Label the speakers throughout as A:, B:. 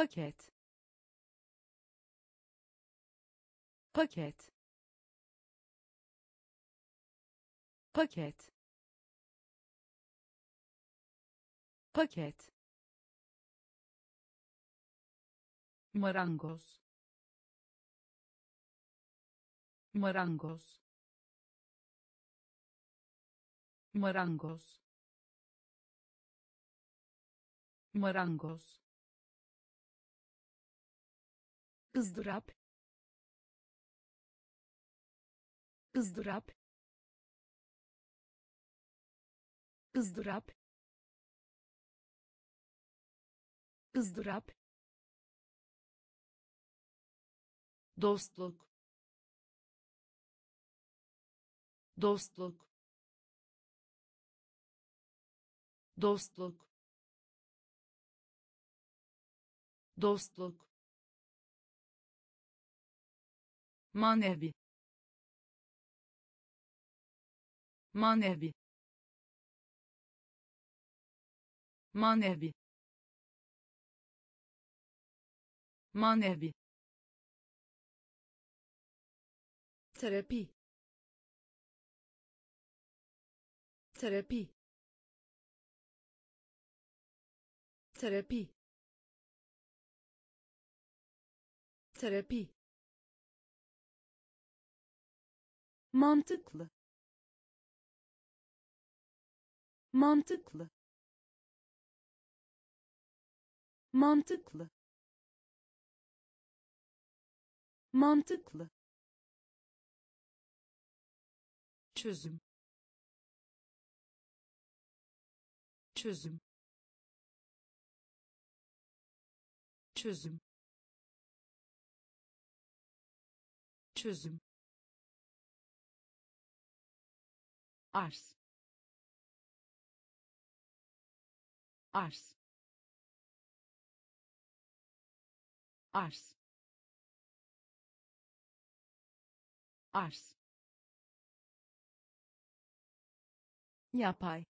A: paket paket paket paket marangoz marangoz marangoz marangoz ızdırap ızdırap ızdırap ızdırap dostluk dostluk dostluk dostluk Manevi. Manevi. Manevi. Manevi. terapi terapi terapi terapi mantıklı mantıklı mantıklı mantıklı çözüm çözüm çözüm çözüm arz arz arz arz yapay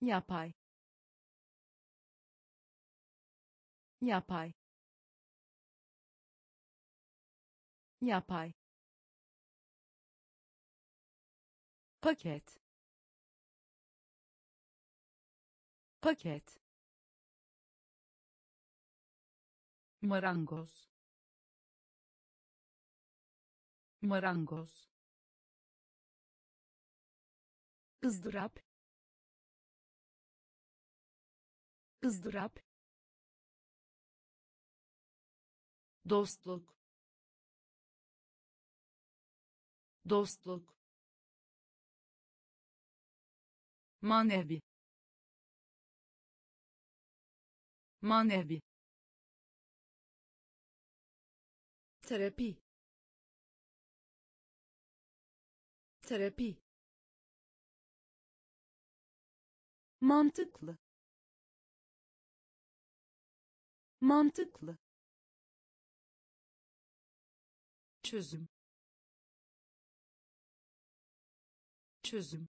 A: yapay yapay yapay paket paket marangoz marangoz ızdırap ızdırap dostluk dostluk Manevi. Manevi. terapi terapi mantıklı mantıklı çözüm çözüm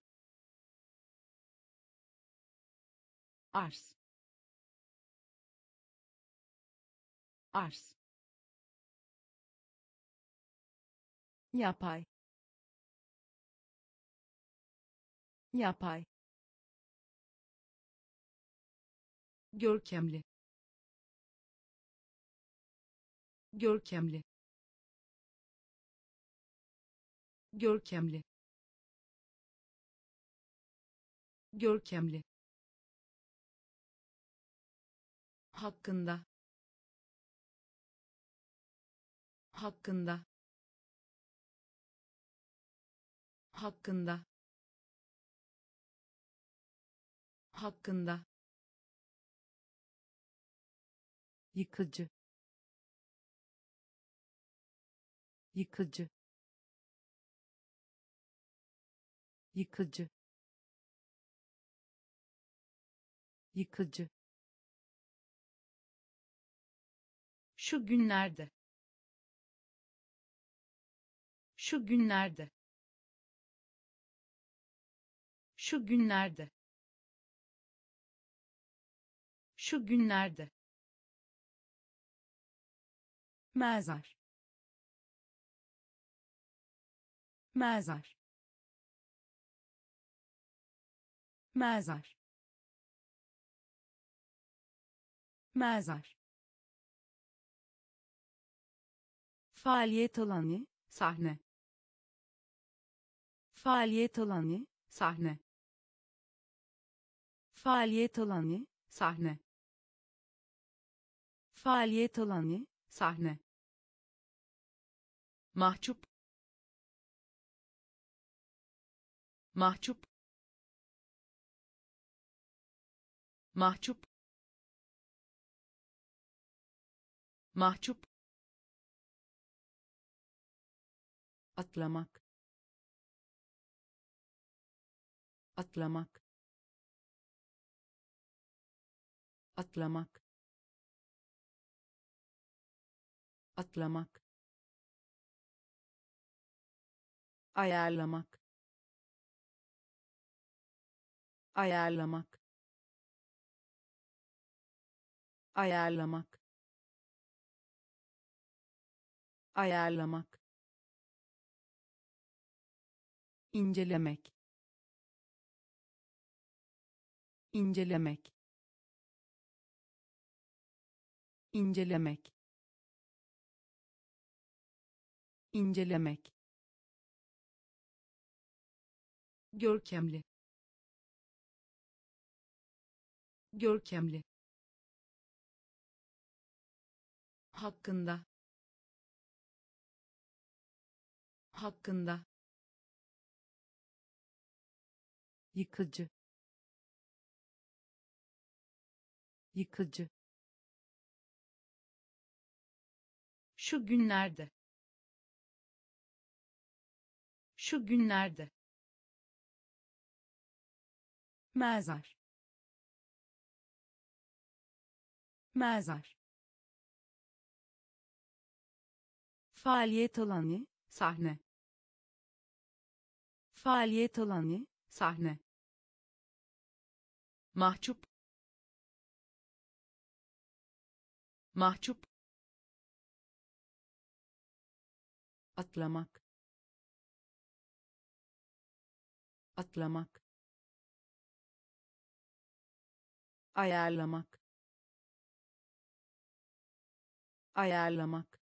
A: ars, ars, yapay yapay görkemli görkemli görkemli görkemli hakkında hakkında hakkında hakkında yıkıcı yıkıcı yıkıcı yıkıcı şu günlerde şu günlerde şu günlerde şu günlerde mezar mezar mezar mezar faaliyet alanı sahne faaliyet alanı sahne faaliyet alanı sahne faaliyet alanı sahne mahcup mahcup mahcup mahcup atlamak atlamak atlamak atlamak ayarlamak ayarlamak ayarlamak ayarlamak incelemek incelemek incelemek incelemek görkemli görkemli hakkında hakkında yıkıcı yıkıcı şu günlerde şu günlerde mezar mezar faaliyet alanı sahne faaliyet alanı sahne mahcup mahcup atlamak atlamak ayarlamak ayarlamak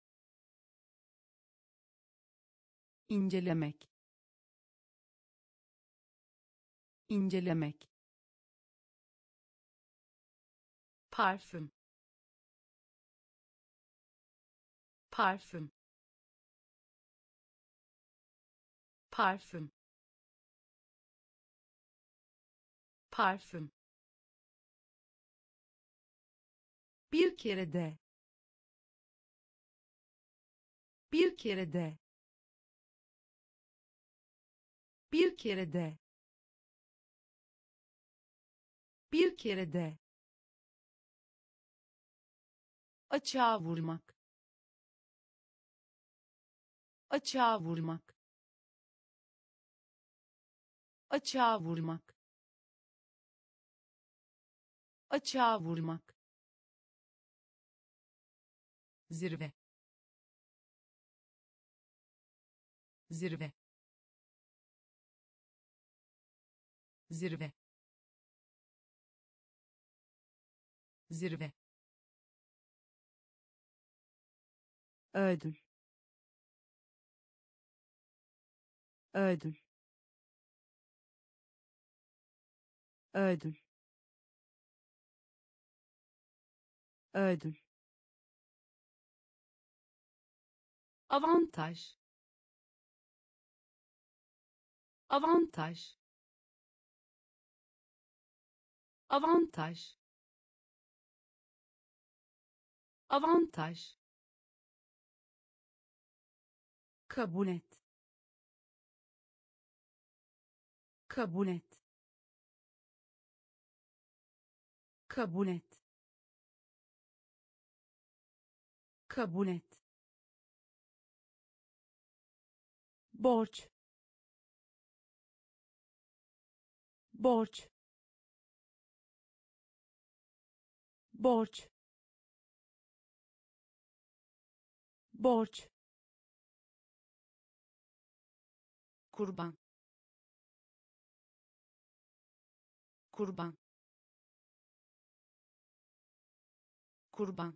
A: incelemek incelemek parfüm parfüm parfüm parfüm bir kere de bir kere de bir kere de bir kere de açığa vurmak açığa vurmak açığa vurmak açığa vurmak zirve zirve zirve zirve ödül ödül ödül ödül avantaj avantaj avantaj avantaj kabul et kabul et kabul et kabul et borç borç borç borç kurban kurban kurban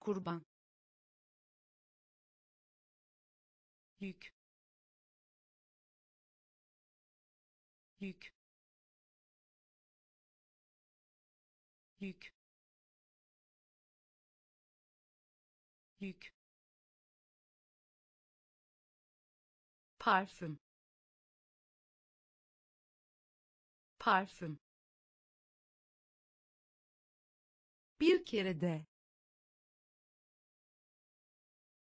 A: kurban yük yük parfüm parfüm bir kere de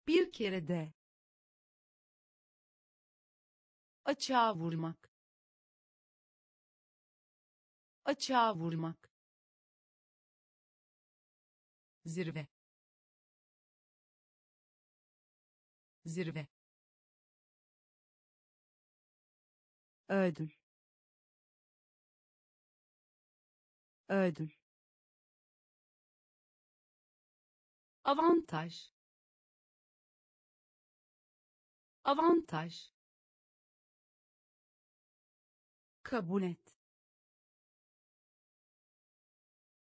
A: bir kere de açığa vurmak açığa vurmak zirve zirve ödül ödül avantaj avantaj kabul et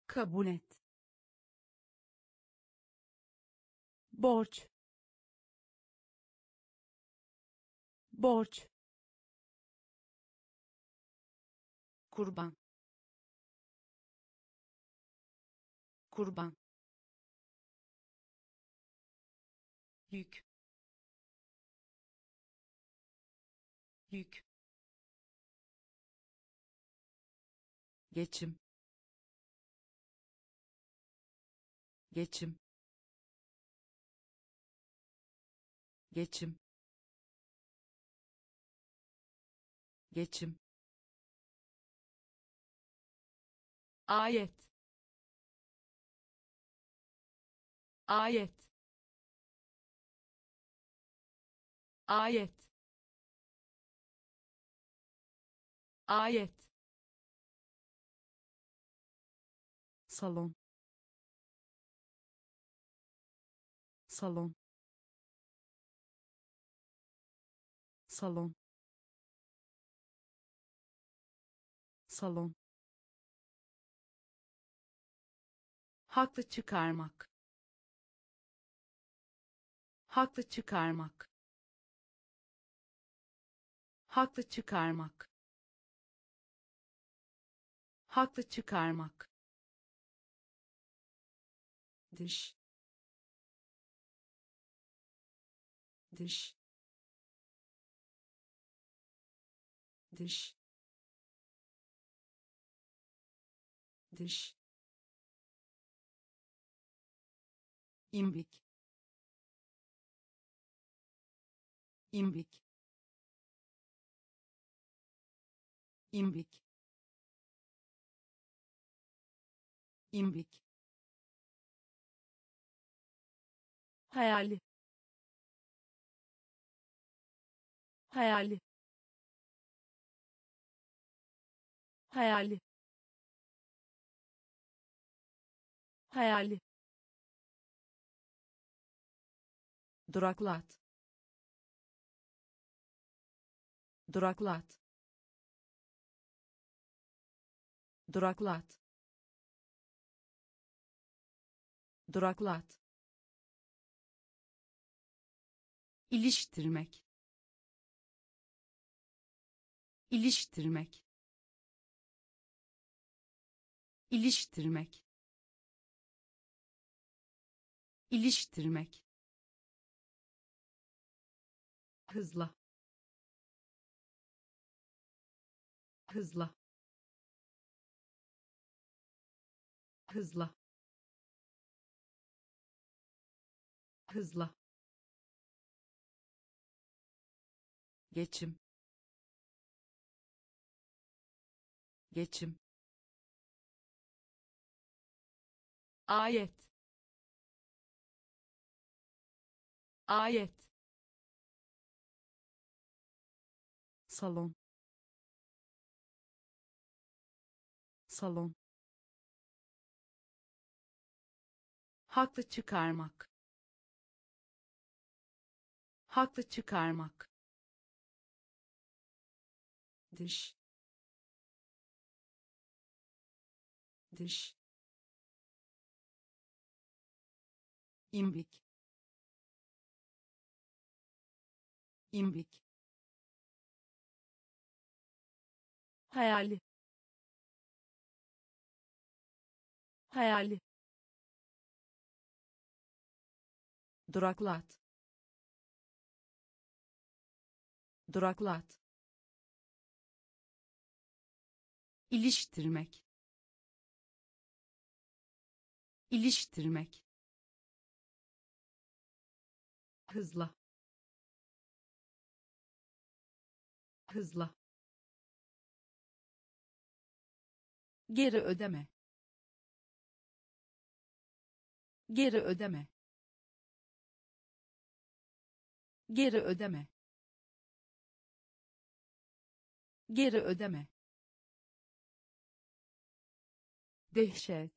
A: kabul et borç borç kurban kurban yük yük geçim geçim geçim geçim ayet ayet ayet ayet salon salon salon salon haklı çıkarmak haklı çıkarmak haklı çıkarmak haklı çıkarmak dış dış dış dış imbik imbik imbik imbik hayali hayali hayali hayali duraklat duraklat duraklat duraklat İliştirmek, İliştirmek, İliştirmek, İliştirmek. hızla hızla hızla hızla geçim geçim ayet ayet salon salon haklı çıkarmak haklı çıkarmak dış dış imbik imbik hayali hayali duraklat duraklat iliştirmek iliştirmek hızla hızla geri ödeme geri ödeme geri ödeme geri ödeme dehşet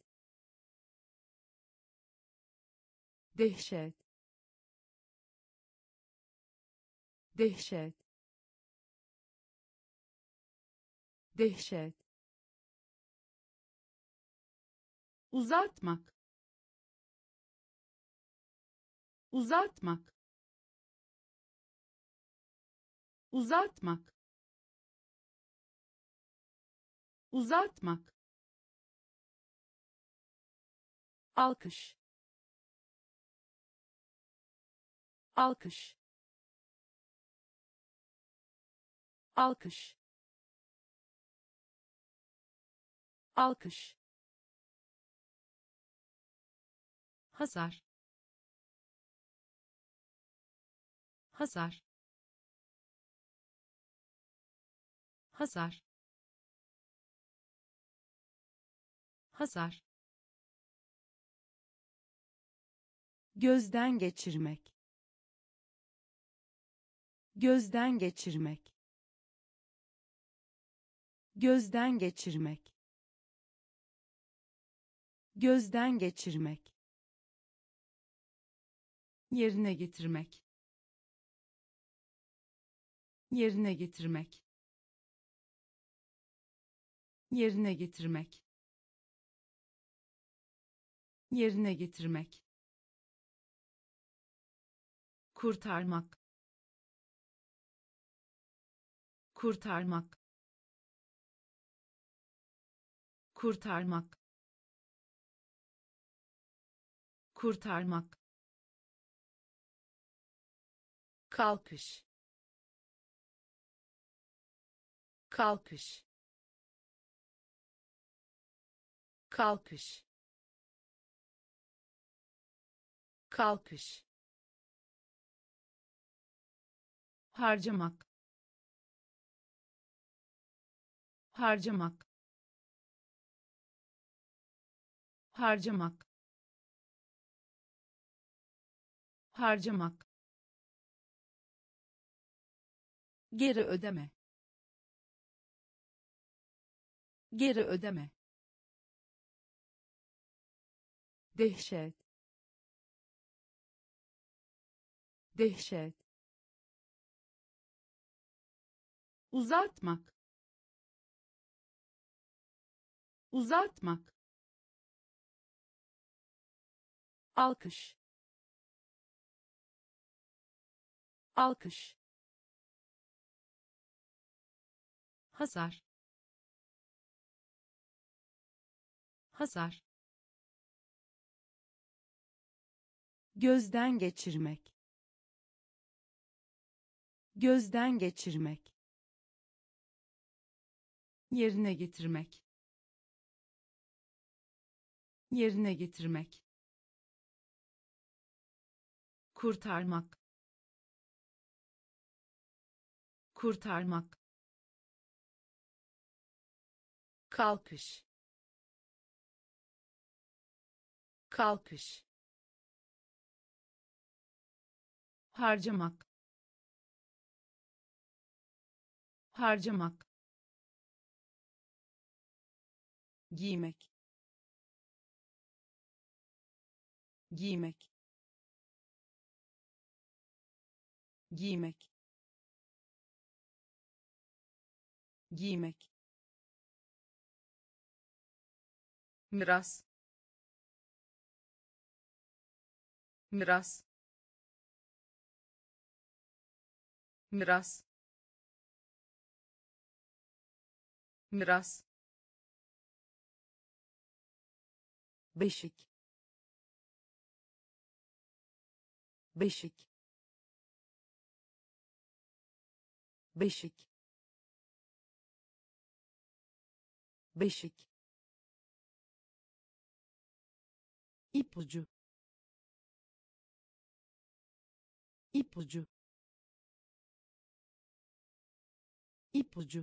A: dehşet dehşet dehşet uzatmak uzatmak uzatmak uzatmak alkış alkış alkış alkış Hazar, hazar, hazar, hazar. gözden geçirmek gözden geçirmek gözden geçirmek gözden geçirmek yerine getirmek yerine getirmek yerine getirmek yerine getirmek kurtarmak kurtarmak kurtarmak kurtarmak kalkış kalkış kalkış kalkış harcamak harcamak harcamak harcamak geri ödeme geri ödeme dehşet dehşet uzatmak uzatmak alkış alkış hasar hasar gözden geçirmek gözden geçirmek yerine getirmek yerine getirmek kurtarmak kurtarmak kalkış kalkış harcamak harcamak giymek giymek giymek giymek miras miras miras miras beşik beşik beşik beşik ipucu ipucu ipucu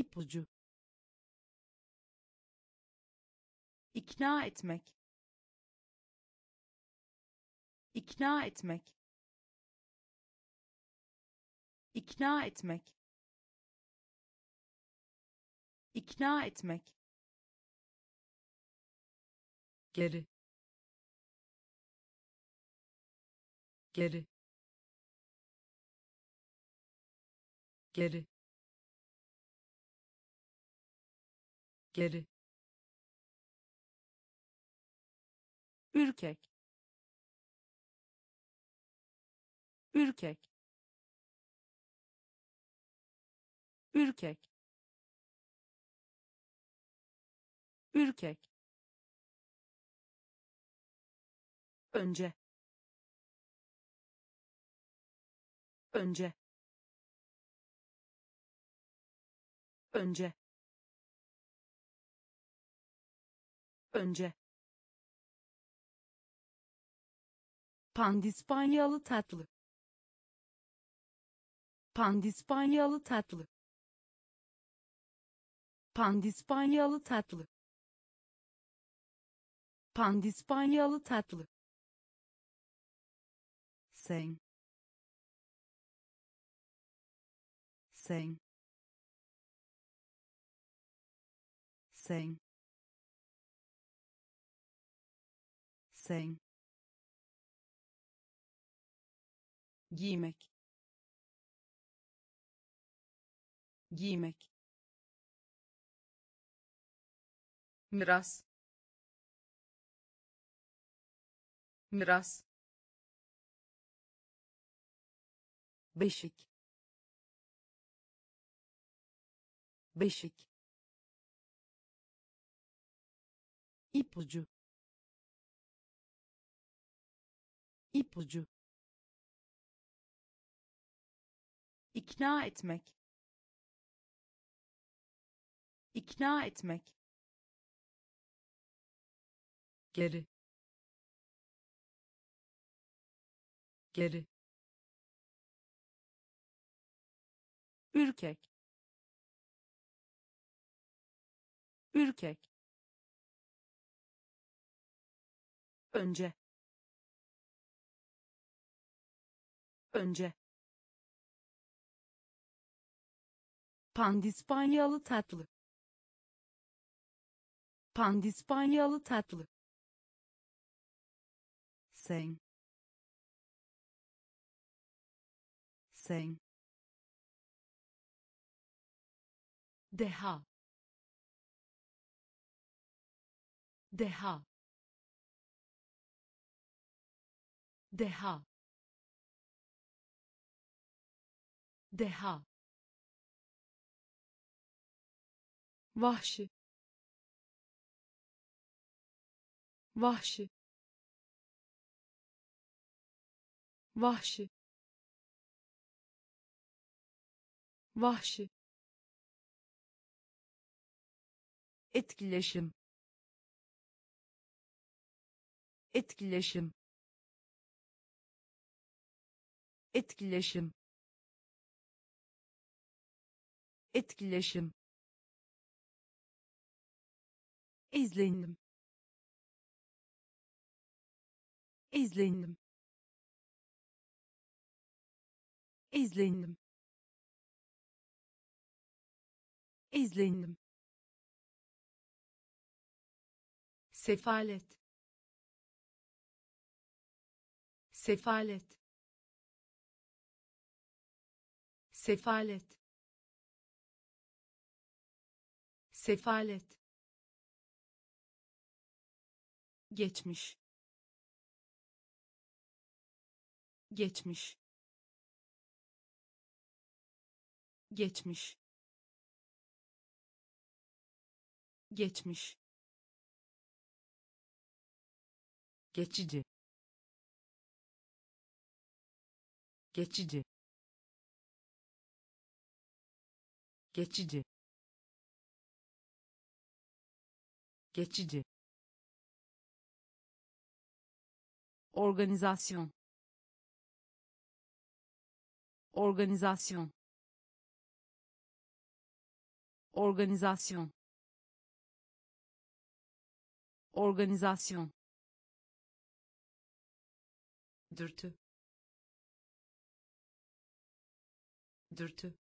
A: ipucu ikna etmek ikna etmek ikna etmek ikna etmek geri geri geri geri ürkek ürkek ürkek ürkek önce önce önce önce Pandispanyalı tatlı. Pandispanyalı tatlı. Pandispanyalı tatlı. Pandispanyalı tatlı sem sem sem sem giymek giymek miras miras beşik beşik ipucu ipucu ikna etmek ikna etmek geri geri ürkek ürkek önce önce Pandispanyalı tatlı. Pandispanyalı tatlı. Sen. Sen. deha deha deha deha vahşi vahşi vahşi vahşi etkileşim etkileşim etkileşim etkileşim izlendim izlendim izlendim izlendim sefalet sefalet sefalet sefalet geçmiş geçmiş geçmiş geçmiş geçici geçici geçici geçici organizasyon organizasyon organizasyon organizasyon dürtü dürtü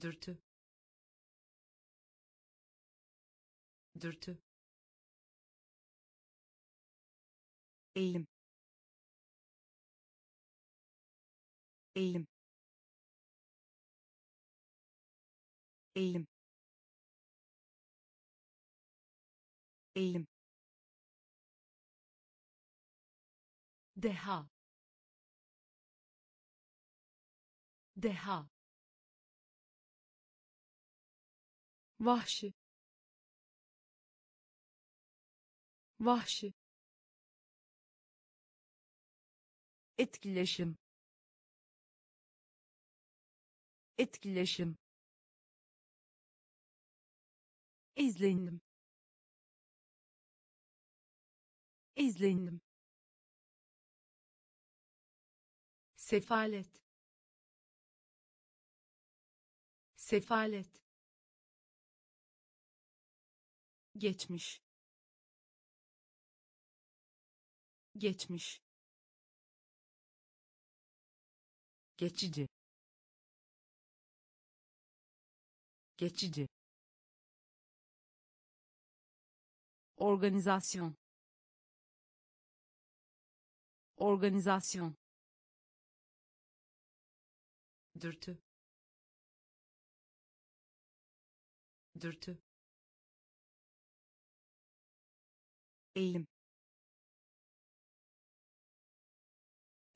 A: dürtü dürtü eğim eğim eğim eğim deha deha vahşi vahşi etkileşim etkileşim izlendim izlendim sefalet sefalet geçmiş geçmiş geçici geçici organizasyon organizasyon dürtü dürtü eğim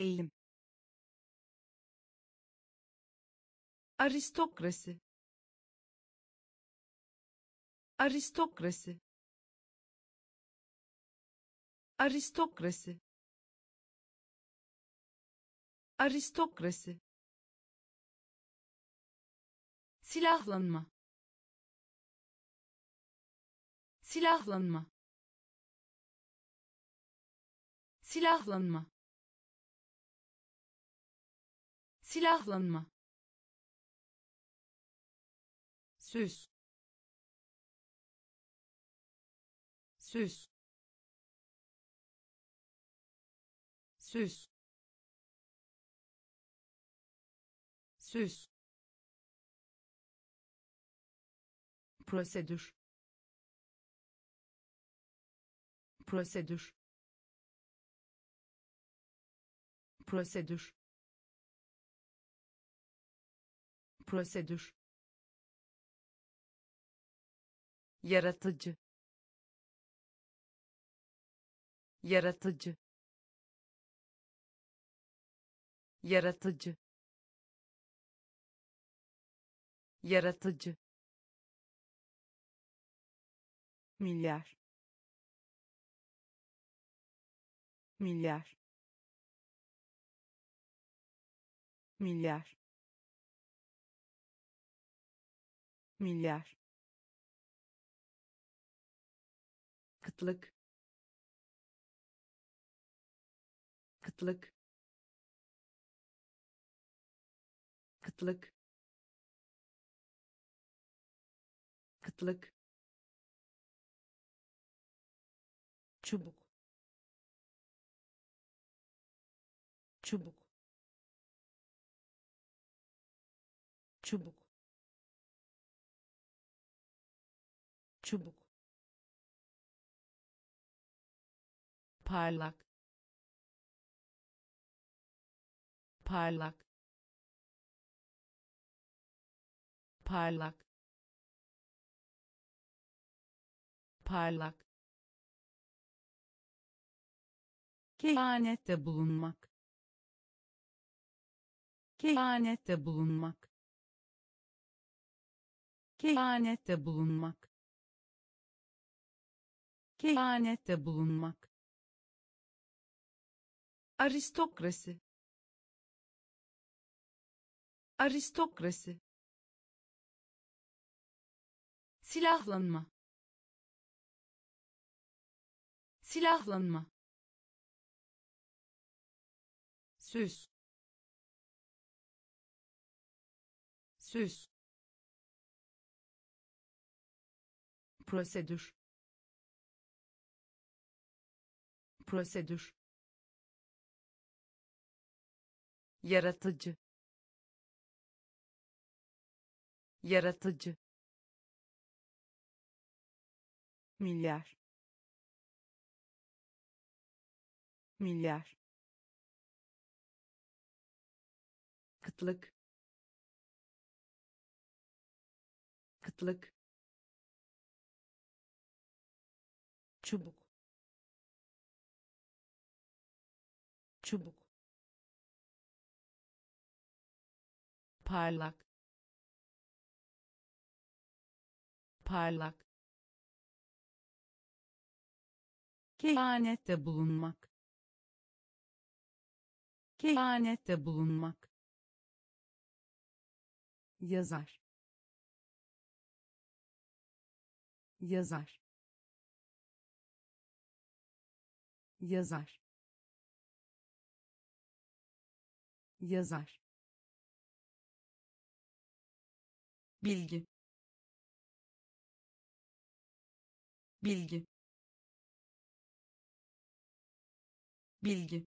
A: eğim aristokrasi aristokrasi aristokrasi aristokrasi silahlanma silahlanma silahlanma silahlanma süs süs süs süs prosedür prosedür prosedür prosedür yaratıcı yaratıcı yaratıcı yaratıcı milyar milyar milyar milyar kıtlık kıtlık kıtlık kıtlık çubuk çubuk çubuk çubuk parlak parlak parlak parlak kehanette bulunmak kehanette bulunmak kehanette bulunmak kehanette bulunmak aristokrasi aristokrasi silahlanma silahlanma süs süs prosedür prosedür yaratıcı yaratıcı milyar milyar kıtlık kıtlık çubuk çubuk parlak parlak kehanette bulunmak kehanette bulunmak yazar yazar yazar yazar bilgi bilgi bilgi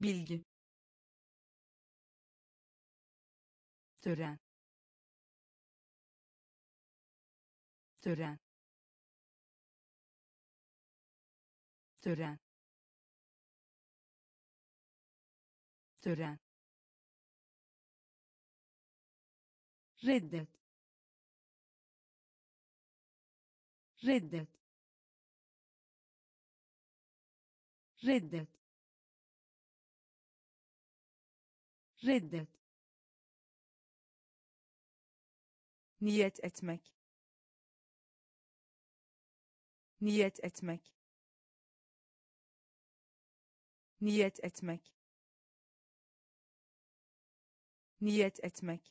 A: bilgi tören tören tören tören reddet reddet reddet reddet niyet etmek niyet etmek niyet etmek niyet etmek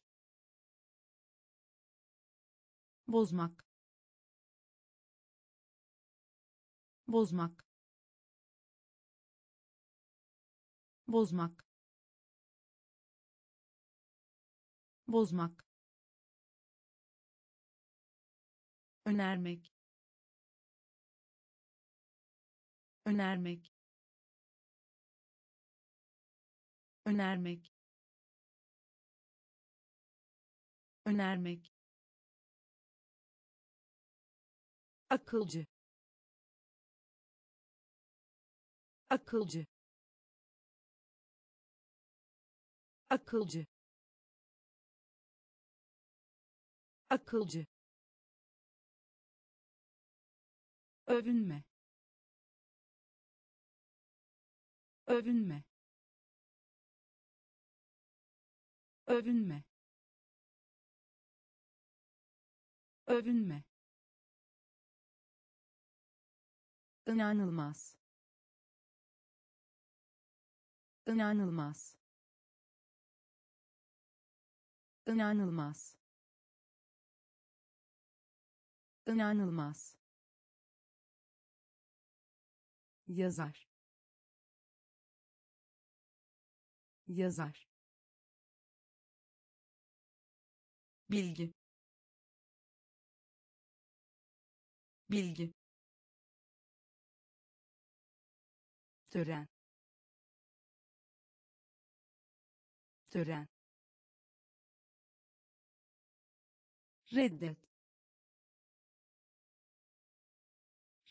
A: bozmak bozmak bozmak bozmak önermek önermek önermek önermek akılcı akılcı akılcı akılcı övünme övünme övünme övünme inanılmaz inanılmaz inanılmaz inanılmaz yazar yazar bilgi bilgi tören tören reddet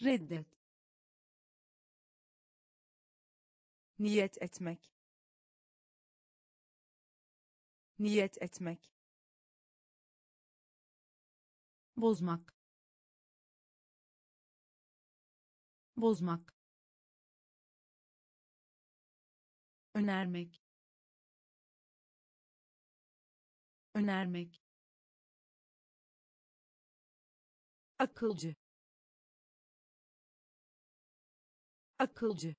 A: reddet niyet etmek niyet etmek bozmak bozmak önermek önermek akılcı akılcı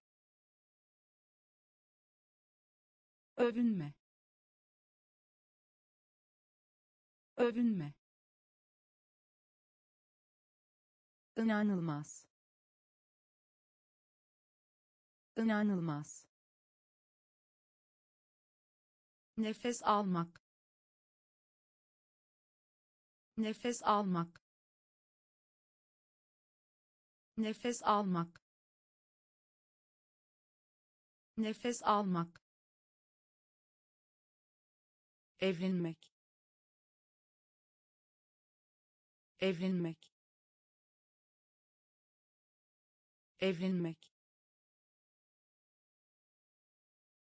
A: övünme övünme inanılmaz inanılmaz nefes almak nefes almak nefes almak nefes almak evlenmek evlenmek evlenmek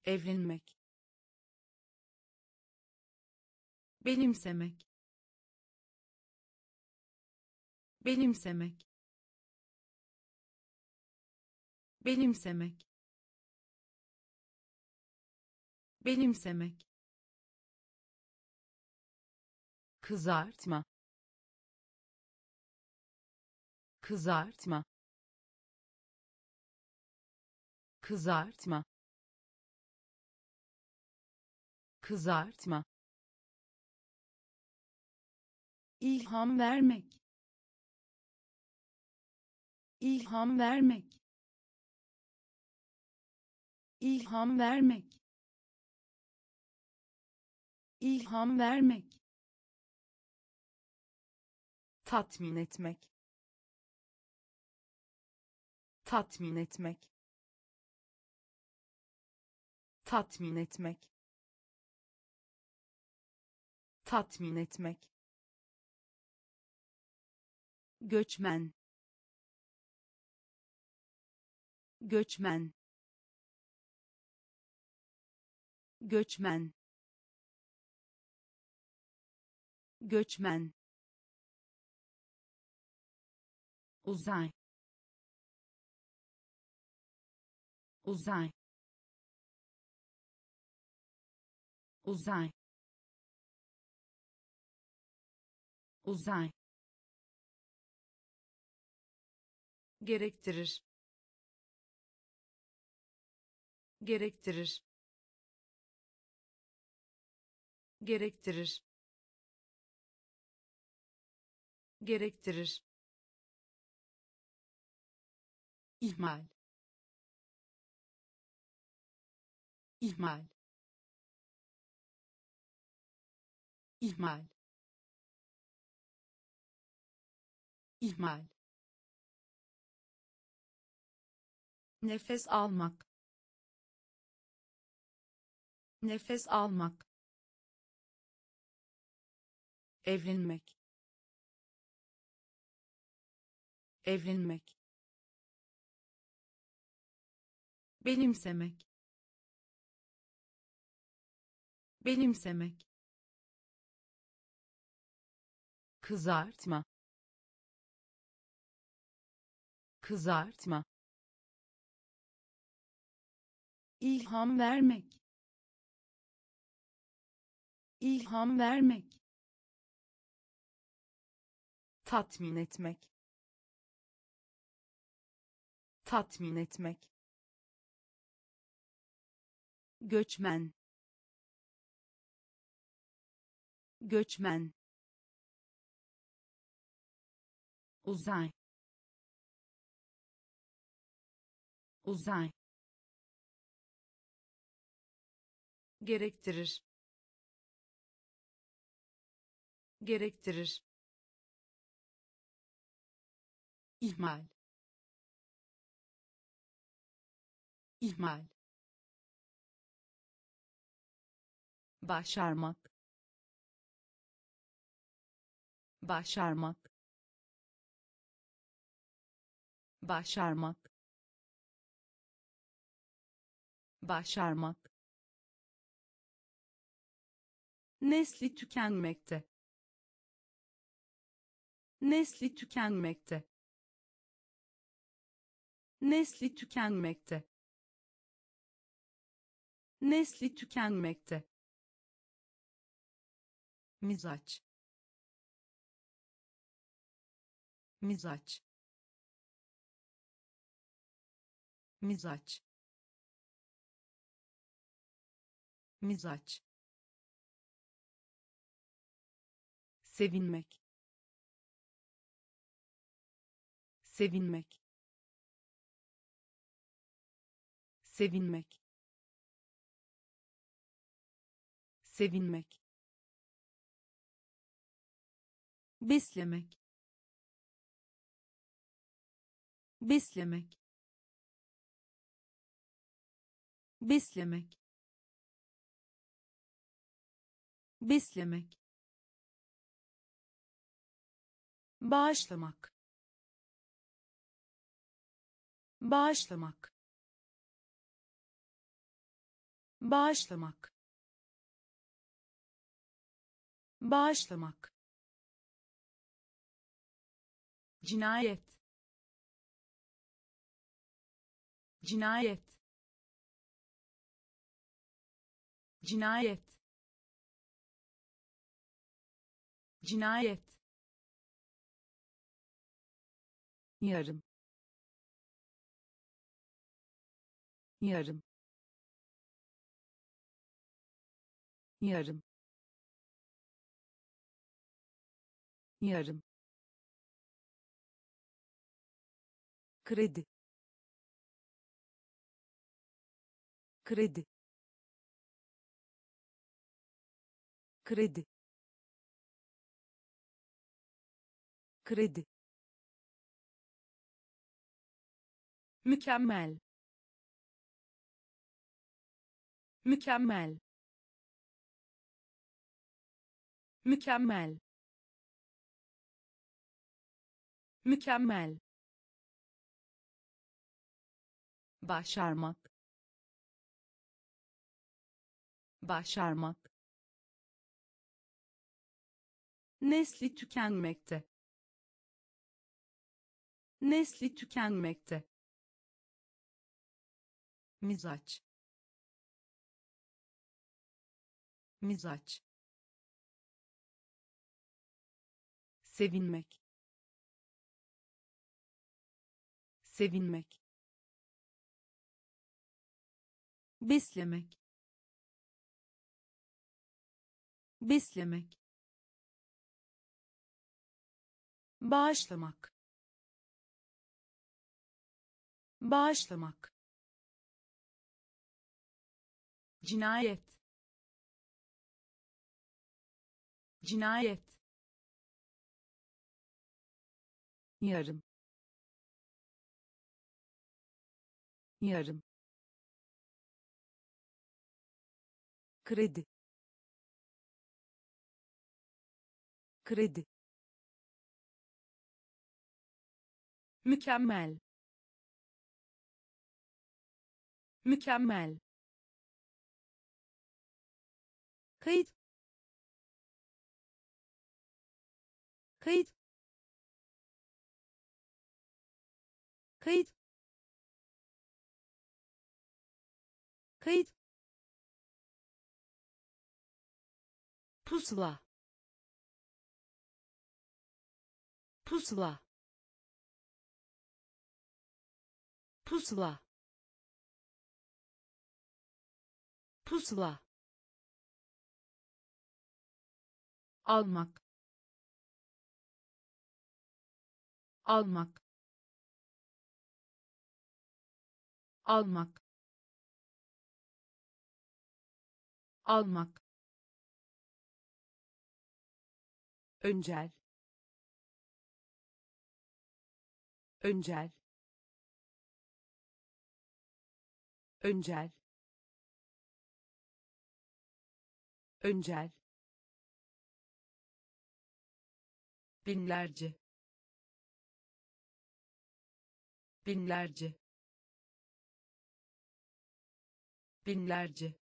A: evlenmek benimsemek benimsemek benimsemek benimsemek kızartma kızartma kızartma kızartma ilham vermek ilham vermek ilham vermek ilham vermek tatmin etmek tatmin etmek tatmin etmek tatmin etmek göçmen göçmen göçmen göçmen uzay uzay uzay uzay gerektirir gerektirir gerektirir gerektirir ihmal ihmal ihmal ihmal nefes almak nefes almak evlenmek evlenmek benimsemek benimsemek kızartma kızartma ilham vermek ilham vermek tatmin etmek tatmin etmek göçmen göçmen uzay uzay gerektirir gerektirir ihmal ihmal başarmak başarmak başarmak başarmak nesli tükenmekte nesli tükenmekte nesli tükenmekte nesli tükenmekte mizaç mizaç mizaç mizaç sevinmek sevinmek sevinmek sevinmek beslemek beslemek beslemek beslemek bağışlamak bağışlamak bağışlamak bağışlamak cinayet cinayet cinayet cinayet yarım yarım yarım yarım kredi kredi kredi kredi mükemmel mükemmel mükemmel mükemmel başarmak başarmak nesli tükenmekte nesli tükenmekte mizaç mizaç sevinmek sevinmek beslemek beslemek bağışlamak bağışlamak cinayet cinayet yarım yarım kredi kredi mükemmel mükemmel kayıt kayıt kayıt kayıt pusula pusula pusula pusula almak almak almak almak öncel öncel öncel öncel binlerce binlerce binlerce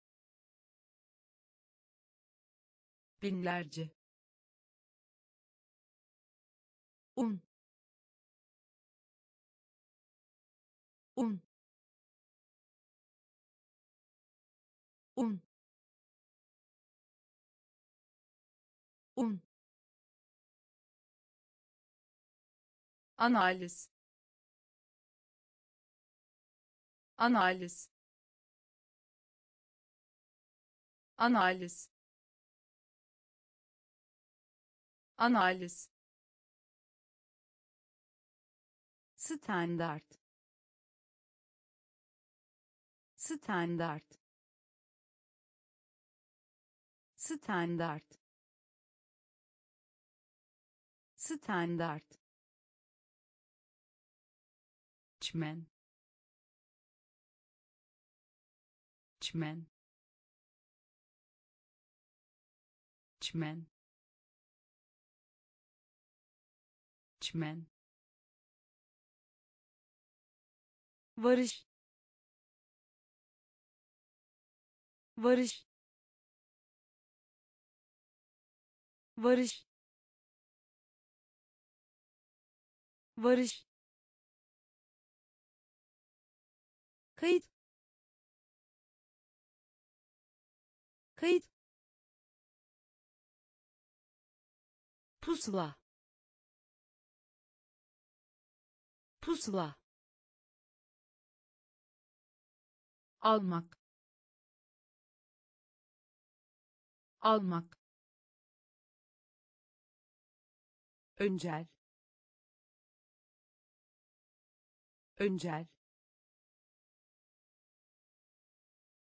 A: binlerce un un un un analiz analiz analiz analiz standart standart standart standart çmen çmen çmen çmen varış varış varış varış kayıt kayıt pusula pusula almak almak öncel öncel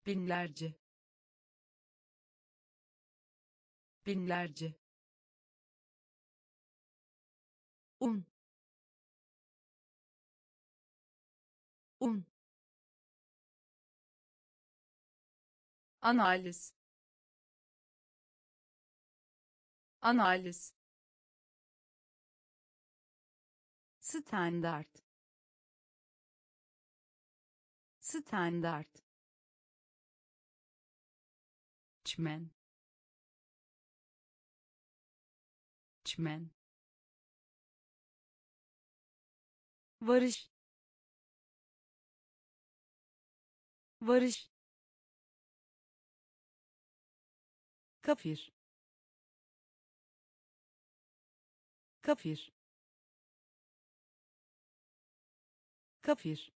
A: binlerce binlerce un un analiz analiz standart standart çmen çmen varış varış kafir kafir kafir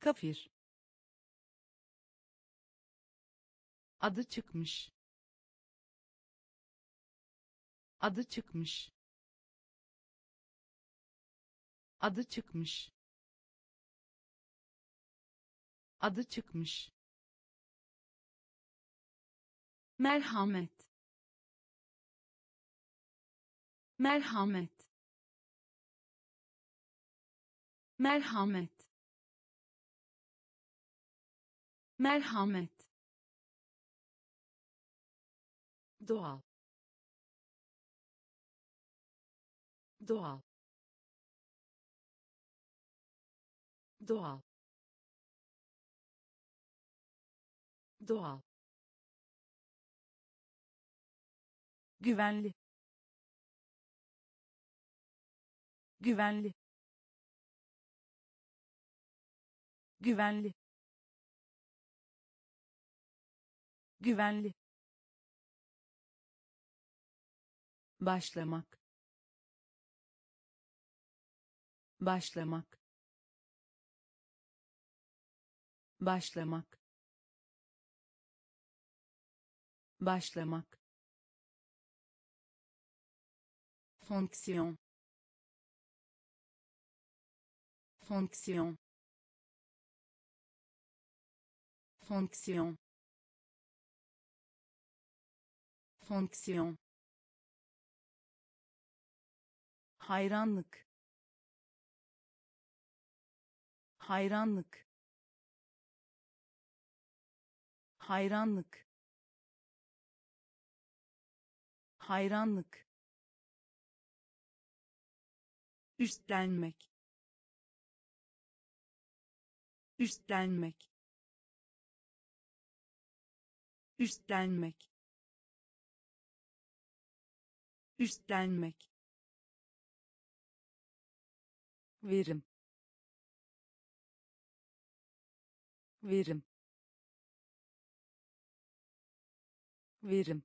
A: kafir adı çıkmış adı çıkmış adı çıkmış adı çıkmış merhamet merhamet merhamet merhamet doğal doğal doğal doğal güvenli güvenli güvenli güvenli başlamak başlamak başlamak başlamak Fonction. Fonction. Fonction. Fonction. hayranlık hayranlık hayranlık hayranlık üstlenmek üstlenmek üstlenmek üstlenmek verim verim verim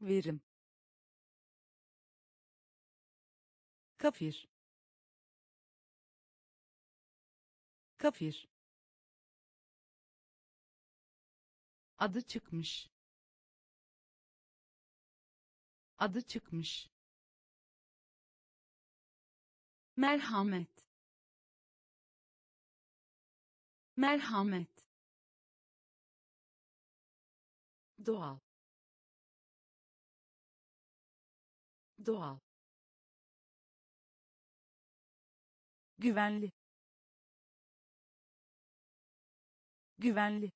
A: verim kafir kafir adı çıkmış adı çıkmış merhamet merhamet doğal doğal güvenli güvenli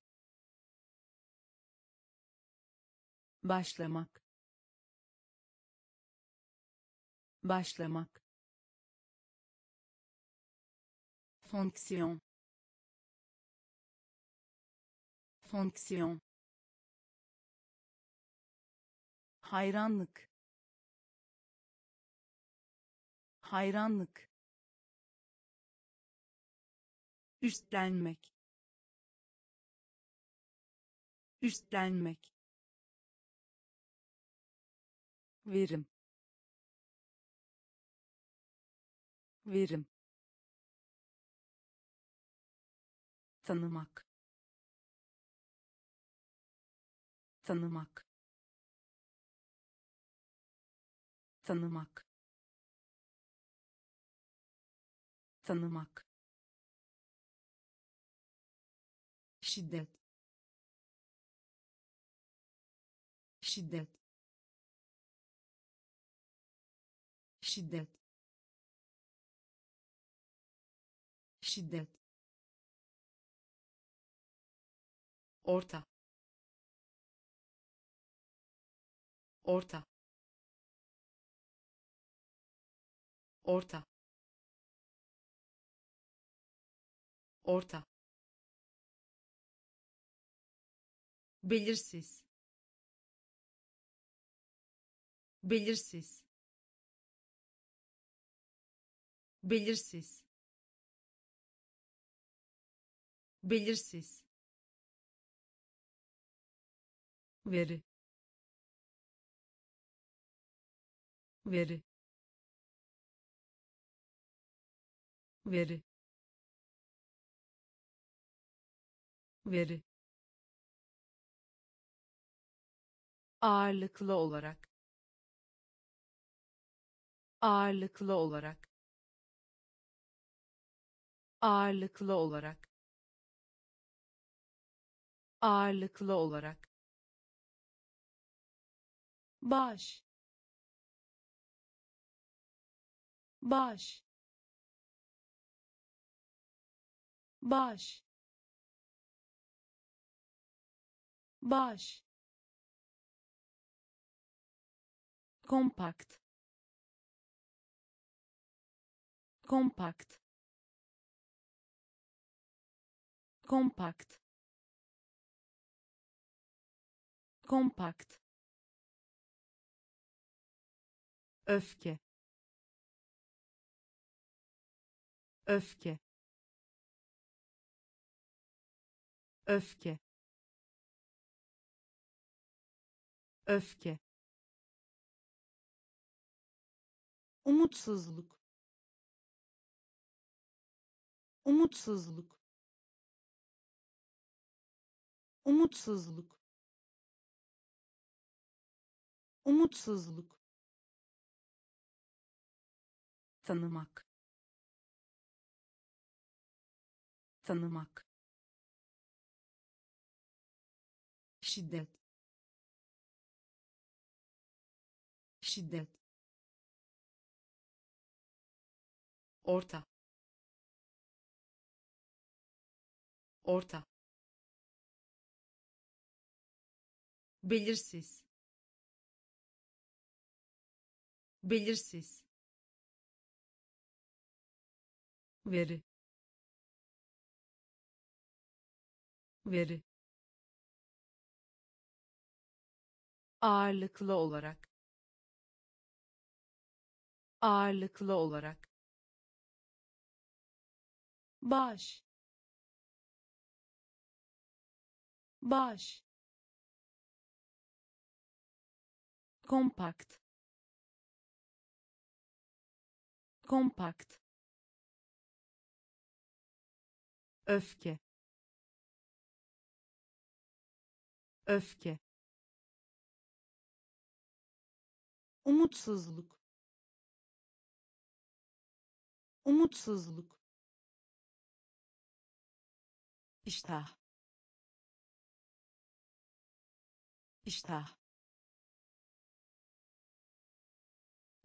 A: başlamak başlamak fonksiyon fonksiyon hayranlık hayranlık üstlenmek üstlenmek verim verim tanımak tanımak tanımak tanımak şiddet şiddet şiddet şiddet orta orta orta orta belirsiz belirsiz belirsiz belirsiz veri veri veri veri ağırlıklı olarak ağırlıklı olarak ağırlıklı olarak ağırlıklı olarak baş baş baş baş compact. kompakt kompakt kompakt öfke öfke öfke öfke umutsuzluk umutsuzluk umutsuzluk umutsuzluk tanımak tanımak şiddet şiddet orta orta belirsiz belirsiz veri veri ağırlıklı olarak ağırlıklı olarak baş baş kompakt kompakt öfke öfke umutsuzluk umutsuzluk iştah iştah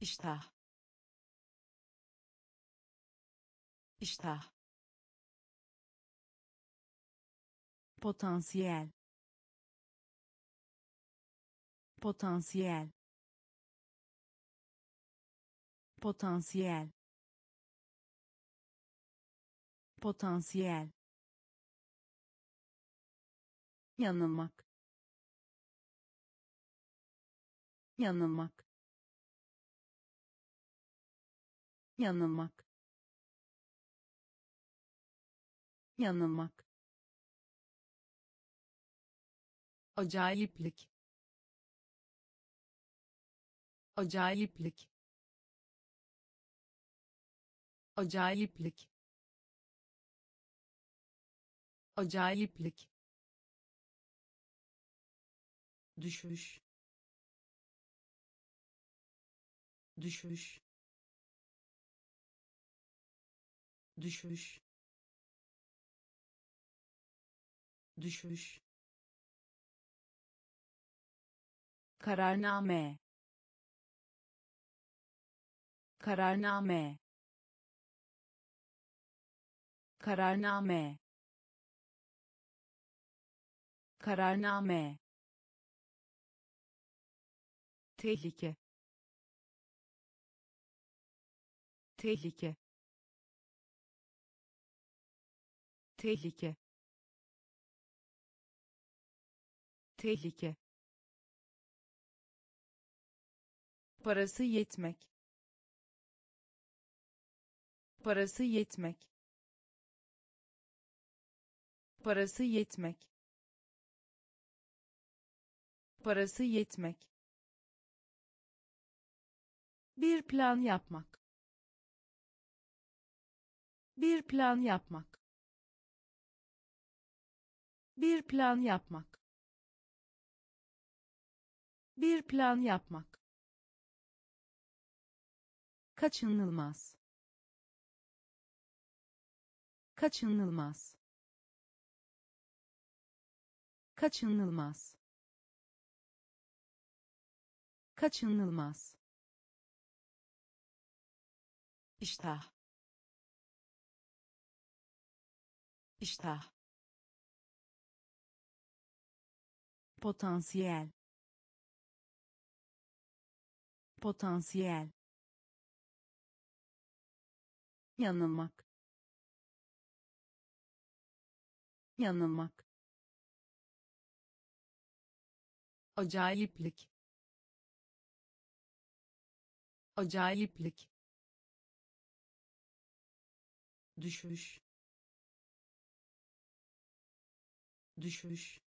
A: iştah iştah potentiel potentiel potentiel potansiyel yanılmak yanılmak yanılmak yanılmak acayiplik acayiplik acayiplik acayiplik düşüş düşüş düşüş düşüş kararname kararname kararname kararname tehlike tehlike tehlike tehlike parası yetmek parası yetmek parası yetmek parası yetmek bir plan yapmak bir plan yapmak bir plan yapmak bir plan yapmak kaçınılmaz kaçınılmaz kaçınılmaz kaçınılmaz iştah iştah potansiyel potansiyel yanılmak yanılmak acayiplik acayiplik düşüş düşüş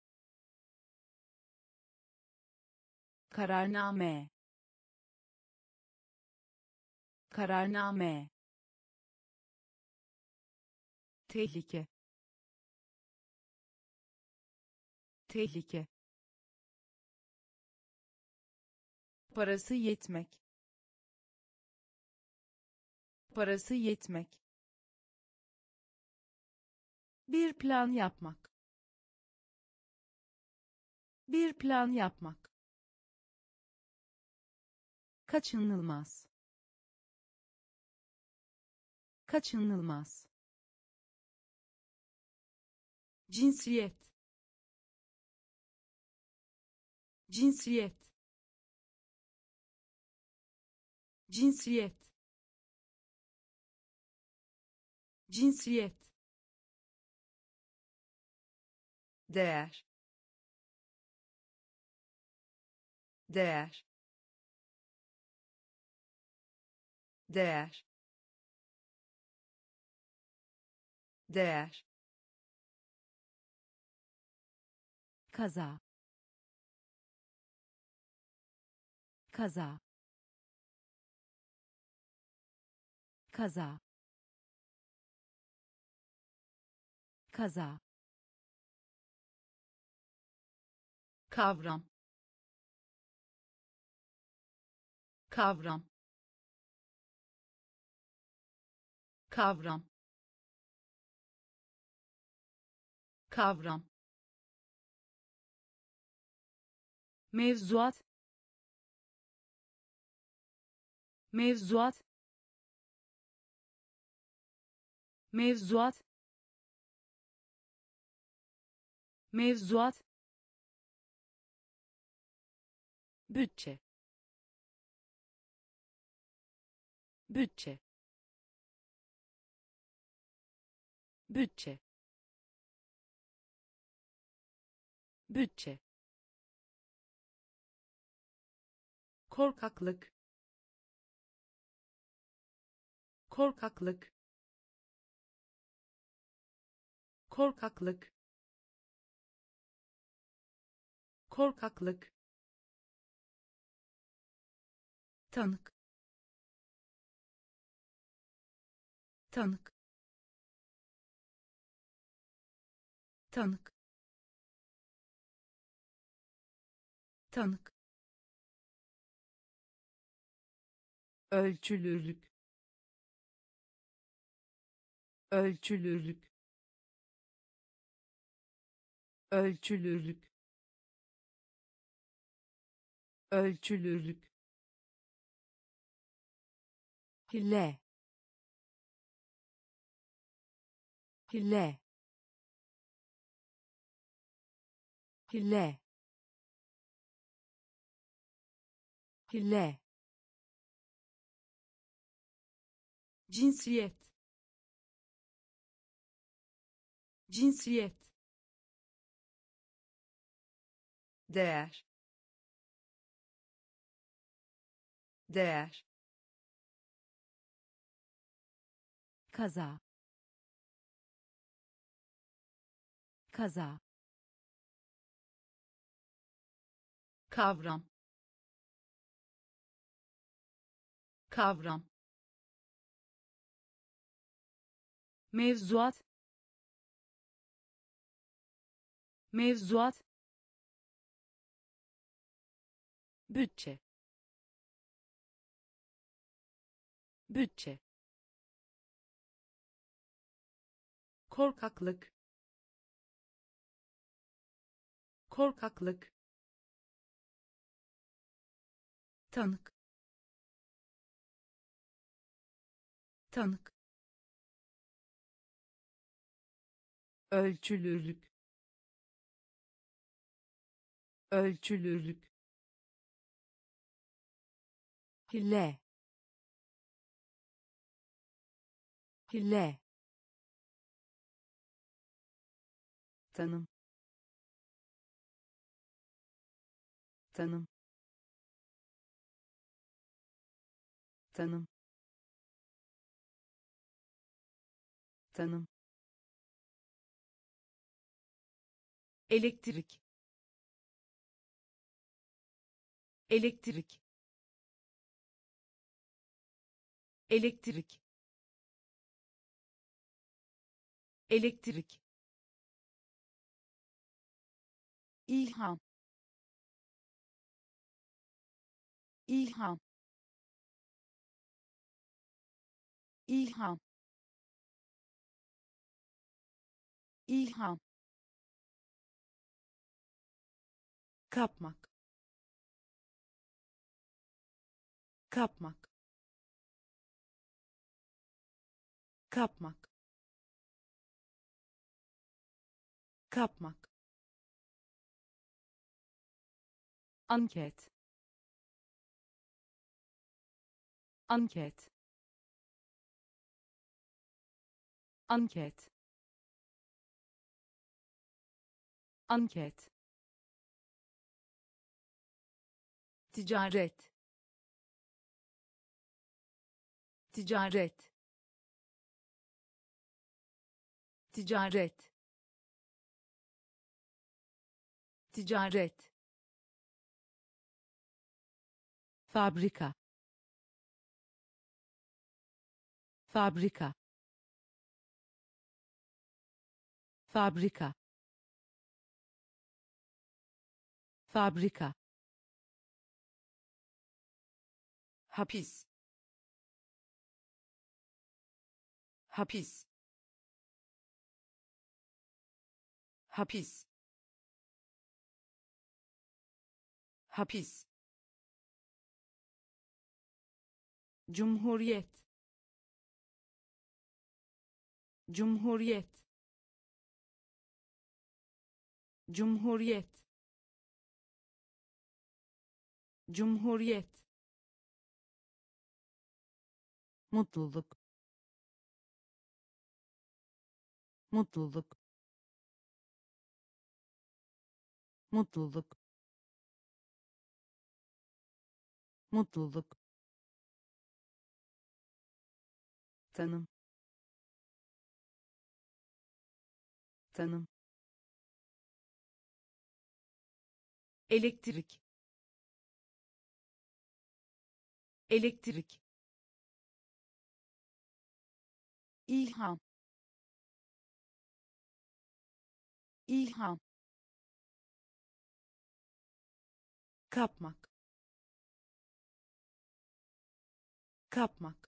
A: kararname kararname tehlike tehlike parası yetmek parası yetmek bir plan yapmak bir plan yapmak kaçınılmaz kaçınılmaz cinsiyet cinsiyet cinsiyet cinsiyet değer değer değer değer kaza kaza kaza kaza kavram kavram kavram kavram mevzuat mevzuat mevzuat mevzuat bütçe bütçe bütçe bütçe korkaklık korkaklık korkaklık korkaklık tanık tanık tanık tanık ölçülürlük ölçülürlük ölçülürlük ölçülürlük hile hile hile hile cinsiyet cinsiyet değer değer kaza kaza kavram kavram mevzuat mevzuat bütçe bütçe korkaklık korkaklık tanık tanık ölçülürlük ölçülürlük hile hile tanım tanım tanım tanım elektrik elektrik elektrik elektrik ilham ilham ilham ilham kapmak kapmak kapmak kapmak anket anket anket anket ticaret ticaret ticaret ticaret fabrika fabrika fabrika fabrika hapis hapis hapis hapis Cumhuriyet Cumhuriyet Cumhuriyet Cumhuriyet Mutluluk Mutluluk Mutluluk Mutluluk tanım tanım elektrik elektrik ilham ilham kapmak kapmak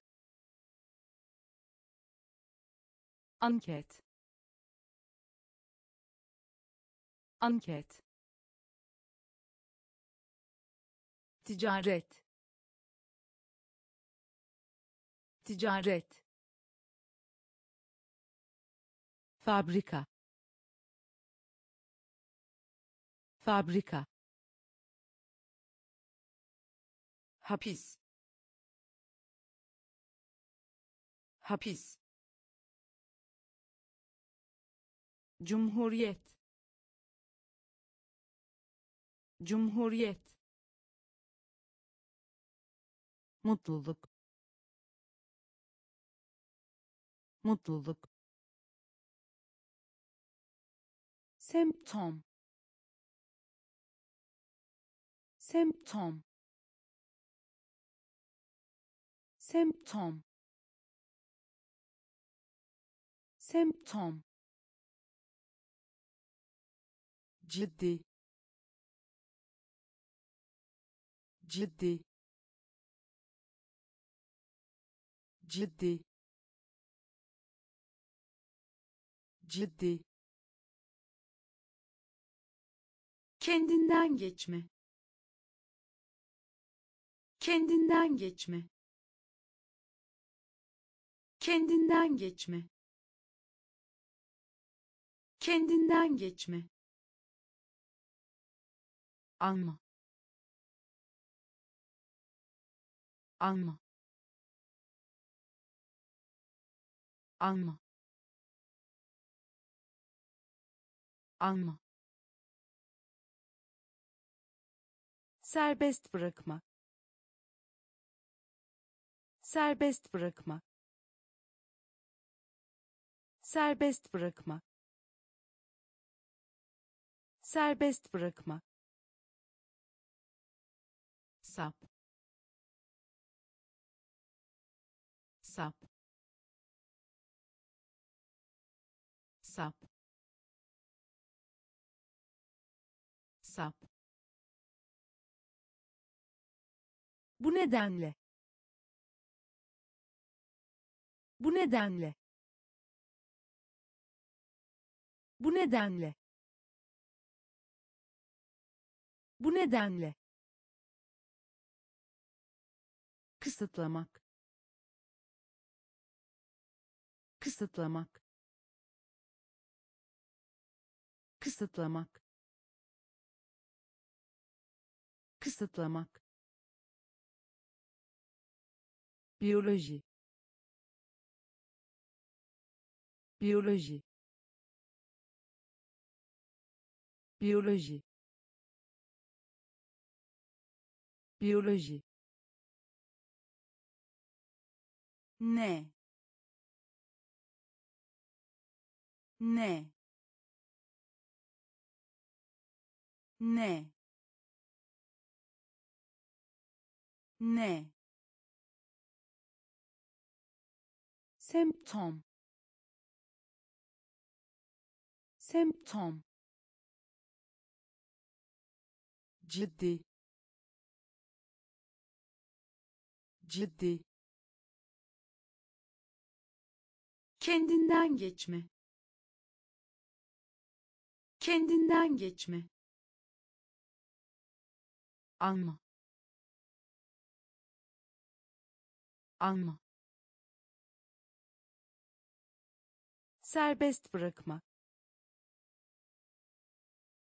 A: anket anket ticaret ticaret fabrika fabrika hapis hapis Cumhuriyet Cumhuriyet Mutluluk Mutluluk Semptom Semptom Semptom Semptom ciddi ciddi ciddi ciddi kendinden geçme kendinden geçme kendinden geçme kendinden geçme alma alma alma alma serbest bırakma serbest bırakma serbest bırakma serbest bırakma sap sap sap sap bu nedenle bu nedenle bu nedenle bu nedenle kısıtlamak kısıtlamak kısıtlamak kısıtlamak biyoloji biyoloji biyoloji biyoloji Ne. Ne. Ne. Ne. Symptom. Symptom. ciddi ciddi kendinden geçme kendinden geçme alma alma serbest bırakma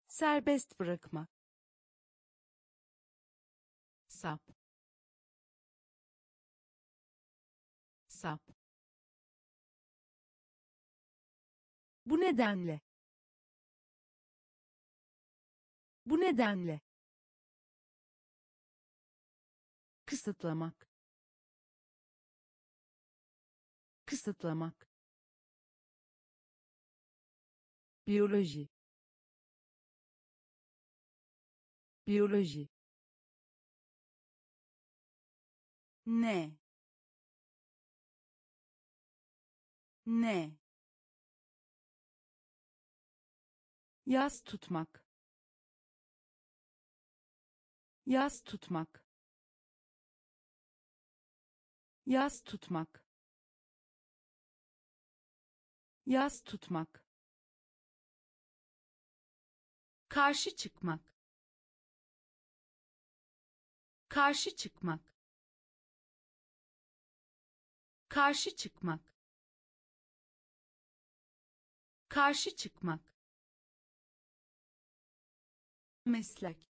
A: serbest bırakma sap sap Bu nedenle. Bu nedenle. kısıtlamak kısıtlamak biyoloji biyoloji ne ne Yaz tutmak. Yaz tutmak. Yaz tutmak. Yaz tutmak. Karşı çıkmak. Karşı çıkmak. Karşı çıkmak. Karşı çıkmak meslek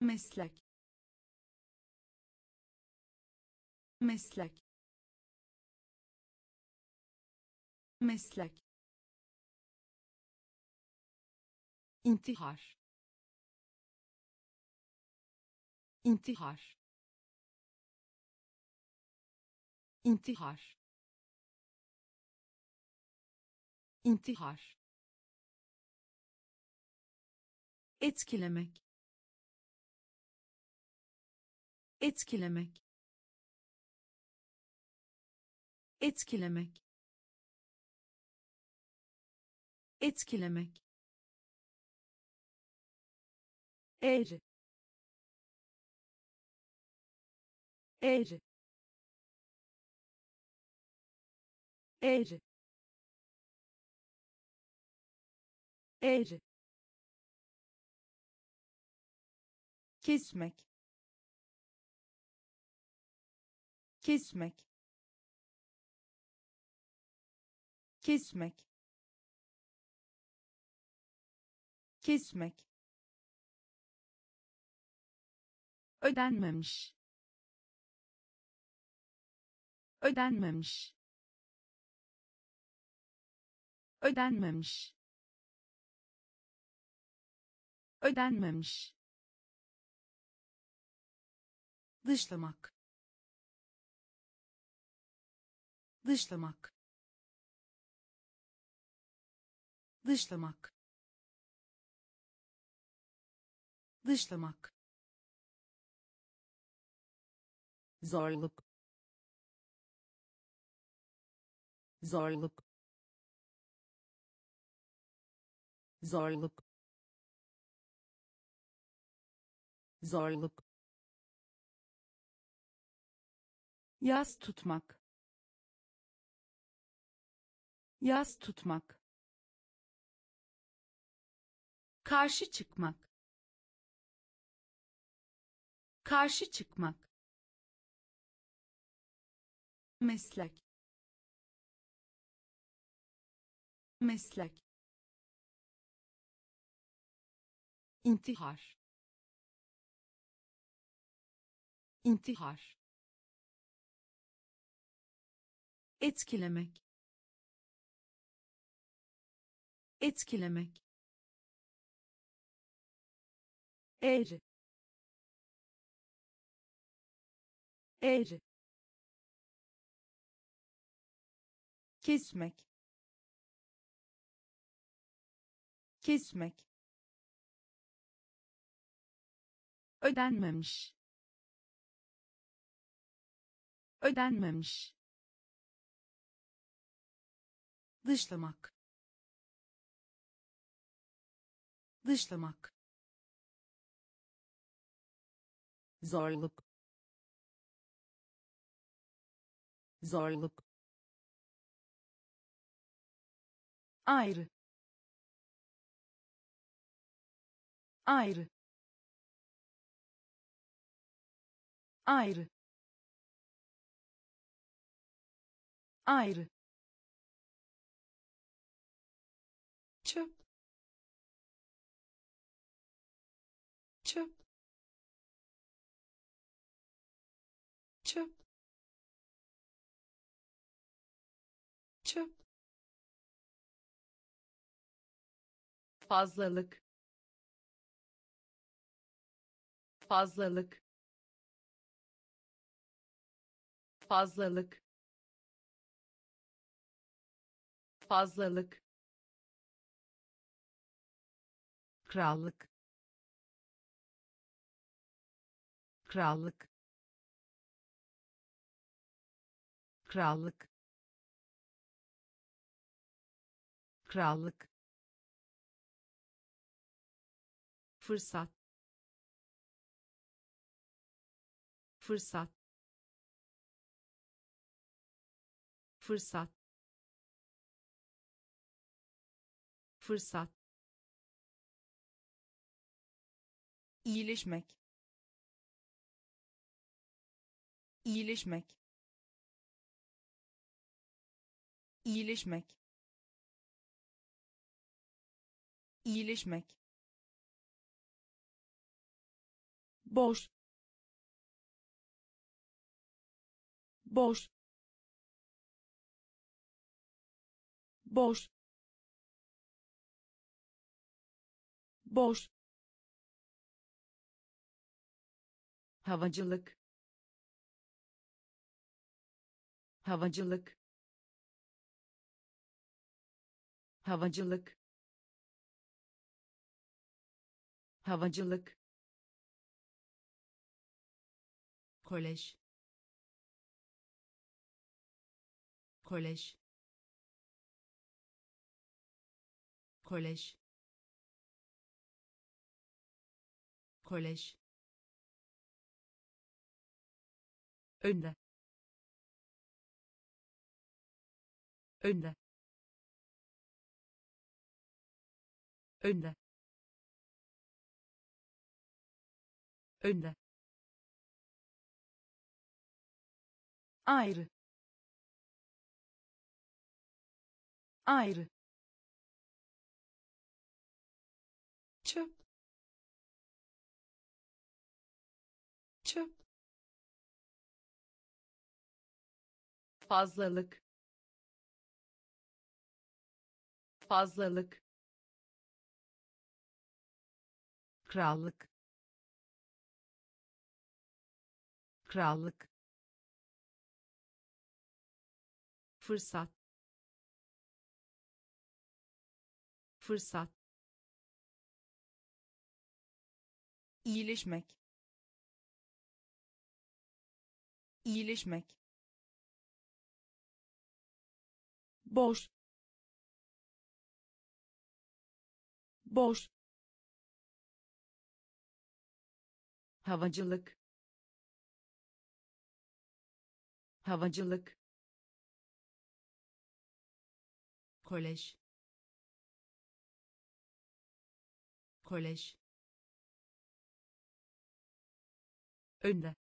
A: meslek meslek meslek intihar intihar intihar intihar etkilemek etkilemek etkilemek etkilemek er er er er kesmek kesmek kesmek kesmek ödenmemiş ödenmemiş ödenmemiş ödenmemiş dışlamak dışlamak dışlamak dışlamak zorluk zorluk zorluk zorluk Yaz tutmak. Yaz tutmak. Karşı çıkmak. Karşı çıkmak. Meslek. Meslek. intihar intihar etkilemek etkilemek er er kesmek kesmek ödenmemiş ödenmemiş dışlamak dışlamak zorluk zorluk ayrı ayrı ayrı ayrı fazlalık fazlalık fazlalık fazlalık krallık krallık krallık krallık fırsat fırsat fırsat fırsat iyileşmek iyileşmek iyileşmek iyileşmek boş boş boş boş havacılık havacılık havacılık havacılık kolej kolej kolej kolej önde önde önde önde ayrı ayrı çöp çöp fazlalık fazlalık krallık krallık fırsat fırsat iyileşmek iyileşmek boş boş havacılık havacılık kolej kolej önde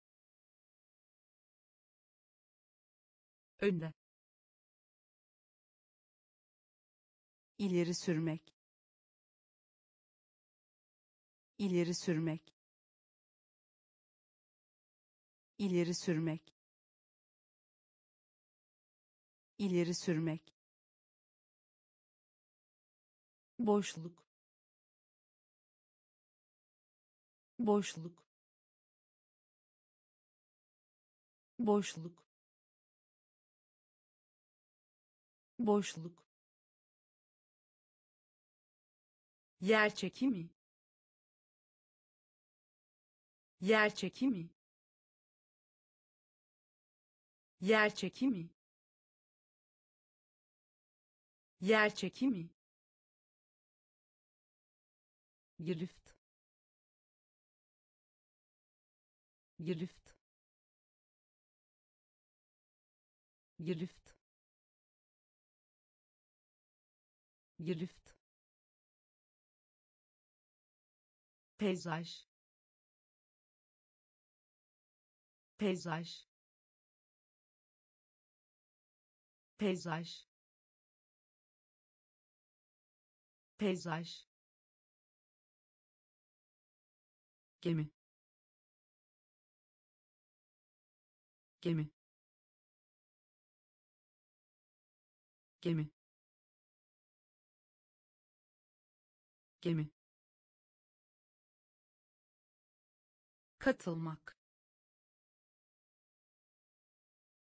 A: önde ileri sürmek ileri sürmek ileri sürmek ileri sürmek boşluk boşluk boşluk boşluk yer çekimi yer çekimi yer çekimi yer çekimi Gelift. Gelift. Gelift. Gelift. Peyzaj. Peyzaj. Peyzaj. Peyzaj. gemi gemi gemi gemi katılmak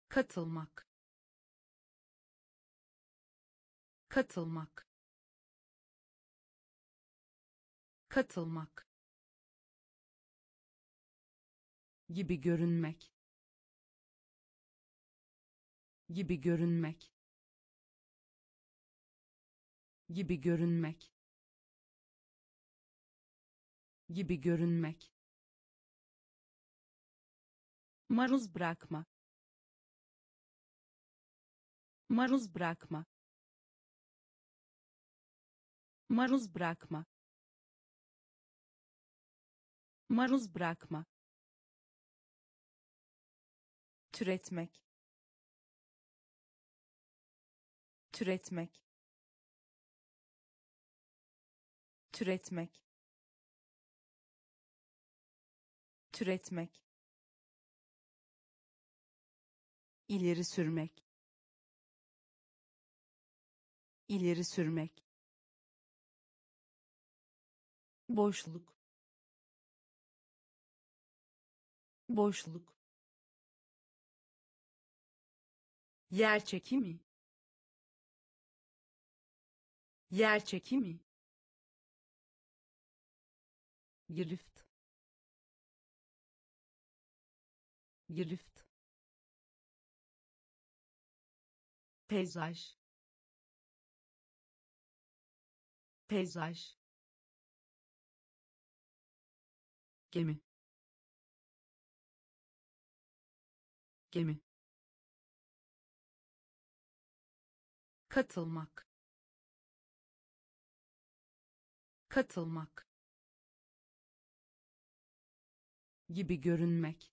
A: katılmak katılmak katılmak gibi görünmek gibi görünmek gibi görünmek gibi görünmek maruz bırakma maruz bırakma maruz bırakma maruz bırakma türetmek türetmek türetmek türetmek ileri sürmek ileri sürmek boşluk boşluk yer çekimi, yer çekimi, girift girift peyzaj peyzaj gemi gemi katılmak katılmak gibi görünmek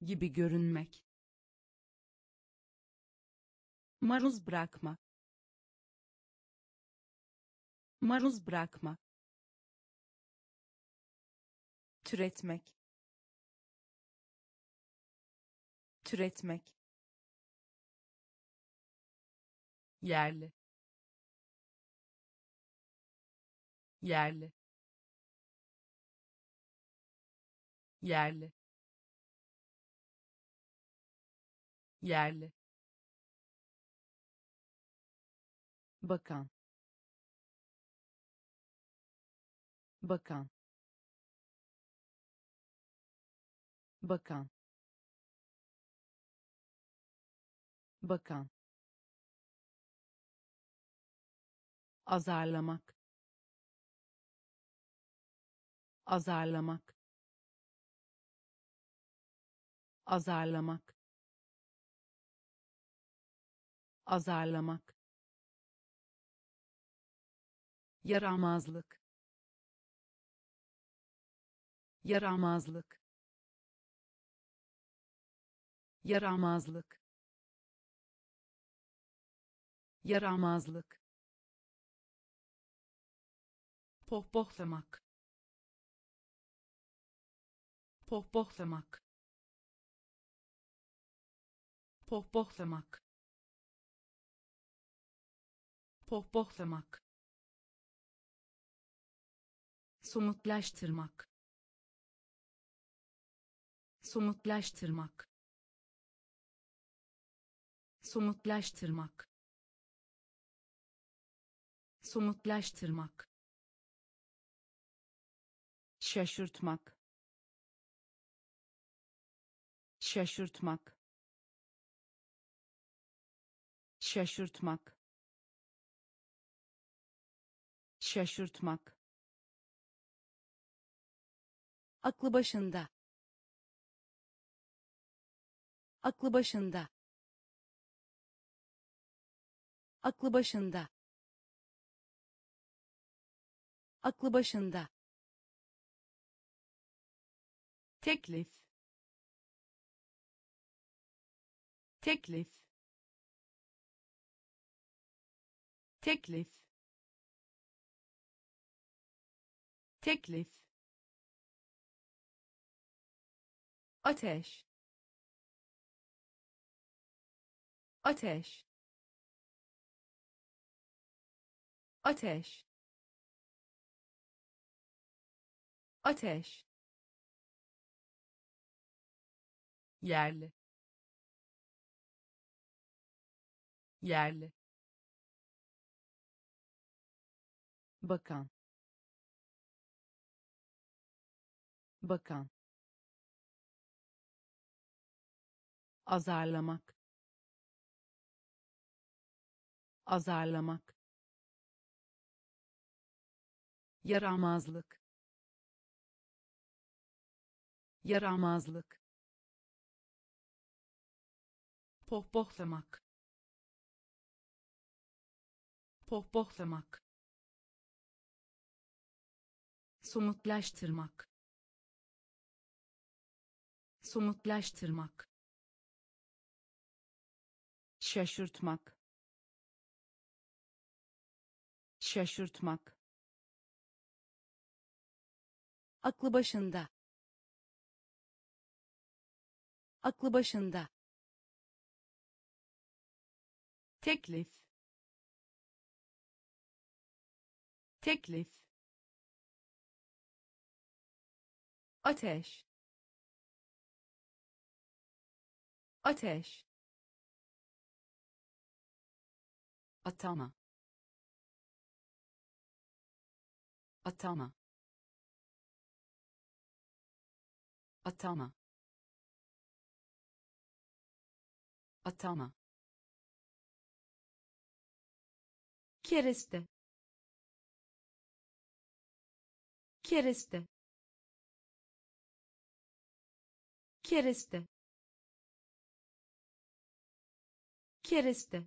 A: gibi görünmek maruz bırakma maruz bırakma türetmek türetmek yerli yerli yerli yerli bakan bakan bakan bakan azarlamak azarlamak azarlamak azarlamak yaramazlık yaramazlık yaramazlık yaramazlık pohpohlamak pohpohlamak pohpohlamak pohpohlamak somutlaştırmak somutlaştırmak somutlaştırmak somutlaştırmak şaşırtmak şaşırtmak şaşırtmak şaşırtmak aklı başında aklı başında aklı başında aklı başında teklif teklif teklif teklif ateş ateş ateş ateş yerli yerli bakan bakan azarlamak azarlamak yaramazlık yaramazlık pohpohlamak pohpohlamak somutlaştırmak somutlaştırmak şaşırtmak şaşırtmak aklı başında aklı başında teklif teklif ateş ateş atama atama atama atama kereste kereste kereste kereste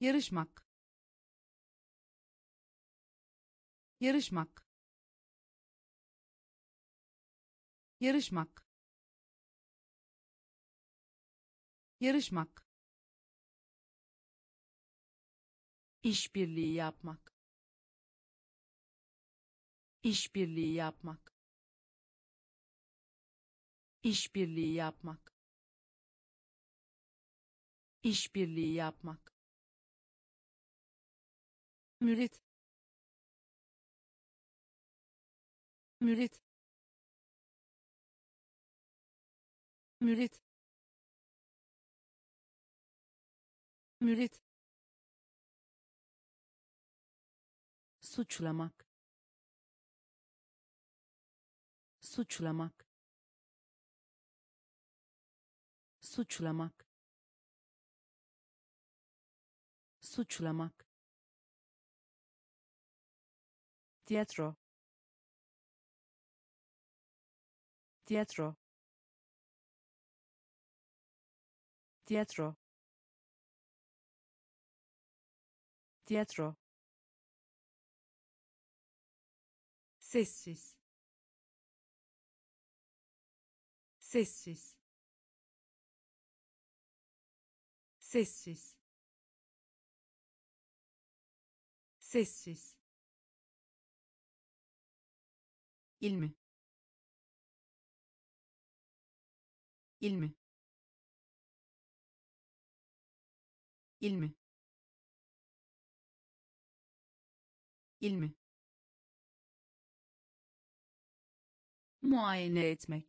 A: yarışmak yarışmak yarışmak yarışmak işbirliği yapmak işbirliği yapmak işbirliği yapmak işbirliği yapmak mürit mürit mürit mürit suçlamak suçlamak suçlamak suçlamak tiyatro tiyatro tiyatro tiyatro sessiz sessiz sessiz sessiz ilmi ilmi ilmi ilmi muayene etmek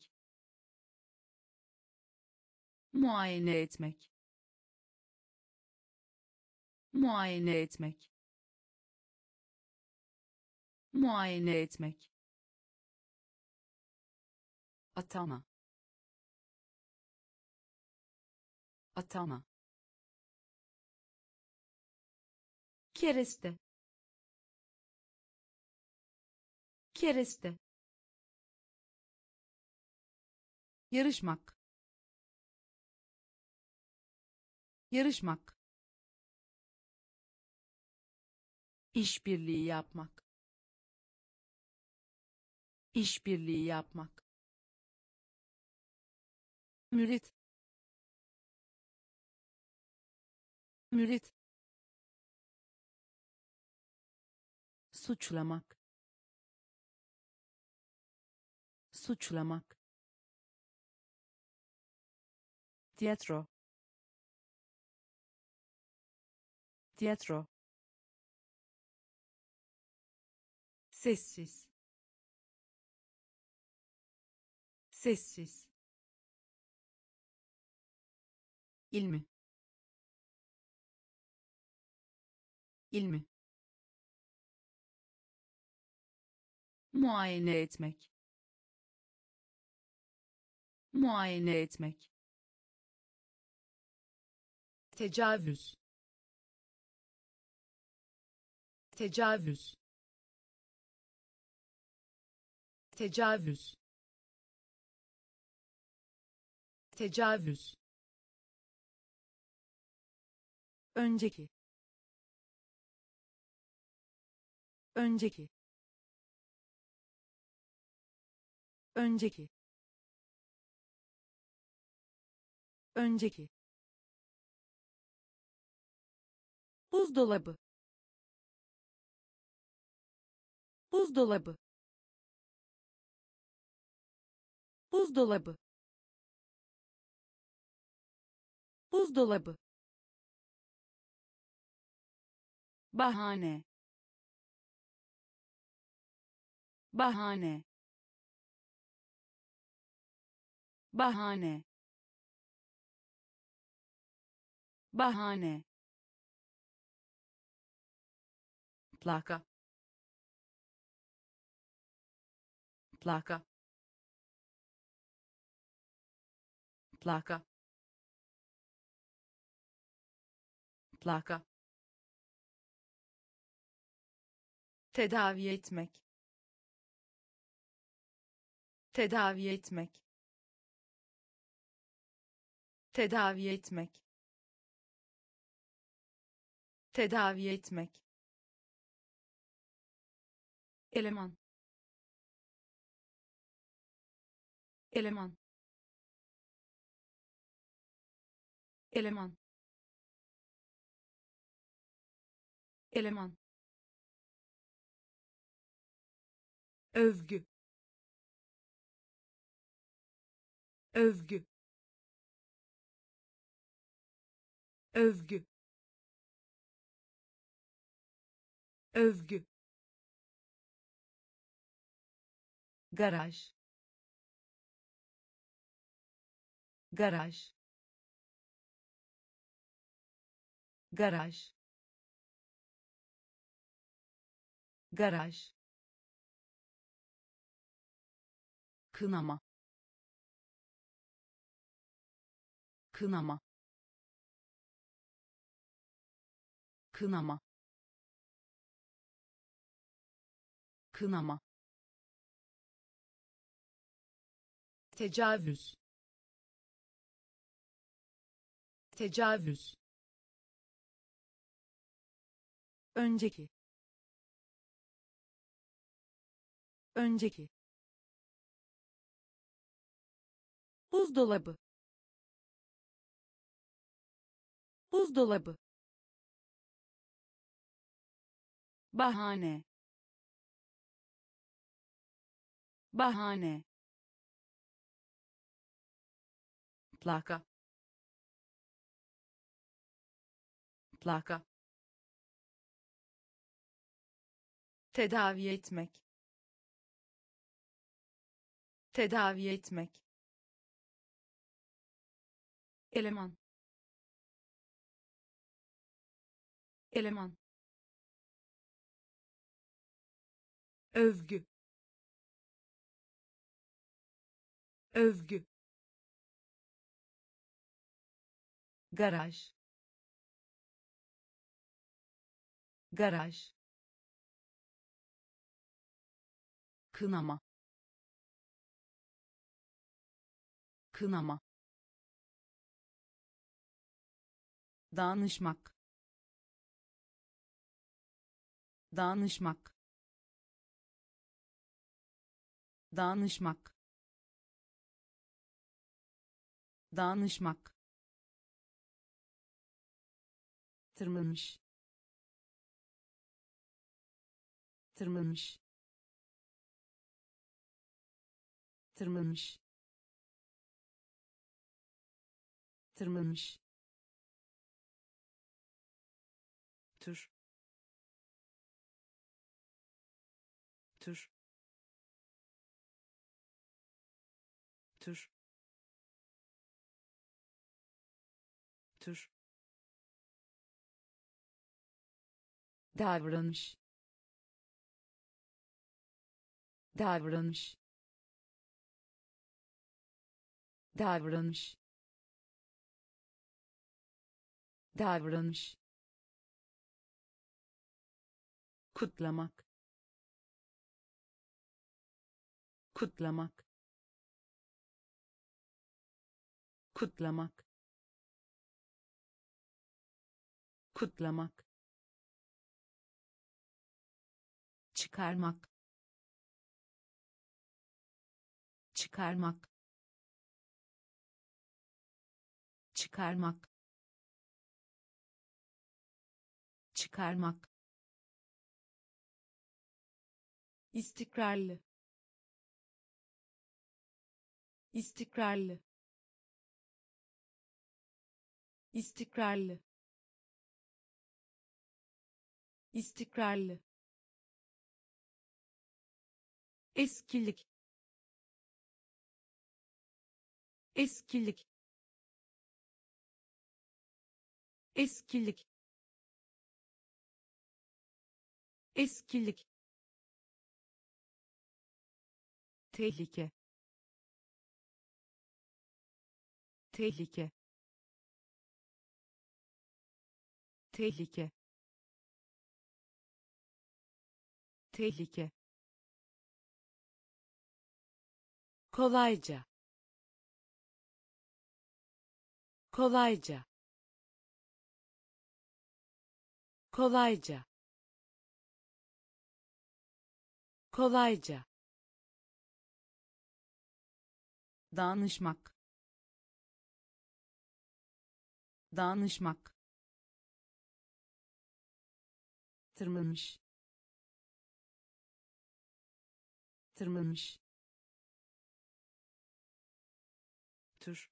A: muayene etmek muayene etmek muayene etmek atama atama kereste kereste yarışmak yarışmak işbirliği yapmak işbirliği yapmak mürit mürit suçlamak suçlamak tiyatro tiyatro sessiz sessiz ilmi ilmi muayene etmek muayene etmek tecavüz tecavüz tecavüz tecavüz önceki önceki önceki önceki buzdolabı buzdolabı buzdolabı buzdolabı bahane bahane bahane bahane plaka plaka plaka plaka tedavi etmek tedavi etmek tedavi etmek tedavi etmek eleman eleman eleman eleman övgü övgü övgü övgü garaj garaj garaj garaj kınama kınama kınama kınama tecavüz tecavüz önceki önceki buzdolabı buzdolabı bahane bahane plaka plaka tedavi etmek tedavi etmek eleman eleman övgü övgü garaj garaj kınama kınama danışmak danışmak danışmak danışmak tırmanmış tırmanmış tırmanmış tırmanmış tür tür tür tür davranış davranış davranış davranış kutlamak kutlamak kutlamak kutlamak çıkarmak çıkarmak çıkarmak çıkarmak istikrarlı istikrarlı istikrarlı istikrarlı eskilik eskilik eskilik eskilik tehlike tehlike tehlike tehlike kolayca kolayca kolayca kolayca danışmak danışmak tırmanmış tırmanmış tür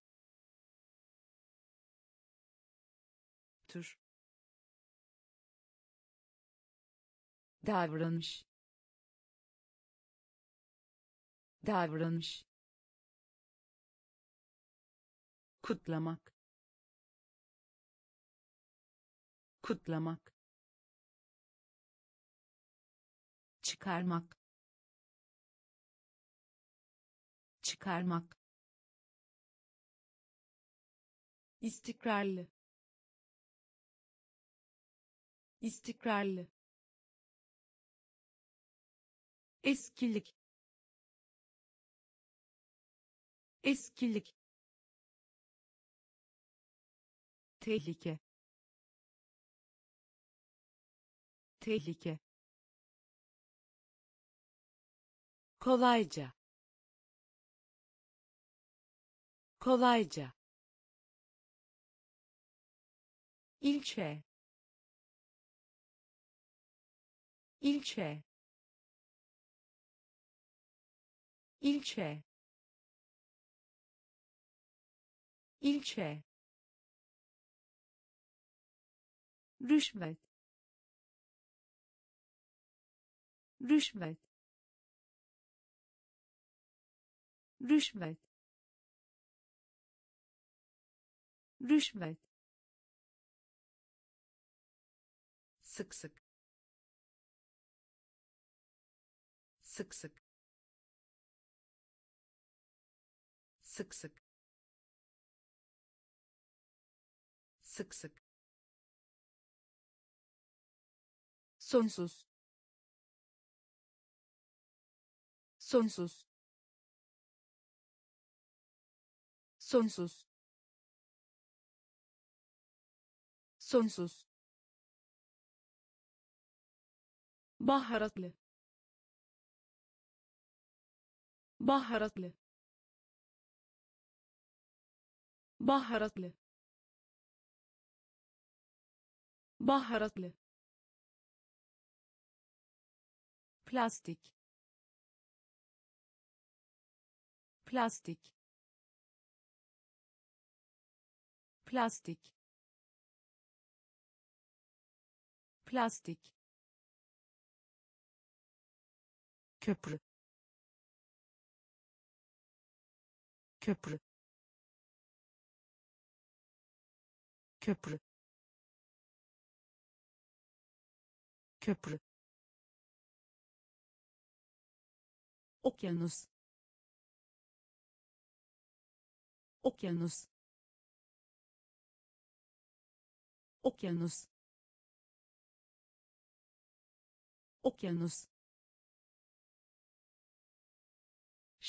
A: tür davranış davranış kutlamak kutlamak çıkarmak çıkarmak istikrarlı istikrarlı eskilik eskilik tehlike tehlike kolayca kolayca ilçe ilçe ilçe ilçe rüşvet rüşvet rüşvet rüşvet sık sık sık sık sık sık sık sık sonsuz sonsuz sonsuz sonsuz baharatlı baharatlı baharatlı baharatlı plastik plastik plastik plastik köprü köprü köprü köprü okyanus okyanus okyanus okyanus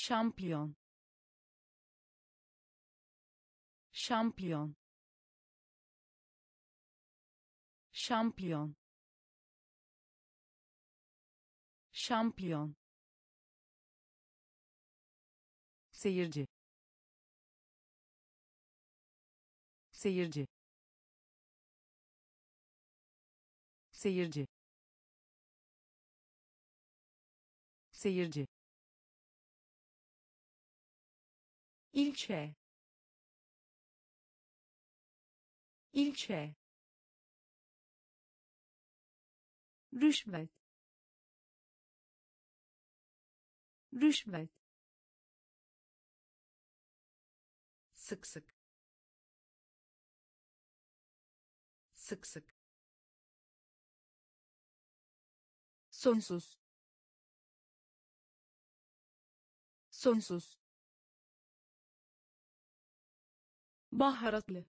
A: Şampiyon. Şampiyon. Şampiyon. Şampiyon. Seyirci. Seyirci. Seyirci. Seyirci. ilçe ilçe rüşvet rüşvet sık sık sık sık sonsuz sonsuz baharatlı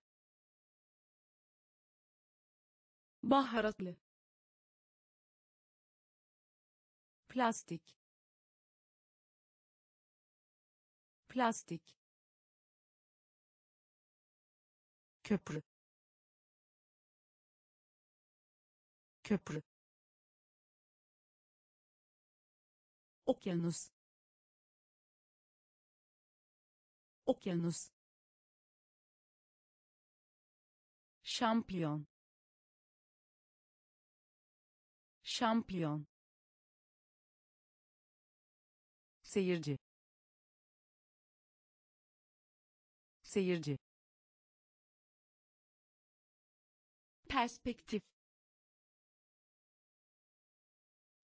A: baharatlı plastik plastik köprü köprü okyanus okyanus Şampiyon. Şampiyon. Seyirci. Seyirci. Perspektif.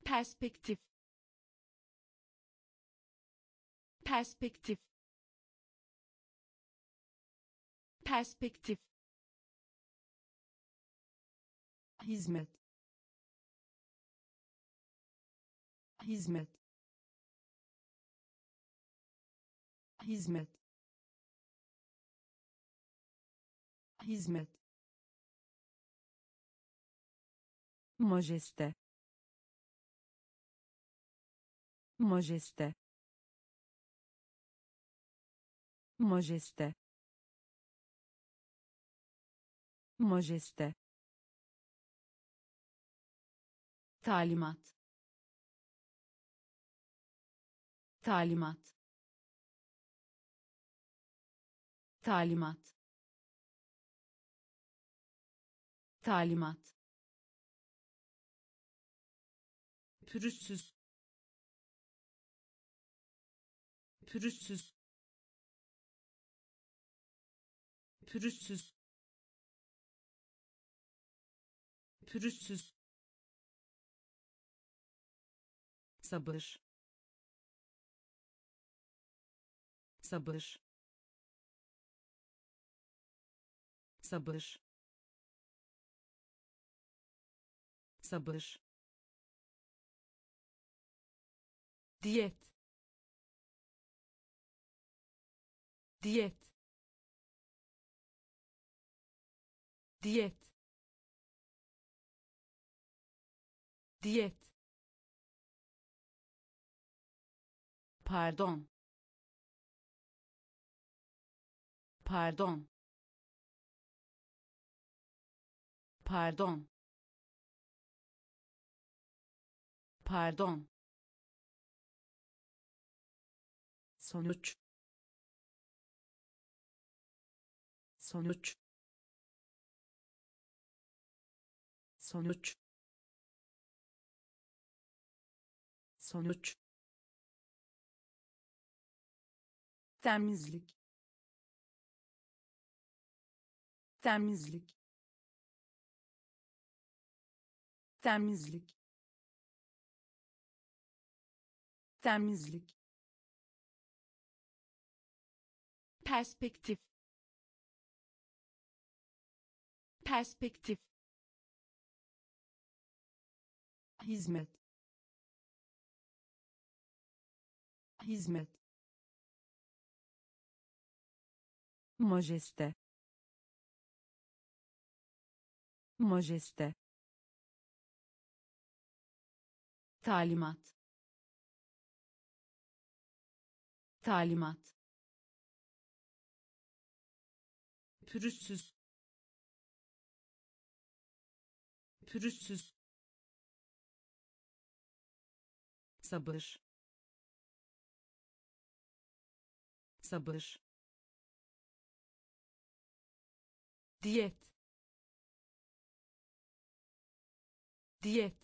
A: Perspektif. Perspektif. Perspektif. hizmet hizmet hizmet hizmet majeste majeste majeste majeste talimat talimat talimat talimat pürüzsüz pürüzsüz pürüzsüz pürüzsüz sabır sabır sabır sabır diyet diyet diyet diyet Pardon. Pardon. Pardon. Pardon. sonuç sonuç sonuç sonuç temizlik temizlik temizlik temizlik perspektif perspektif hizmet hizmet Majeste. Majeste. Talimat. Talimat. Pürüzsüz. Pürüzsüz. sabır sabır diyet diyet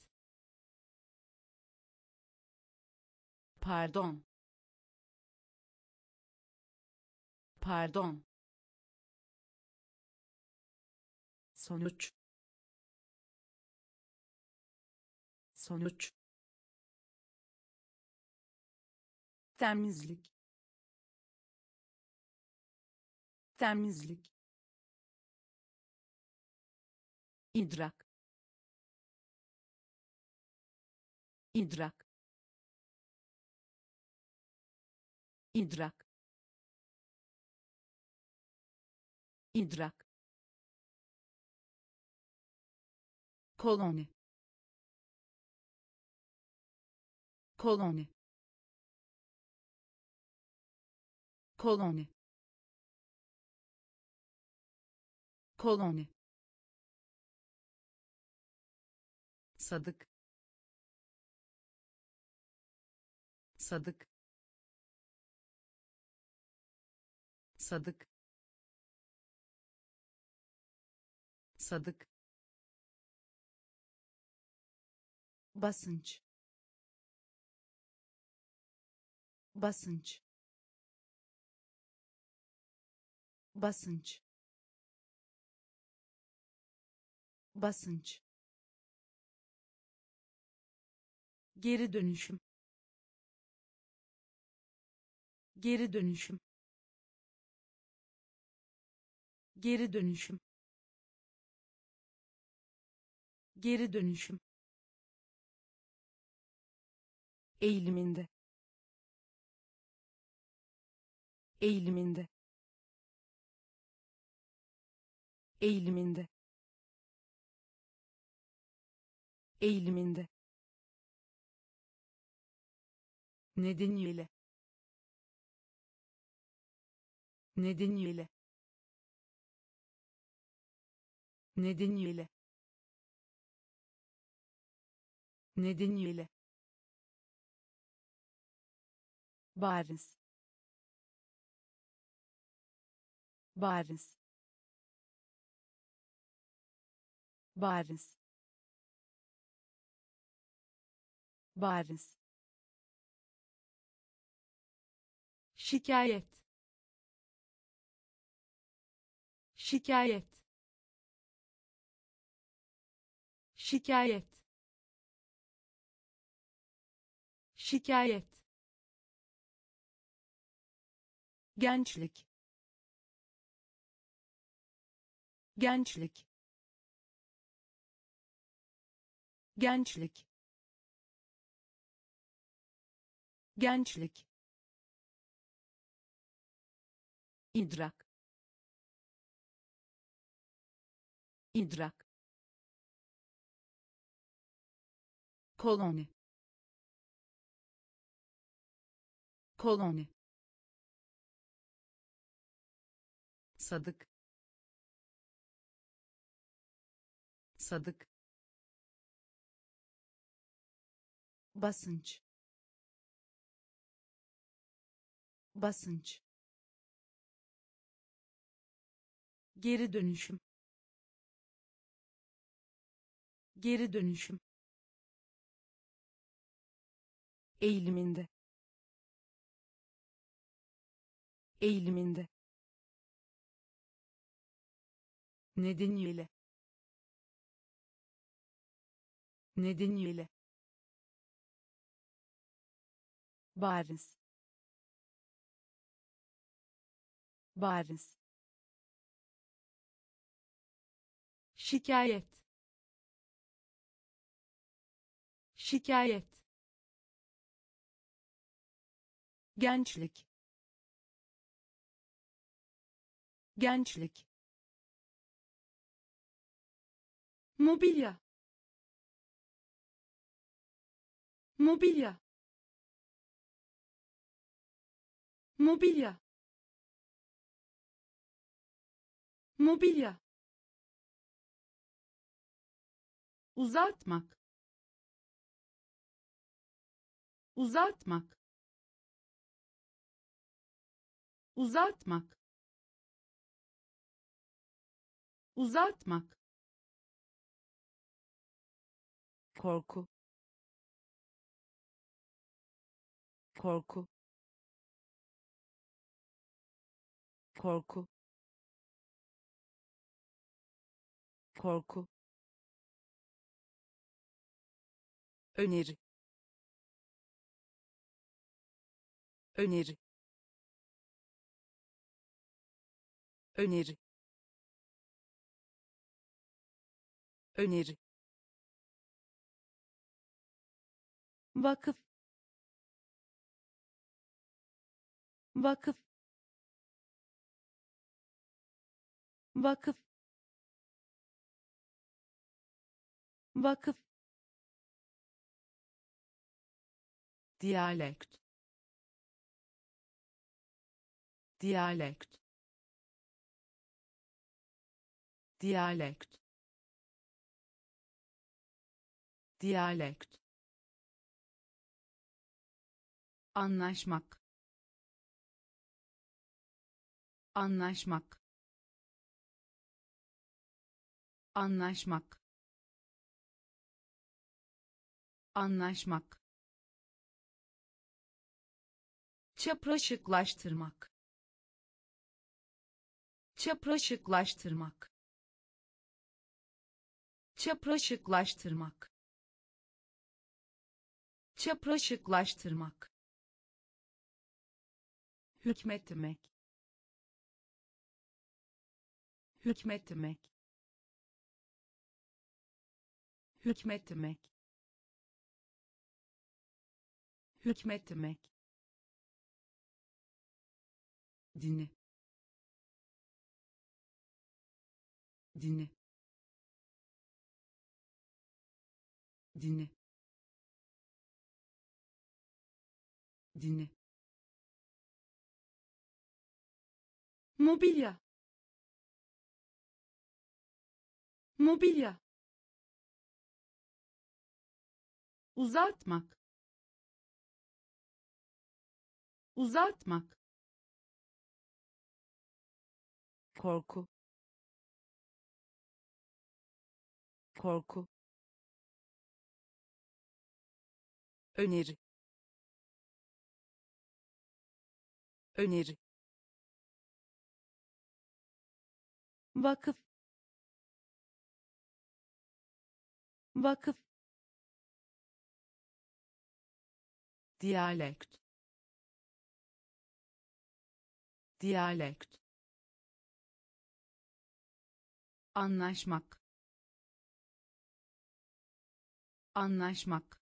A: pardon pardon sonuç sonuç temizlik temizlik idrak idrak idrak idrak koloni koloni koloni koloni sadık sadık sadık sadık basınç basınç basınç basınç geri dönüşüm geri dönüşüm geri dönüşüm geri dönüşüm eğiliminde eğiliminde eğiliminde eğiliminde nedeniyle nedeniyle nedeniyle nedeniyle bariz bariz bariz bariz şikayet şikayet şikayet şikayet gençlik gençlik gençlik gençlik idrak idrak koloni koloni sadık sadık basınç basınç geri dönüşüm geri dönüşüm eğiliminde eğiliminde nedeniyle nedeniyle bariz bariz şikayet şikayet gençlik gençlik mobilya mobilya mobilya mobilya uzatmak uzatmak uzatmak uzatmak korku korku korku korku öneri öneri öneri öneri vakıf vakıf vakıf vakıf diyalekt diyalekt diyalekt diyalekt anlaşmak anlaşmak anlaşmak anlaşmak çapraşıklaştırmak çapraşıklaştırmak çapraşıklaştırmak çapraşıklaştırmak hükmetmek hükmetmek hükmetmek hükmetmek Dinle, dinle, dinle, dinle. mobilya mobilya uzatmak uzatmak korku korku öneri öneri vakıf vakıf diyalekt diyalekt anlaşmak anlaşmak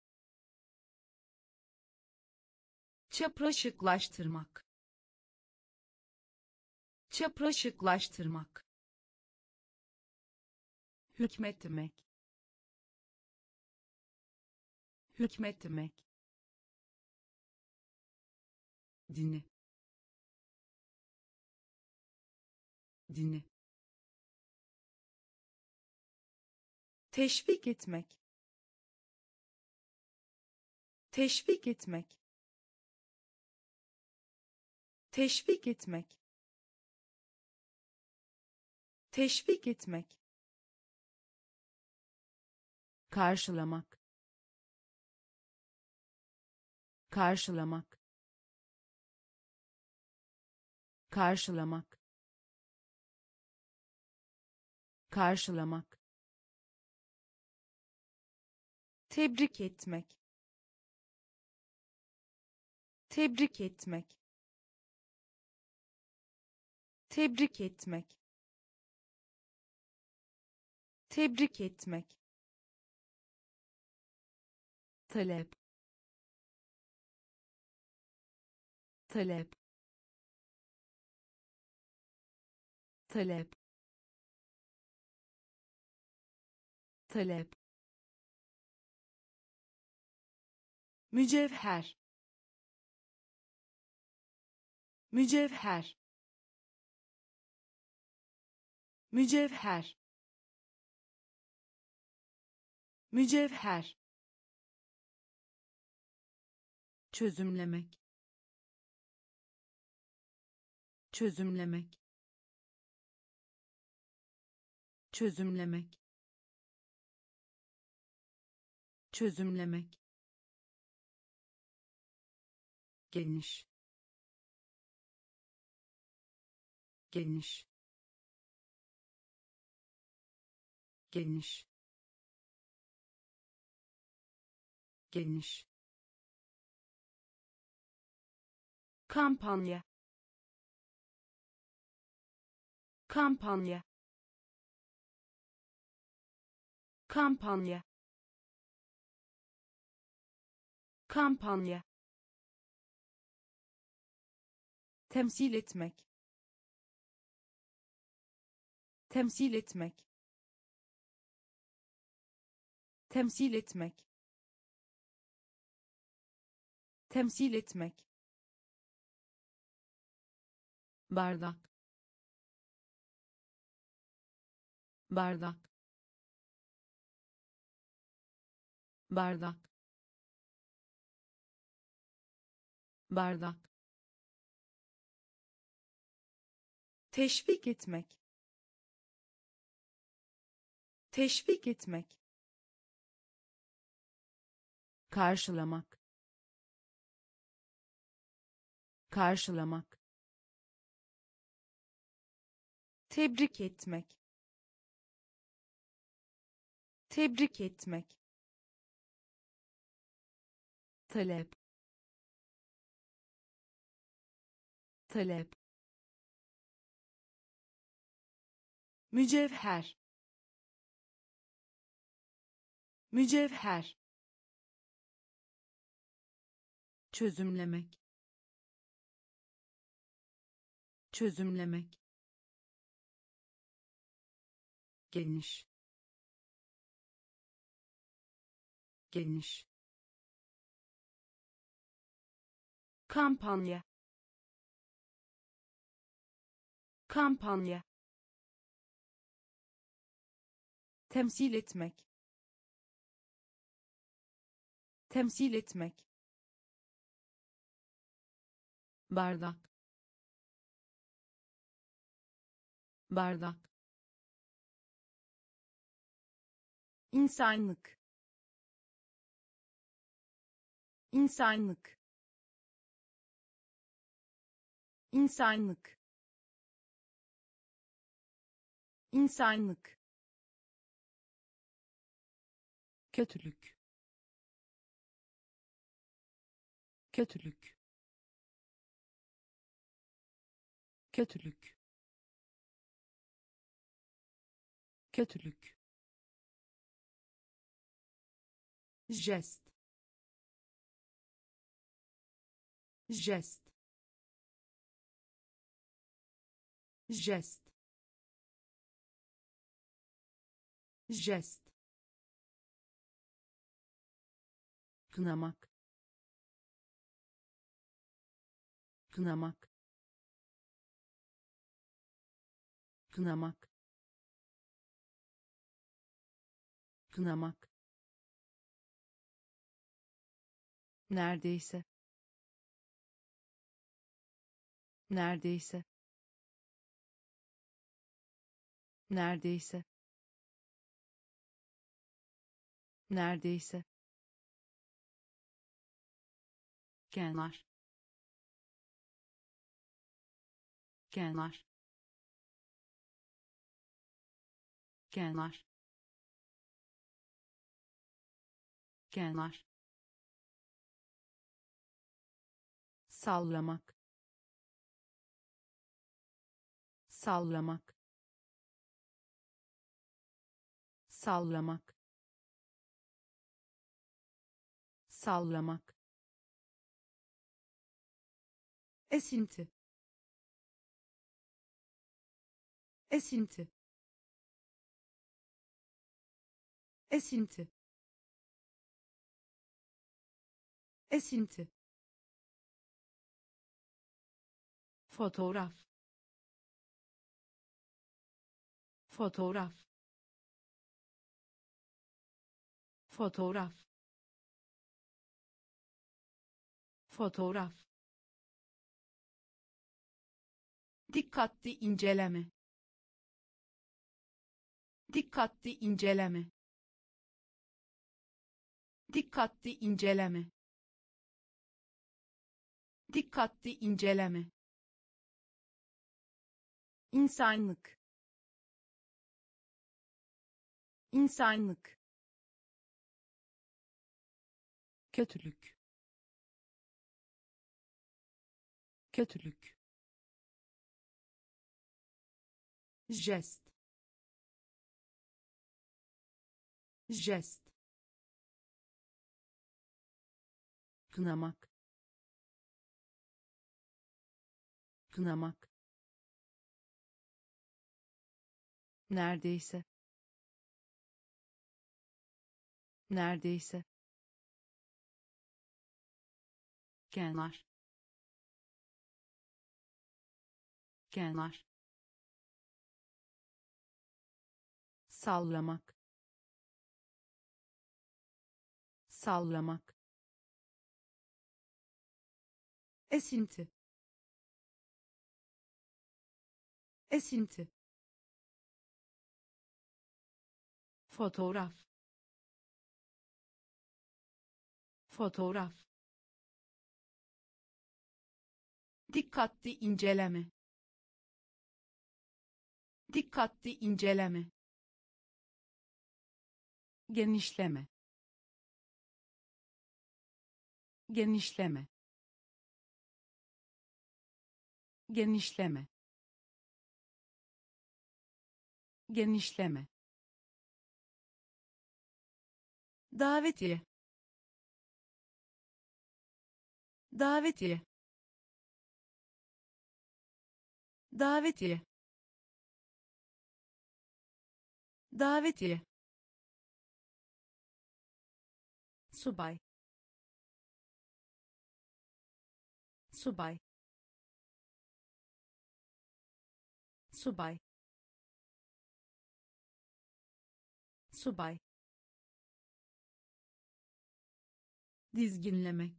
A: çapraşıklaştırmak çapraşıklaştırmak hükmetmek hükmetmek Dinle. Dinle. teşvik etmek teşvik etmek teşvik etmek teşvik etmek karşılamak karşılamak karşılamak karşılamak tebrik etmek tebrik etmek tebrik etmek tebrik etmek talep talep talep talep mücevher mücevher mücevher mücevher çözümlemek çözümlemek çözümlemek çözümlemek geniş geniş geniş geniş kampanya kampanya kampanya kampanya temsil etmek temsil etmek temsil etmek temsil etmek bardak bardak bardak bardak teşvik etmek teşvik etmek karşılamak karşılamak tebrik etmek tebrik etmek talep talep mücevher mücevher çözümlemek çözümlemek geniş geniş kampanya kampanya temsil etmek temsil etmek bardak bardak insanlık insanlık insanlık insanlık Catholique. Catholique. Catholique. Catholique. Geste. Geste. Geste. Geste. kınamak kınamak kınamak kınamak neredeyse neredeyse neredeyse neredeyse kenar kenar kenar kenar sallamak sallamak sallamak sallamak Esinti. Esinti. Esinti. Esinti. Fotoğraf. Fotoğraf. Fotoğraf. Fotoğraf. dikkatli inceleme dikkatli inceleme dikkatli inceleme dikkatli inceleme insanlık insanlık kötülük kötülük jest jest kınamak kınamak neredeyse neredeyse kenar kenar sallamak sallamak esinti esinti fotoğraf fotoğraf dikkatli inceleme dikkatli inceleme genişleme genişleme genişleme genişleme davetiye davetiye davetiye davetiye subay subay subay subay dizginlemek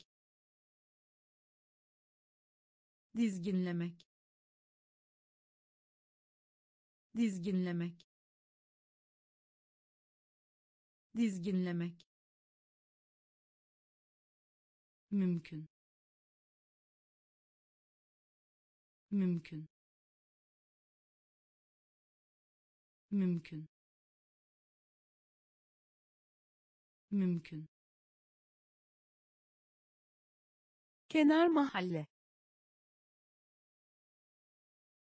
A: dizginlemek dizginlemek dizginlemek mümkün mümkün mümkün mümkün kenar mahalle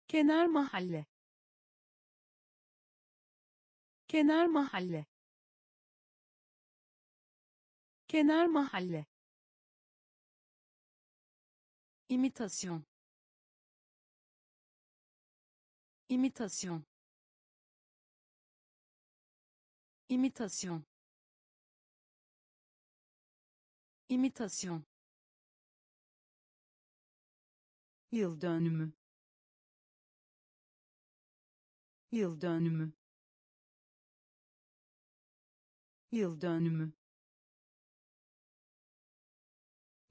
A: kenar mahalle kenar mahalle kenar mahalle imitasyon imitasyon imitasyon imitasyon yıl dönümü yıl dönümü yıl dönümü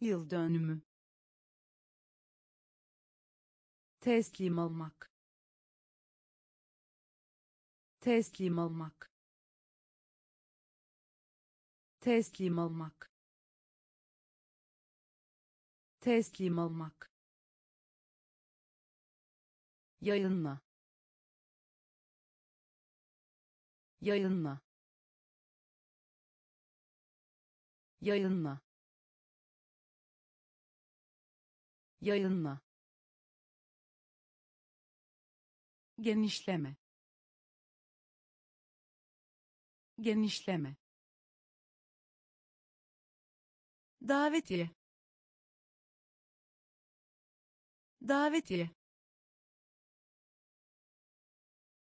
A: yıl dönümü teslim olmak teslim olmak teslim olmak teslim olmak yayınla yayınla yayınla yayınla genişleme genişleme davetiye davetiye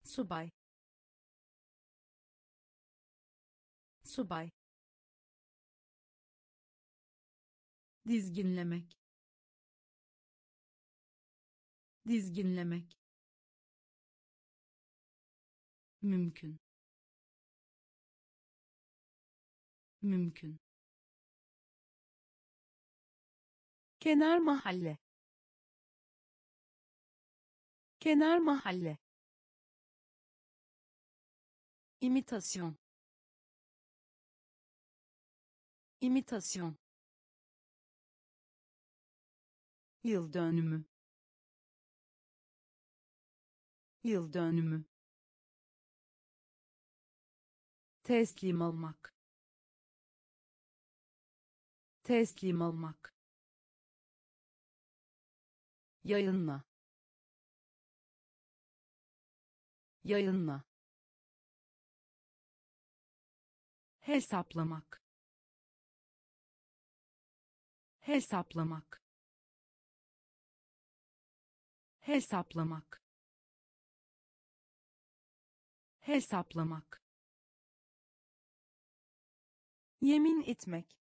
A: subay subay dizginlemek dizginlemek mümkün mümkün kenar mahalle kenar mahalle imitasyon imitasyon yıl dönümü yıl dönümü teslim olmak teslim olmak yayınla yayınla hesaplamak hesaplamak hesaplamak hesaplamak yemin etmek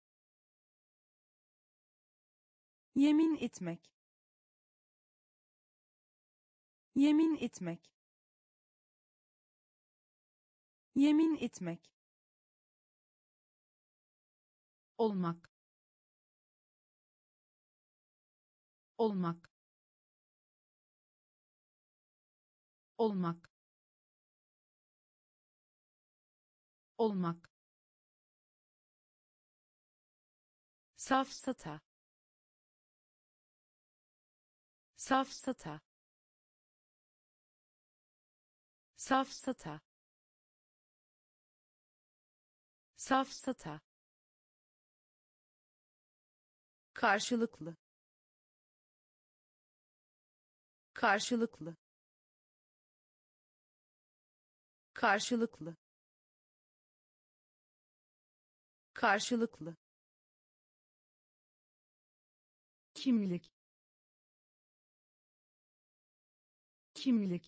A: yemin etmek yemin etmek yemin etmek olmak olmak olmak olmak safsata safsata safsata safsata karşılıklı karşılıklı karşılıklı karşılıklı kimlik kimlik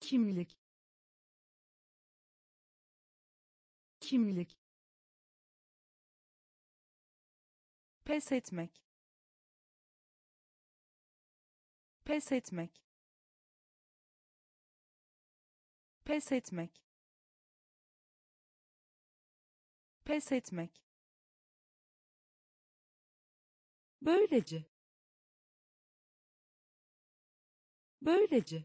A: kimlik kimlik pes etmek pes etmek pes etmek pes etmek Böylece. Böylece.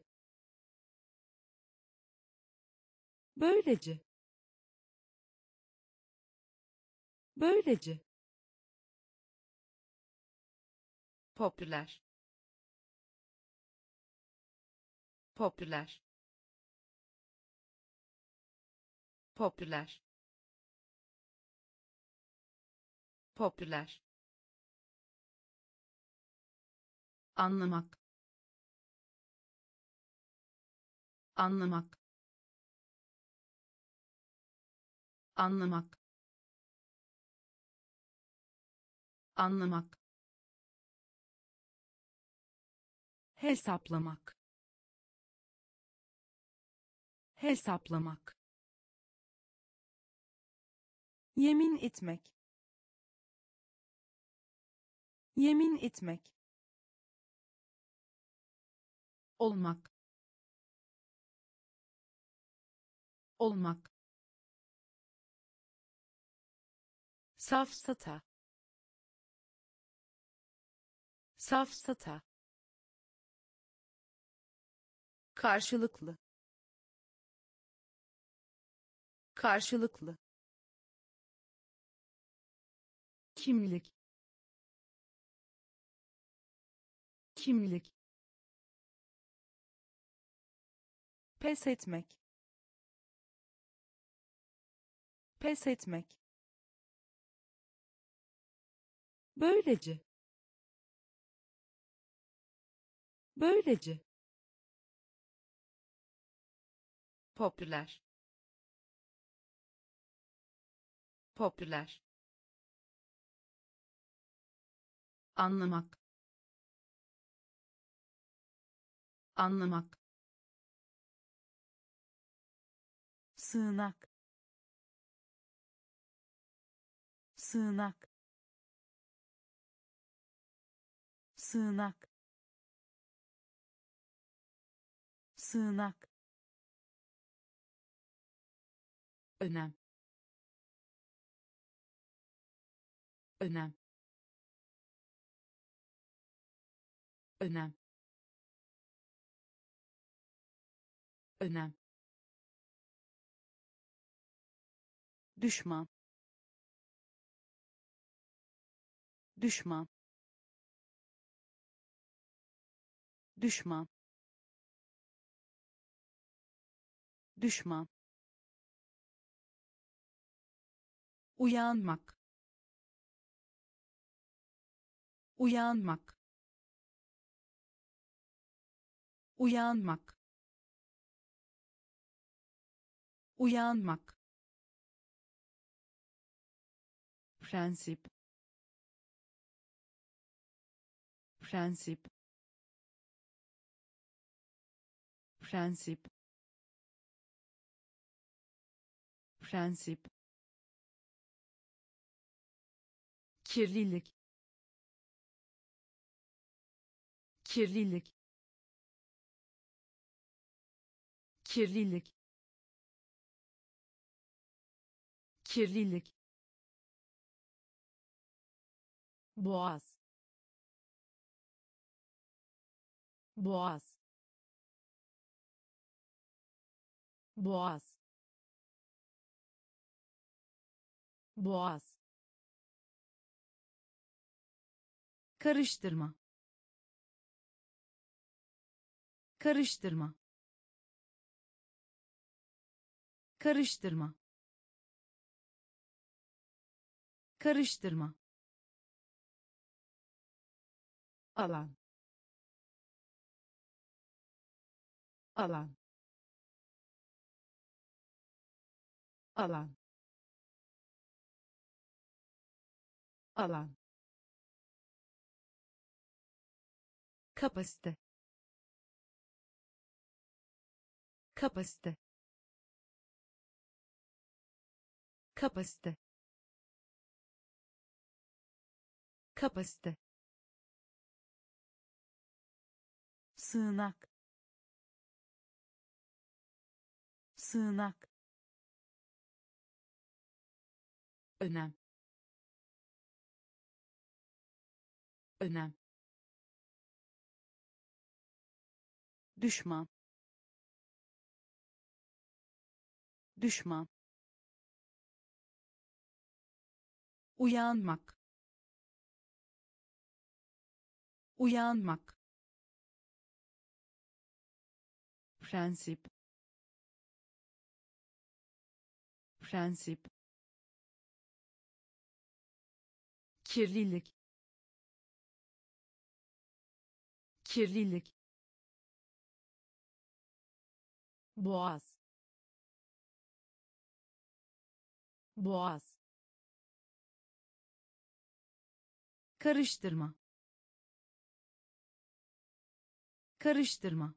A: Böylece. Böylece. popüler popüler popüler popüler anlamak anlamak anlamak anlamak hesaplamak hesaplamak yemin etmek yemin etmek olmak olmak safsata safsata karşılıklı karşılıklı kimlik kimlik pes etmek pes etmek böylece böylece popüler popüler anlamak anlamak sığınak sığınak sığınak sığınak önem önem önem önem düşman düşman düşman düşman uyanmak uyanmak uyanmak uyanmak prensip prensip prensip prensip kirlilik kirlilik kirlilik kirlilik Boğaz. Boğaz. Boğaz. Boğaz. Karıştırma. Karıştırma. Karıştırma. Karıştırma. alan alan alan alan kapasite kapasite kapasite kapasite sığınak sığınak önem önem düşman düşman uyanmak uyanmak prensip prensip kirlilik kirlilik boğaz boğaz karıştırma karıştırma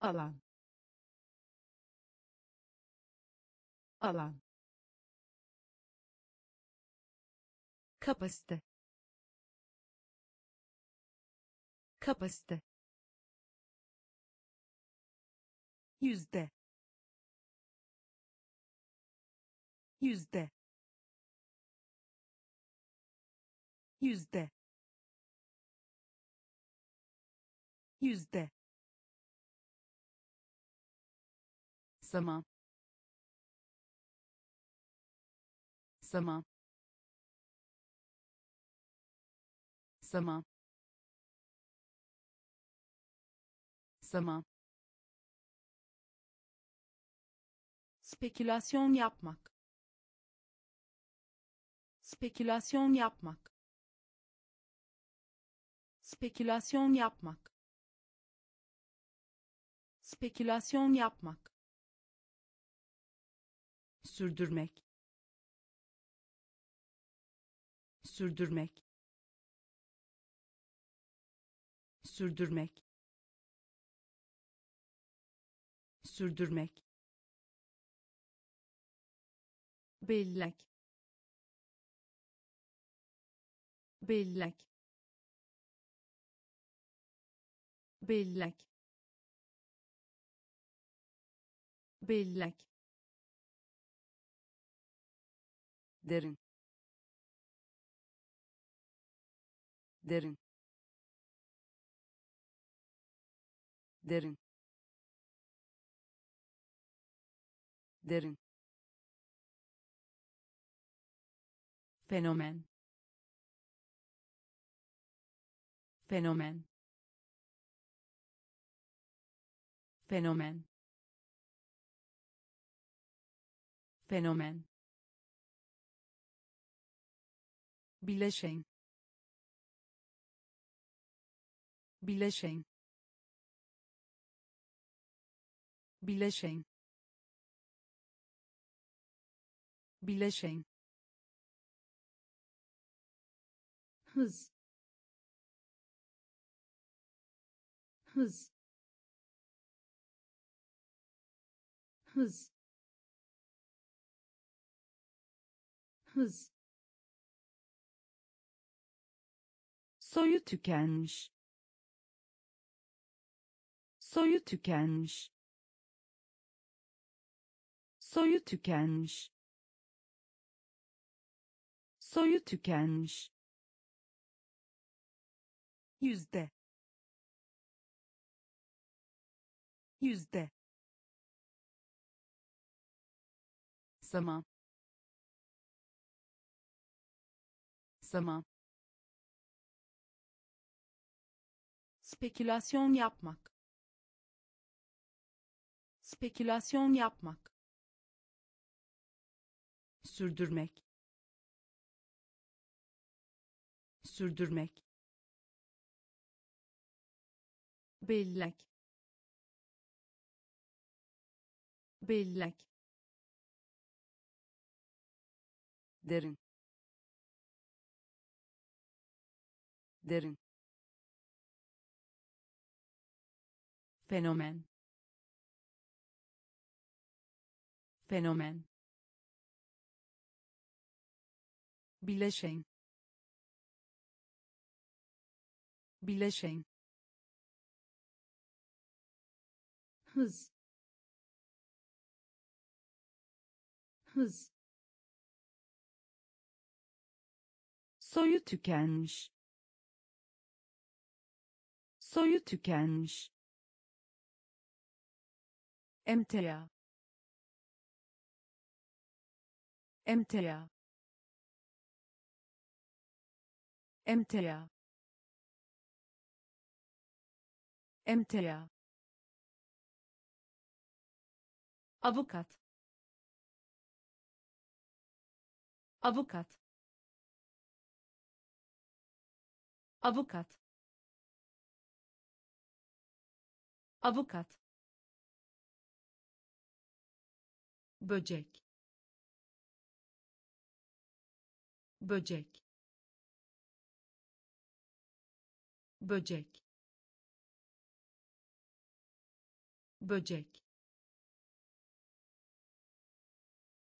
A: alan alan kapasite kapasite yüzde yüzde yüzde yüzde zaman zaman zaman zaman spekülasyon yapmak spekülasyon yapmak spekülasyon yapmak spekülasyon yapmak sürdürmek sürdürmek sürdürmek sürdürmek bellek bellek bellek bellek derin derin derin derin fenomen fenomen fenomen fenomen bileşen bileşen bileşen bileşen hız hız hız hız soyu tükenmiş soyu tükenmiş soyu tükenmiş soyu tükenmiş yüzde yüzde zaman zaman spekülasyon yapmak spekülasyon yapmak sürdürmek sürdürmek bellek bellek derin derin fenomen fenomen bileşen bileşen hız hız soyu tükenmiş soyu tükenmiş emtia emtia emtia emtia avukat avukat avukat avukat böcek böcek böcek böcek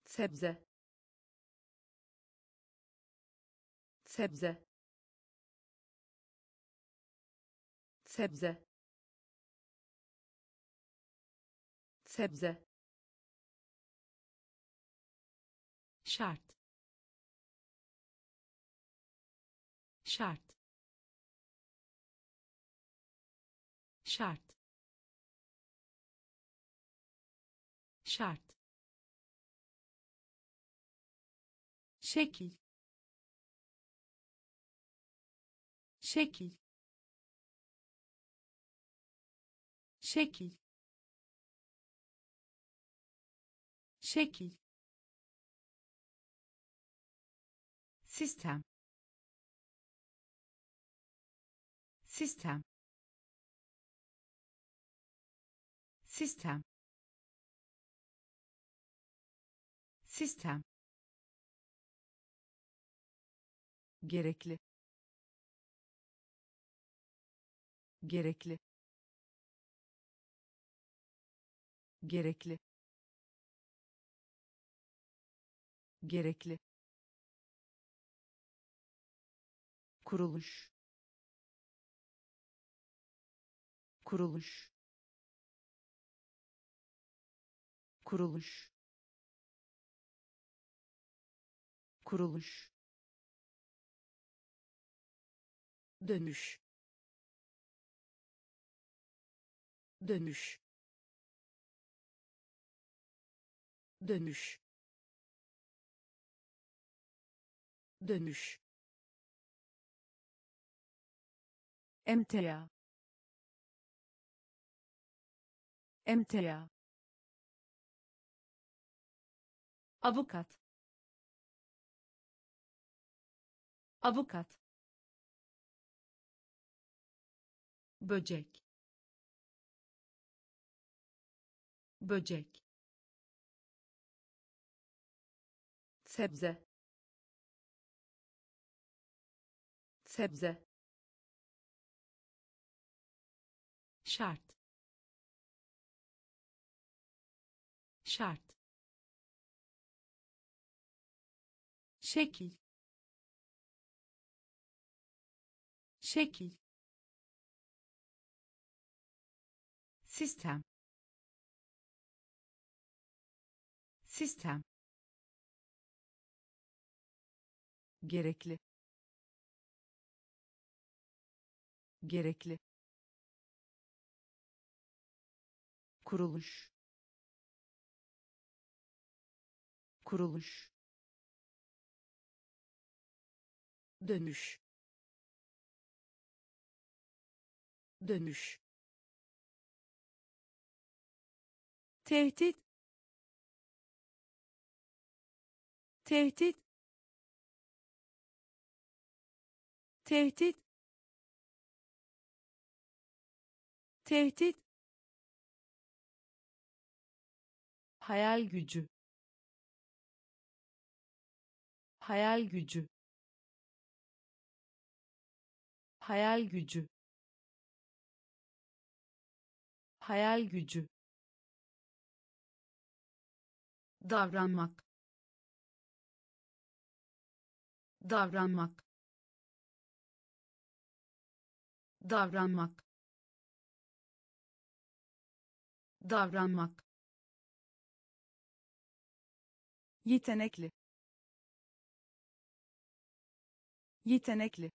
A: sebze sebze sebze sebze şart şart şart şart şekil şekil şekil şekil sistem sistem sistem sistem gerekli gerekli gerekli gerekli kuruluş kuruluş kuruluş kuruluş dönüş dönüş dönüş dönüş emtia emtia avukat avukat böcek böcek sebze sebze şart şart şekil şekil sistem sistem gerekli gerekli kuruluş kuruluş dönüş dönüş tehdit tehdit tehdit tehdit hayal gücü hayal gücü hayal gücü hayal gücü davranmak davranmak davranmak davranmak yetenekli yetenekli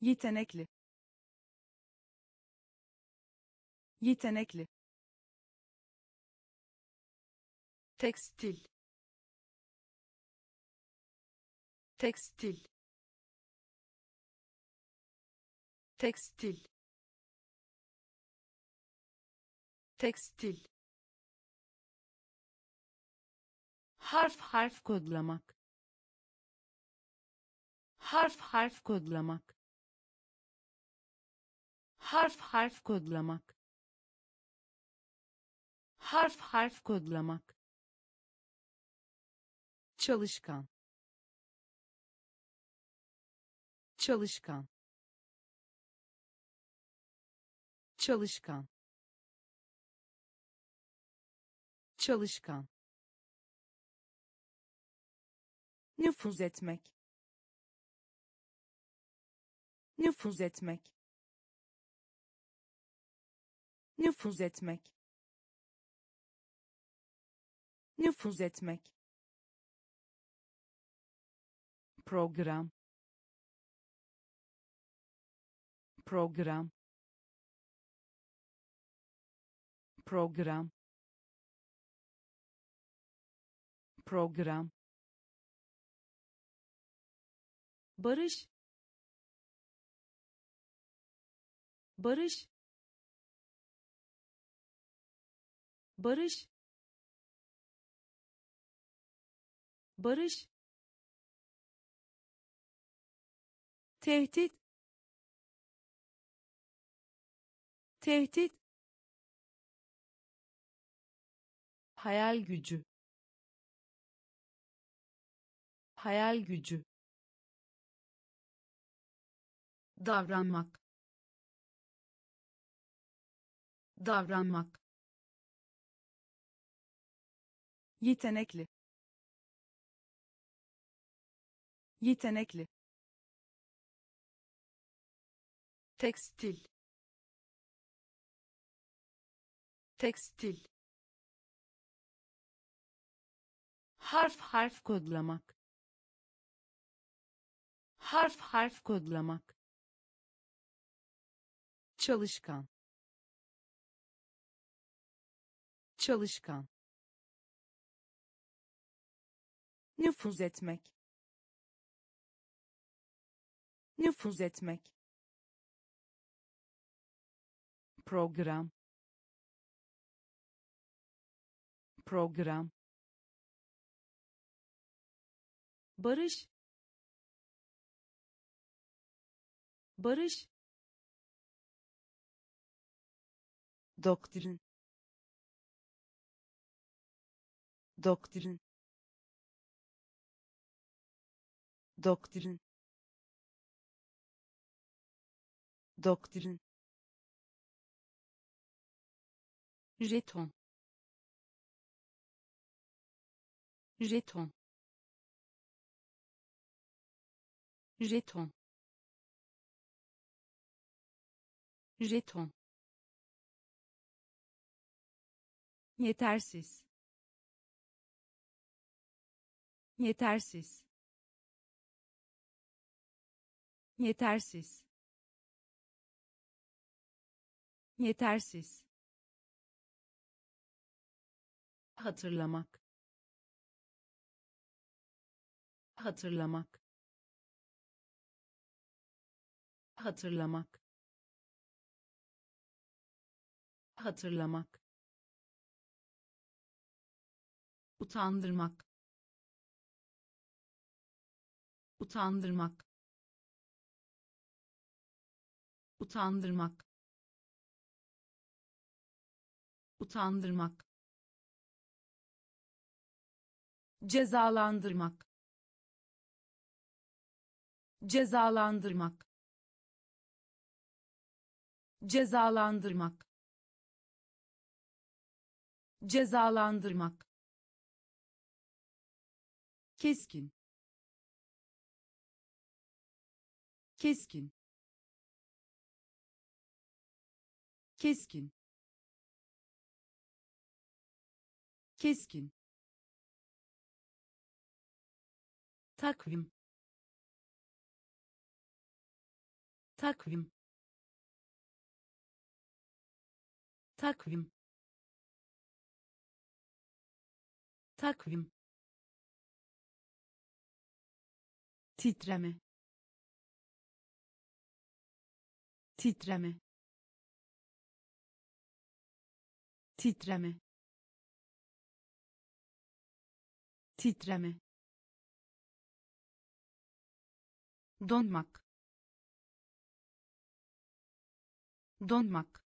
A: yetenekli yetenekli tekstil tekstil tekstil tekstil harf harf kodlamak harf harf kodlamak harf harf kodlamak harf harf kodlamak çalışkan çalışkan çalışkan çalışkan nüfuz etmek nüfuz etmek nüfuz etmek nüfuz etmek program program program program barış barış barış barış tehdit tehdit hayal gücü hayal gücü davranmak davranmak yetenekli yetenekli tekstil tekstil harf harf kodlamak harf harf kodlamak çalışkan çalışkan nüfuz etmek nüfuz etmek program program barış barış doktrin doktrin doktrin doktrin jeton jeton jeton jeton yetersiz yetersiz yetersiz yetersiz hatırlamak hatırlamak hatırlamak hatırlamak utandırmak utandırmak utandırmak utandırmak cezalandırmak cezalandırmak cezalandırmak cezalandırmak keskin keskin keskin keskin takvim takvim takvim takvim titreme titreme titreme titreme donmak donmak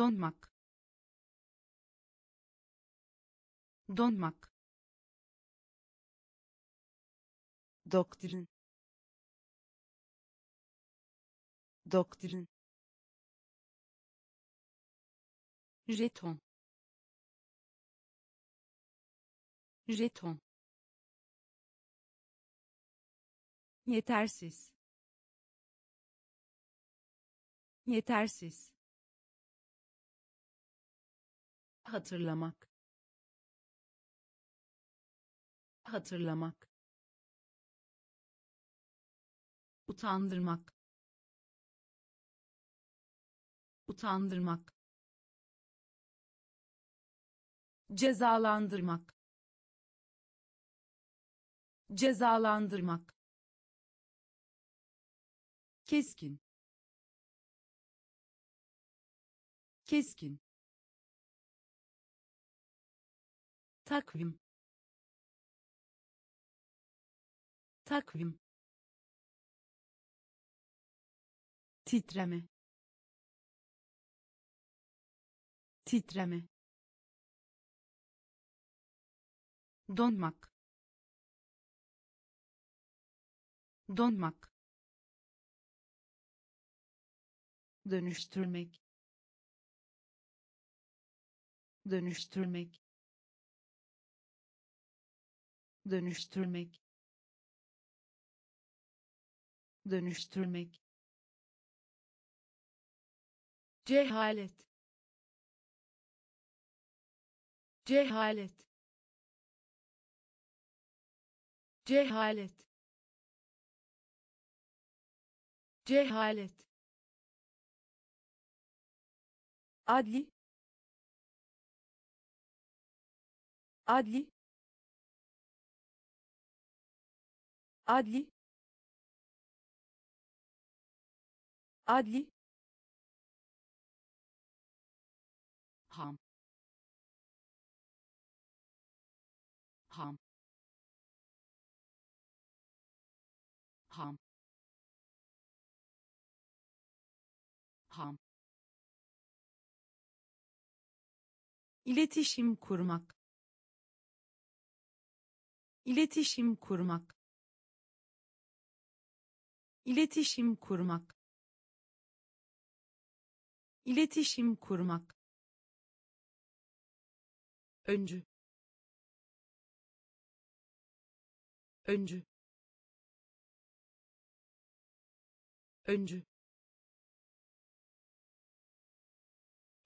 A: donmak donmak doktrin doktrin jeton jeton yetersiz yetersiz hatırlamak hatırlamak utandırmak utandırmak cezalandırmak cezalandırmak keskin keskin takvim takvim titreme titreme donmak donmak dönüştürmek dönüştürmek dönüştürmek dönüştürmek cehalet cehalet cehalet cehalet adli adli adli adli İletişim kurmak. İletişim kurmak. İletişim kurmak. İletişim kurmak. Öncü. Öncü. Öncü.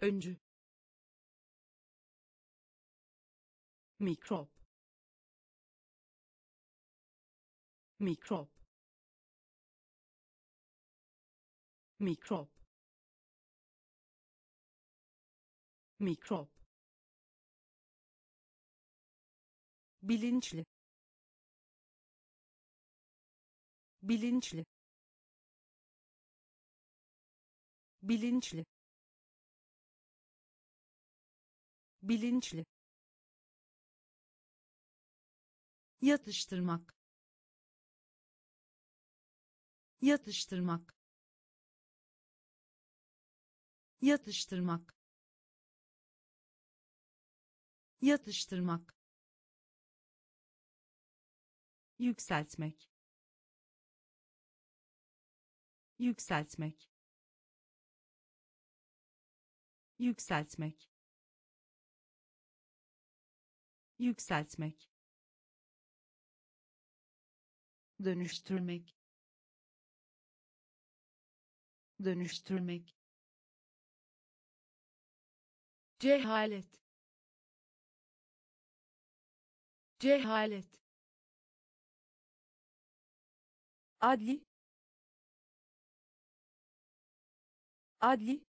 A: Öncü. mikrop mikrop mikrop mikrop bilinçli bilinçli bilinçli bilinçli yatıştırmak yatıştırmak yatıştırmak yatıştırmak yükseltmek yükseltmek yükseltmek yükseltmek dönüştürmek dönüştürmek cehalet cehalet adli adli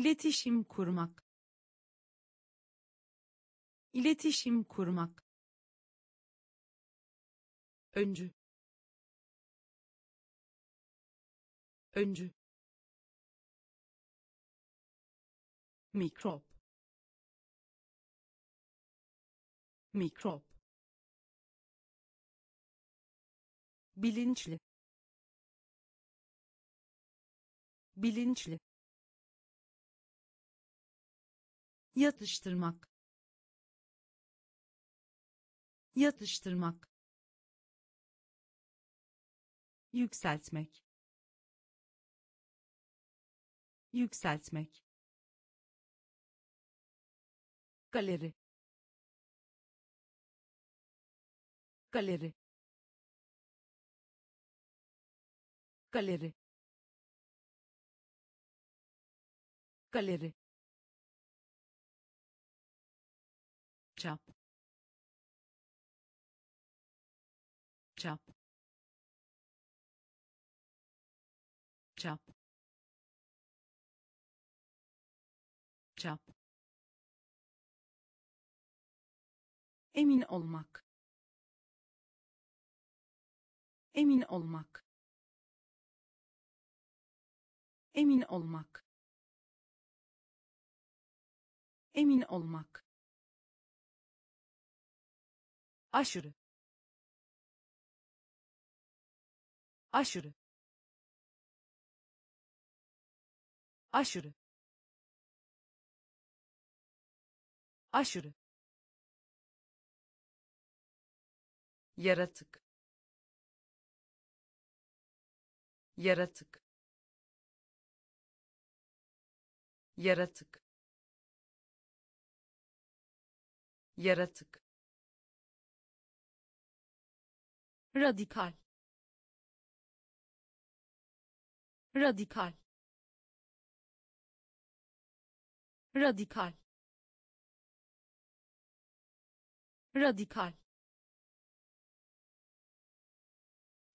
A: İletişim kurmak. İletişim kurmak. Öncü. Öncü. mikrop mikrop bilinçli bilinçli yatıştırmak yatıştırmak yükseltmek yükseltmek galeri galeri galeri galeri emin olmak emin olmak emin olmak emin olmak aşırı aşırı aşırı aşırı yaratık yaratık yaratık yaratık radikal radikal radikal radikal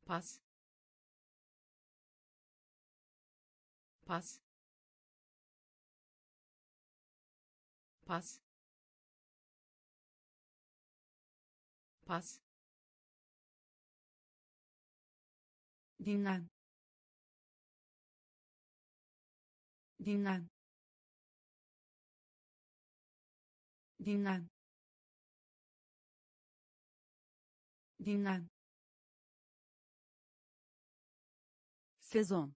A: pas pas pas pas dinlen dinlen dinlen dinlen Sezon.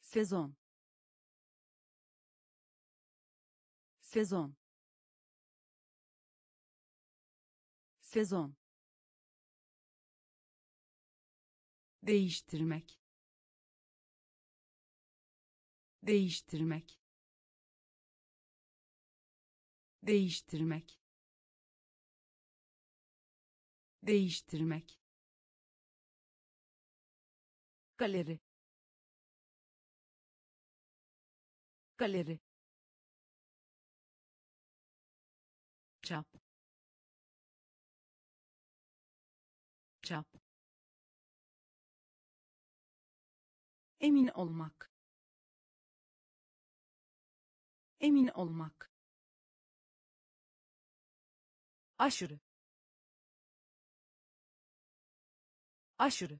A: Sezon. Sezon. Sezon. değiştirmek değiştirmek değiştirmek değiştirmek galeri galeri çap çap emin olmak emin olmak aşırı aşırı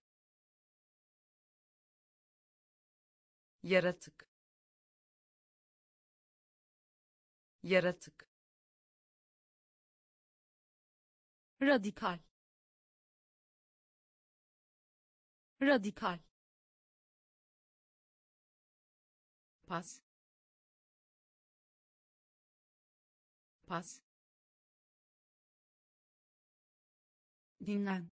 A: yaratık yaratık radikal radikal pas pas dinlen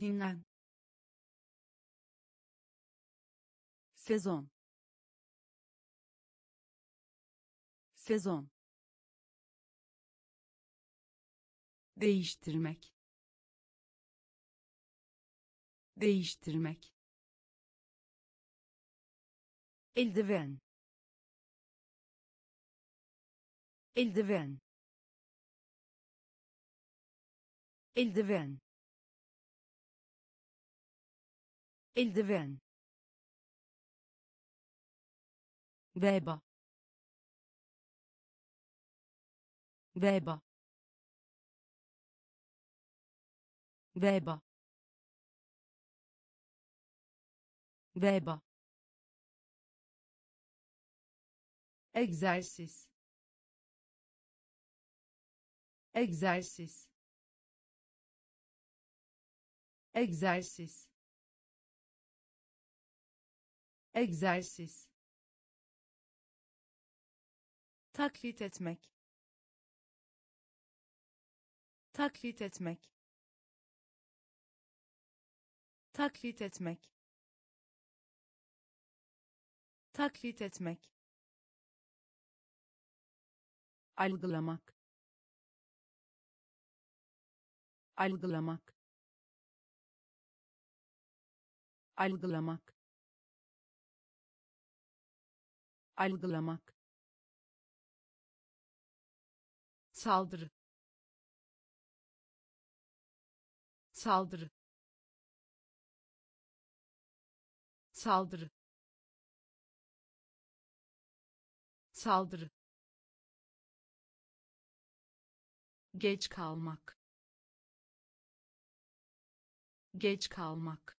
A: dinlen Sezon. Sezon. Değiştirmek. Değiştirmek. Eldiven. Eldiven. Eldiven. Eldiven. Veba. Veba. Veba. Veba. egzersiz egzersiz egzersiz egzersiz taklit etmek taklit etmek taklit etmek taklit etmek algılamak algılamak algılamak algılamak saldırı saldırı saldırı saldırı geç kalmak geç kalmak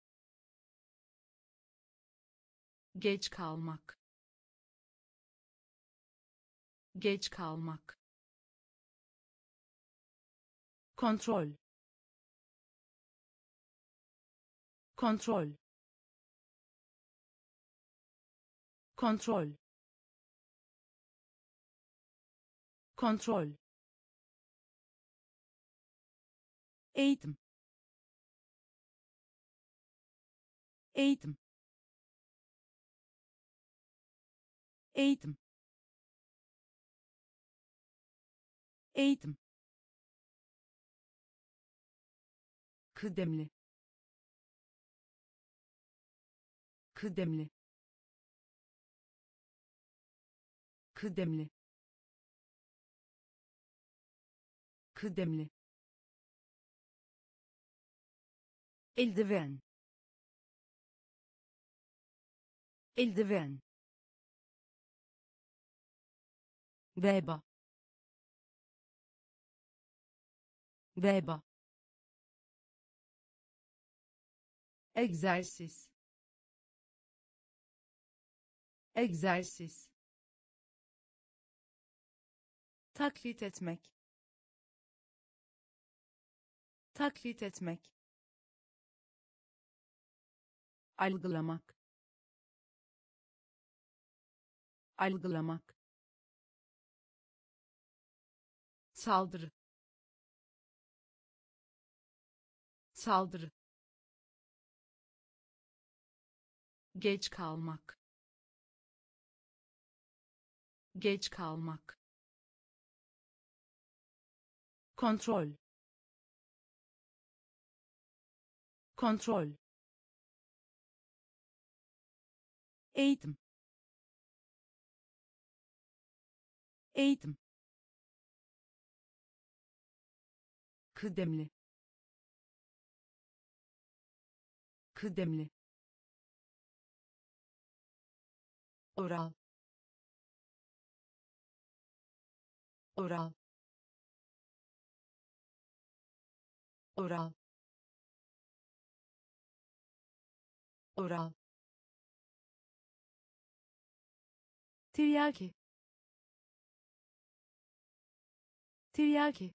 A: geç kalmak geç kalmak kontrol kontrol kontrol kontrol eğitim eğitim eğitim eğitim kıdemli kıdemli kıdemli kıdemli eldiven eldiven Veba. Veba. egzersiz egzersiz taklit etmek taklit etmek algılamak algılamak saldırı saldırı geç kalmak geç kalmak kontrol kontrol eğitim eğitim kıdemli kıdemli oral oral oral oral tiryaki tiryaki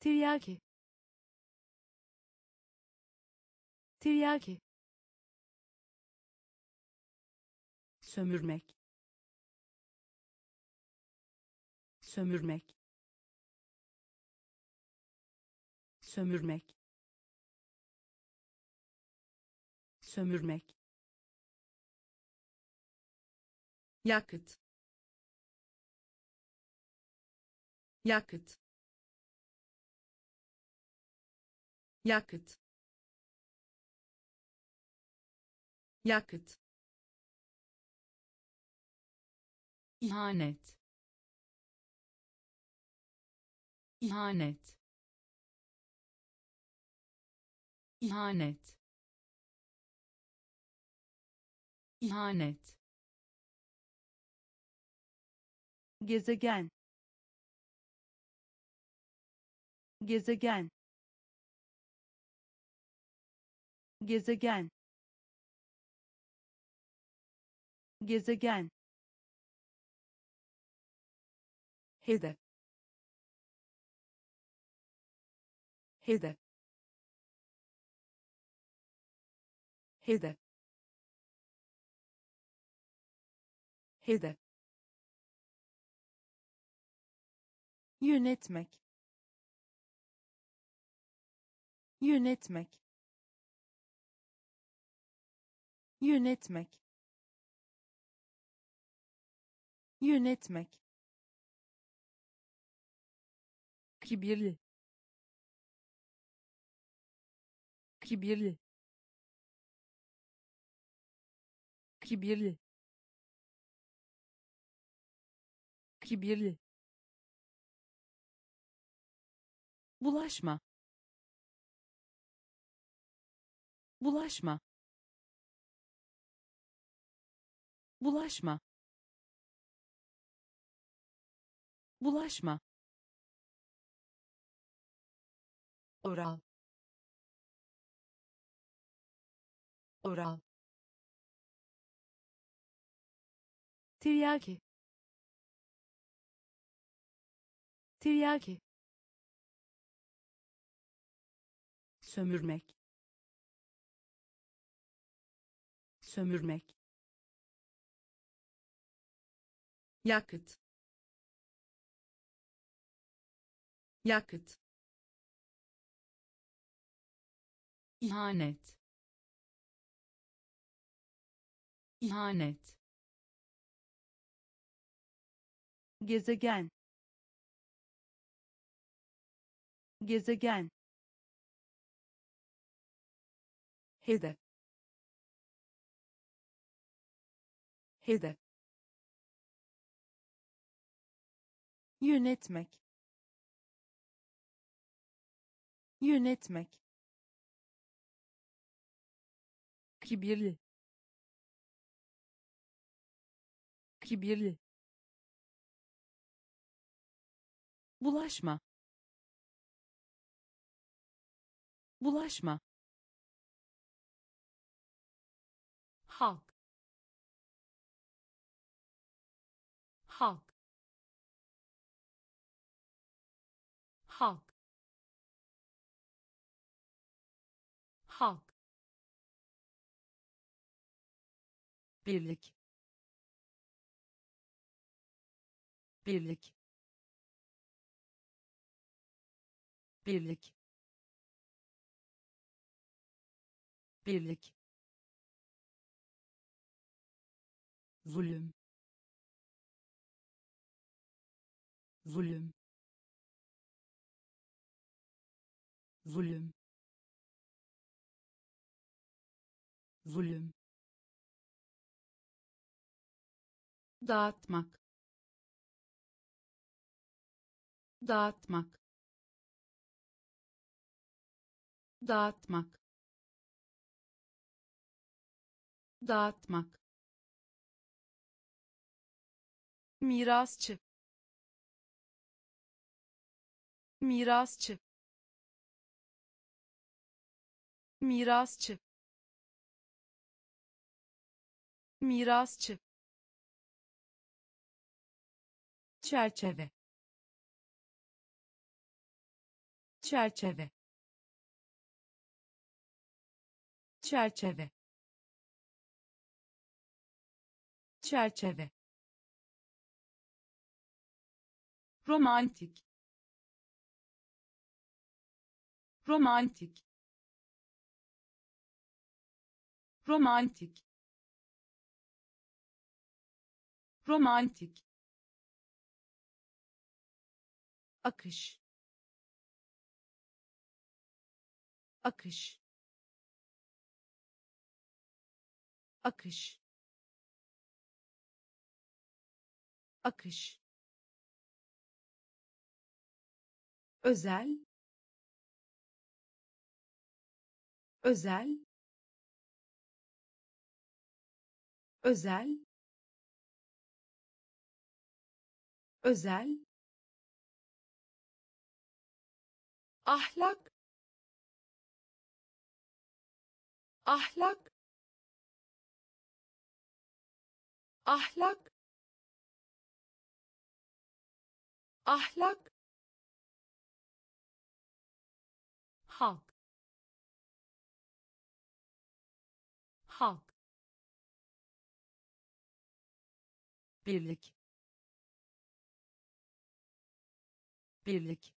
A: tiryaki tiryaki sömürmek sömürmek sömürmek sömürmek yakıt yakıt yakıt yakıt ihanet ihanet ihanet ihanet gezegen gezegen gezegen gezegen hedef hedef hedef hedef yönetmek yönetmek yönetmek yönetmek kibirli kibirli kibirli kibirli bulaşma bulaşma bulaşma bulaşma oral oral tiryaki tiryaki sömürmek sömürmek yakıt yakıt ihanet ihanet gezegen gezegen hedef hedef yönetmek yönetmek kibirli kibirli bulaşma bulaşma birlik birlik birlik birlik zulüm zulüm zulüm zulüm dağıtmak dağıtmak dağıtmak dağıtmak mirasçı mirasçı mirasçı mirasçı çerçeve çerçeve çerçeve çerçeve romantik romantik romantik romantik akış akış akış akış özel özel özel özel ahlak ahlak ahlak ahlak hak, hak, birlik birlik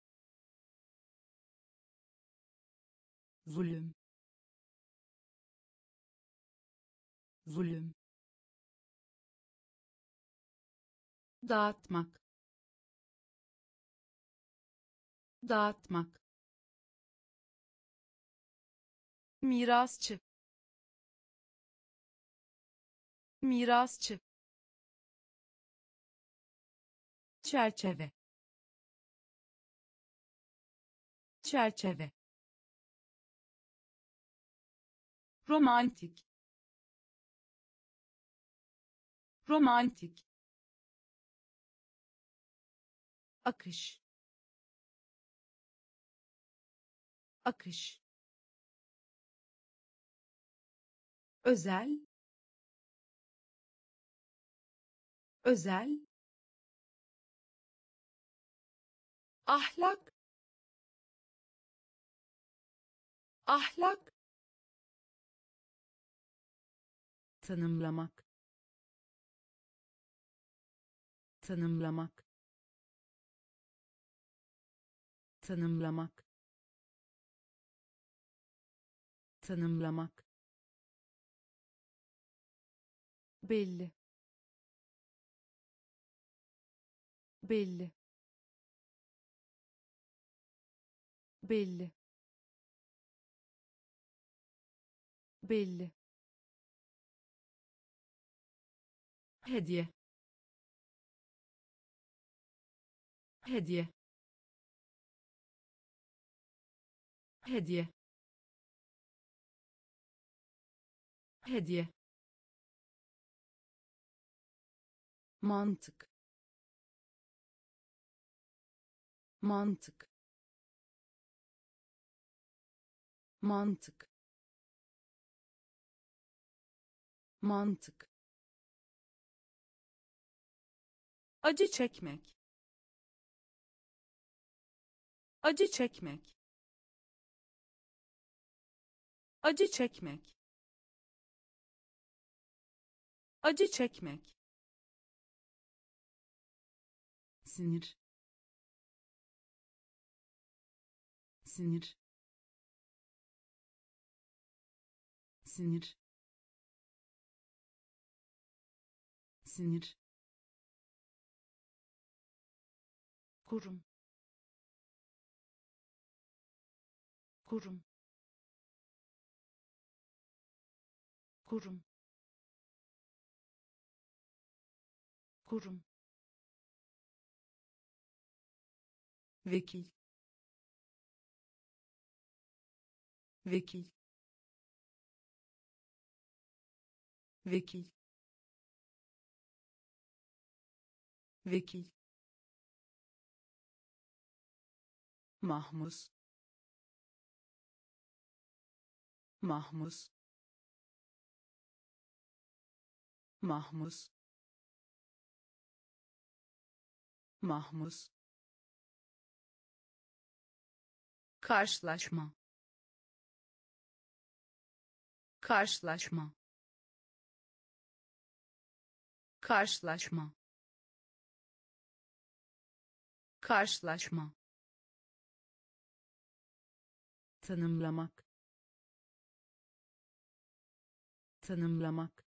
A: zulüm zulüm dağıtmak dağıtmak mirasçı mirasçı çerçeve çerçeve romantik romantik akış akış özel özel ahlak ahlak tanımlamak tanımlamak tanımlamak tanımlamak belli belli belli belli hediye hediye hediye hediye mantık mantık mantık mantık acı çekmek acı çekmek acı çekmek acı çekmek sinir sinir sinir sinir kurum kurum kurum kurum vekil vekil vekil vekil mahmuz mahmuz mahmuz mahmuz karşılaşma karşılaşma karşılaşma karşılaşma tanımlamak tanımlamak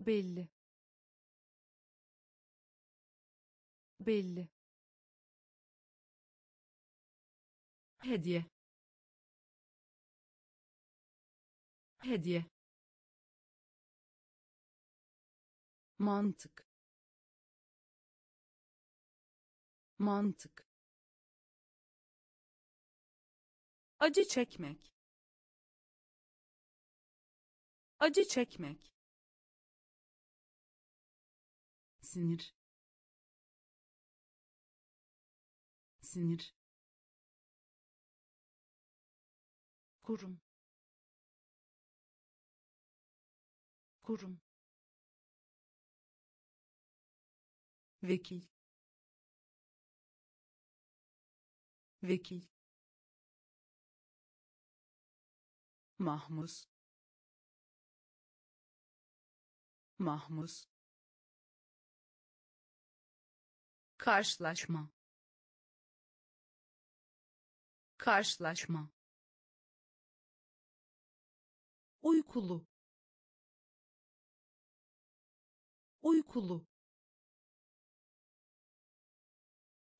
A: belli belli hediye hediye mantık mantık acı çekmek acı çekmek sinir sinir kurum kurum vekil vekil mahmuz mahmuz karşılaşma karşılaşma uykulu uykulu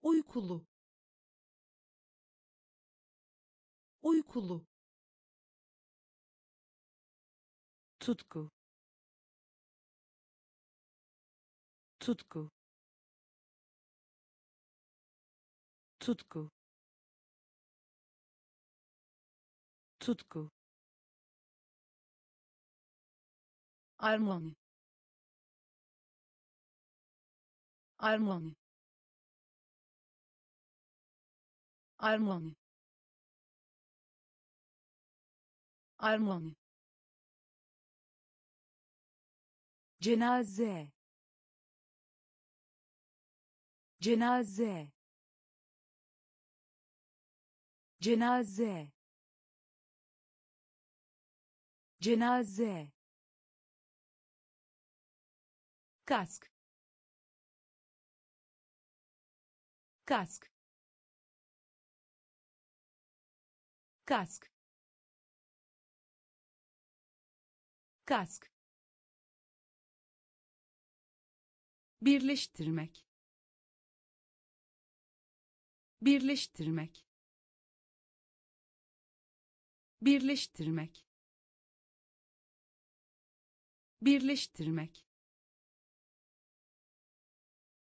A: uykulu uykulu Cudku. Cudku. Cudku. Cudku. Armoni. Armoni. Armoni. Armoni. cenaze cenaze cenaze cenaze kask kask kask kask birleştirmek birleştirmek birleştirmek birleştirmek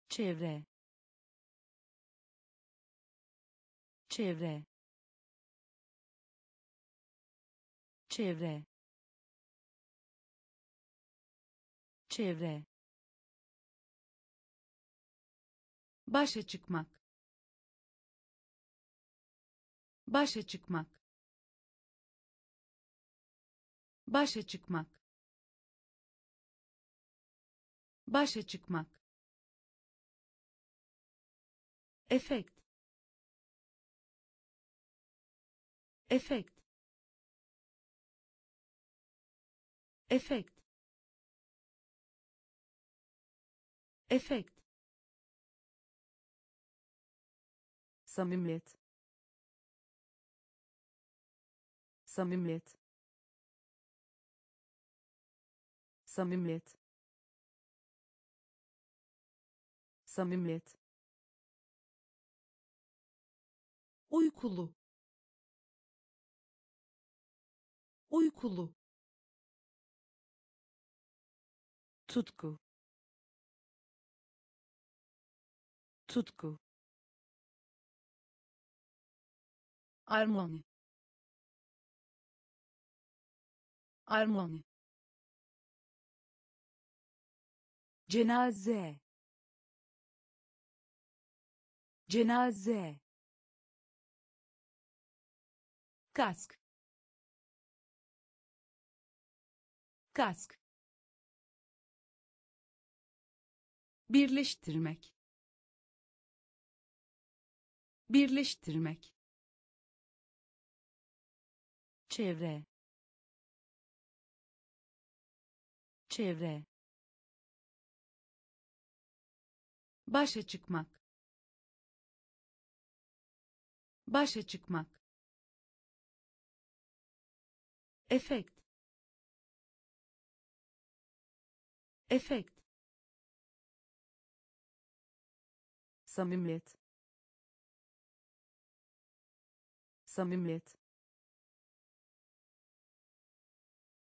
A: çevre çevre çevre çevre başa çıkmak başa çıkmak başa çıkmak başa çıkmak efekt efekt efekt efekt samimiyet samimiyet samimiyet samimiyet uykulu uykulu tutku tutku Armoni. Armoni. cenaze cenaze kask kask birleştirmek birleştirmek çevre çevre başa çıkmak başa çıkmak efekt efekt samimiyet samimiyet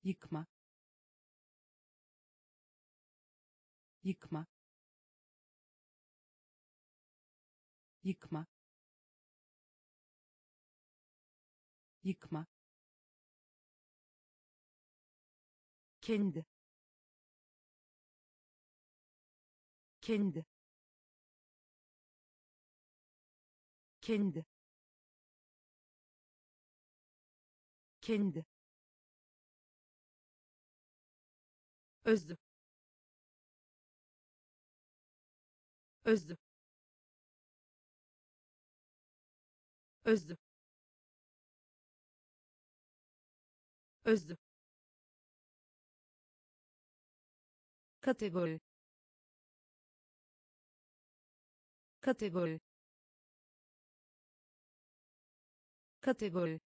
A: yıkma yıkma yıkma yıkma kendi kendi kendi kendi özlü özlü özlü özlü kategori kategori kategori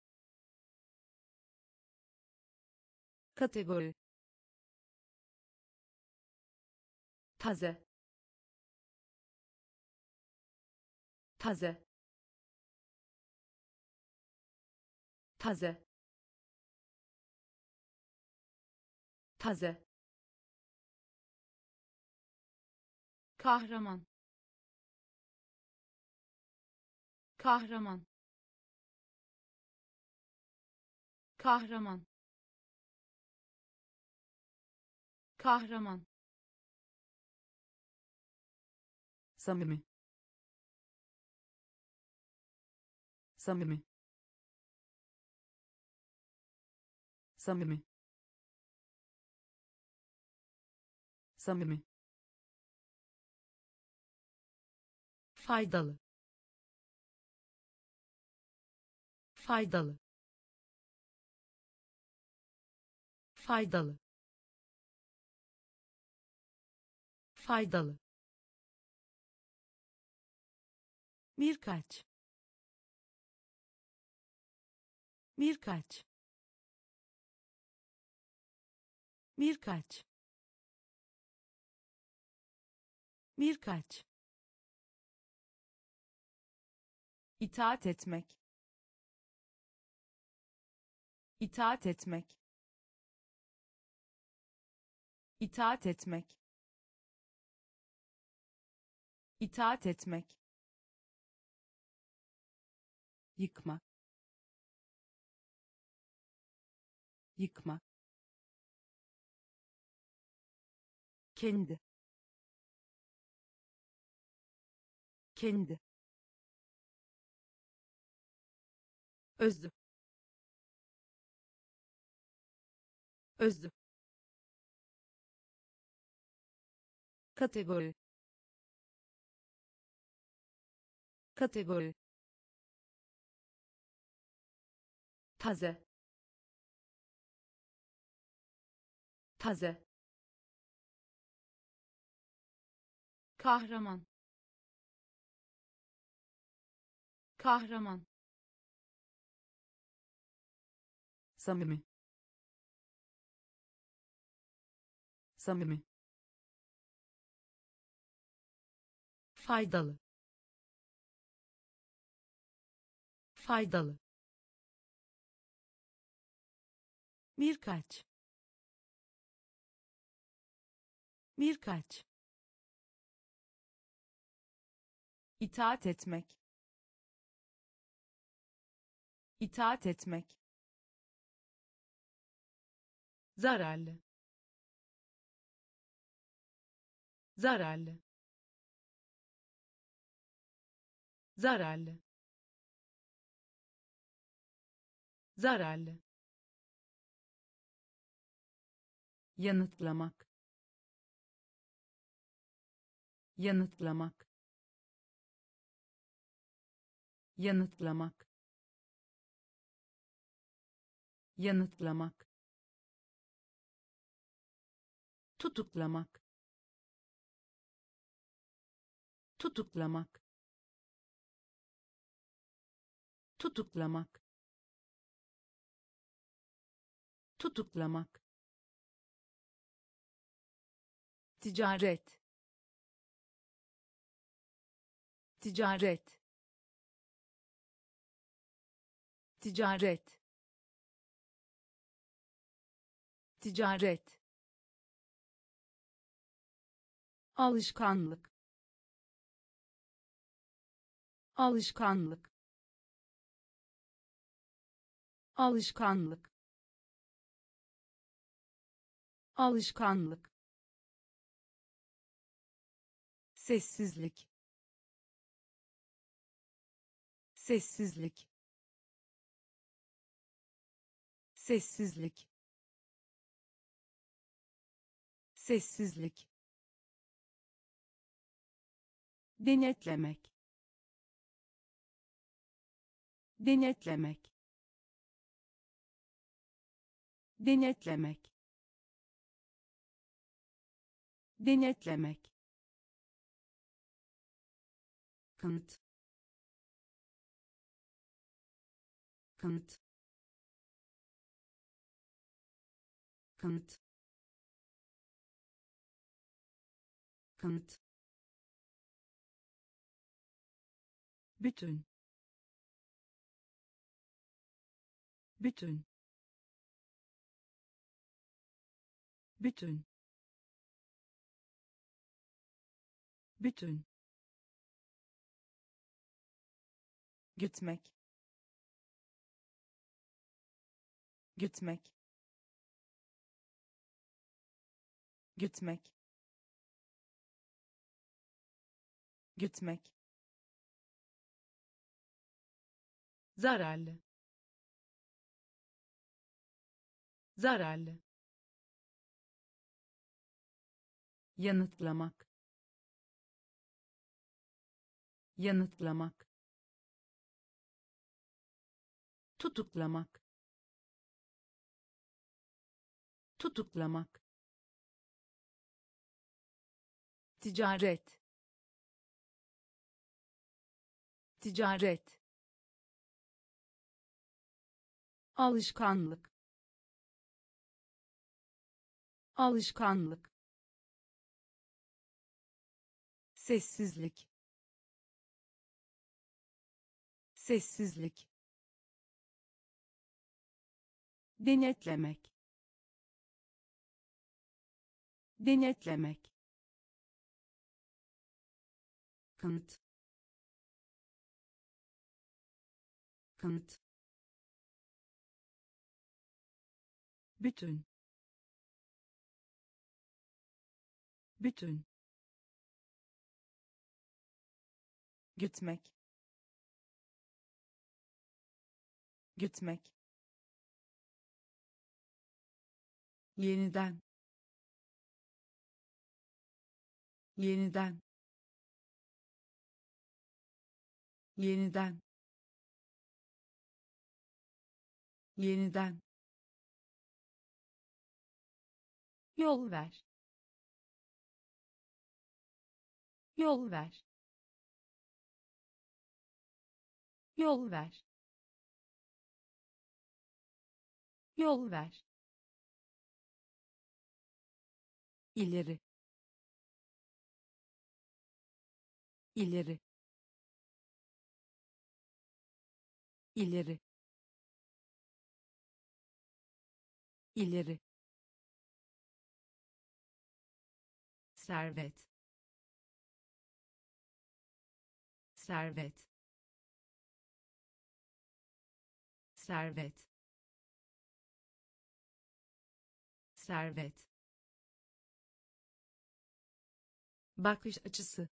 A: kategori taze taze taze taze kahraman kahraman kahraman kahraman samimi samimi samimi samimi faydalı faydalı faydalı faydalı Birkaç. Birkaç. Birkaç. Birkaç. itaat etmek itaat etmek itaat etmek itaat etmek yıkma yıkma kendi kendi özlü özlü kategori kategori taze taze kahraman kahraman samimi samimi faydalı faydalı birkaç birkaç itaat etmek itaat etmek zararlı zararlı zararlı zararlı yanıtlamak yanıtlamak yanıtlamak yanıtlamak tutuklamak tutuklamak tutuklamak tutuklamak ticaret ticaret ticaret ticaret alışkanlık alışkanlık alışkanlık alışkanlık sessizlik sessizlik sessizlik sessizlik denetlemek denetlemek denetlemek denetlemek kanıt kanıt kanıt kanıt bütün bütün bütün bütün gütmek gütmek gütmek gütmek zararlı zararlı yanıtlamak yanıtlamak tutuklamak tutuklamak ticaret ticaret alışkanlık alışkanlık sessizlik sessizlik denetlemek denetlemek kanıt kanıt bütün bütün gitmek, gitmek. yeniden yeniden yeniden yeniden yol ver yol ver yol ver yol ver ileri ileri ileri ileri servet servet servet servet bakış açısı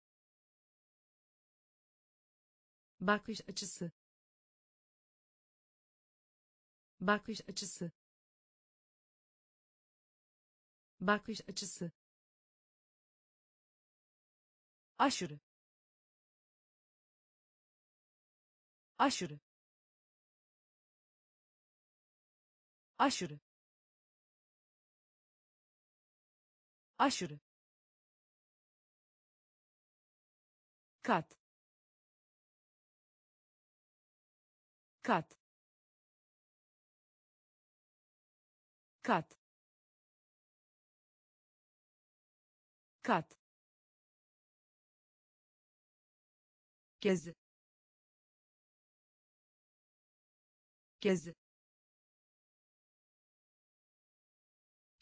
A: bakış açısı bakış açısı bakış açısı aşırı aşırı aşırı aşırı kat kat kat kat gezi gezi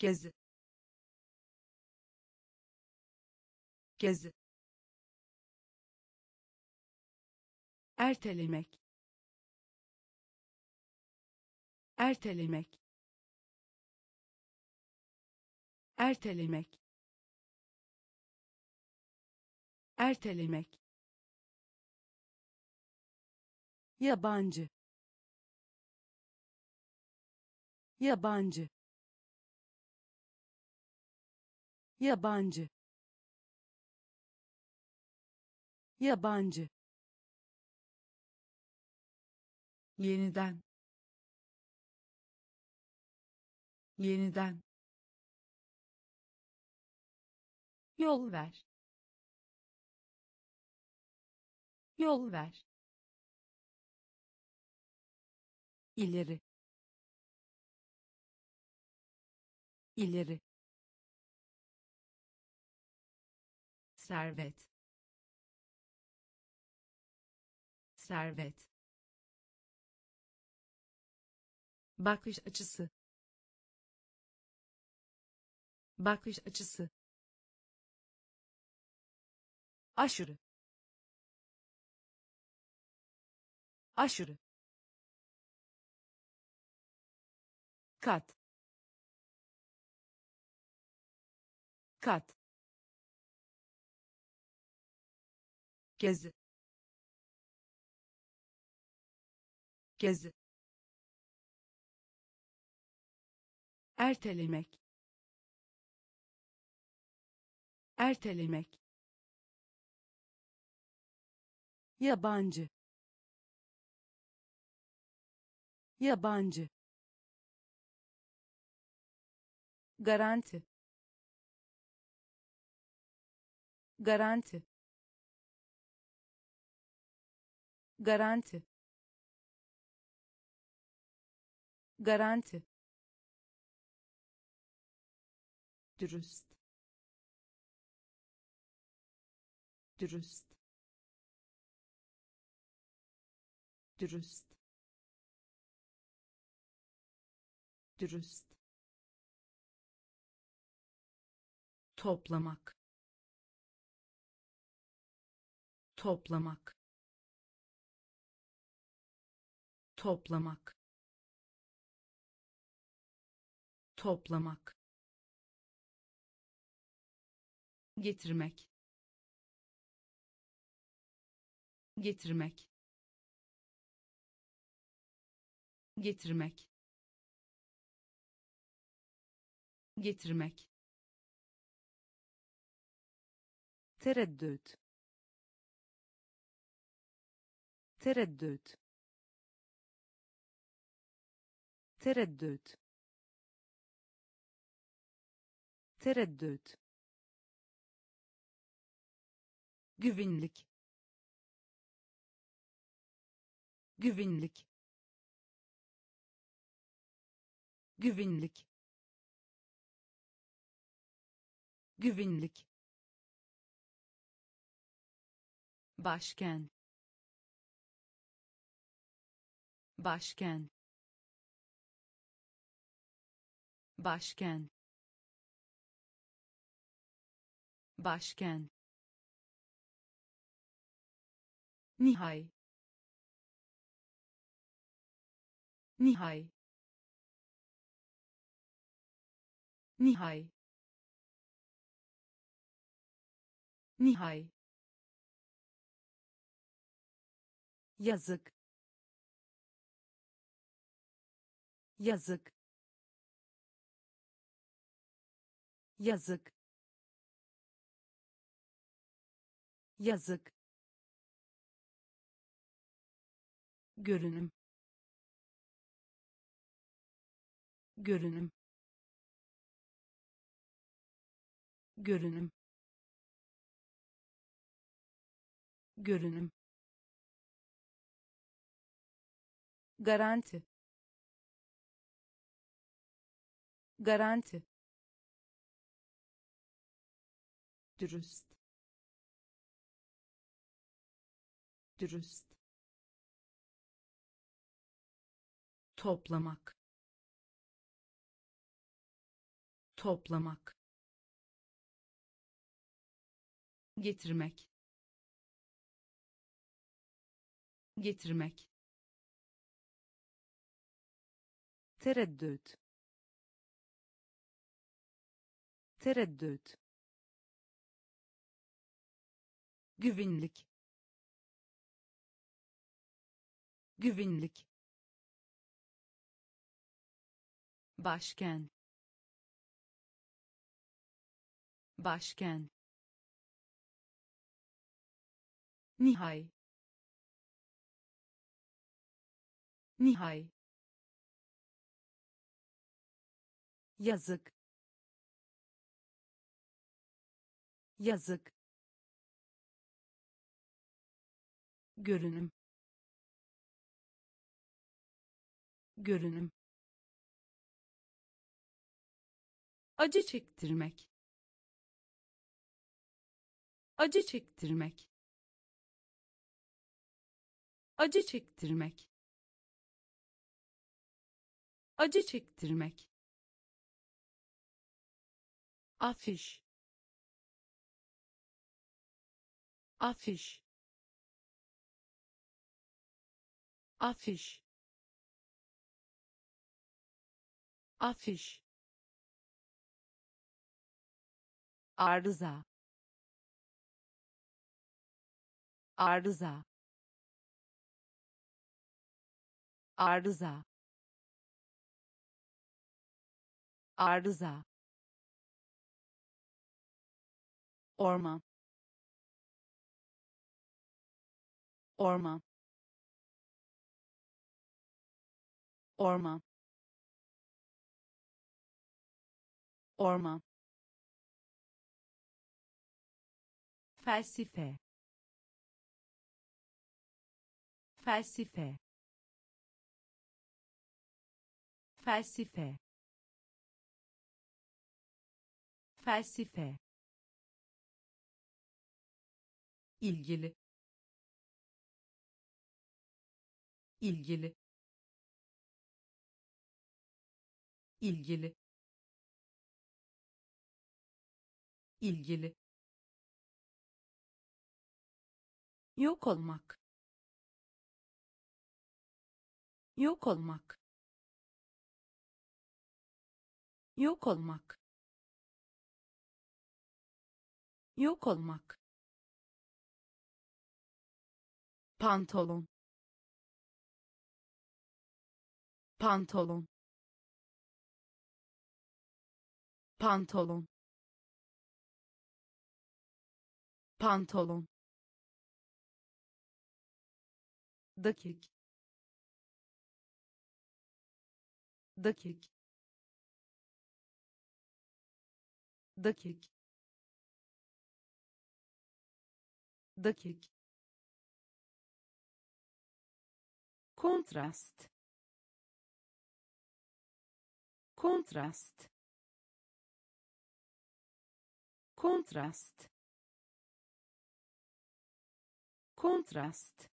A: gezi gezi ertelemek ertelemek ertelemek ertelemek yabancı yabancı yabancı yabancı yeniden yeniden yol ver yol ver ileri ileri servet servet bakış açısı bakış açısı aşırı aşırı kat kat gezi gezi ertelemek ertelemek yabancı yabancı garanti garanti garanti garanti dürüst dürüst dürüst dürüst toplamak toplamak toplamak toplamak getirmek getirmek getirmek getirmek tereddüt tereddüt tereddüt tereddüt güvenlik güvenlik güvenlik güvenlik başken başken başken başken Nihai. Nihai. Nihai. Nihai. Yazık. Yazık. Yazık. Yazık. görünüm görünüm görünüm görünüm garanti garanti dürüst dürüst toplamak toplamak getirmek getirmek tereddüt tereddüt güvenlik güvenlik başken başken Nihai. Nihai. yazık yazık görünüm görünüm acı çektirmek acı çektirmek acı çektirmek acı çektirmek afiş afiş afiş afiş arıza arıza arıza arıza orman orman orman orman felsefe felsefe felsefe felsefe ilgili ilgili ilgili ilgili yok olmak yok olmak yok olmak yok olmak pantolon pantolon pantolon pantolon dakik dakik dakik dakik kontrast kontrast kontrast kontrast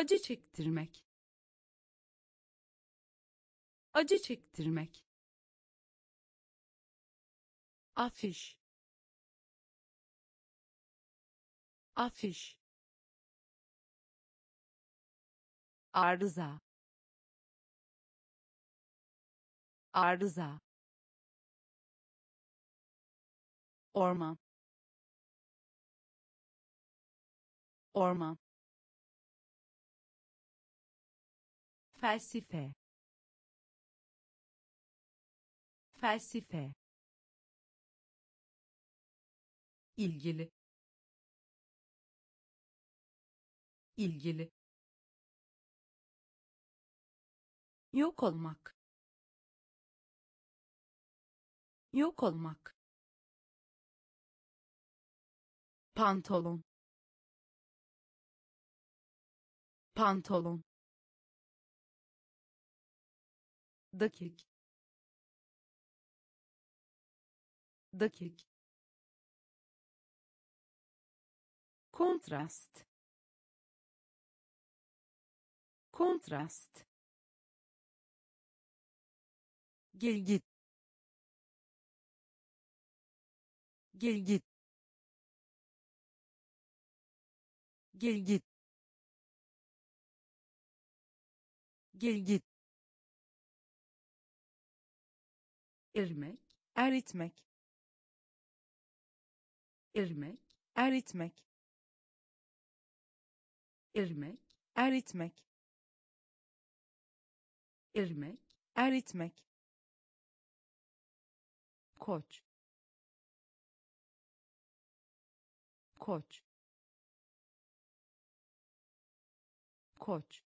A: acı çektirmek acı çektirmek afiş afiş arıza arıza orman orman felsefe felsefe ilgili ilgili yok olmak yok olmak pantolon pantolon dakik dakik kontrast kontrast gel git gel git gel git gel git irmek, eritmek. irmek, eritmek. irmek, eritmek. irmek, eritmek. Koç. Koç. Koç.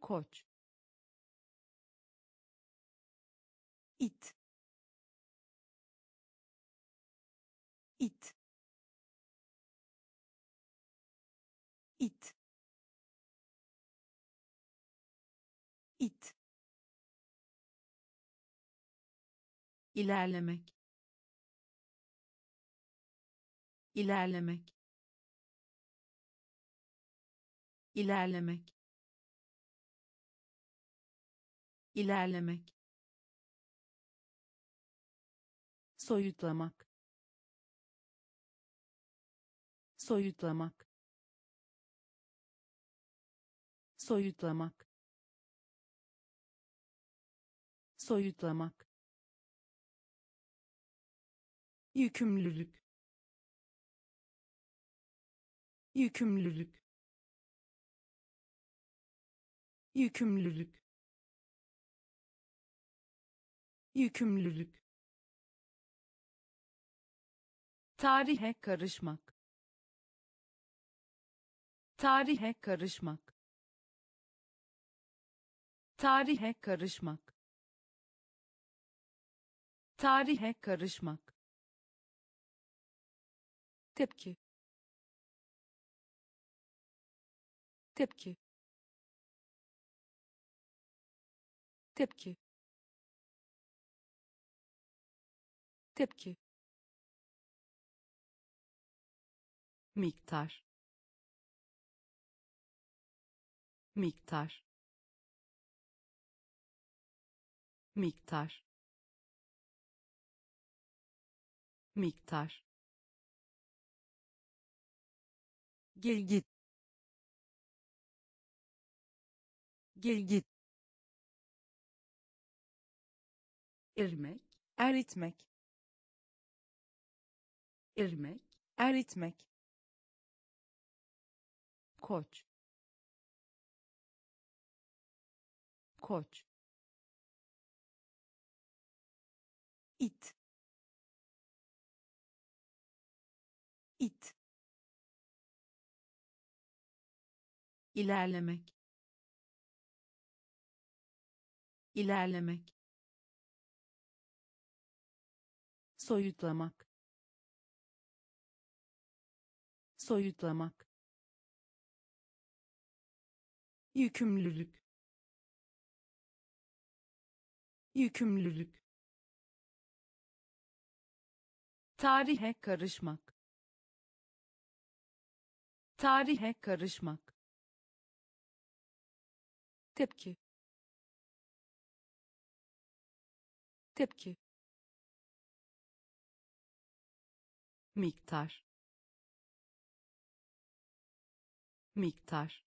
A: Koç. ilerlemek ilerlemek ilerlemek ilerlemek soyutlamak soyutlamak soyutlamak soyutlamak yükümlülük yükümlülük yükümlülük yükümlülük tarihe karışmak tarihe karışmak tarihe karışmak tarihe karışmak tepki tepki tepki tepki miktar miktar miktar miktar Gel git. Gel git. Irmek, eritmek. Irmek, eritmek. Koç. coach. ilerlemek ilerlemek soyutlamak soyutlamak yükümlülük yükümlülük tarihe karışmak tarihe karışmak tepki tepki miktar miktar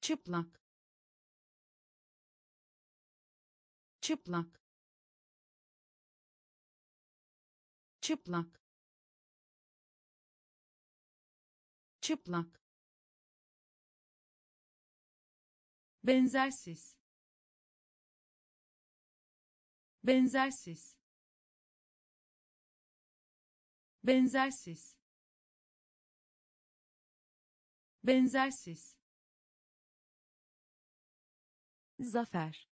A: çıplak çıplak çıplak çıplak benzersiz benzersiz benzersiz benzersiz zafer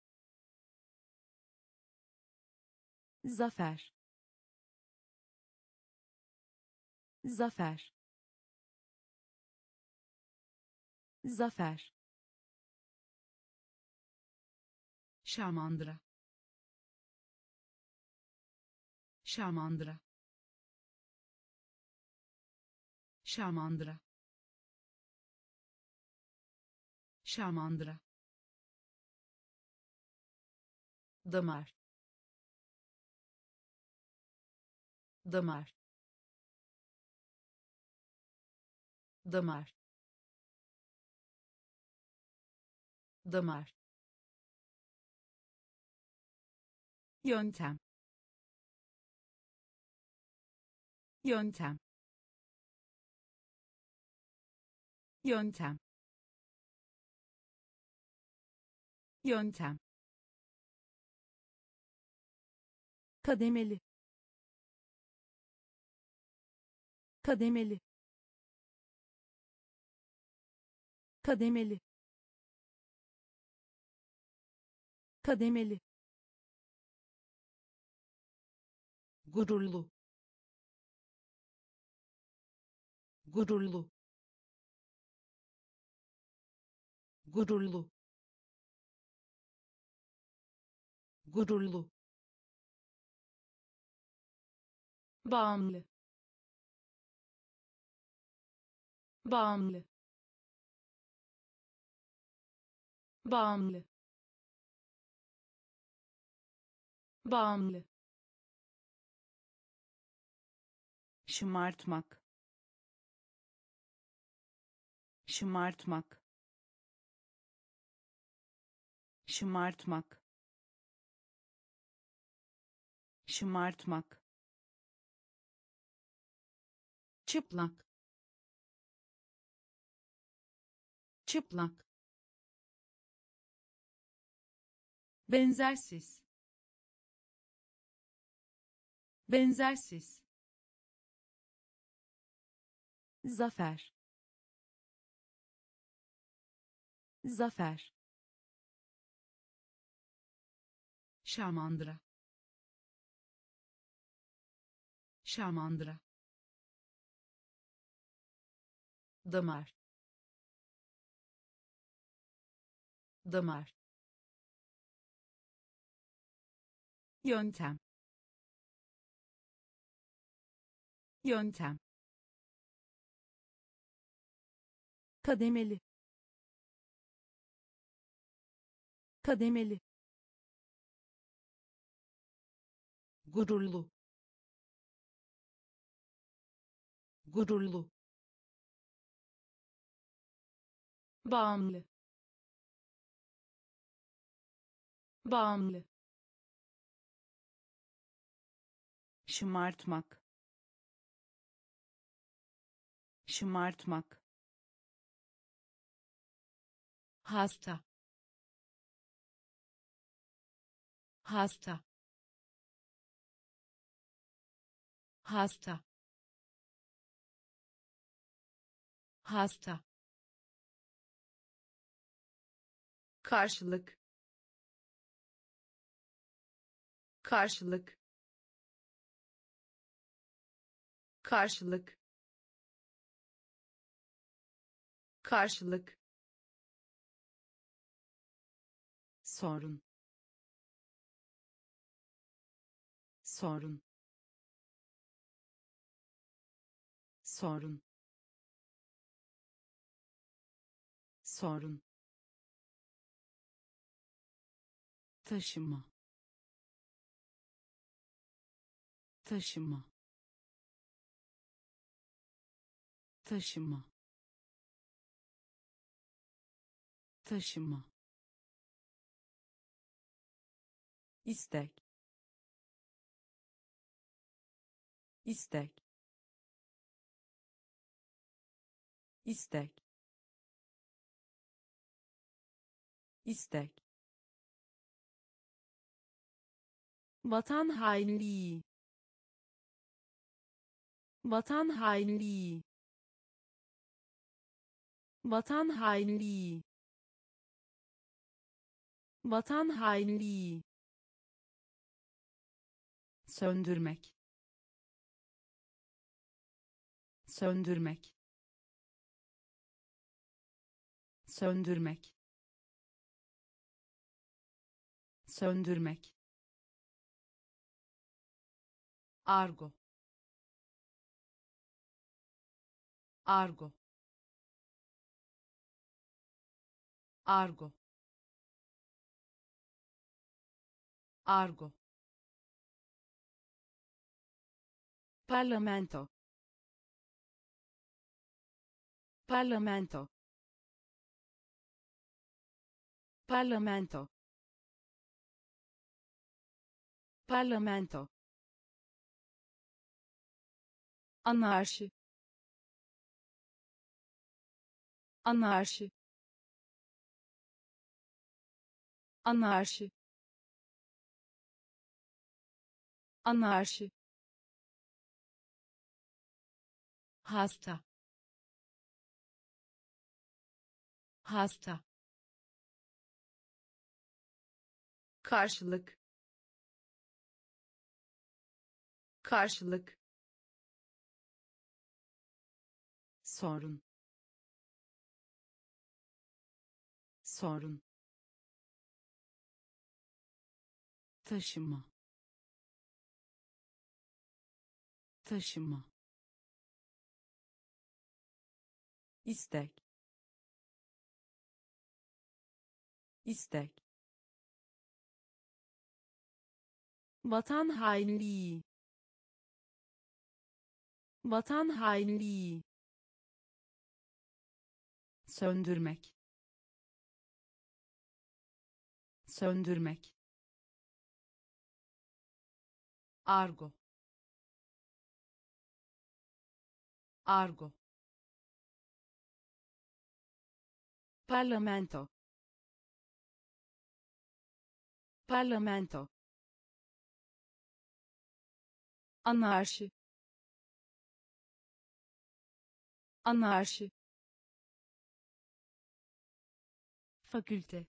A: zafer zafer zafer Şamandıra. Şamandıra. Şamandıra. Şamandıra. Damar. Damar. Damar. Damar. yöntem yöntem yöntem yöntem kademeli kademeli kademeli kademeli gururlu gururlu gururlu gururlu bağımlı bağımlı bağımlı bağımlı şımartmak şımartmak şımartmak şımartmak çıplak çıplak benzersiz benzersiz zafer zafer şamandıra şamandıra damar damar yöntem yöntem kademeli kademeli gururlu gururlu bağımlı bağımlı şımartmak şımartmak hasta hasta hasta hasta karşılık karşılık karşılık karşılık sorun sorun sorun sorun taşıma taşıma taşıma taşıma istek istek istek istek vatan hainliği vatan hainliği vatan hainliği vatan hainliği söndürmek söndürmek söndürmek söndürmek argo argo argo argo Parlamento. Parlamento. Parlamento. Parlamento. anarşi anarşi anarşi anarşi hasta hasta karşılık karşılık sorun sorun taşıma taşıma istek istek vatan hainliği vatan hainliği söndürmek söndürmek argo argo Parlamento. Parlamento. Anarşi. Anarşi. Fakülte.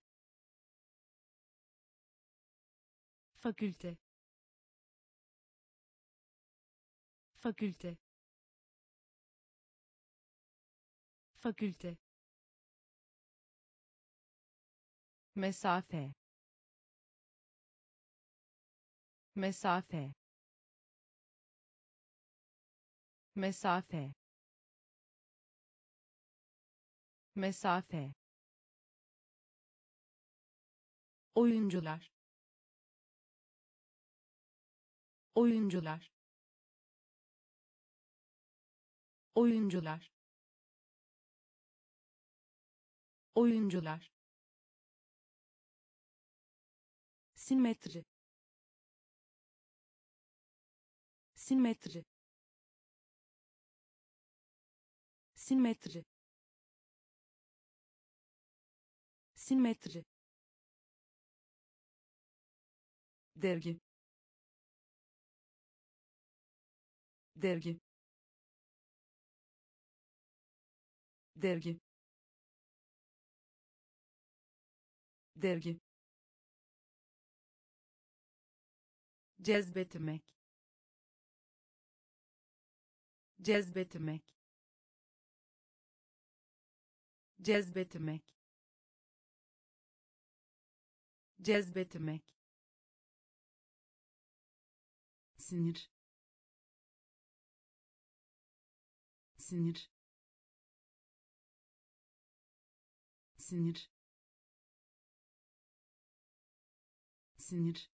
A: Fakülte. Fakülte. Fakülte. mesafe mesafe mesafe mesafe oyuncular oyuncular oyuncular oyuncular simetri simetri simetri simetri dergi dergi dergi dergi cezbetmek cezbetmek cezbetmek cezbetmek sinir sinir sinir sinir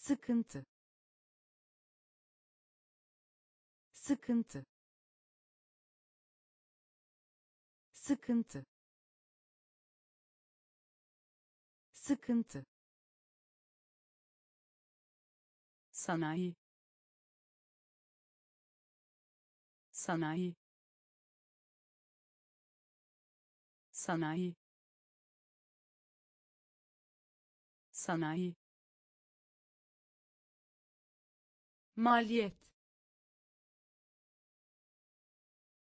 A: sıkıntı sıkıntı sıkıntı sıkıntı sanayi sanayi sanayi sanayi maliyet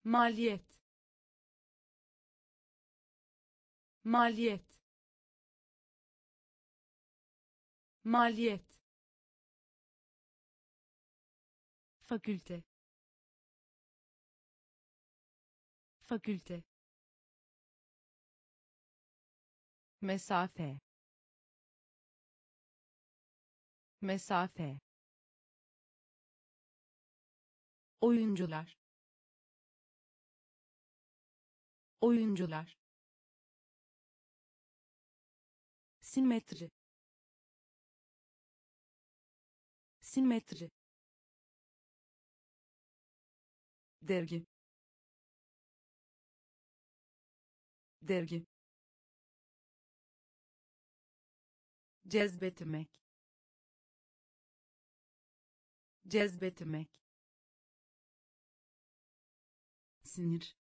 A: maliyet maliyet maliyet fakülte fakülte mesafe mesafe oyuncular oyuncular simetri simetri dergi dergi cezbetmek cezbetmek sinir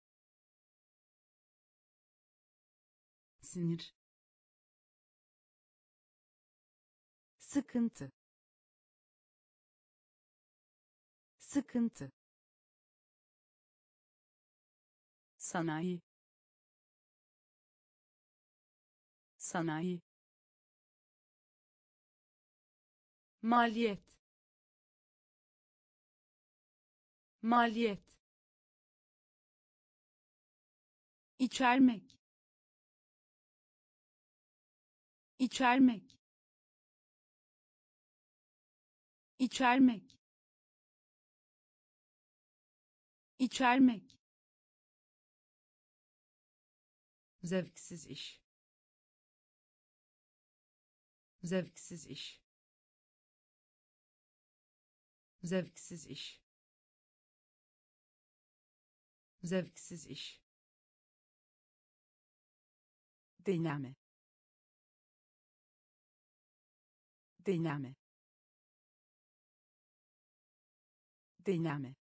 A: sinir sıkıntı sıkıntı sanayi sanayi maliyet maliyet içermek içermek içermek içermek zevksiz iş zevksiz iş zevksiz iş zevksiz iş Deneme. Deneme. Deneme.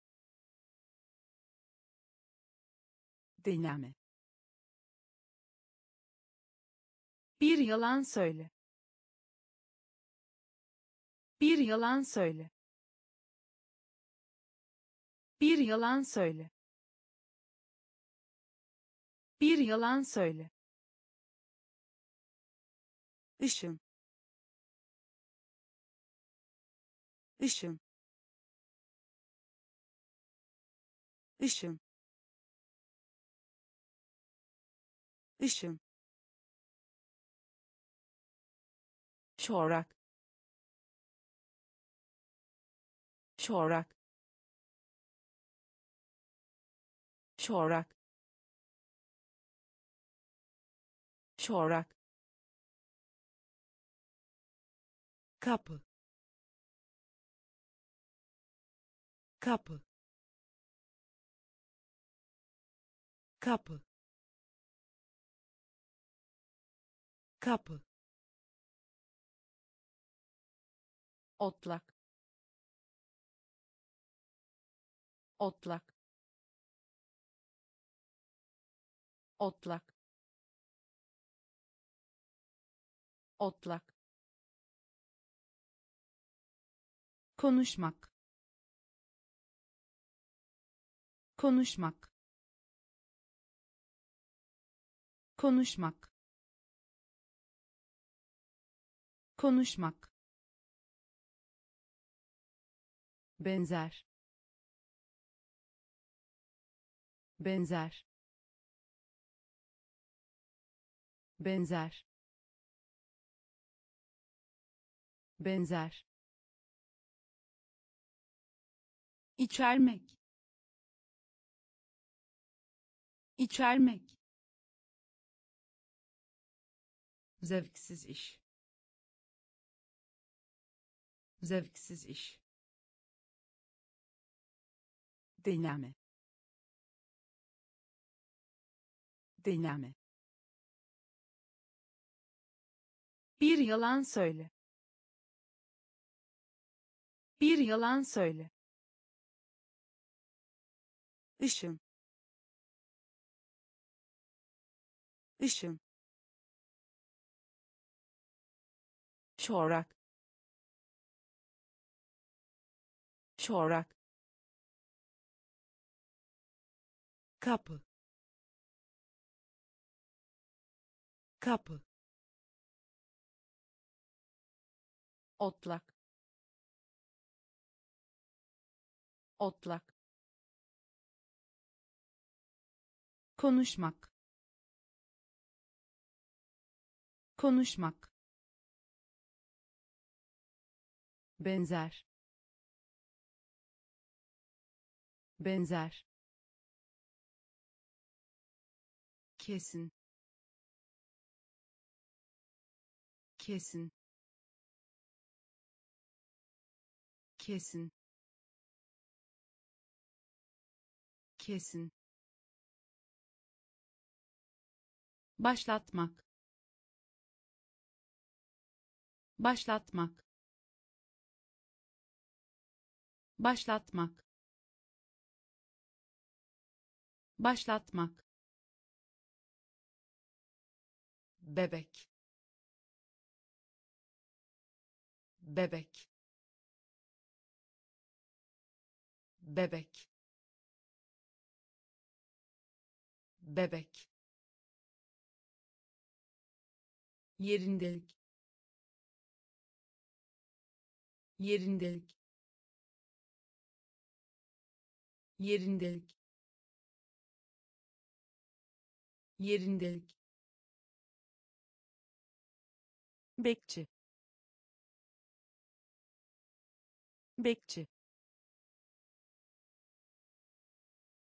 A: Deneme. Bir yalan söyle. Bir yalan söyle. Bir yalan söyle. Bir yalan söyle ışın ışın ışın ışın çorak çorak çorak çorak kapı kapı kapı kapı otlak otlak otlak otlak konuşmak konuşmak konuşmak konuşmak benzer benzer benzer benzer içermek içermek zevksiz iş zevksiz iş deneme deneme bir yalan söyle bir yalan söyle ışın ışın çorak çorak kapı kapı otlak otlak konuşmak konuşmak benzer benzer kesin kesin kesin kesin başlatmak başlatmak başlatmak başlatmak bebek bebek bebek bebek yerindelik yerindelik yerindelik yerindelik bekçi bekçi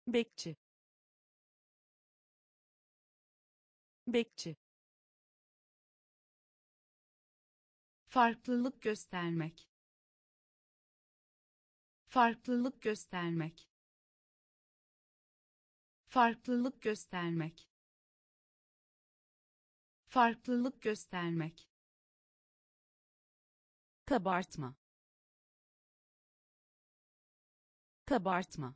A: bekçi bekçi farklılık göstermek farklılık göstermek farklılık göstermek farklılık göstermek kabartma kabartma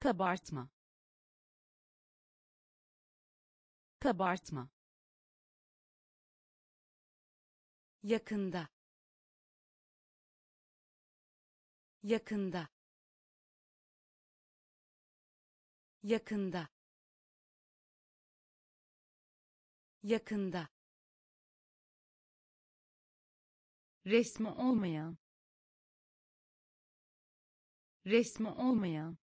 A: kabartma kabartma yakında yakında yakında yakında resmi olmayan resmi olmayan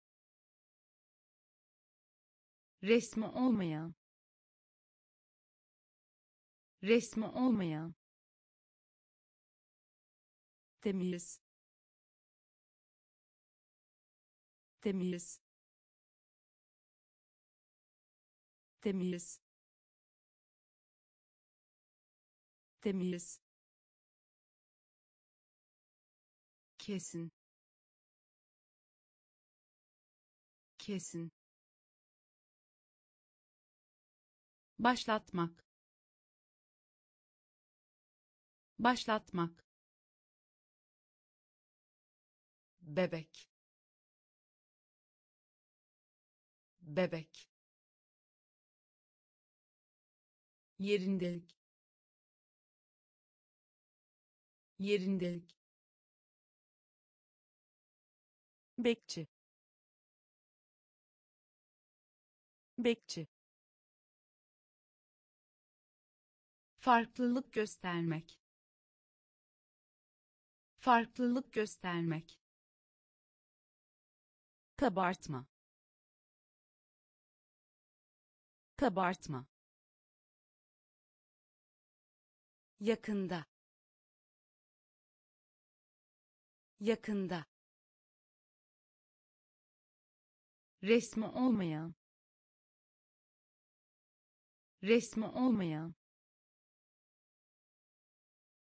A: resmi olmayan resmi olmayan temiz temiz temiz temiz kesin kesin başlatmak başlatmak bebek bebek yerindelik yerindelik bekçi bekçi farklılık göstermek farklılık göstermek kabartma kabartma yakında yakında resmi olmayan resmi olmayan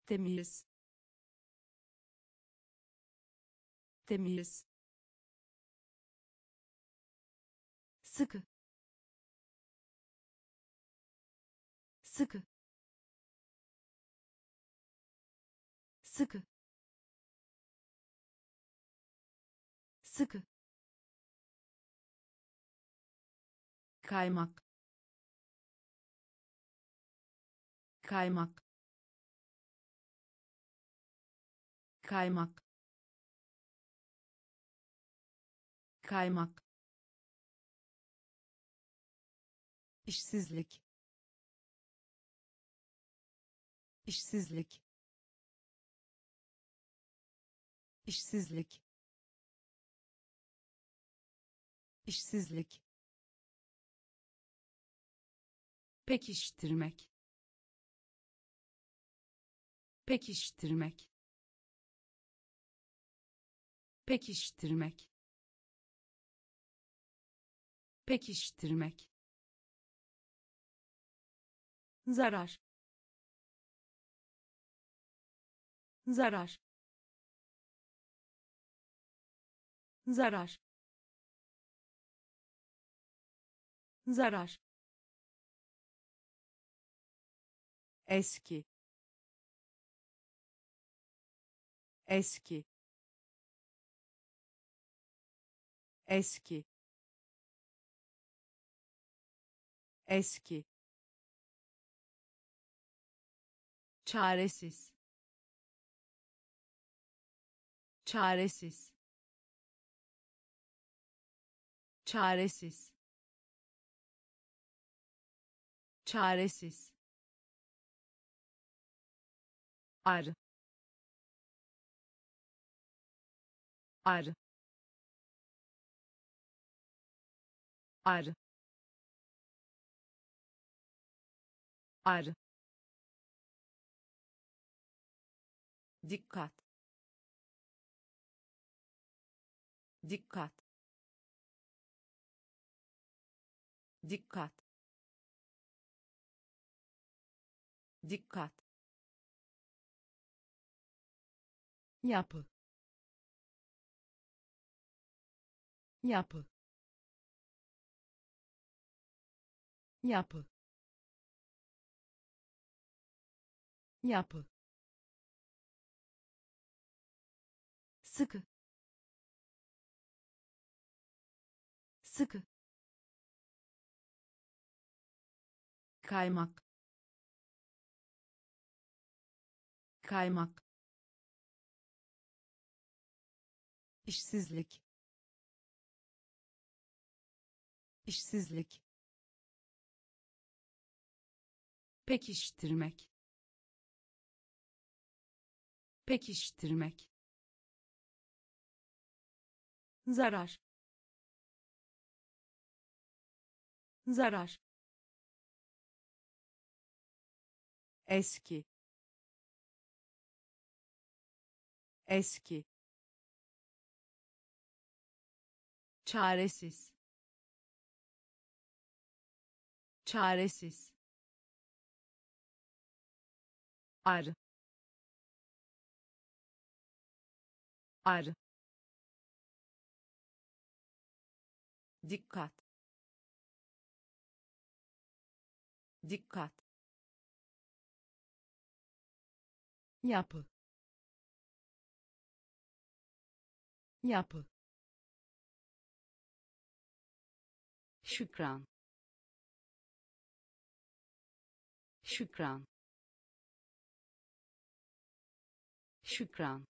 A: temiz temiz すぐすぐすぐすぐ開幕開幕開幕開幕 işsizlik işsizlik işsizlik işsizlik pekiştirmek pekiştirmek pekiştirmek pekiştirmek zarar zarar zarar zarar eski eski eski eski çaresiz çaresiz çaresiz çaresiz ar ar ar ar dikkat dikkat dikkat dikkat yapı yapı yapı yapı sıkı sıkı kaymak kaymak işsizlik işsizlik pekiştirmek pekiştirmek zarar zarar eski eski çaresiz çaresiz ar ar dikkat dikkat yapı yapı şükran şükran şükran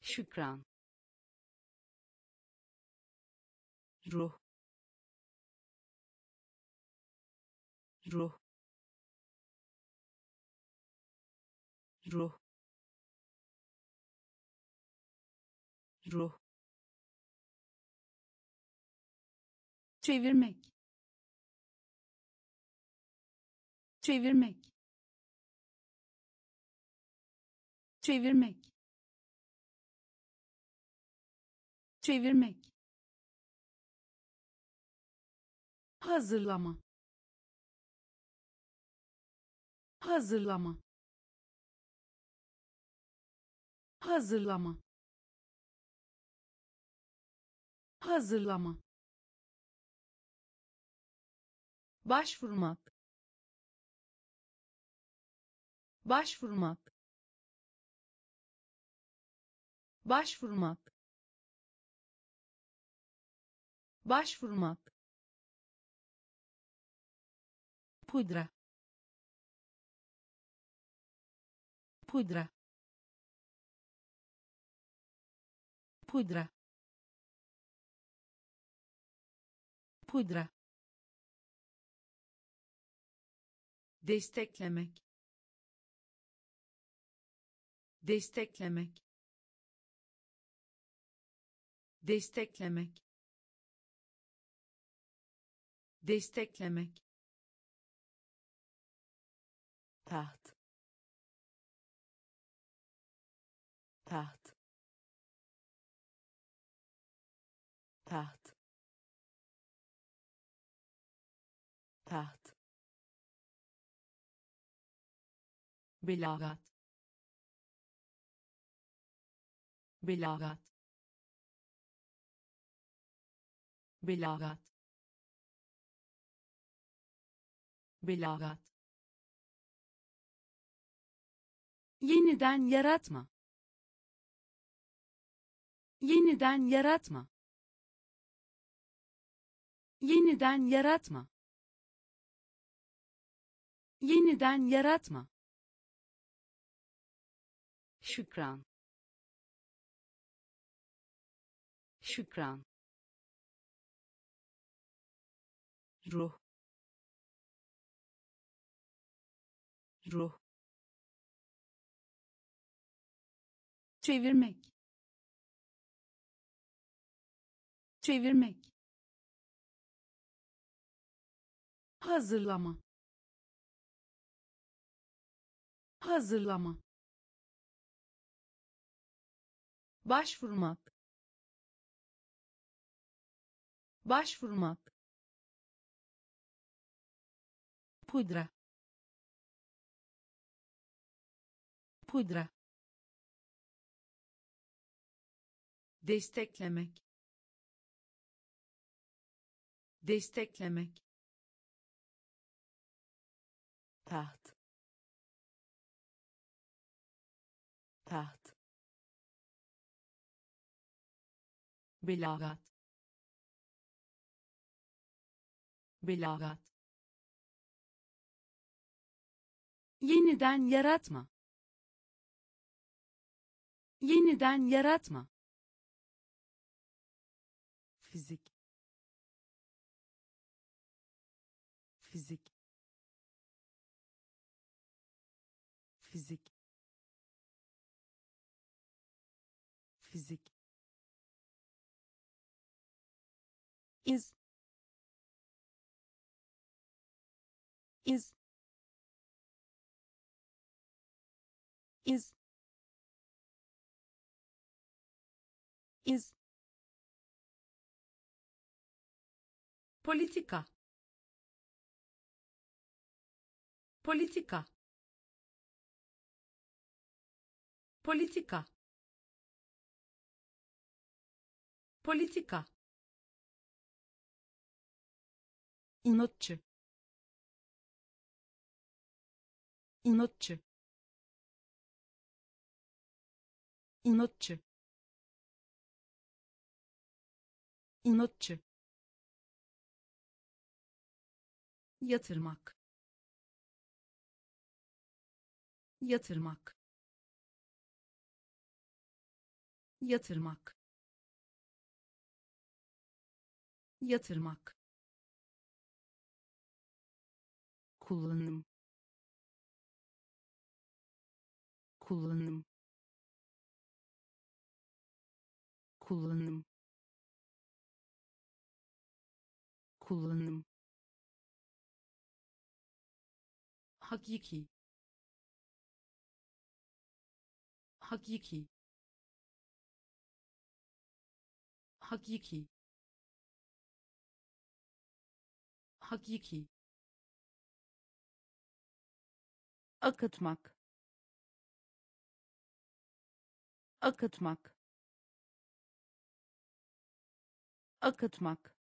A: şükran ruh ruh ruh ruh çevirmek çevirmek çevirmek çevirmek hazırlama hazırlama hazırlama hazırlama başvurmak başvurmak başvurmak başvurmak pudra pudra pudra pudra desteklemek desteklemek desteklemek desteklemek Taht. Taht. Taht. Taht. belagat belagat belagat belagat yeniden yaratma yeniden yaratma yeniden yaratma yeniden yaratma şükran şükran ruh ruh çevirmek çevirmek hazırlama hazırlama başvurmak başvurmak pudra pudra desteklemek desteklemek taht taht belagat belagat yeniden yaratma yeniden yaratma fizik fizik fizik fizik is, is, is, is. politika politika politika politika Inotçu. Inotçu. Inotçu. Inotçu. yatırmak yatırmak yatırmak yatırmak kullanım kullanım kullanım kullanım hakiki hakiki hakiki hakiki akıtmak akıtmak akıtmak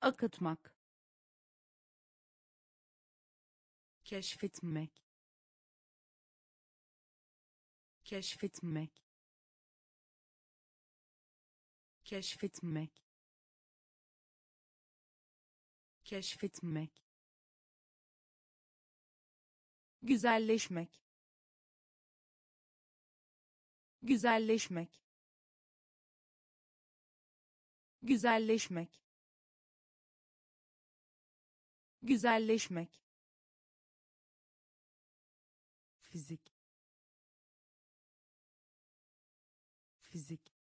A: akıtmak keşfetmek keşfetmek keşfetmek keşfetmek güzelleşmek güzelleşmek güzelleşmek güzelleşmek fizik fizik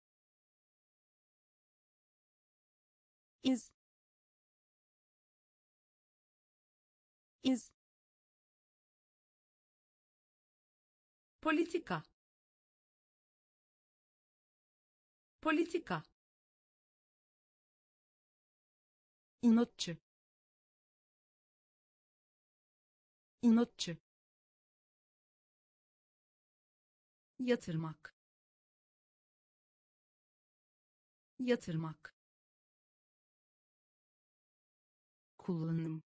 A: iz iz politika politika inotçu, inotçu. yatırmak yatırmak kullanım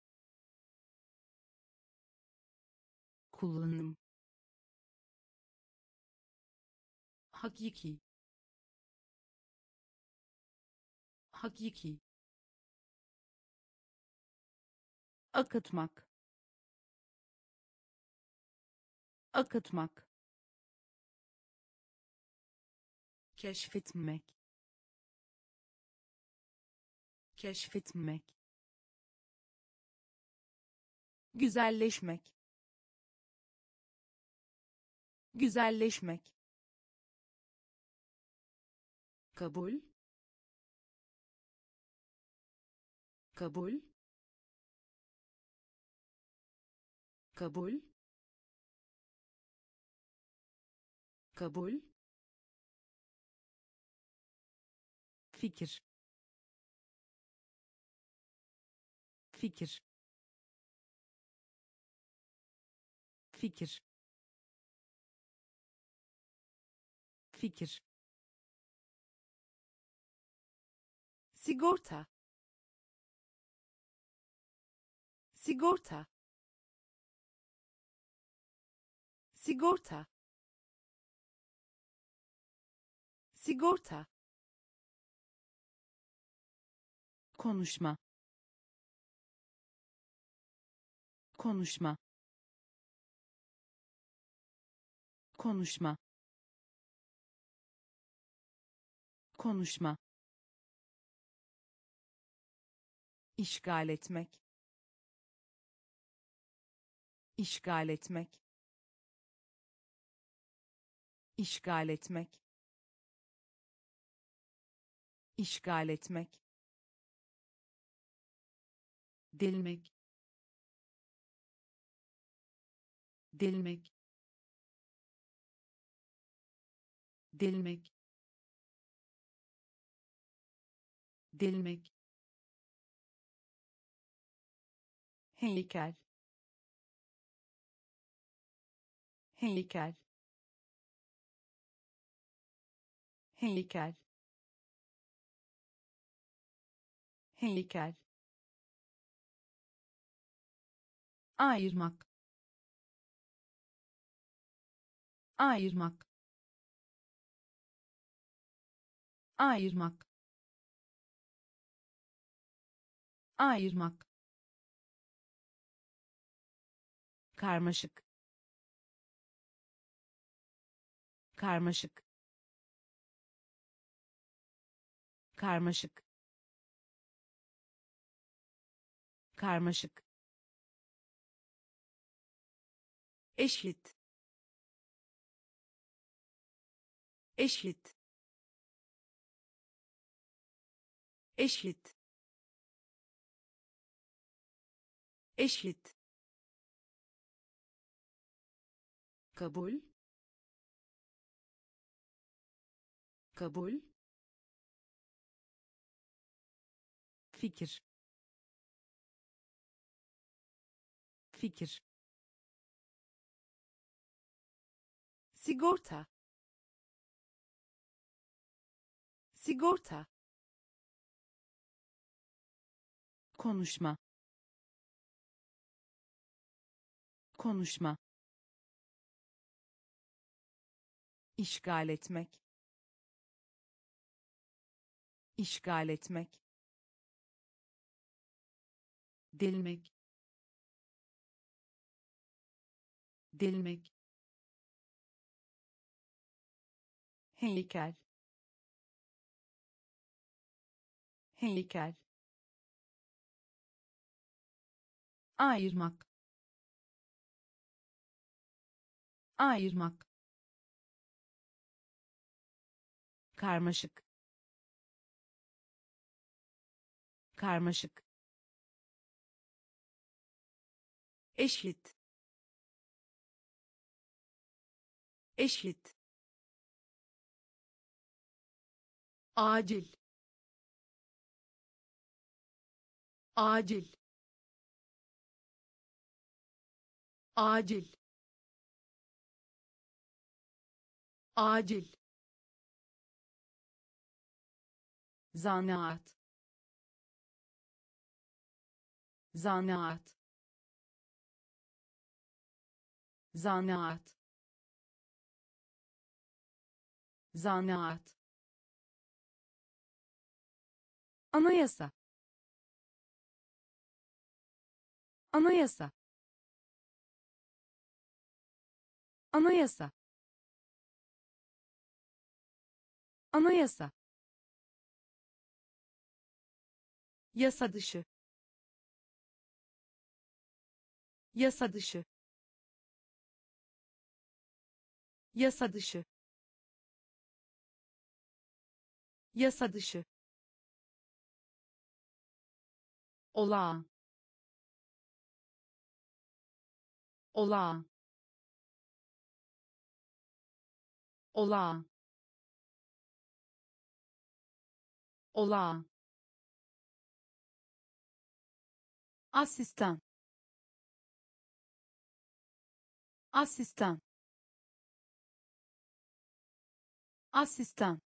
A: kullanım hakiki hakiki akıtmak akıtmak keşfetmek keşfetmek güzelleşmek güzelleşmek kabul kabul kabul kabul fikir fikir fikir fikir sigorta sigorta sigorta sigorta konuşma konuşma konuşma konuşma işgal etmek işgal etmek işgal etmek işgal etmek delmek delmek delmek delmek heykel heykel heykel heykel ayırmak ayırmak ayırmak ayırmak karmaşık karmaşık karmaşık karmaşık eşit eşit eşit eşit kabul kabul fikir fikir sigorta sigorta konuşma konuşma İşgal etmek İşgal etmek delmek delmek heykel heykel ayırmak ayırmak karmaşık karmaşık eşit eşit acil acil acil acil zanaat zanaat zanaat zanaat Anayasa. Anayasa. Anayasa. Anayasa. Yasa dışı. Yasa dışı. Yasa dışı. Yasa dışı. olağan olağan olağan olağan asistan asistan asistan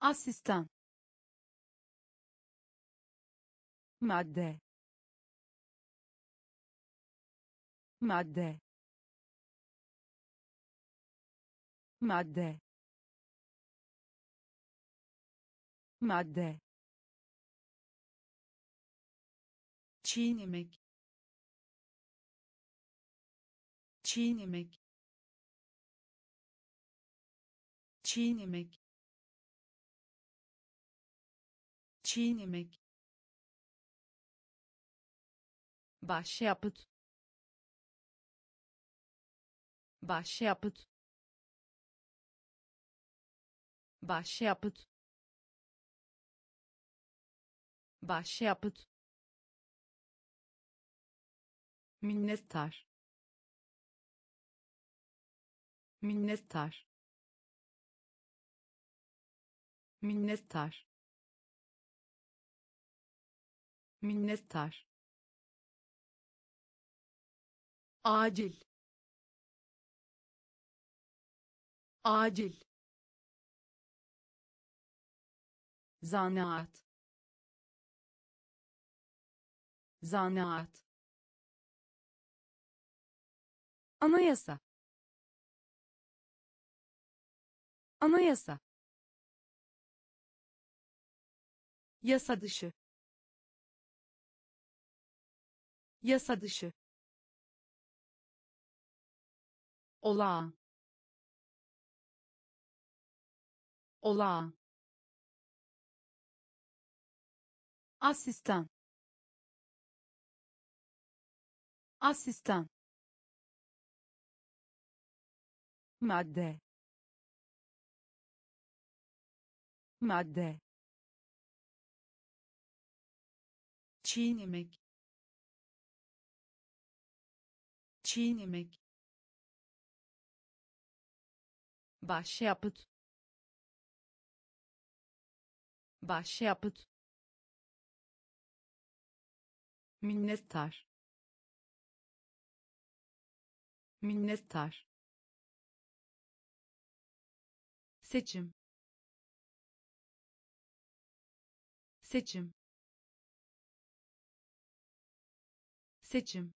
A: asistan madde madde madde madde çiğnemek çiğnemek çiğnemek çiğnemek başyapıt başyapıt başyapıt başyapıt minnettar minnettar minnettar minnettar acil acil zanaat zanaat anayasa anayasa yasa dışı yasa dışı olağan olağan asistan asistan madde madde çiğnemek çiğnemek başyapıt başyapıt minnettar minnettar seçim seçim seçim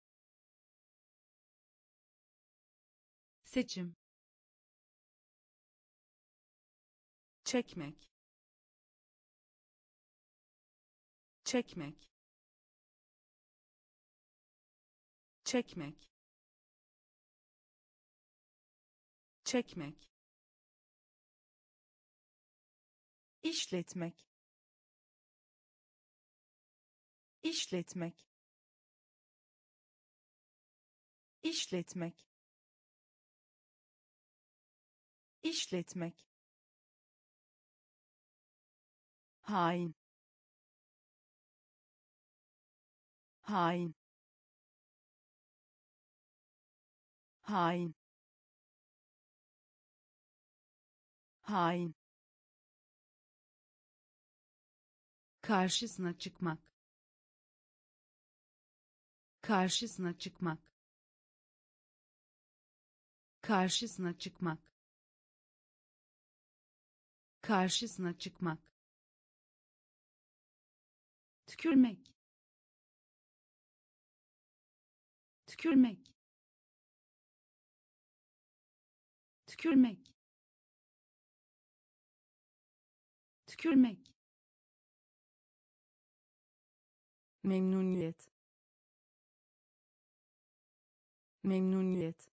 A: seçim çekmek çekmek çekmek çekmek işletmek işletmek işletmek işletmek hain hain hain hain karşısına çıkmak karşısına çıkmak karşısına çıkmak karşısına çıkmak tükürmek tükürmek tükürmek tükürmek memnuniyet memnuniyet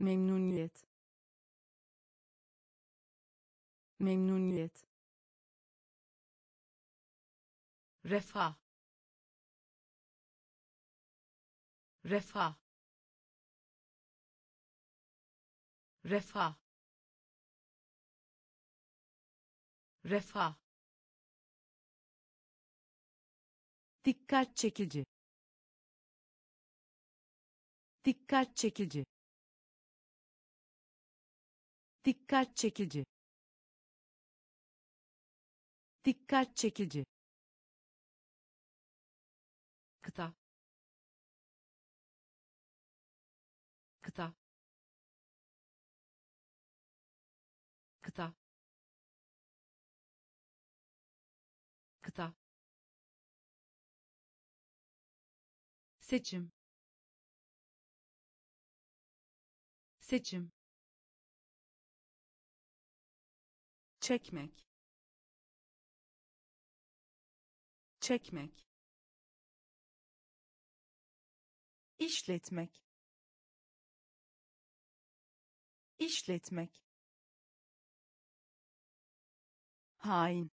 A: memnuniyet memnuniyet refah refah refah refah dikkat çekici dikkat çekici dikkat çekici dikkat çekici seçim seçim çekmek çekmek işletmek işletmek hain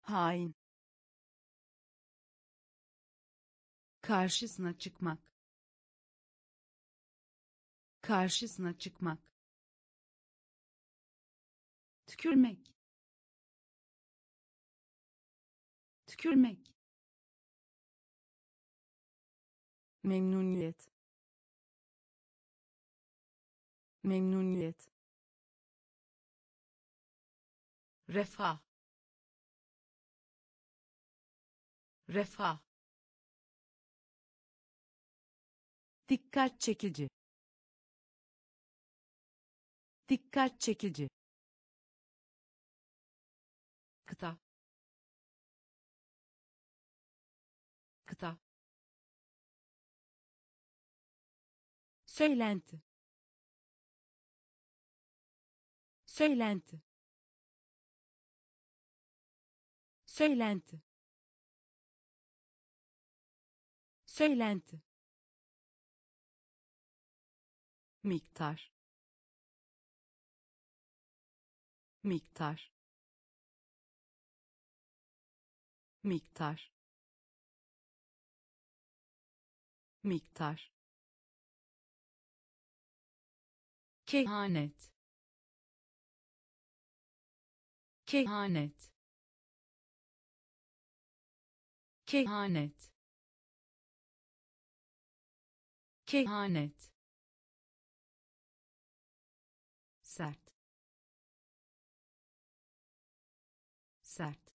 A: hain karşısına çıkmak karşısına çıkmak tükürmek tükürmek memnuniyet memnuniyet refah refah dikkat çekici dikkat çekici kıta kıta söylenti söylenti söylenti söylenti miktar miktar miktar miktar kehanet kehanet kehanet kehanet sert sert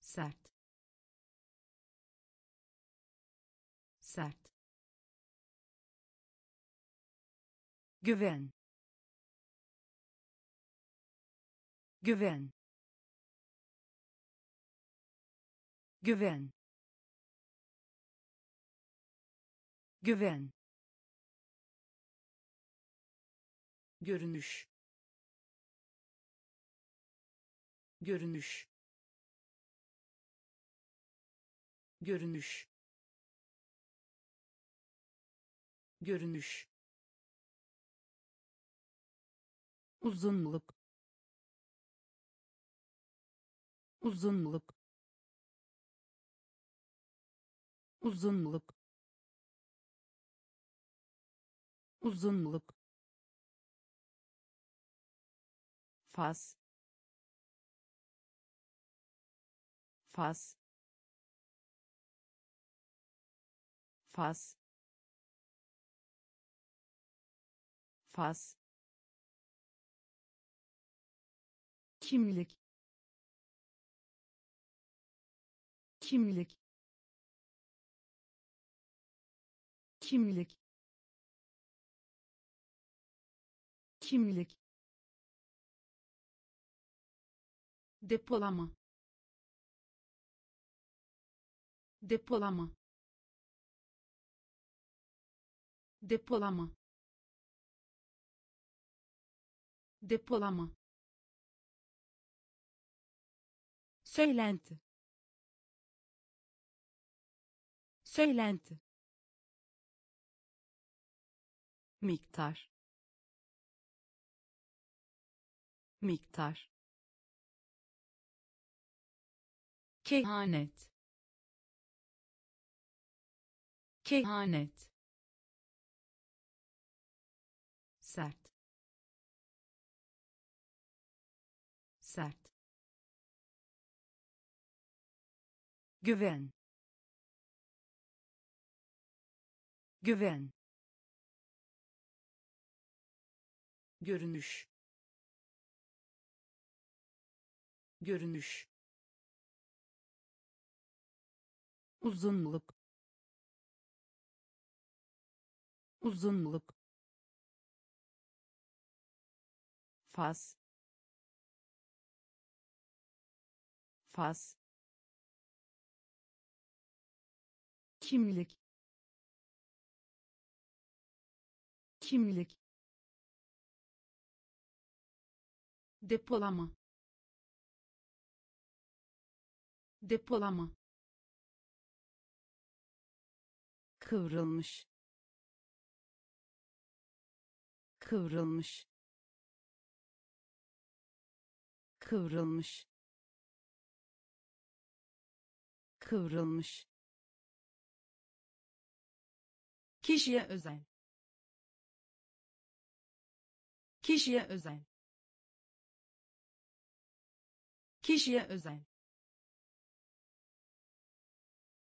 A: sert sert güven güven güven güven görünüş görünüş görünüş görünüş uzunluk uzunluk uzunluk uzunluk faz faz faz faz kimlik kimlik kimlik kimlik depolama depolama depolama depolama söylenti söylenti miktar miktar kehanet kehanet sert sert güven güven görünüş görünüş uzunluk uzunluk faz faz kimlik kimlik depolama depolama kıvrılmış kıvrılmış kıvrılmış kıvrılmış kişiye özel kişiye özel kişiye özel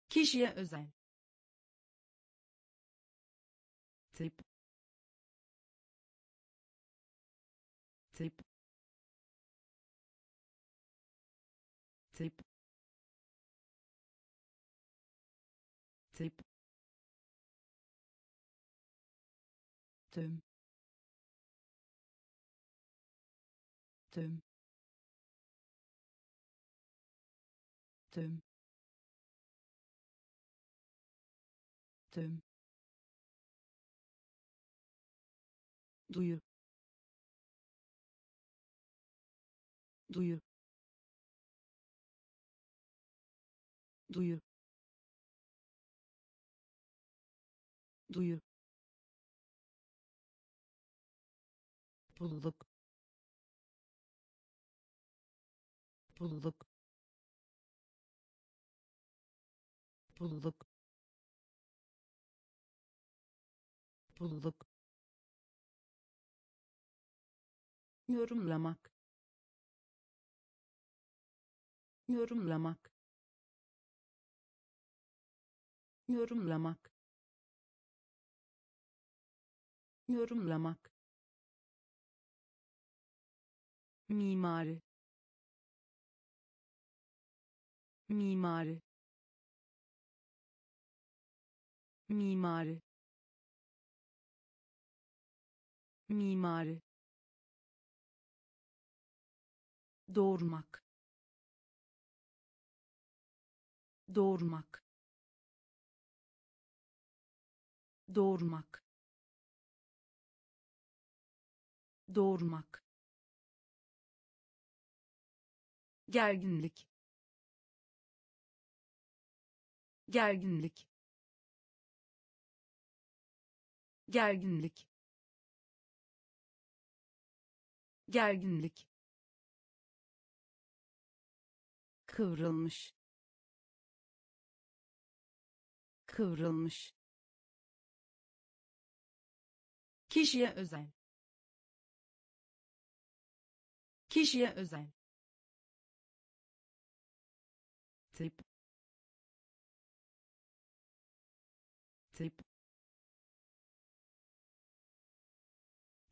A: kişiye özel tip tip tip tip tum tum tum tum duyu duyu duyu duyu bulduk bulduk bulduk bulduk yorumlamak yorumlamak yorumlamak yorumlamak mimar mimar mimar mimar doğurmak doğurmak doğurmak doğurmak gerginlik gerginlik gerginlik gerginlik kıvrılmış kıvrılmış kişiye özel kişiye özel tip tip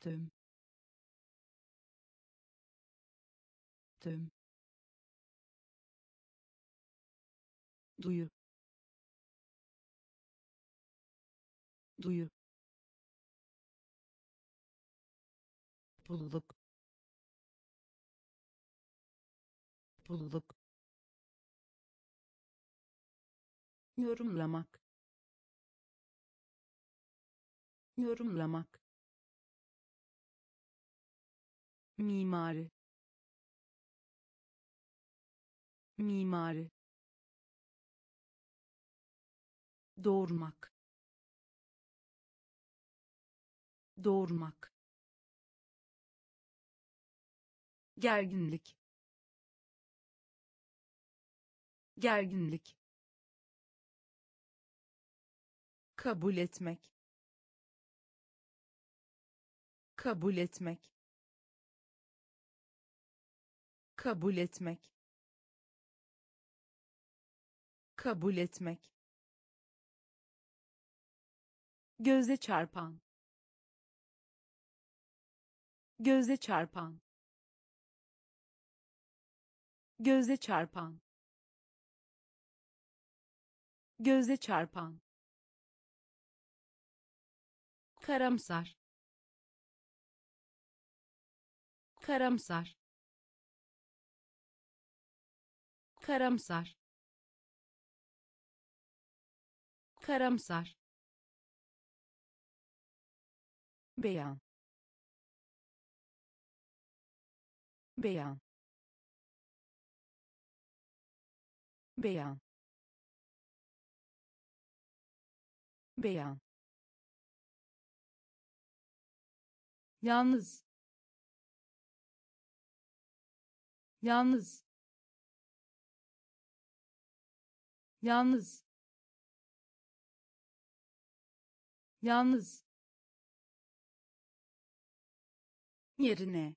A: tüm tüm duyu duyu bulduk bulduk yorumlamak yorumlamak mimari mimari doğurmak doğurmak gerginlik gerginlik kabul etmek kabul etmek kabul etmek kabul etmek gözle çarpan gözle çarpan gözle çarpan gözle çarpan karamsar karamsar karamsar karamsar beyan beyan beyan beyan yalnız yalnız yalnız yalnız yerine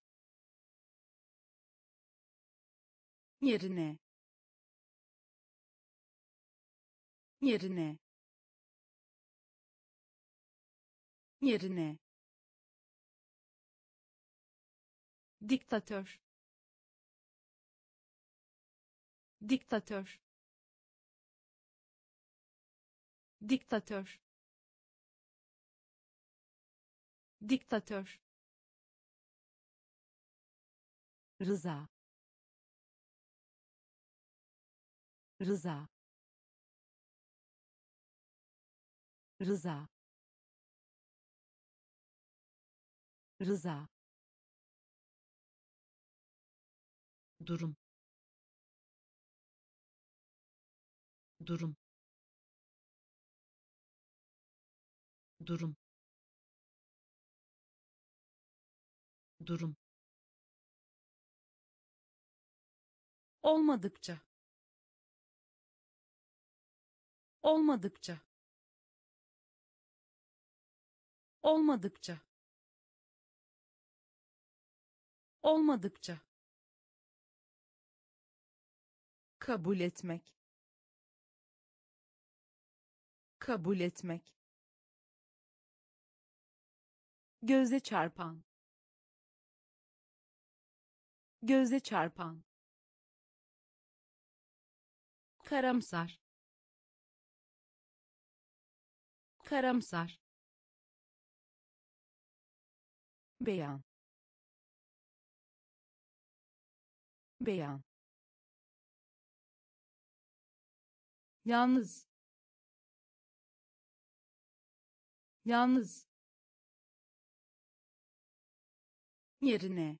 A: yerine yerine yerine diktatör diktatör diktatör diktatör rıza rıza rıza rıza durum durum durum durum olmadıkça olmadıkça olmadıkça olmadıkça kabul etmek kabul etmek göze çarpan göze çarpan karamsar karamsar beyan beyan yalnız yalnız yerine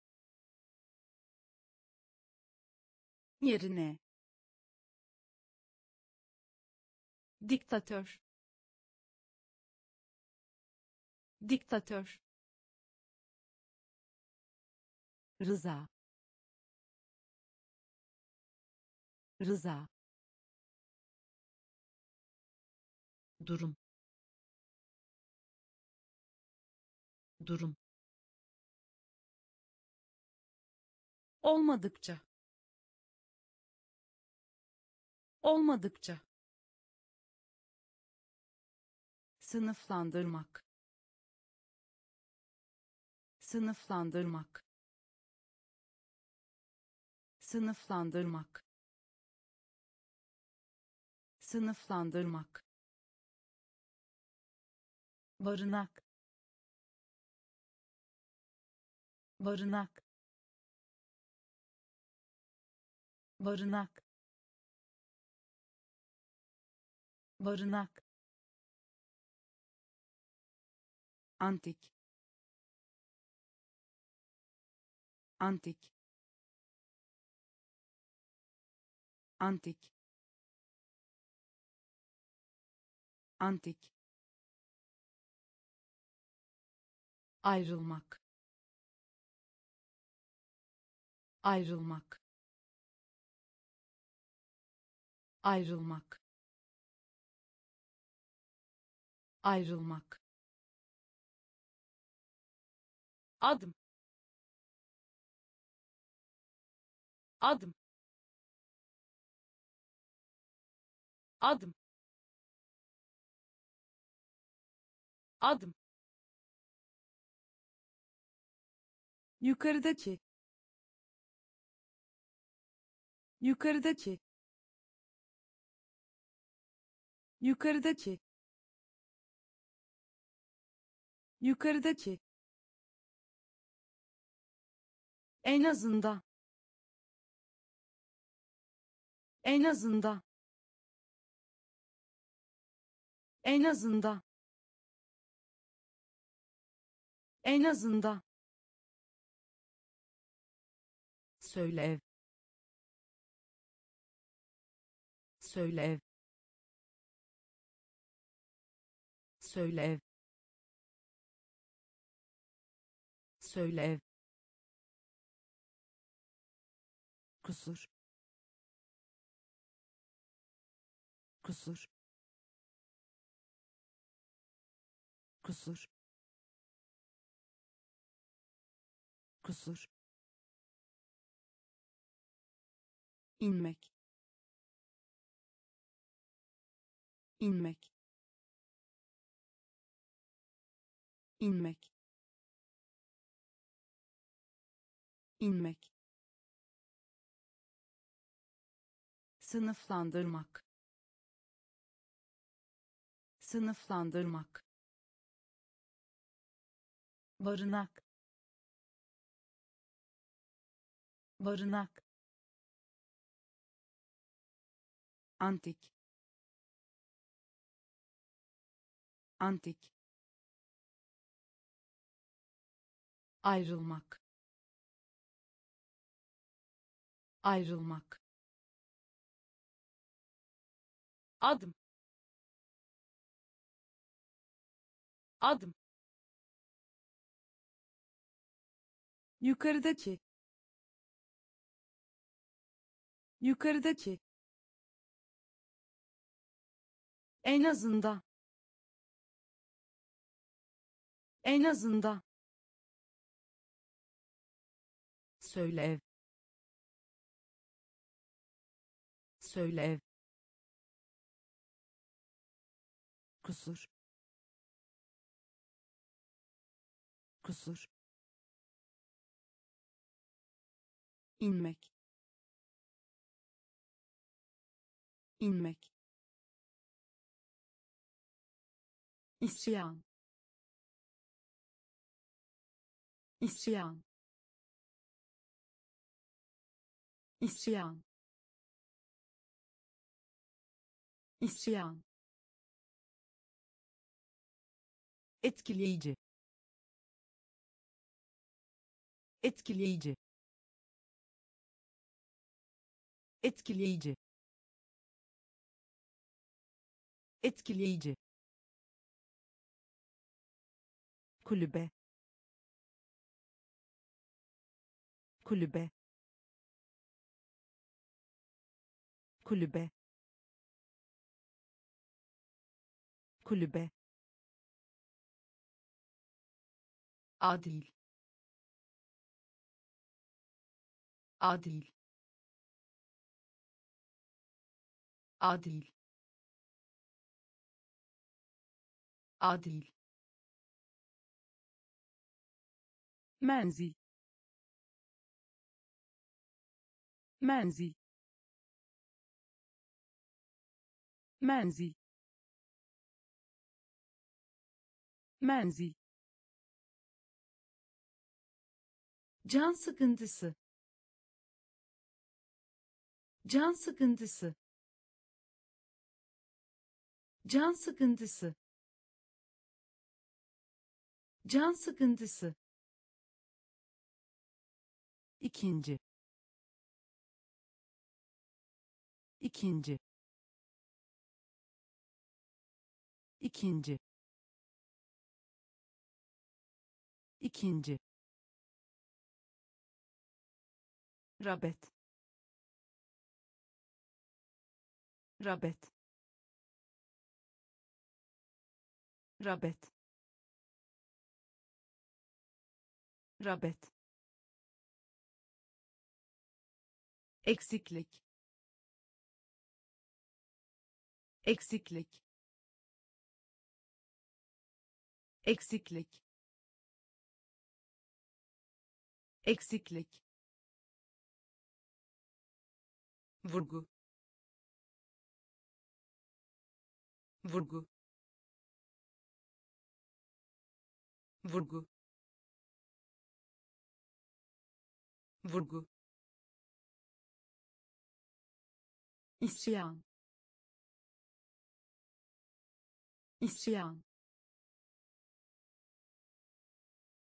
A: yerine diktatör diktatör rıza rıza durum durum olmadıkça olmadıkça sınıflandırmak sınıflandırmak sınıflandırmak sınıflandırmak barınak barınak barınak barınak antik antik antik antik ayrılmak ayrılmak ayrılmak ayrılmak adım adım adım adım yukarıdaki yukarıdaki yukarıdaki yukarıdaki En azında. En azında. En azında. En azında. Söyle. Söyle. Söyle. Söyle. kusur kusur kusur kusur inmek inmek inmek inmek sınıflandırmak sınıflandırmak barınak barınak antik antik ayrılmak ayrılmak adım adım yukarıdaki yukarıdaki en azından en azından söyle ev söyle ev kusur kusur inmek inmek isyan isyan isyan isyan etkileyici etkileyici etkileyici etkileyici kulübe kulübe kulübe kulübe عادل عادل عادل عادل منزل منزل منزل منزل can sıkıntısı can sıkıntısı can sıkıntısı can sıkıntısı ikinci ikinci ikinci ikinci Rabet. Rabet. Rabet. Rabet. eksiklik eksiklik eksiklik eksiklik vurgu vurgu vurgu vurgu isyan isyan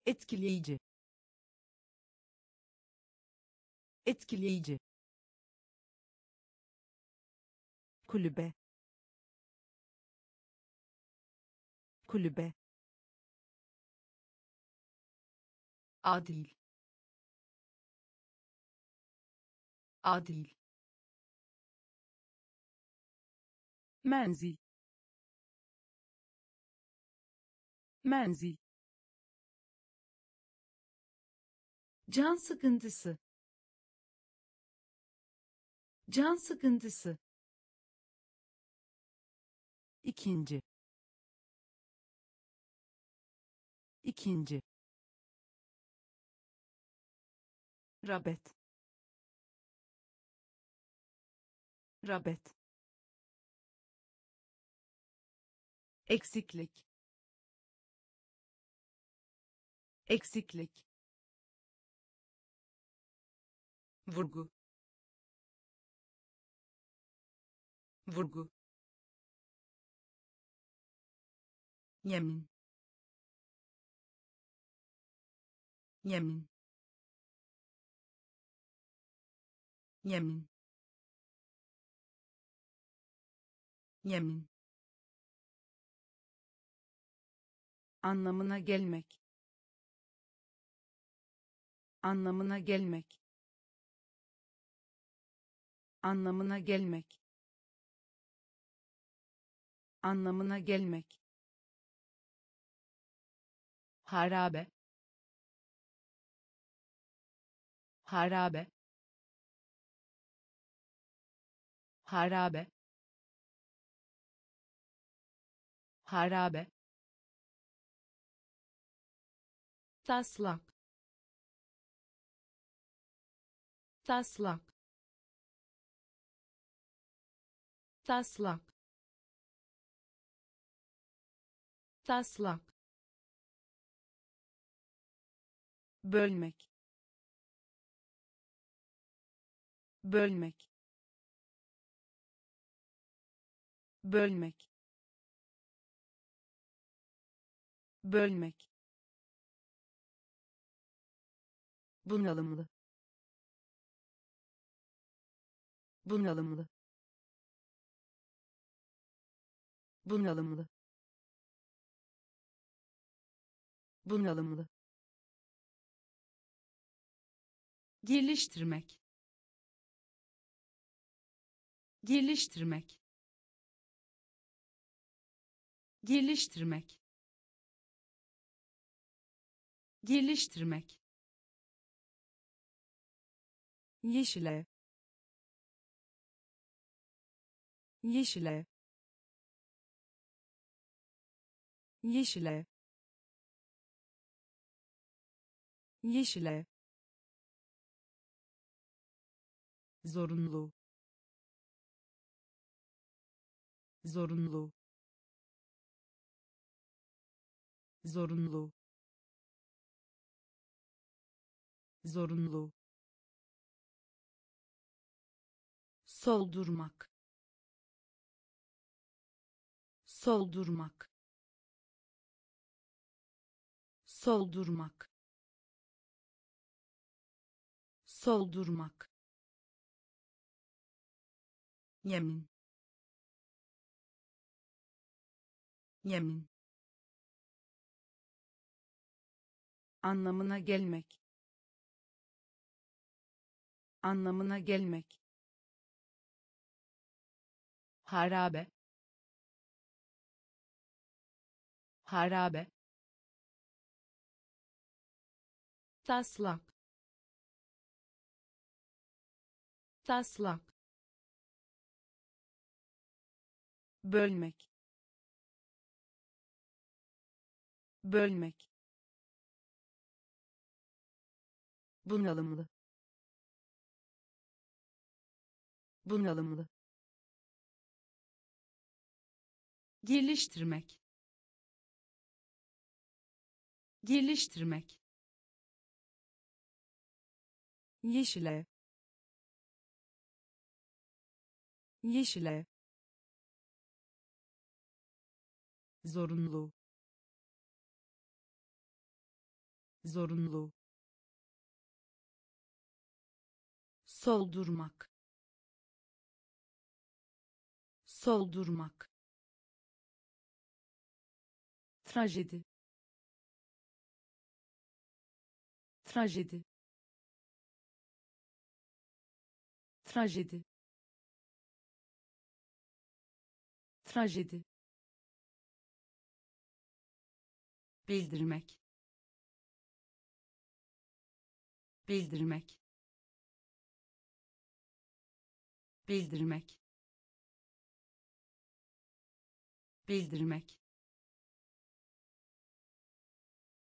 A: etkileyici etkileyici kulübe kulübe adil adil menzil menzil can sıkıntısı can sıkıntısı ikinci ikinci rabet rabet eksiklik eksiklik vurgu vurgu Yemin. Yemin. Yemin. Yemin. anlamına gelmek anlamına gelmek anlamına gelmek anlamına gelmek harabe harabe harabe harabe taslak taslak taslak taslak bölmek bölmek bölmek bölmek bunalımlı bunalımlı bunalımlı bunalımlı geliştirmek geliştirmek geliştirmek geliştirmek yeşile yeşile yeşile yeşile zorunlu zorunlu zorunlu zorunlu soldurmak soldurmak soldurmak soldurmak Yemin. Yemin. anlamına gelmek anlamına gelmek harabe harabe taslak taslak bölmek bölmek bunalımlı bunalımlı geliştirmek geliştirmek yeşile yeşile zorunlu zorunlu soldurmak soldurmak trajedi trajedi trajedi trajedi bildirmek bildirmek bildirmek bildirmek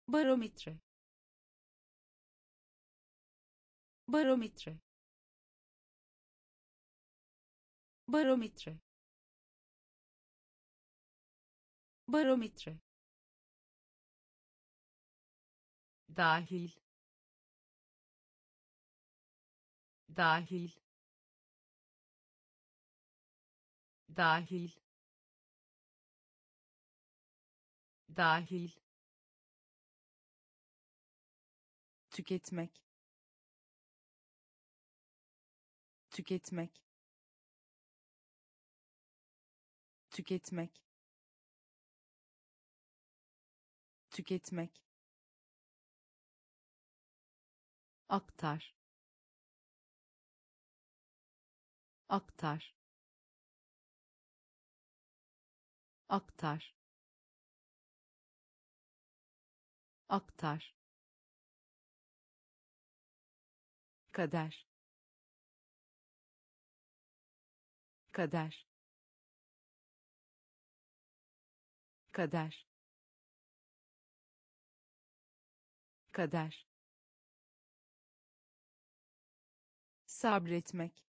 A: barometre barometre barometre barometre dahil dahil dahil dahil tüketmek tüketmek tüketmek tüketmek aktar aktar aktar aktar kader kader kader kader sabretmek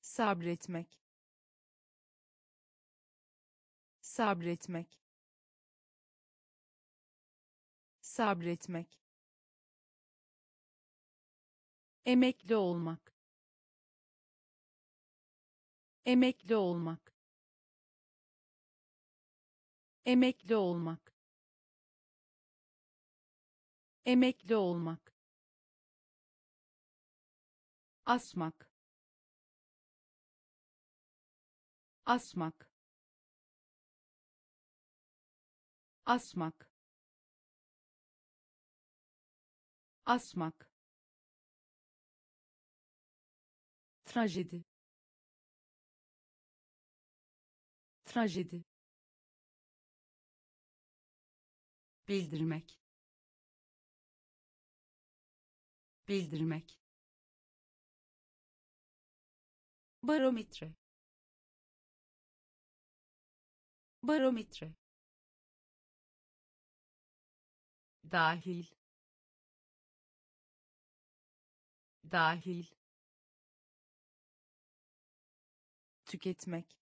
A: sabretmek sabretmek sabretmek emekli olmak emekli olmak emekli olmak emekli olmak asmak asmak asmak asmak trajedi trajedi bildirmek bildirmek barometre barometre dahil dahil tüketmek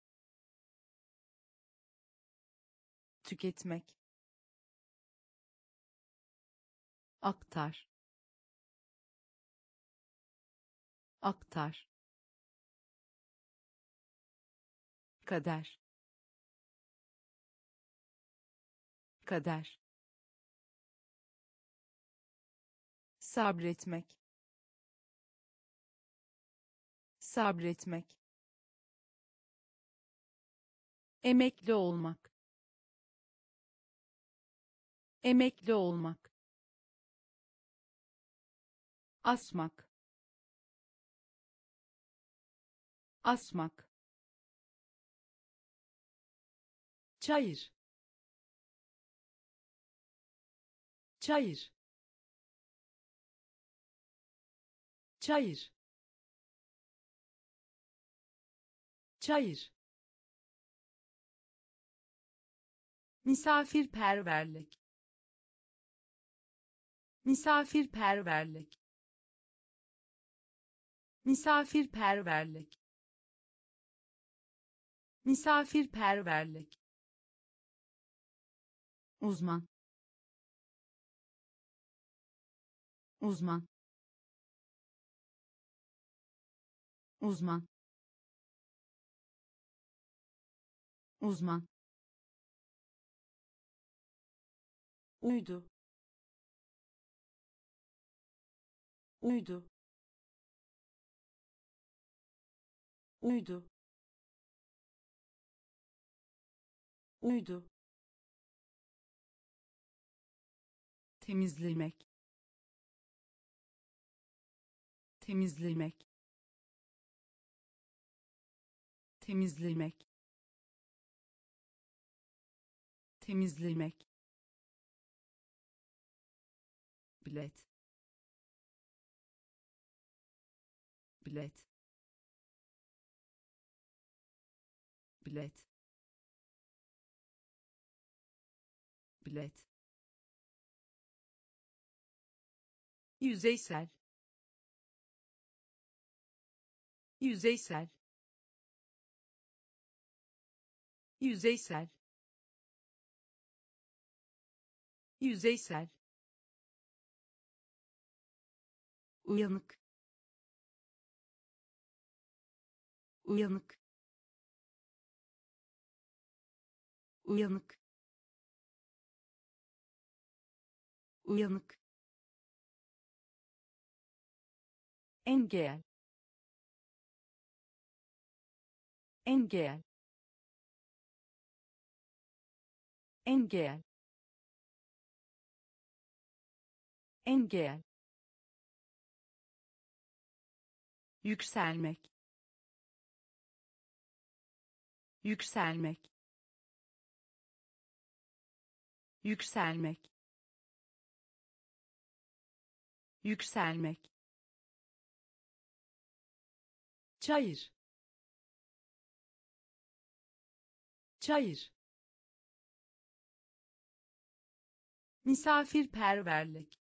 A: tüketmek aktar aktar kader kader sabretmek sabretmek emekli olmak emekli olmak asmak asmak Çayır. Çayır. Çayır. Çayır. misafirperverlik misafirperverlik misafirperverlik misafirperverlik uzman uzman uzman uzman uydu uydu uydu uydu temizlemek temizlemek temizlemek temizlemek bilet bilet bilet bilet yüzeysel yüzeysel yüzeysel yüzeysel uyanık uyanık uyanık uyanık engel engel engel engel yükselmek yükselmek yükselmek yükselmek Çayır. Çayır. Misafirperverlik.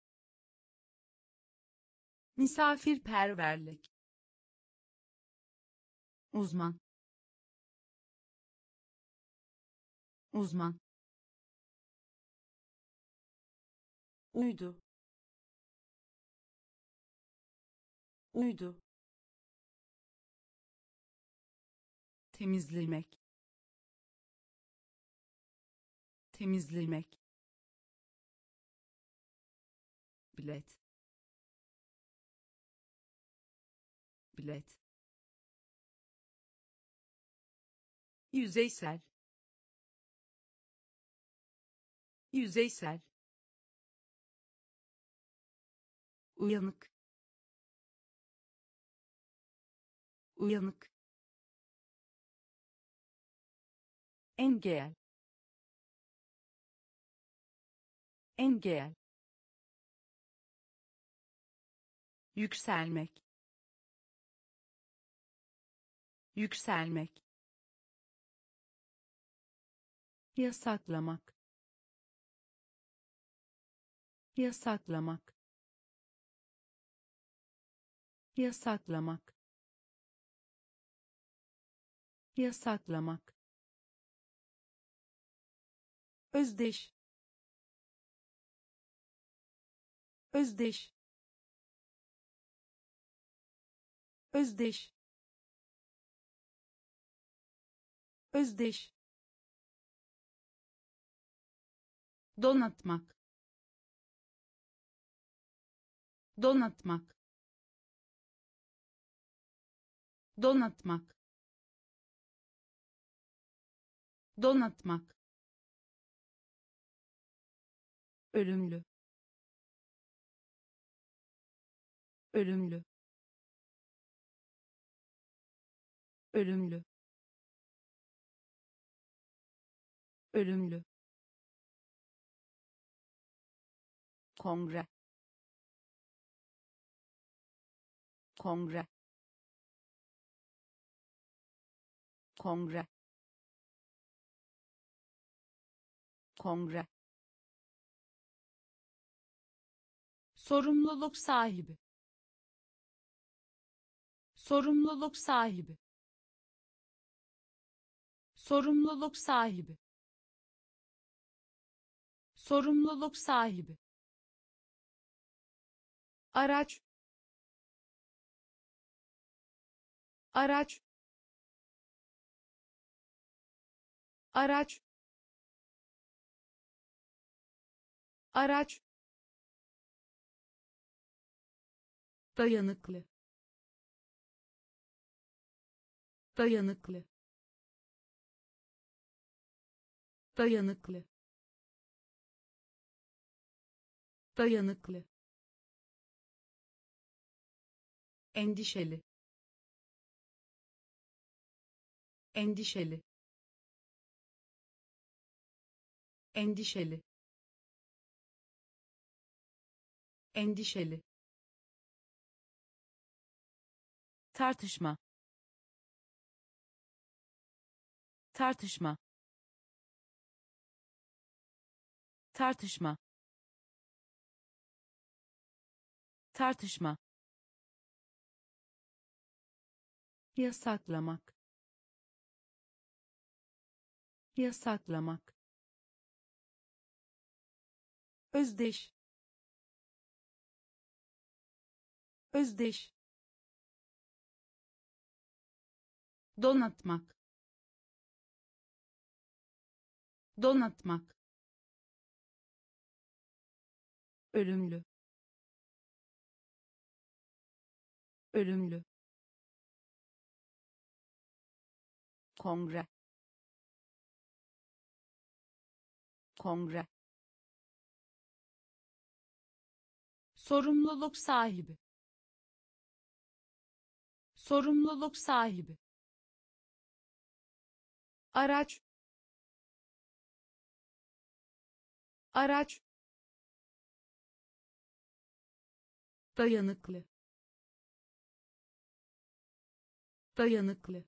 A: Misafirperverlik. Uzman. Uzman. Uydu. Uydu. temizlemek temizlemek bilet bilet yüzeysel yüzeysel uyanık uyanık engel engel yükselmek yükselmek yasaklamak yasaklamak yasaklamak yasaklamak özdeş özdeş özdeş özdeş donatmak donatmak donatmak donatmak ölümlü ölümlü ölümlü ölümlü kongre kongre kongre kongre sorumluluk sahibi sorumluluk sahibi sorumluluk sahibi sorumluluk sahibi araç araç araç araç dayanıklı dayanıklı dayanıklı dayanıklı endişeli endişeli endişeli endişeli tartışma tartışma tartışma tartışma yasaklamak yasaklamak özdeş özdeş donatmak donatmak ölümlü ölümlü kongre kongre sorumluluk sahibi sorumluluk sahibi araç araç dayanıklı dayanıklı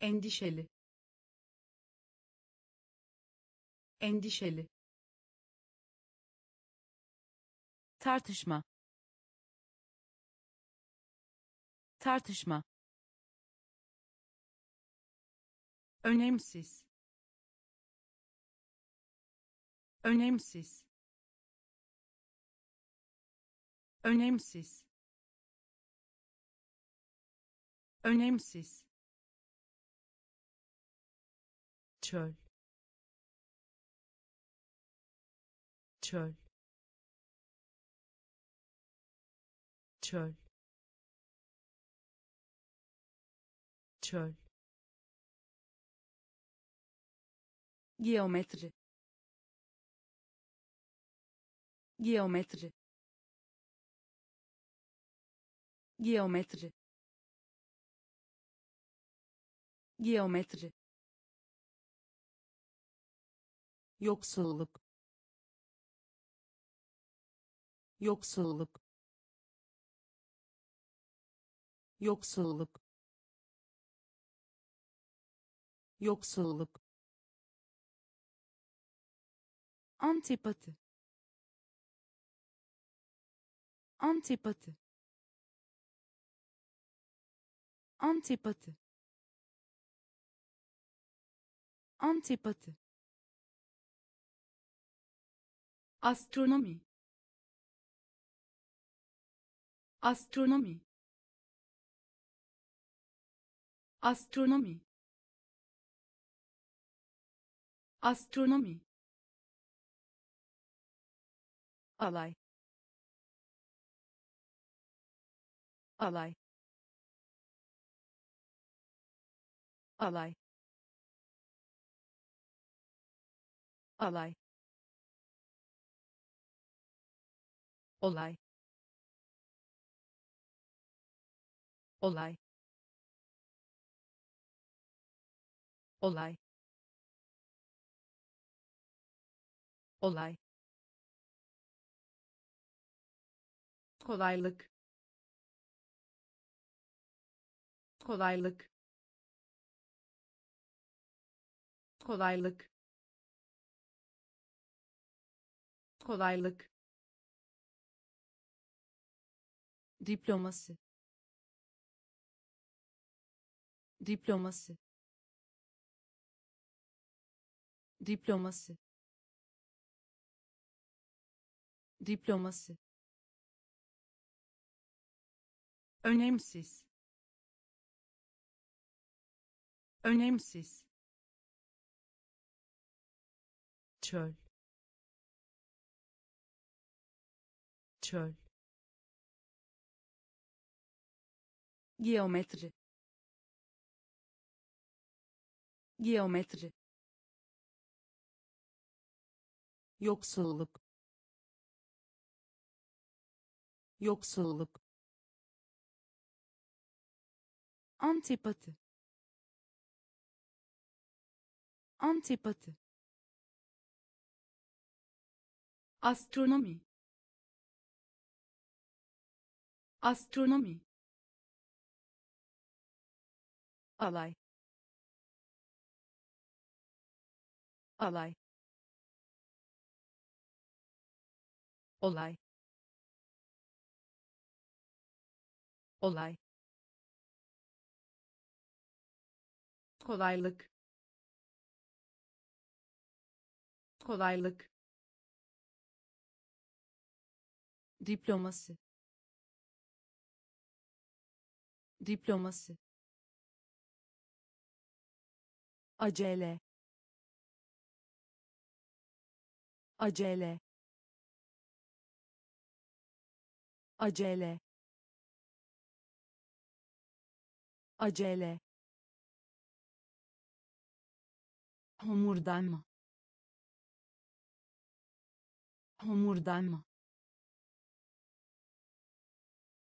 A: endişeli endişeli tartışma tartışma önemsiz önemsiz önemsiz önemsiz çöl çöl çöl çöl geometri geometri geometri geometri yoksulluk yoksulluk yoksulluk yoksulluk Antipati. Antipati. Antipati. Antipati. Astronomi. Astronomi. Astronomi. Astronomi. alay alay alay alay olay olay olay olay kolaylık kolaylık kolaylık kolaylık diplomasi, diplomasi, diplomasi, diplomasi. önemsiz önemsiz çöl çöl geometri geometri yoksulluk yoksulluk Antipati. Antipati. Astronomi. Astronomi. Alay. Alay. Olay. Olay. kolaylık kolaylık diplomasi, diplomasi, acele acele acele acele Homurdanma. Homurdanma.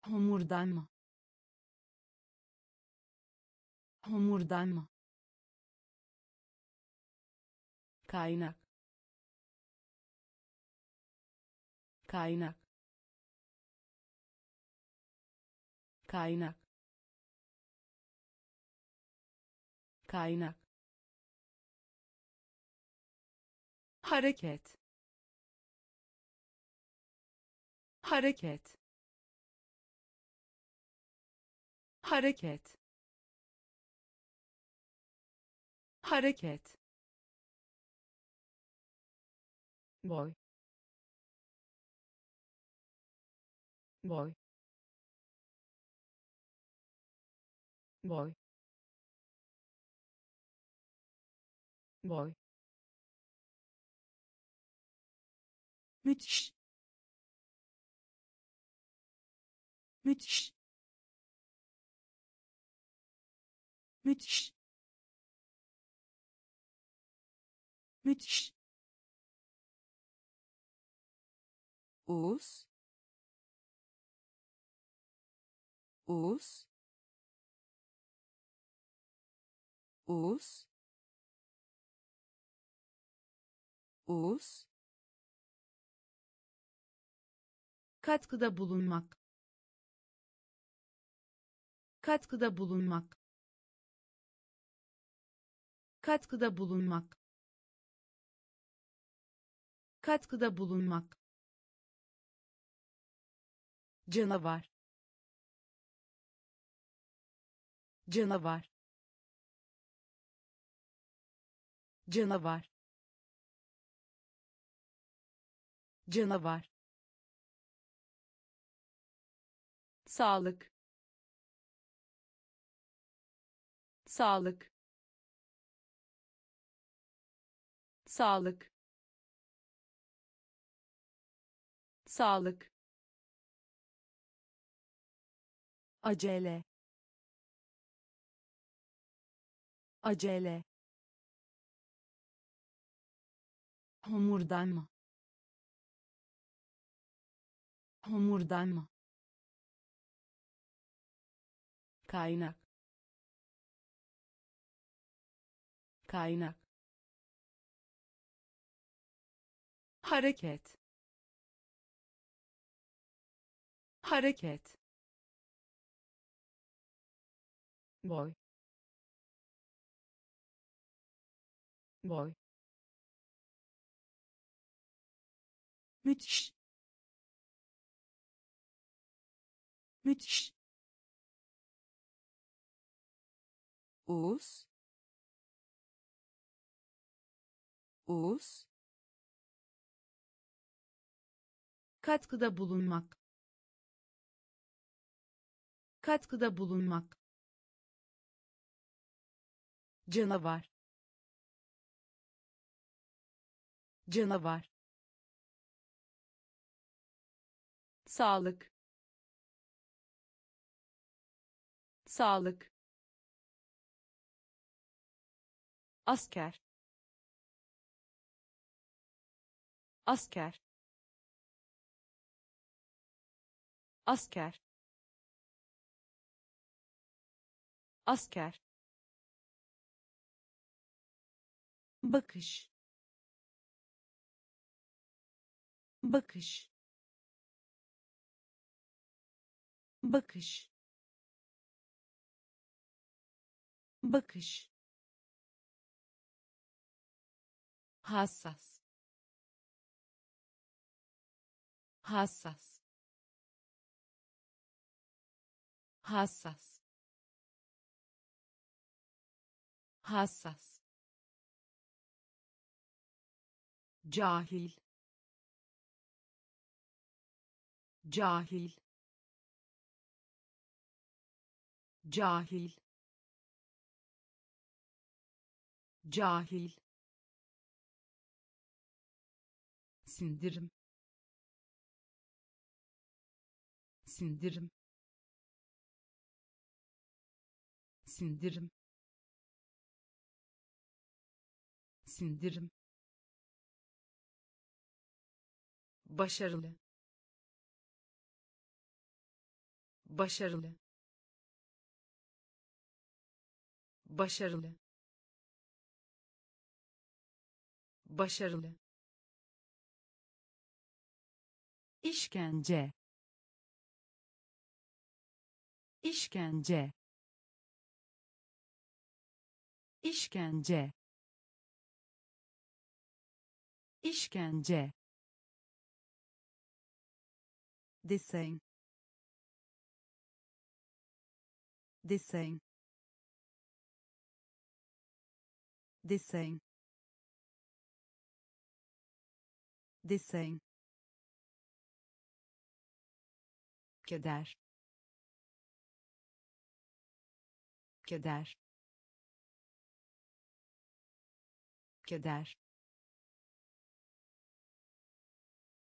A: Homurdanma. Homurdanma. kaynak kaynak kaynak kaynak hareket hareket hareket hareket boy boy boy boy müthiş müthiş müthiş müthiş Oğuz Oğuz Oğuz Oğuz katkıda bulunmak katkıda bulunmak katkıda bulunmak katkıda bulunmak canavar canavar canavar canavar sağlık sağlık sağlık sağlık acele acele homurdanma homurdanma kaynak kaynak hareket hareket boy boy müthiş müthiş us, us, Katkıda bulunmak. Katkıda bulunmak. Canavar. Canavar. Sağlık. Sağlık. asker asker asker asker bakış bakış bakış bakış hassas hassas hassas hassas cahil cahil cahil cahil sindirim sindirim sindirim sindirim başarılı başarılı başarılı başarılı işkence işkence işkence işkence desen desen desen desen keder keder keder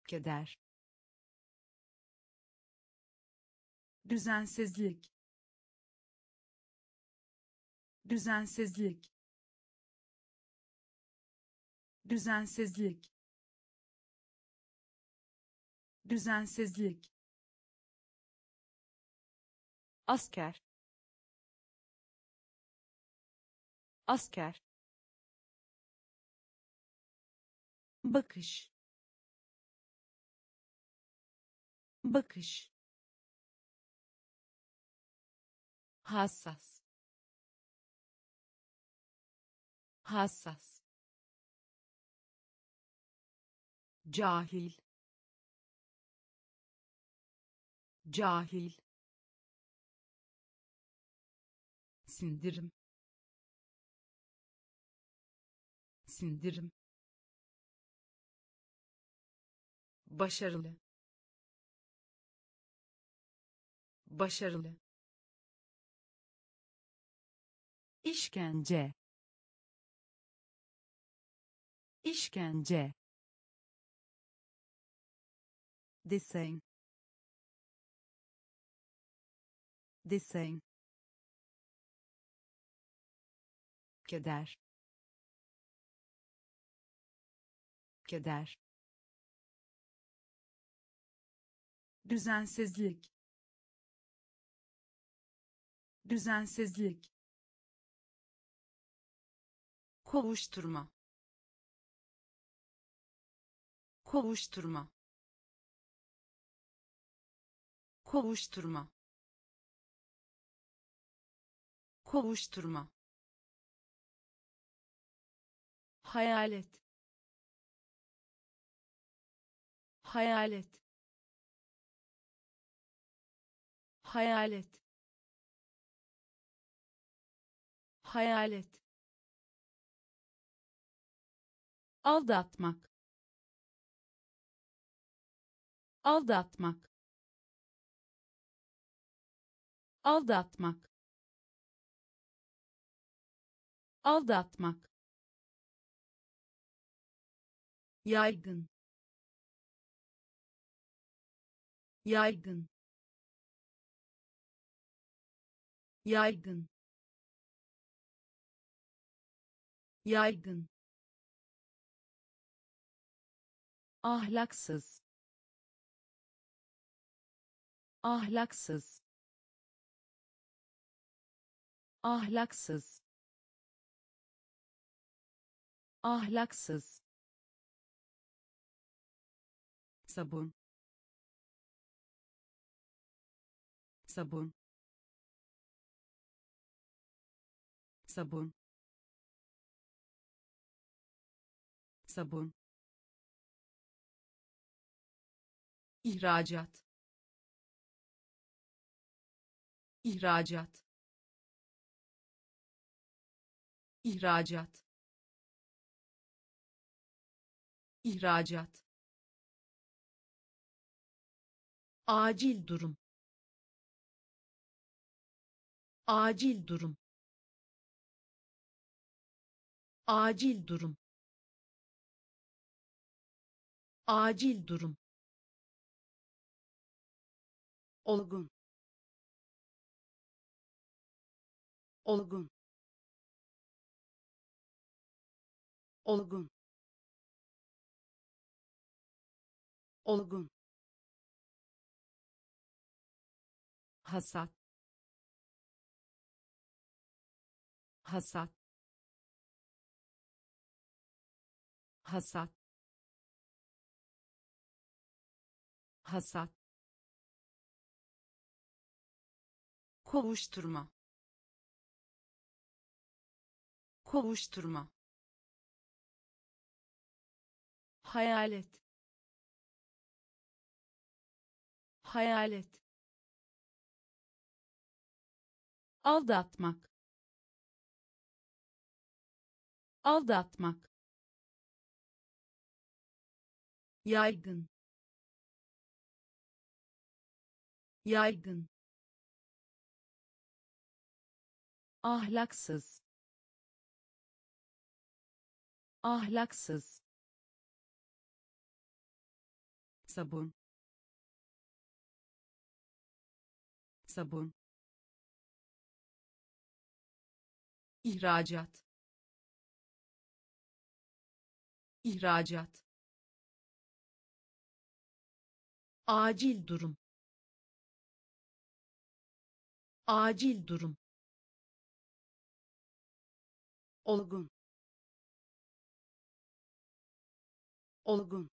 A: keder düzensizlik düzensizlik düzensizlik düzensizlik asker asker bakış bakış hassas hassas cahil cahil sindirim sindirim başarılı başarılı işkence işkence desen desen keder keder düzensizlik düzensizlik kovuşturma kovuşturma kovuşturma kovuşturma hayalet hayalet hayalet hayalet aldatmak aldatmak aldatmak aldatmak yaygın yaygın yaygın yaygın ahlaksız ahlaksız ahlaksız ahlaksız sabun sabun sabun sabun ihracat ihracat ihracat ihracat acil durum acil durum acil durum acil durum olgun olgun olgun olgun hasat hasat hasat hasat kovuşturma kovuşturma hayalet hayalet aldatmak aldatmak yaygın yaygın ahlaksız ahlaksız sabun sabun ihracat ihracat acil durum acil durum olgun olgun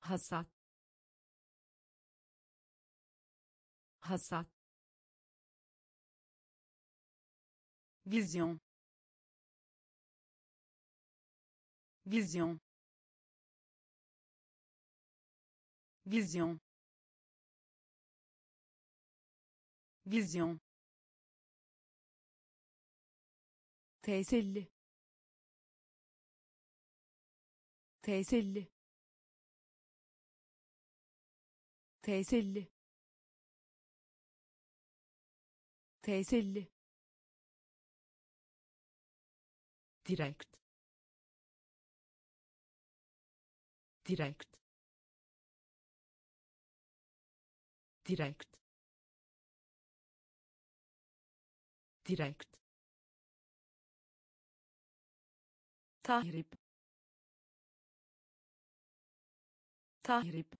A: hasat hasat Vision. Vision. Vision. Vision. Teselli. Teselli. Teselli. Teselli. direkt direkt direkt direkt tahrip tahrip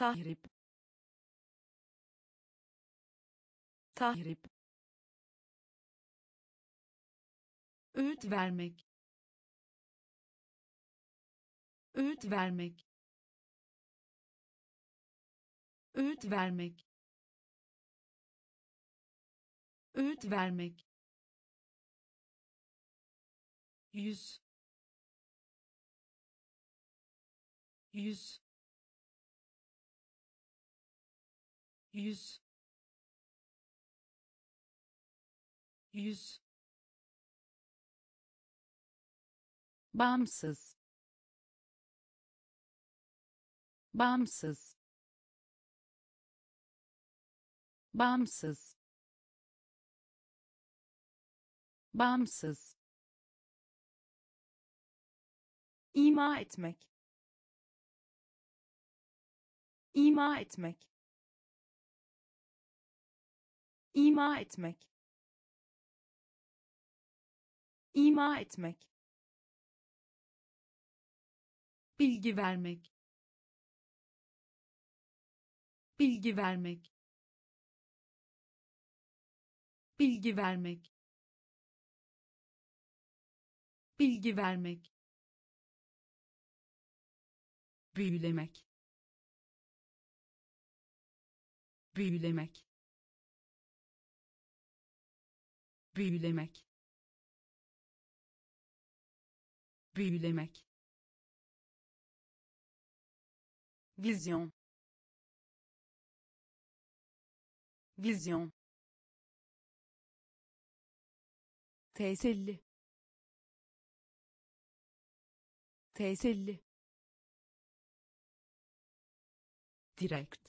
A: tahrip tahrip öğüt vermek öğüt vermek öğüt vermek öğüt vermek yüz yüz yüz yüz bağımsız bağımsız bağımsız bağımsız ima etmek ima etmek ima etmek ima etmek bilgi vermek bilgi vermek bilgi vermek bilgi vermek büyülemek büyülemek büyülemek büyülemek Vision. Vision. Teselli. Teselli. direkt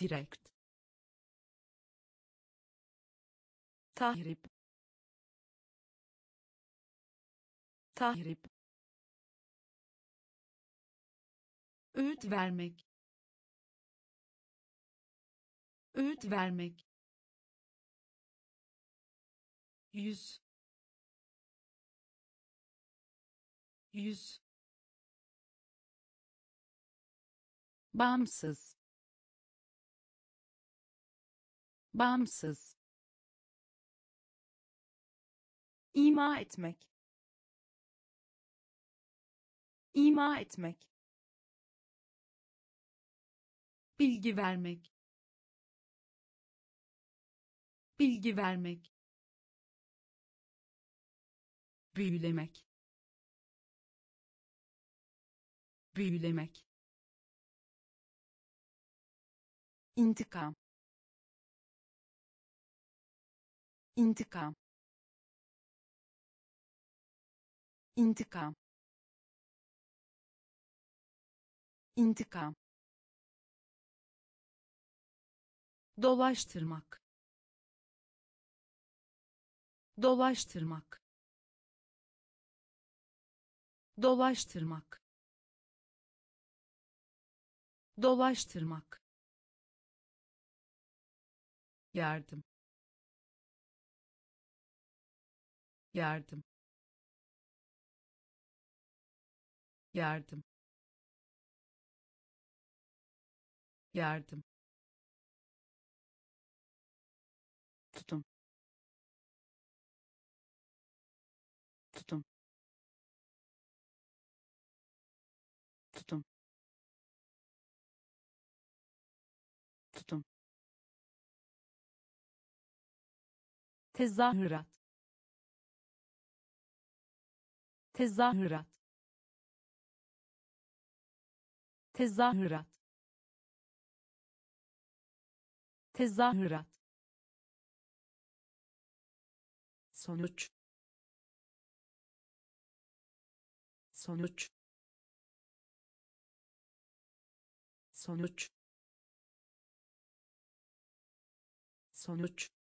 A: direkt tahrip tahrip öğüt vermek öğüt vermek yüz yüz bağımsız bağımsız ima etmek ima etmek bilgi vermek bilgi vermek büyülemek büyülemek intikam intikam intikam intikam dolaştırmak dolaştırmak dolaştırmak dolaştırmak yardım yardım yardım yardım tezahürat tezahürat tezahürat tezahürat sonuç sonuç sonuç sonuç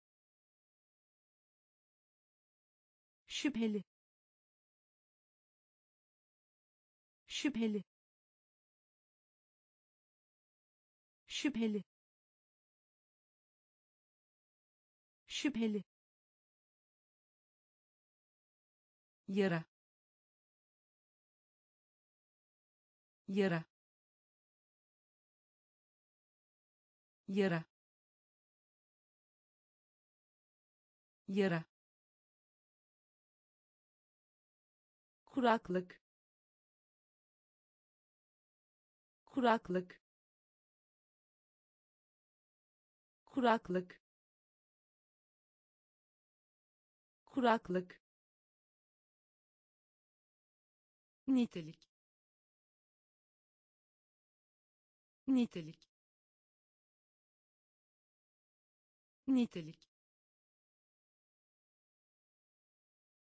A: şüpheli şüpheli şüpheli şüpheli yara yara yara yara kuraklık kuraklık kuraklık kuraklık nitelik nitelik nitelik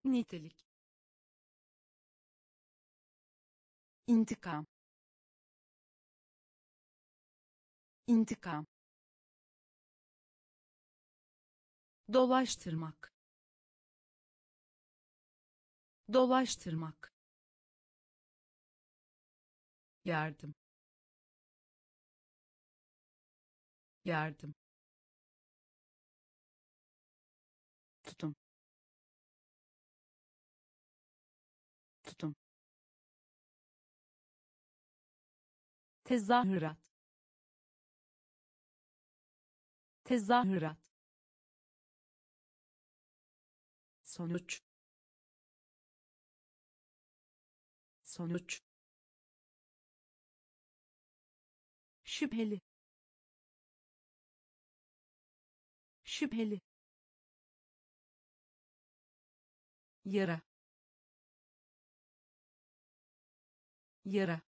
A: nitelik intikam intikam dolaştırmak dolaştırmak yardım yardım tezahürat tezahürat sonuç sonuç şüpheli şüpheli yara yara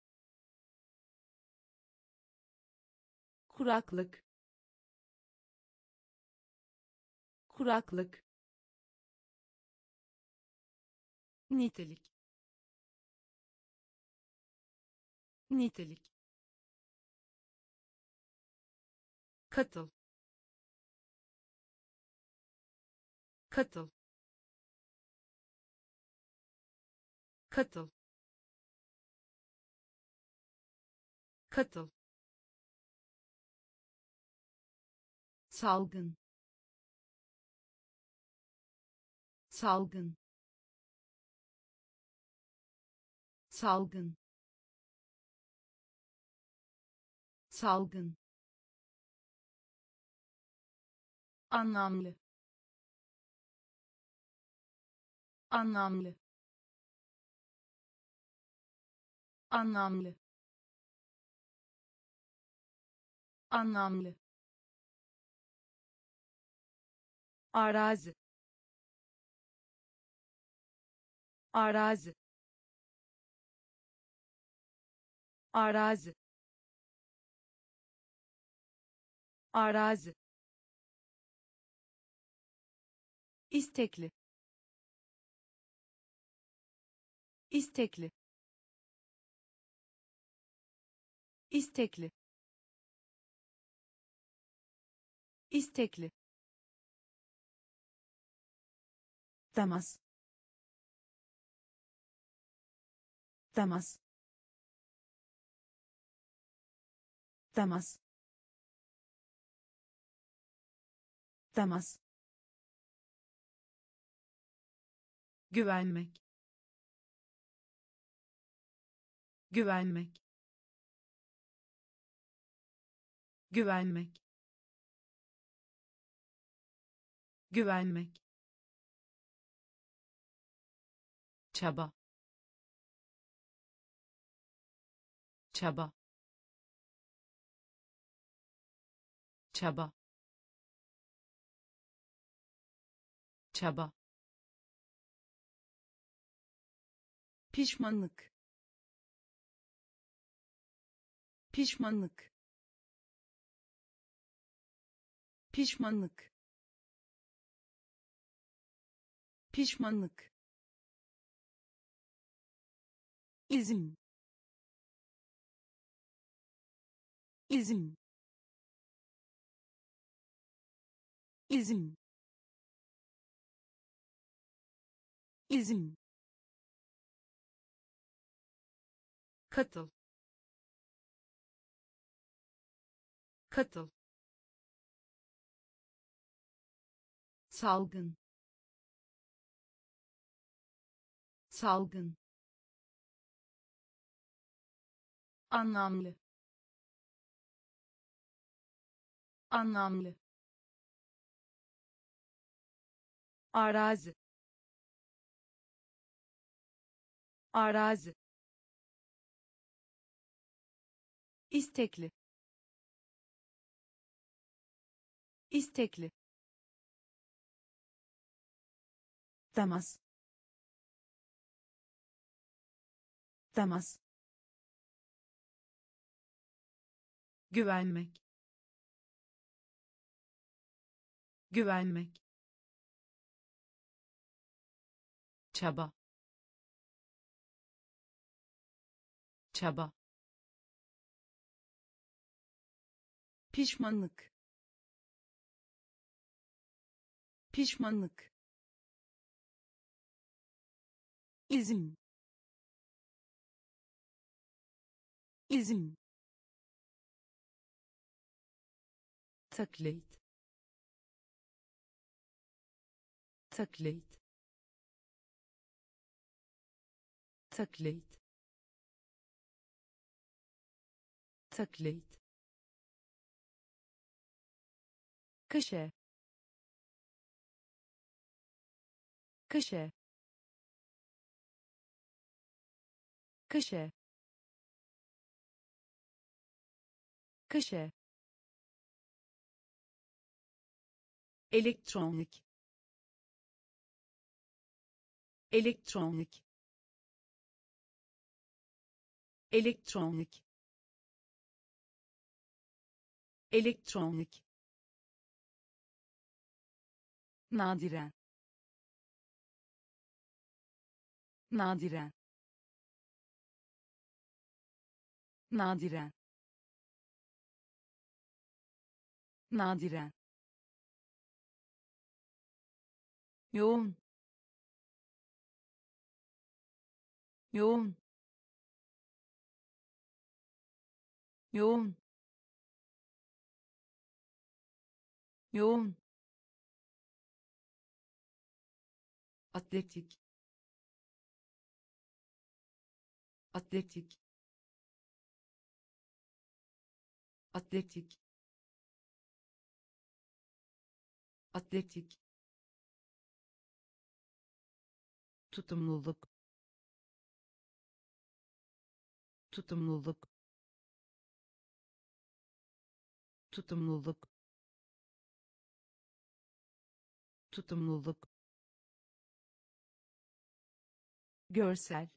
A: kuraklık kuraklık nitelik nitelik katıl katıl katıl katıl salgın salgın salgın salgın anlamlı anlamlı anlamlı anlamlı arazi arazi arazi arazi istekli istekli istekli istekli temas temas temas temas güvenmek güvenmek güvenmek güvenmek çaba çaba çaba çaba pişmanlık pişmanlık pişmanlık pişmanlık izin izin izin izin katıl katıl salgın salgın anlamlı anlamlı arazi arazi istekli istekli temas temas güvenmek güvenmek çaba çaba pişmanlık pişmanlık izin izin تكليت تكليت تكليت تكليت كشة كشة كشة كشة elektronik elektronik elektronik elektronik nadiren nadiren nadiren nadiren yoğun yoğun yoğun yoğun atletik atletik atletik atletik tutumluluk tutumluluk tutumluluk tutumluluk görsel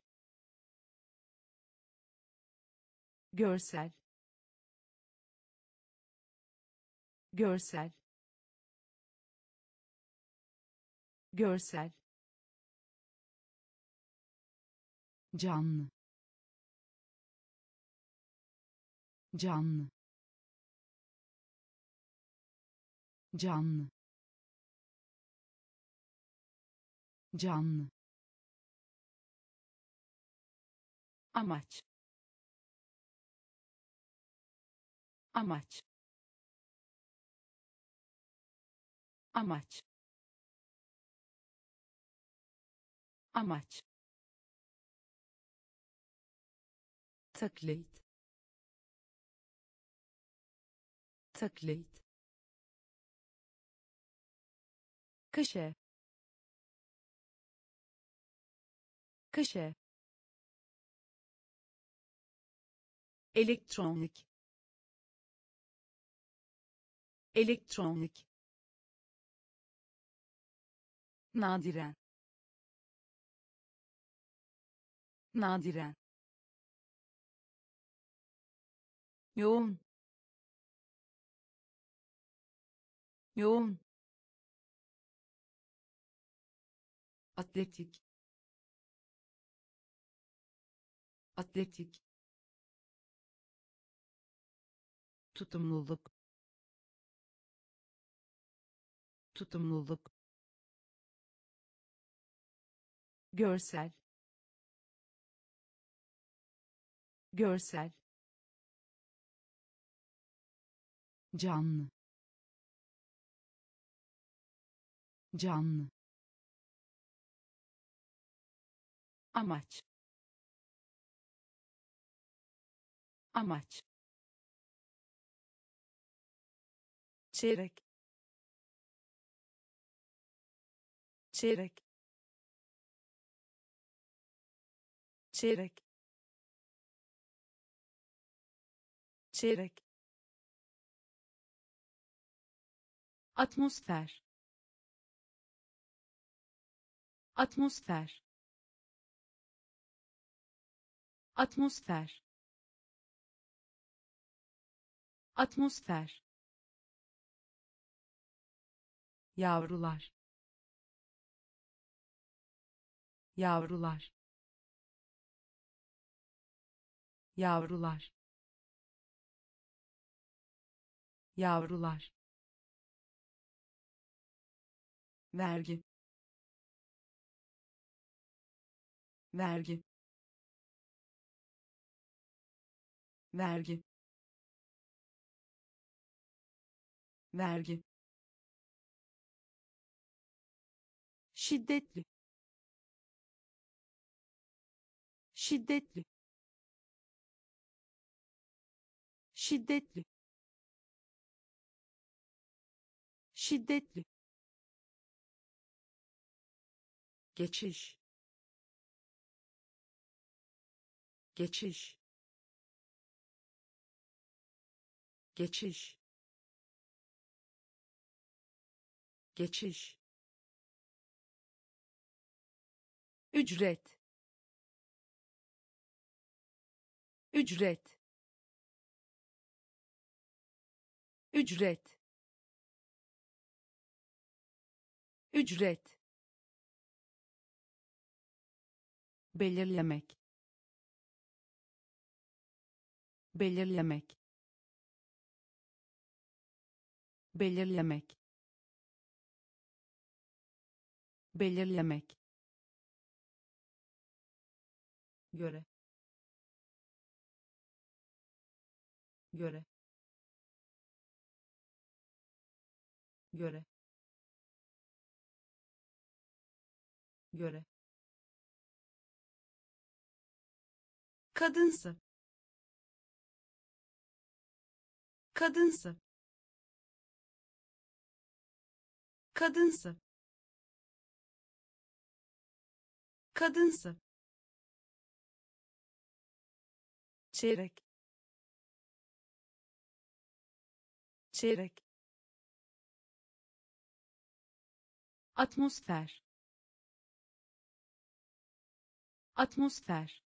A: görsel görsel görsel canlı canlı canlı canlı amaç amaç amaç amaç taklit taklit köşe köşe elektronik elektronik nadiren nadiren yoğun yoğun atletik atletik tutumluluk tutumluluk görsel görsel canlı canlı amaç amaç çeyrek çeyrek çeyrek çeyrek Atmosfer. Atmosfer. Atmosfer. Atmosfer. Yavrular. Yavrular. Yavrular. Yavrular. vergi vergi vergi vergi şiddetli şiddetli şiddetli şiddetli geçiş geçiş geçiş geçiş ücret ücret ücret ücret belirlemek belirlemek belirlemek belirlemek göre göre göre göre kadınsı kadınsı kadınsı kadınsı çeyrek çeyrek atmosfer atmosfer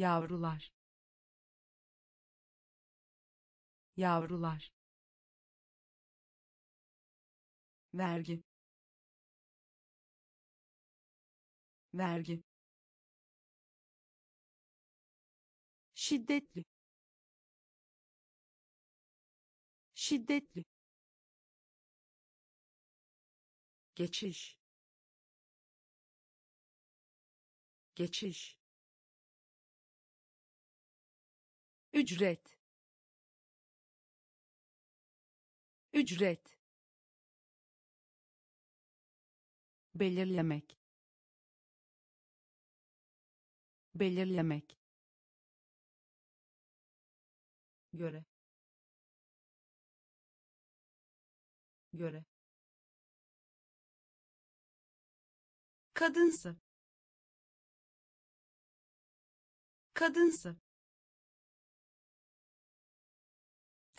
A: yavrular yavrular vergi vergi şiddetli şiddetli geçiş geçiş ücret ücret belirlemek belirlemek göre göre kadınsı kadınsı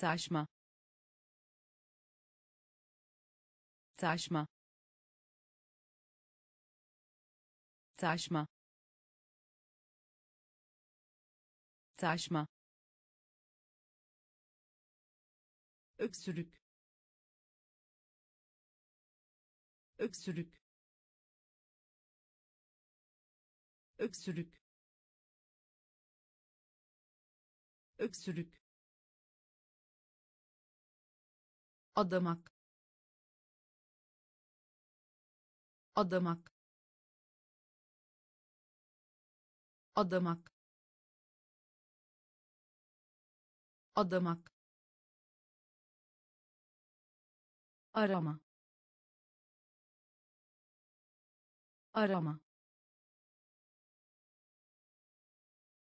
A: taşma taşma taşma taşma öksürük öksürük öksürük öksürük adamak adamak adamak adamak arama arama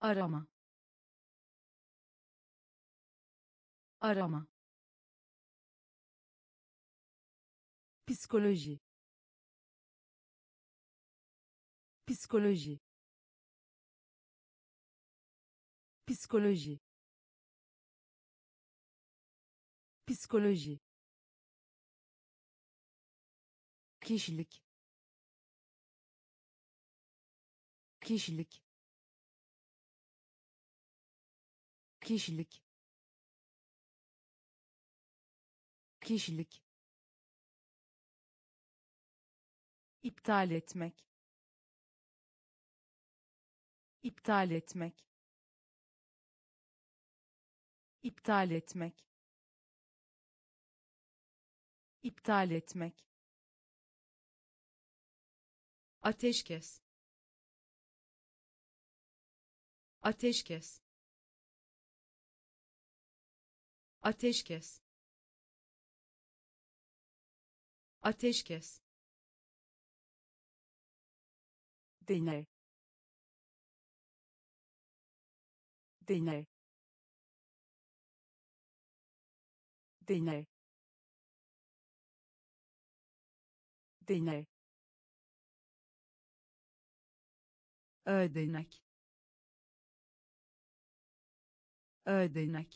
A: arama arama Psikoloji. Psikoloji. Psikoloji. Psikoloji. kişilik kişilik kişilik kişilik iptal etmek iptal etmek iptal etmek iptal etmek ateşkes ateşkes ateşkes ateşkes Délai. Délai. Délai. Délai. Ödenek. Ödenek.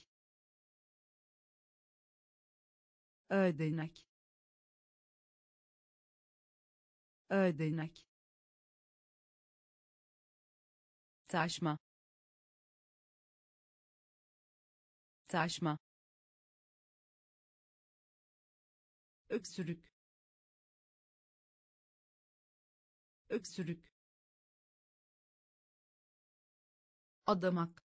A: Ödenek. Ödenek. taşma taşma öksürük öksürük adamak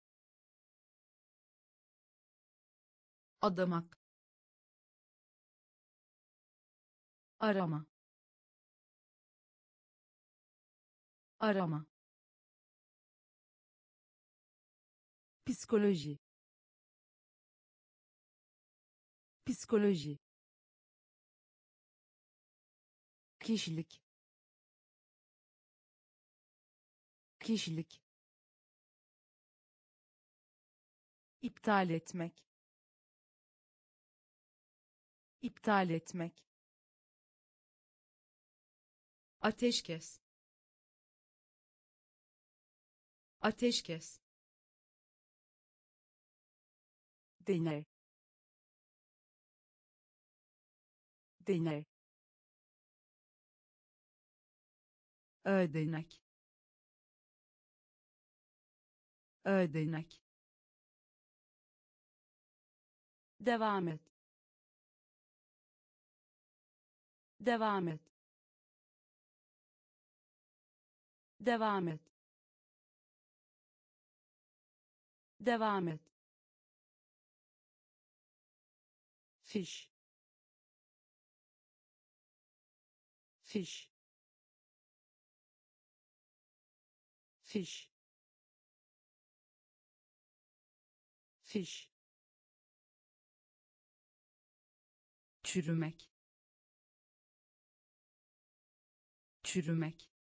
A: adamak arama arama Psikoloji. Psikoloji. Kişilik. Kişilik. iptal etmek iptal etmek ateşkes ateşkes Deney. Deney. ödenek ödenek devam et devam et devam et devam et Fish, fish, fish, fish. çürümek çürümek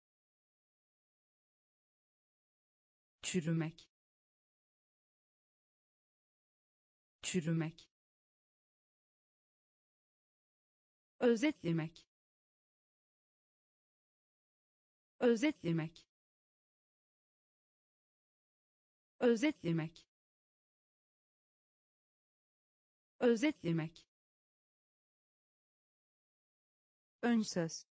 A: çürümek çürümek özetlemek özetlemek özetlemek özetlemek ön söz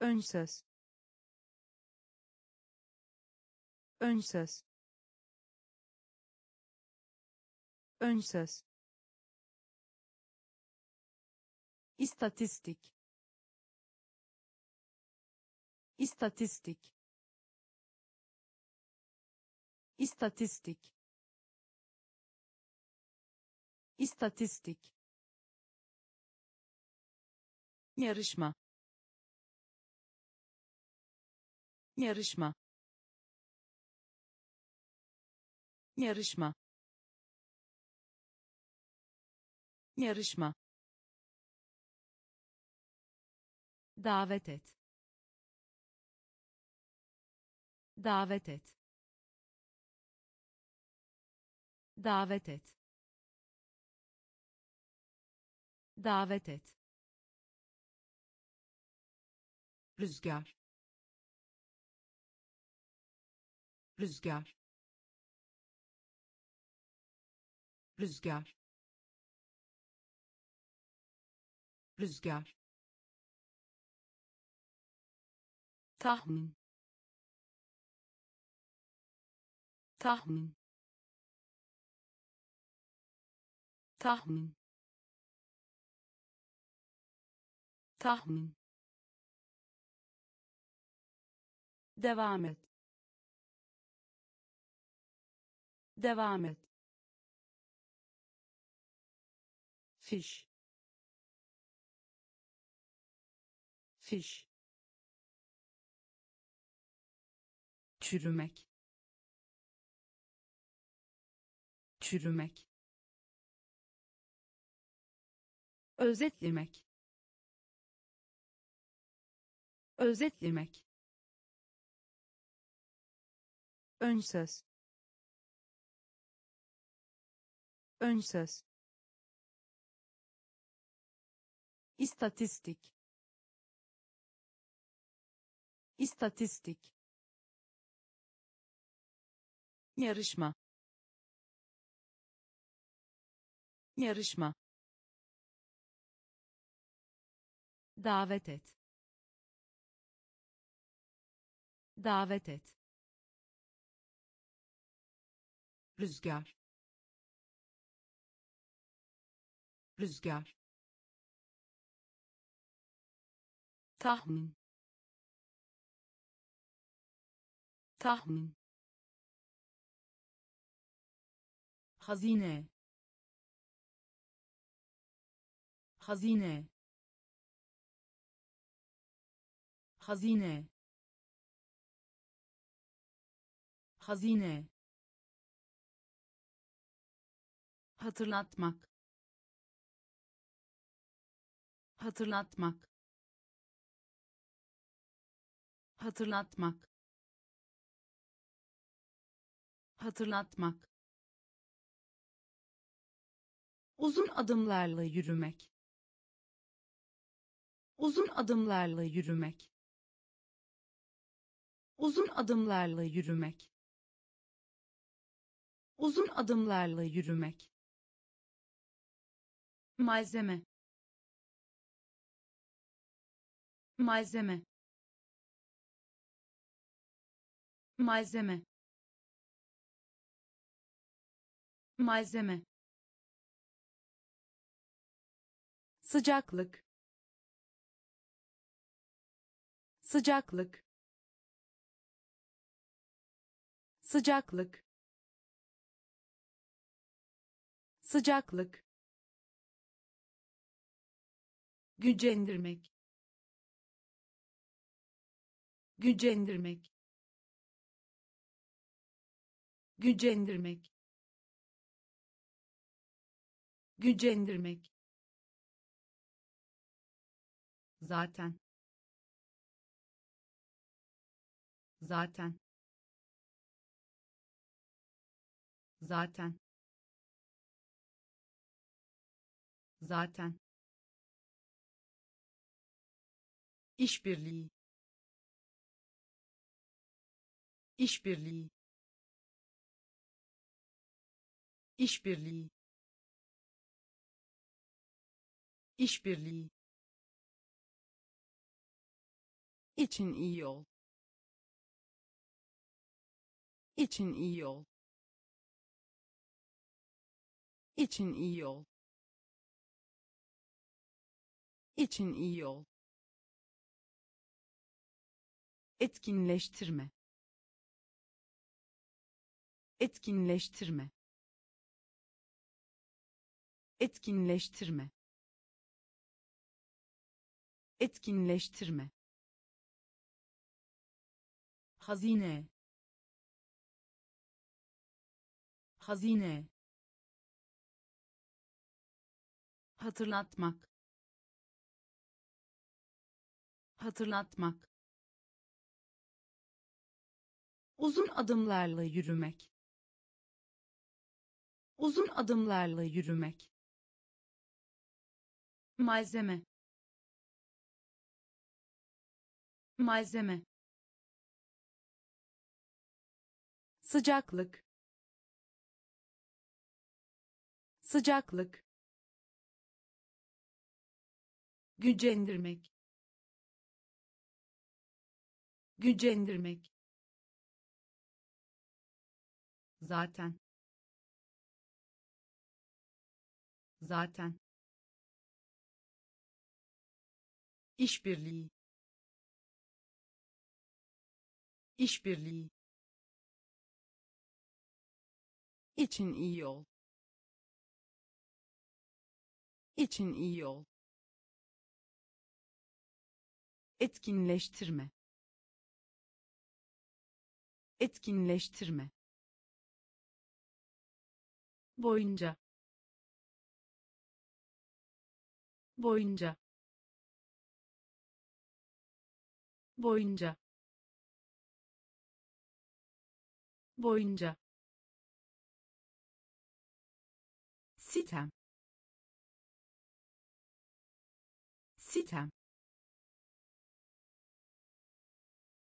A: ön söz ön söz ön söz istatistik istatistik istatistik istatistik yarışma yarışma yarışma yarışma davet et davet et davet et davet et rüzgar rüzgar rüzgar rüzgar tahmin tahmin tahmin tahmin devam et devam et Fish, fish. çürümek çürümek özetlemek özetlemek ön söz ön söz istatistik istatistik yarışma yarışma davet et davet et rüzgar rüzgar tahmin tahmin hazine hazine hazine hazine hatırlatmak hatırlatmak hatırlatmak hatırlatmak uzun adımlarla yürümek uzun adımlarla yürümek uzun adımlarla yürümek uzun adımlarla yürümek malzeme malzeme malzeme malzeme sıcaklık sıcaklık sıcaklık sıcaklık gücendirmek gücendirmek gücendirmek gücendirmek zaten zaten zaten zaten işbirliği işbirliği işbirliği işbirliği için iyi yol için iyi yol için iyi yol için iyi yol etkinleştirme etkinleştirme etkinleştirme etkinleştirme hazine hazine hatırlatmak hatırlatmak uzun adımlarla yürümek uzun adımlarla yürümek malzeme malzeme sıcaklık sıcaklık gücendirmek gücendirmek zaten zaten işbirliği işbirliği için iyi yol için iyi yol etkinleştirme etkinleştirme boyunca boyunca boyunca boyunca sitem sitem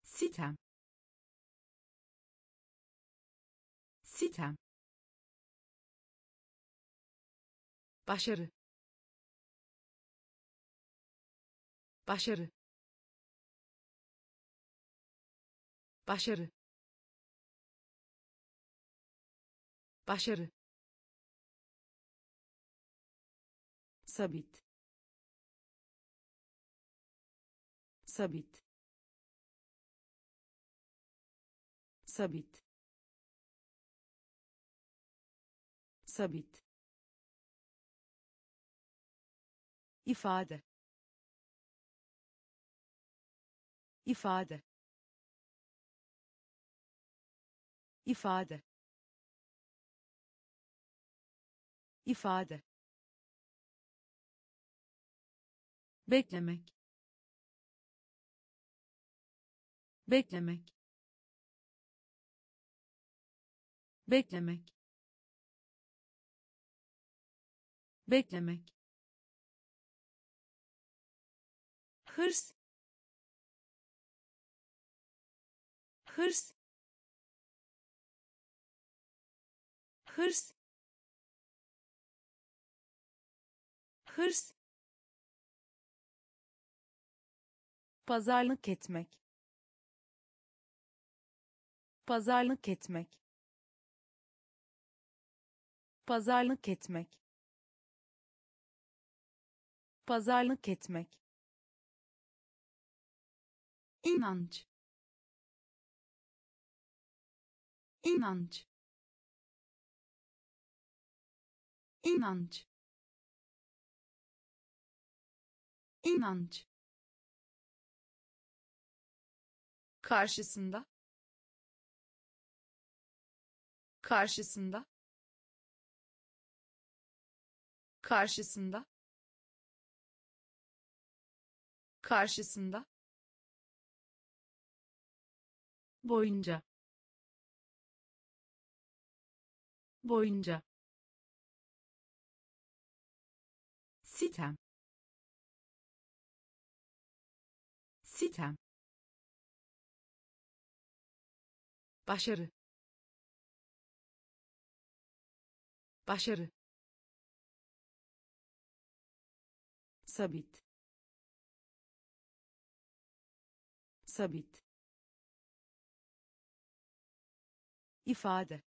A: sitem sitem başarı başarı başarı başarı ثبت ثبت ثبت ثبت إفادة إفادة إفادة إفادة beklemek beklemek beklemek beklemek hırs hırs hırs hırs pazarlık etmek pazarlık etmek pazarlık etmek pazarlık etmek inanç inanç inanç inanç karşısında karşısında karşısında karşısında boyunca boyunca sitem sitem başarı başarı sabit sabit ifade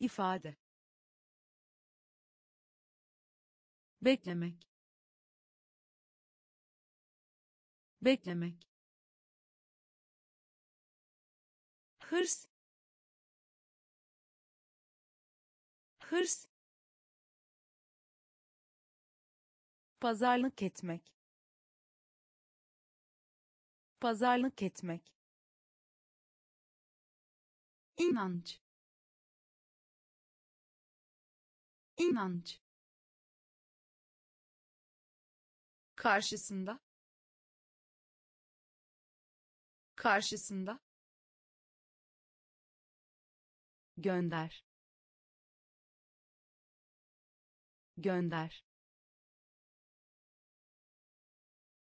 A: ifade beklemek beklemek hırs hırs pazarlık etmek pazarlık etmek inanç inanç karşısında karşısında gönder gönder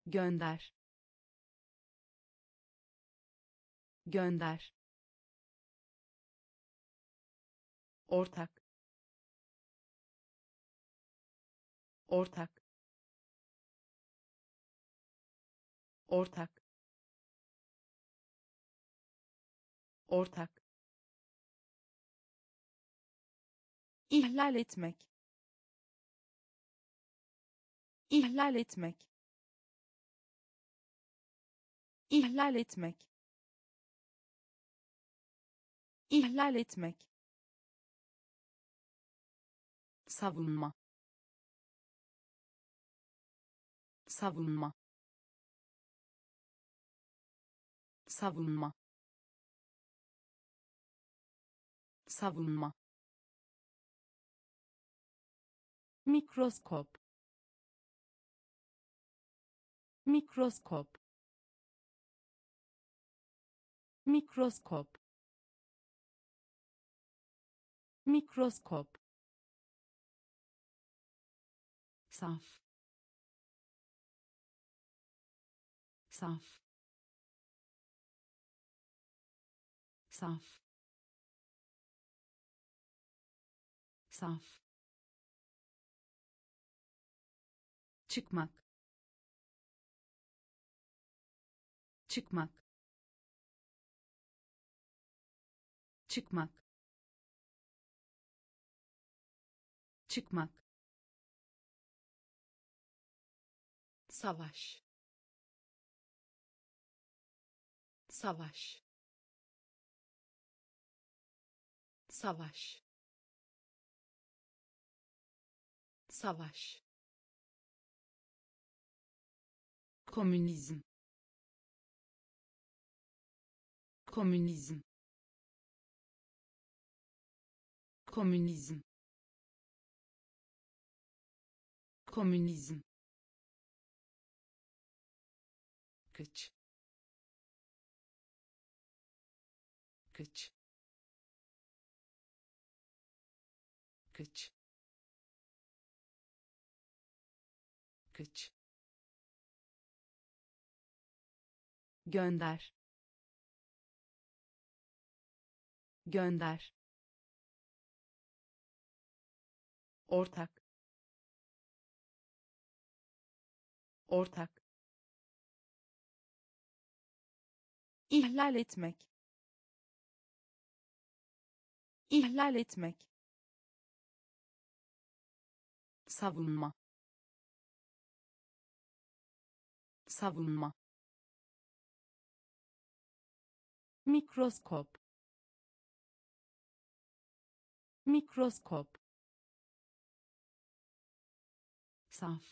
A: gönder gönder ortak ortak ortak ortak ihlal etmek ihlal etmek ihlal etmek ihlal etmek savunma savunma savunma savunma mikroskop mikroskop mikroskop mikroskop saf saf saf saf çıkmak çıkmak çıkmak çıkmak savaş savaş savaş savaş Komünizm. Komünizm. Komünizm. Komünizm. Kıç. Kıç. Kıç. Kıç. gönder gönder ortak ortak ihlal etmek ihlal etmek savunma savunma mikroskop mikroskop saf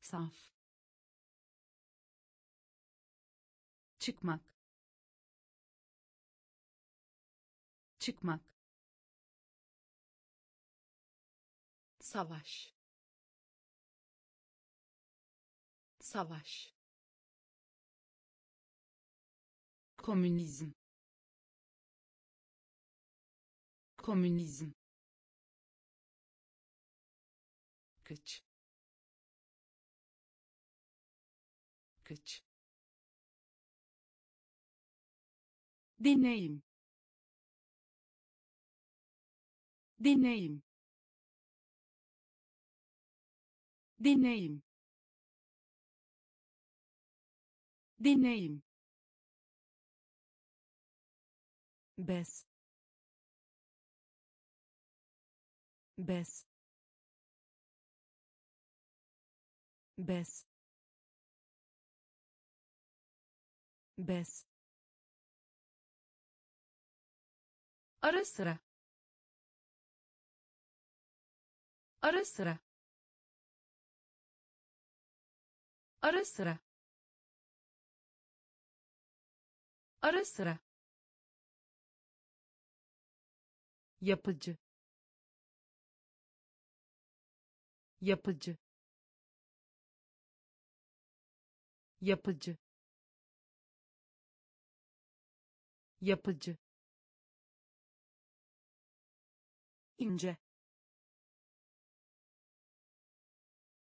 A: saf çıkmak çıkmak savaş savaş komünizm komünizm kıç kıç deneyim deneyim deneyim deneyim بس بس بس بس أرسرة أرسرة أرسرة أرسرة yapıcı yapıcı yapıcı yapıcı ince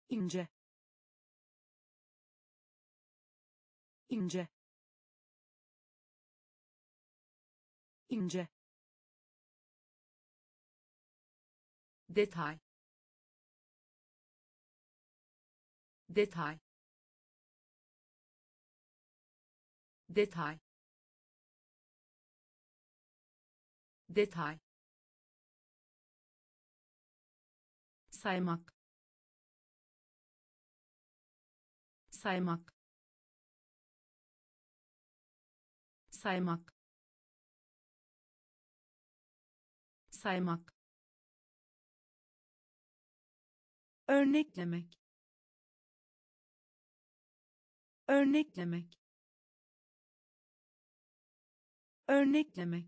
A: ince ince ince detay detay detay detay saymak saymak saymak saymak örneklemek örneklemek örneklemek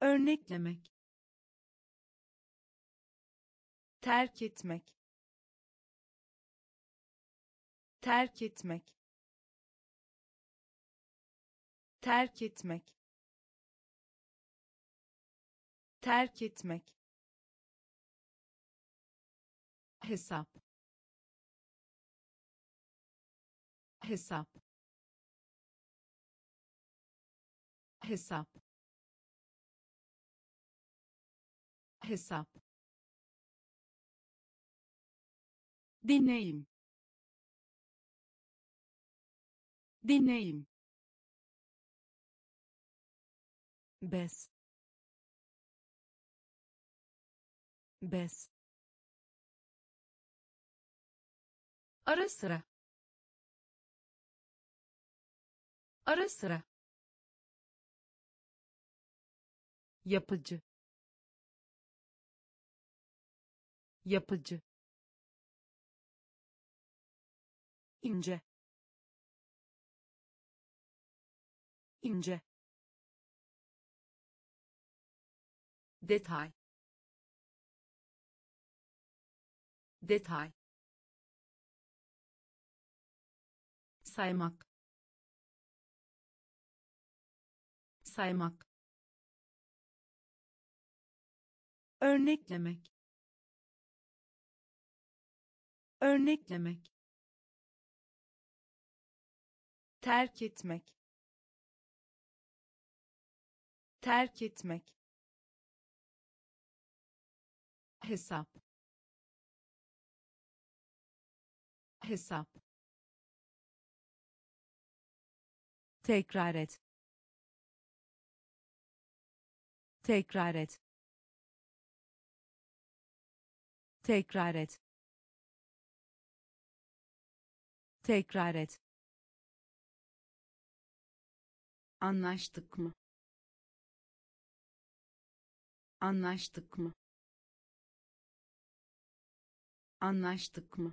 A: örneklemek terk etmek terk etmek terk etmek terk etmek hesap hesap hesap hesap deneyim deneyim best, best. Ara sıra. Ara sıra. Yapıcı. Yapıcı. ince ince detay detay saymak saymak örneklemek örneklemek terk etmek terk etmek hesap hesap tekrar et tekrar et tekrar et tekrar et anlaştık mı anlaştık mı anlaştık mı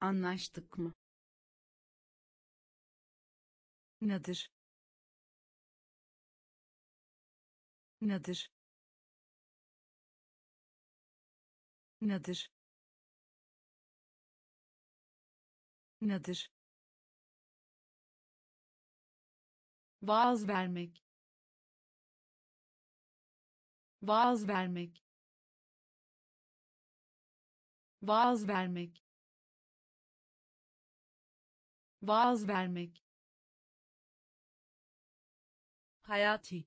A: anlaştık mı nadir nadir nadir nadir vaaz vermek vaaz vermek vaaz vermek vaaz vermek hayati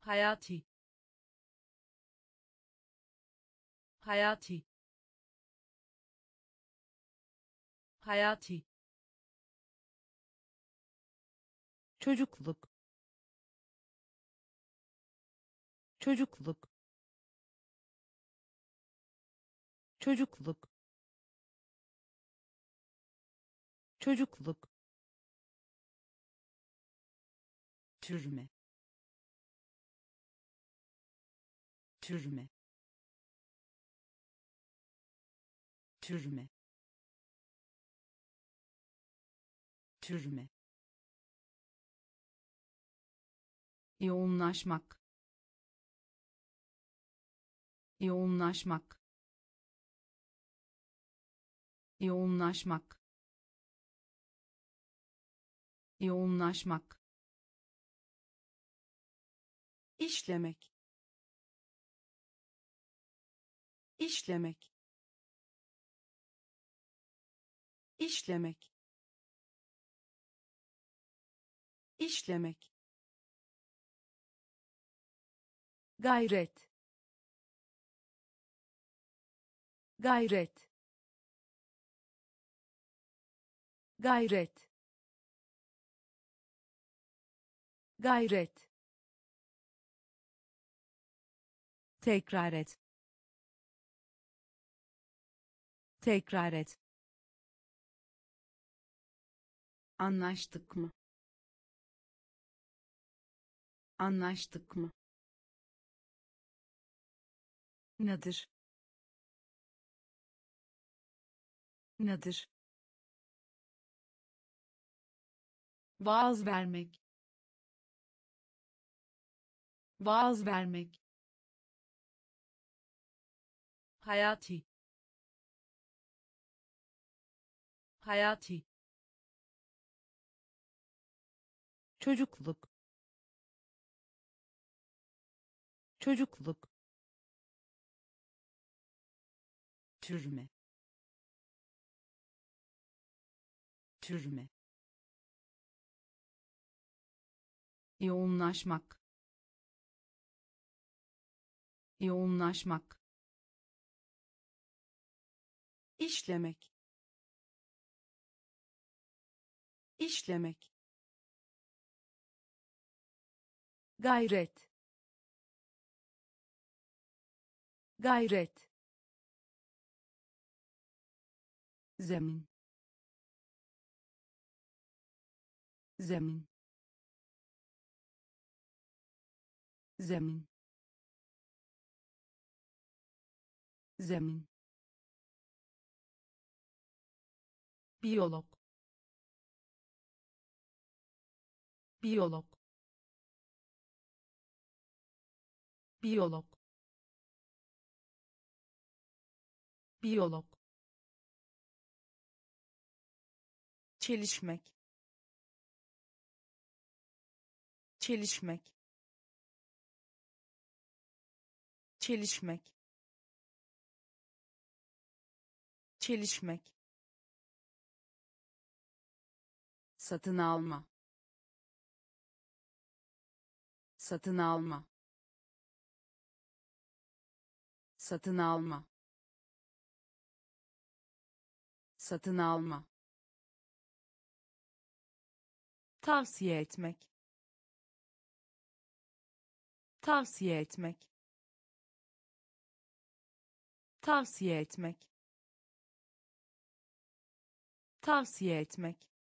A: hayati hayati hayati çocukluk çocukluk çocukluk çocukluk türme türme türme türme yoğunlaşmak yoğunlaşmak yoğunlaşmak yoğunlaşmak işlemek işlemek işlemek işlemek gayret gayret gayret gayret tekrar et tekrar et anlaştık mı anlaştık mı nedir nedir vaaz vermek vaaz vermek hayati hayati çocukluk çocukluk türme türme yoğunlaşmak yoğunlaşmak işlemek işlemek gayret gayret zemin zemin zemin zemin biyolog biyolog biyolog biyolog çelişmek çelişmek çelişmek çelişmek satın alma satın alma satın alma satın alma tavsiye etmek tavsiye etmek tavsiye etmek tavsiye etmek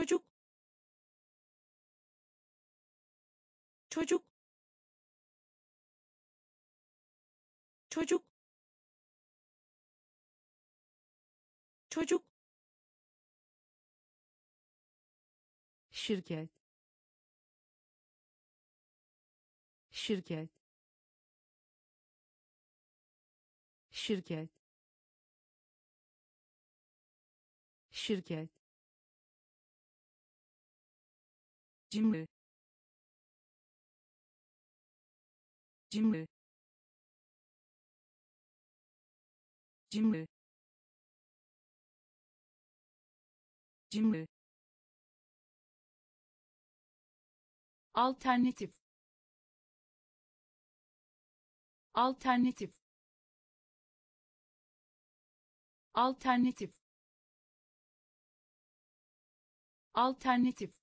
A: çocuk çocuk çocuk çocuk şirket şirket şirket şirket cimri cimri cimri cimri alternatif alternatif alternatif alternatif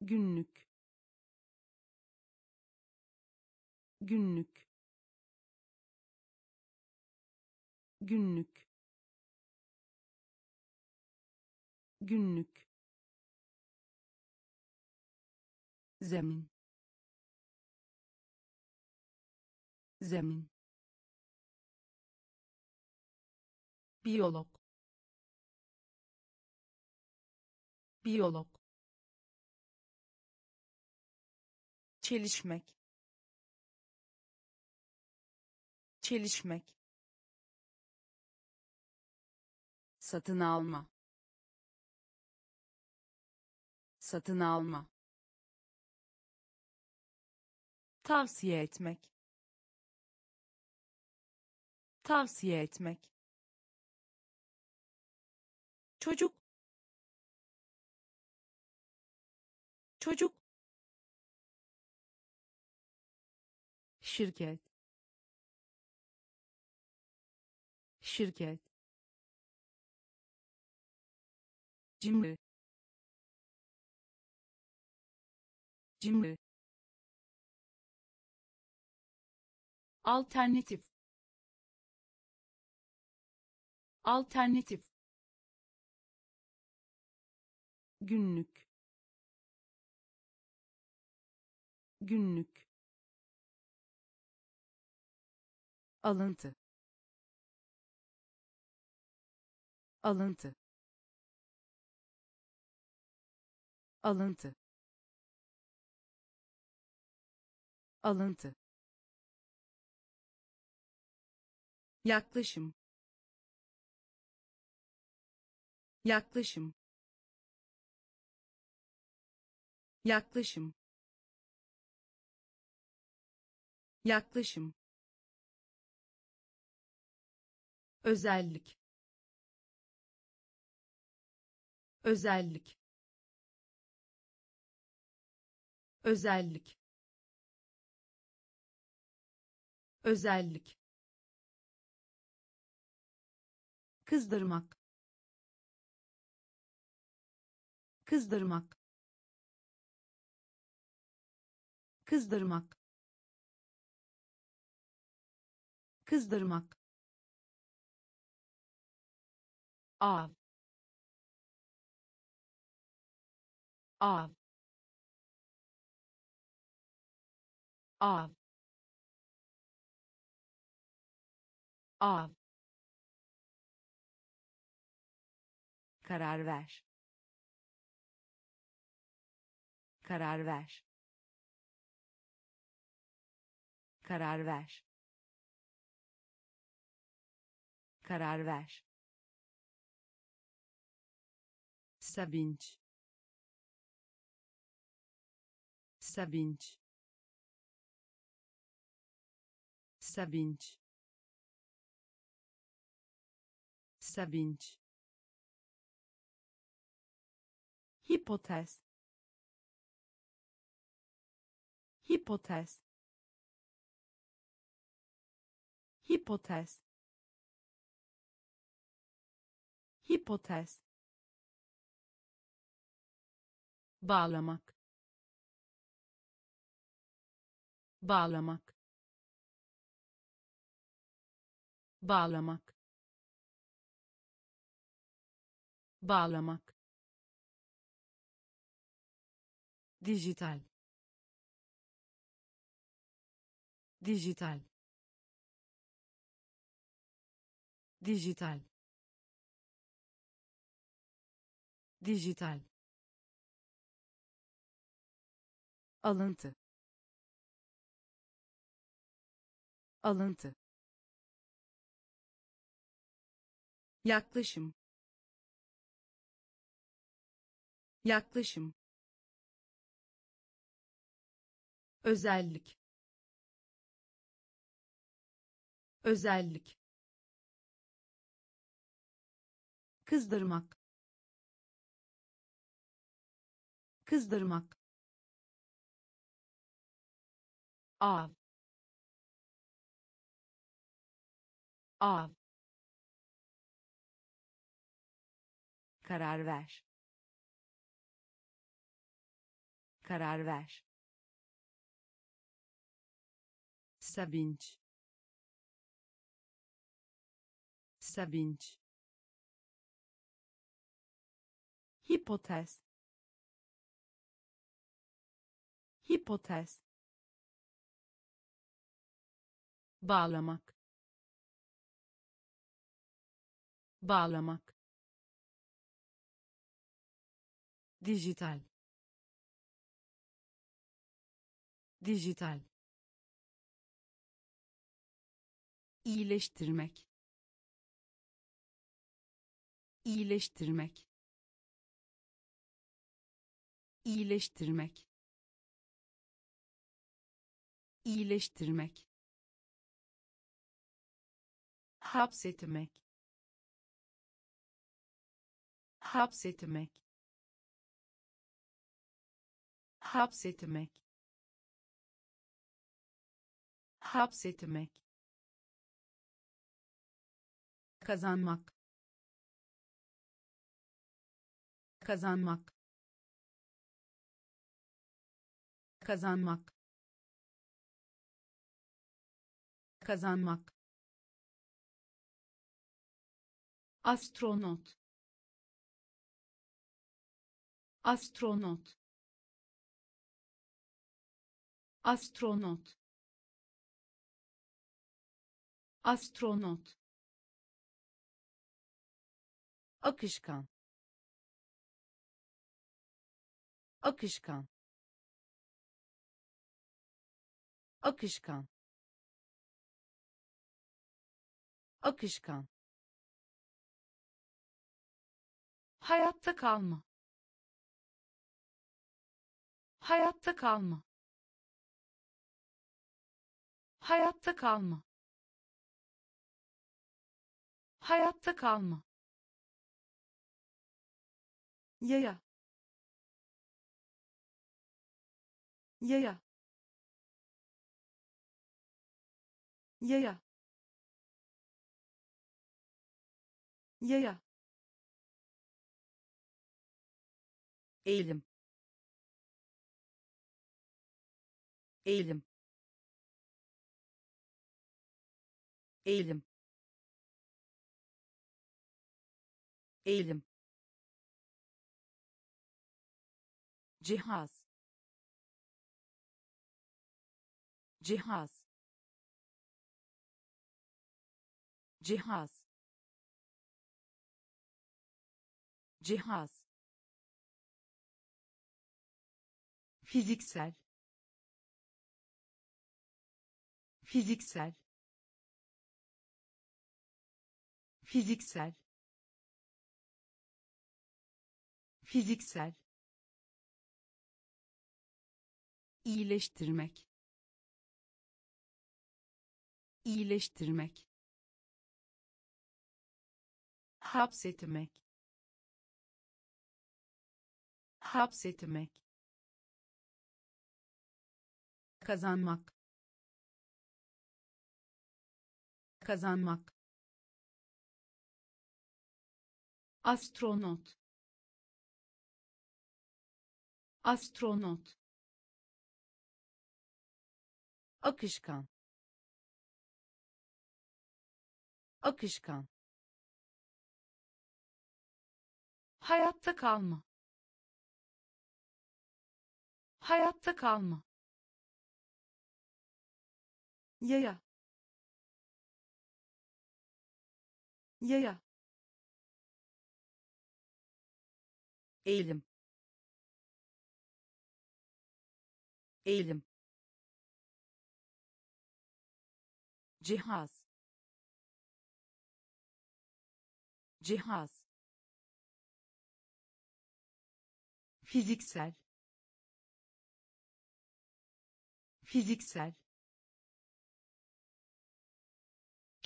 A: günlük günlük günlük günlük zemin zemin biyolog biyolog çelişmek çelişmek satın alma satın alma tavsiye etmek tavsiye etmek çocuk çocuk şirket şirket cümle, cümle, alternatif alternatif günlük günlük alıntı alıntı alıntı alıntı yaklaşım yaklaşım yaklaşım yaklaşım özellik özellik özellik özellik kızdırmak kızdırmak kızdırmak kızdırmak av av av av karar ver karar ver karar ver karar ver Sabinte. Sabinte. Sabinte. Sabinte. Hipótese. Hipótese. Hipótese. Hipótese. bağlamak bağlamak bağlamak bağlamak dijital dijital dijital dijital alıntı alıntı yaklaşım yaklaşım özellik özellik kızdırmak kızdırmak av av karar ver karar ver sevinç sevinç hipotez hipotez bağlamak bağlamak dijital dijital iyileştirmek iyileştirmek iyileştirmek iyileştirmek hapsetmek hapsetmek hapsetmek hapsetmek kazanmak kazanmak kazanmak kazanmak astronot astronot astronot astronot akışkan akışkan akışkan akışkan Hayatta kalma. Hayatta kalma. Hayatta kalma. Hayatta kalma. Yaya. Yaya. Yaya. Yaya. eğilim eğilim eğilim eğilim cihaz cihaz cihaz cihaz fiziksel fiziksel fiziksel fiziksel iyileştirmek iyileştirmek hapsetmek hapsetmek kazanmak kazanmak astronot astronot akışkan akışkan hayatta kalma hayatta kalma yaya yaya eğilim eğilim cihaz cihaz fiziksel fiziksel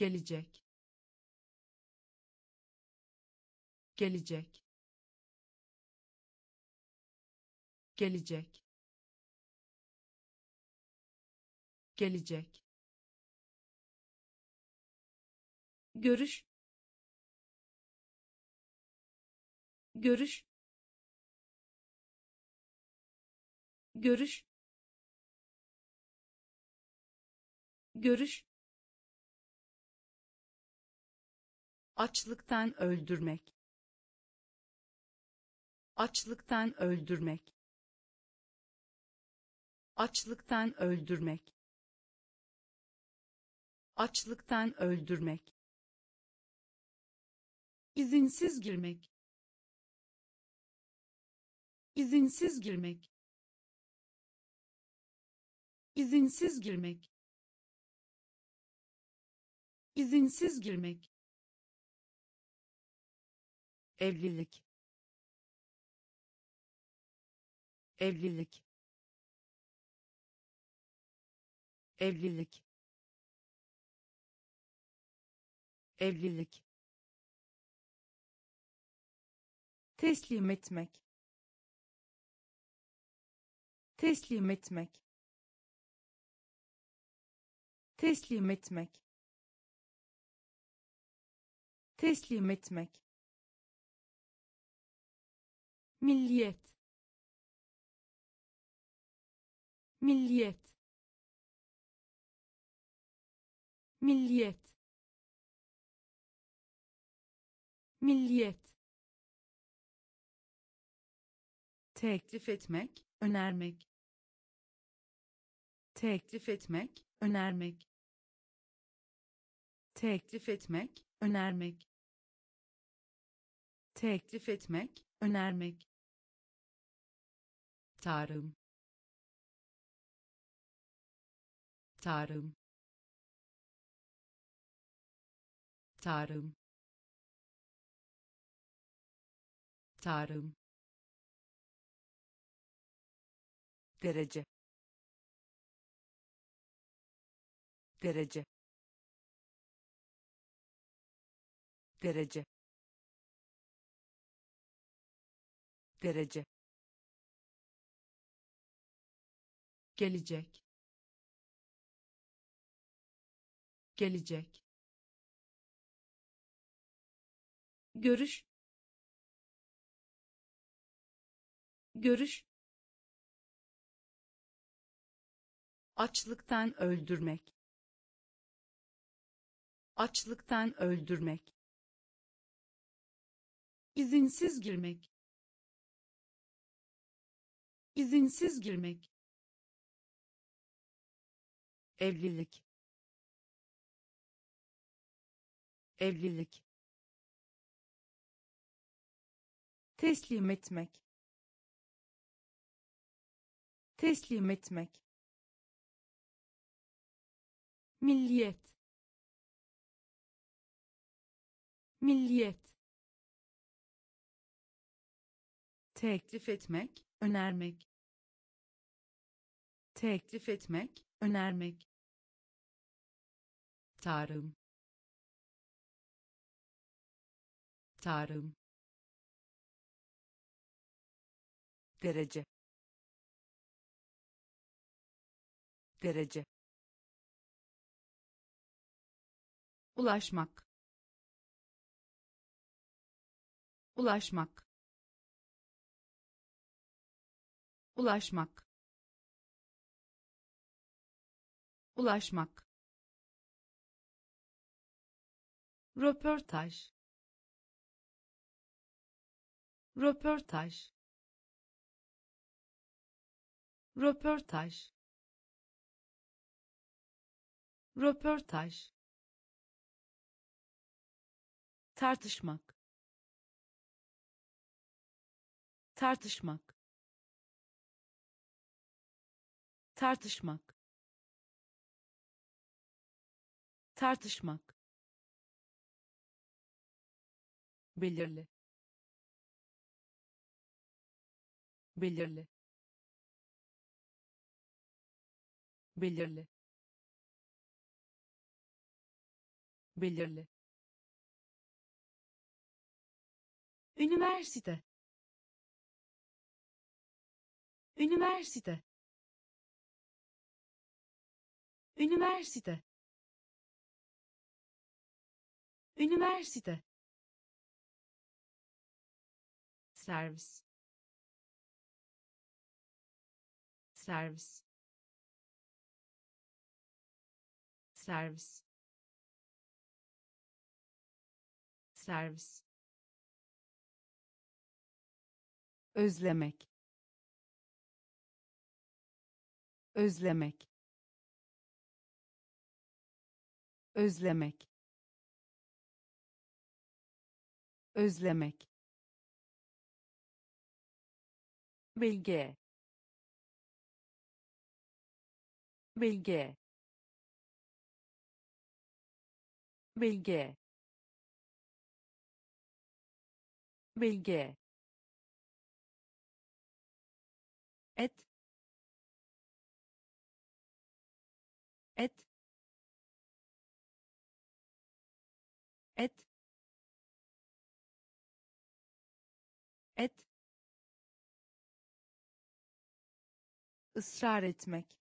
A: gelecek gelecek gelecek gelecek görüş görüş görüş görüş açlıktan öldürmek açlıktan öldürmek açlıktan öldürmek açlıktan öldürmek izinsiz girmek izinsiz girmek izinsiz girmek izinsiz girmek evlilik evlilik evlilik evlilik teslim etmek teslim etmek teslim etmek teslim etmek milliyet milliyet milliyet milliyet teklif etmek önermek teklif etmek önermek teklif etmek önermek teklif etmek önermek tarım tarım tarım tarım derece derece derece derece gelecek gelecek görüş görüş açlıktan öldürmek açlıktan öldürmek izinsiz girmek izinsiz girmek evlilik evlilik teslim etmek teslim etmek milliyet milliyet teklif etmek önermek teklif etmek önermek tarım tarım derece derece ulaşmak ulaşmak ulaşmak ulaşmak röportaj röportaj röportaj röportaj tartışmak tartışmak tartışmak tartışmak belirli belirli belirli belirli üniversite üniversite üniversite üniversite servis servis servis servis özlemek özlemek özlemek özlemek belge belge belge belge et et ısrar etmek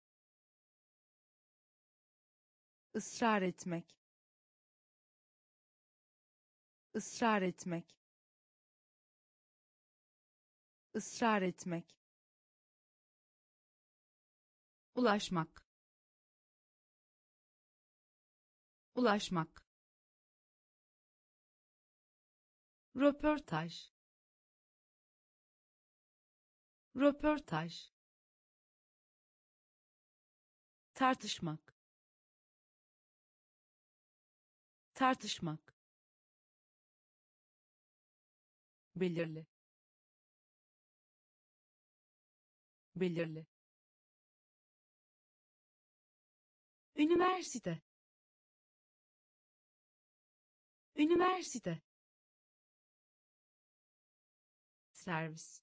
A: ısrar etmek ısrar etmek ısrar etmek ulaşmak ulaşmak röportaj röportaj tartışmak tartışmak belirli belirli üniversite üniversite servis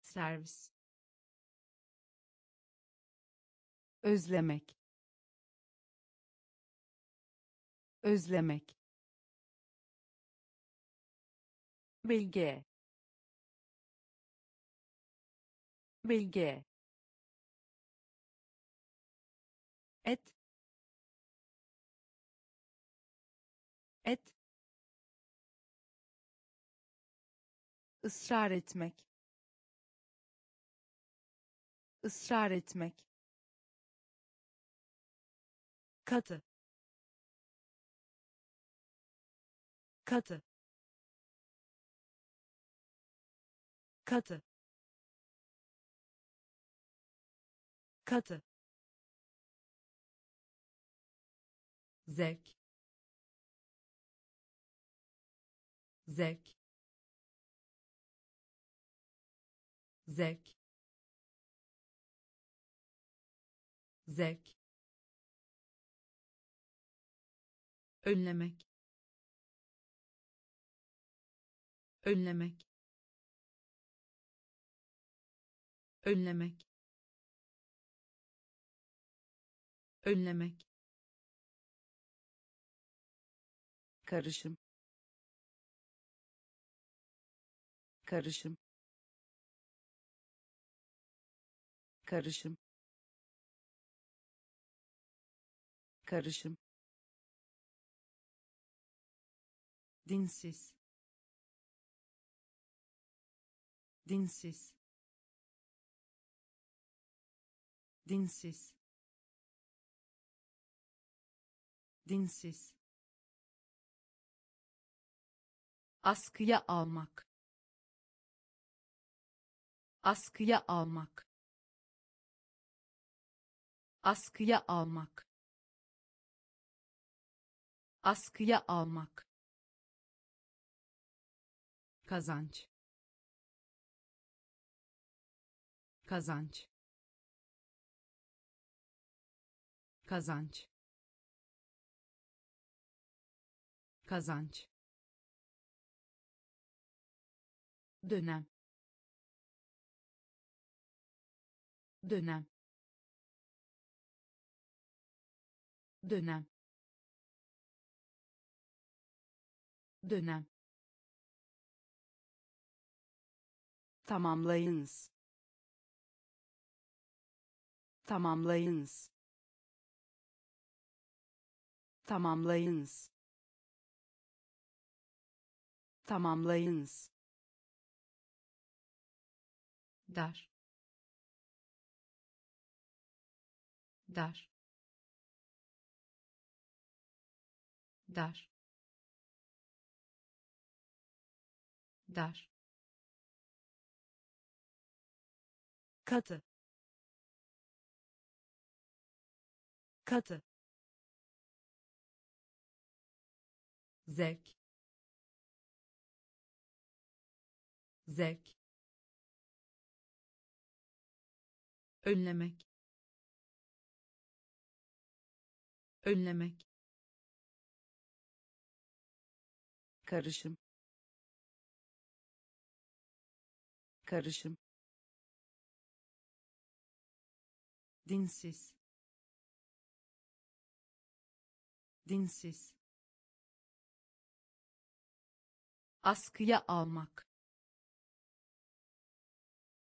A: servis özlemek özlemek bilge, bilge, et et ısrar etmek ısrar etmek katı katı katı katı zek zek zek zek önlemek önlemek önlemek önlemek karışım karışım karışım karışım dinsiz dinsiz dinsiz dinsiz askıya almak askıya almak askıya almak askıya almak kazanç kazanç kazanç kazanç dönem dönem dönem dönem tamamlayınız tamamlayınız tamamlayınız tamamlayınız dar dar dar dar katı katı zek zek önlemek önlemek karışım karışım dinsiz dinsiz askıya almak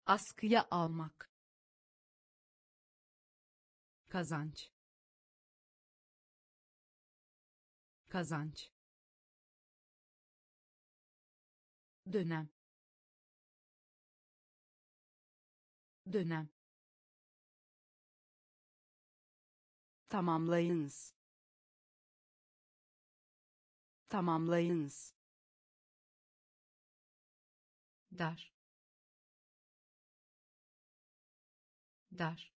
A: askıya almak kazanç kazanç dönem dönem tamamlayınız tamamlayınız dar dar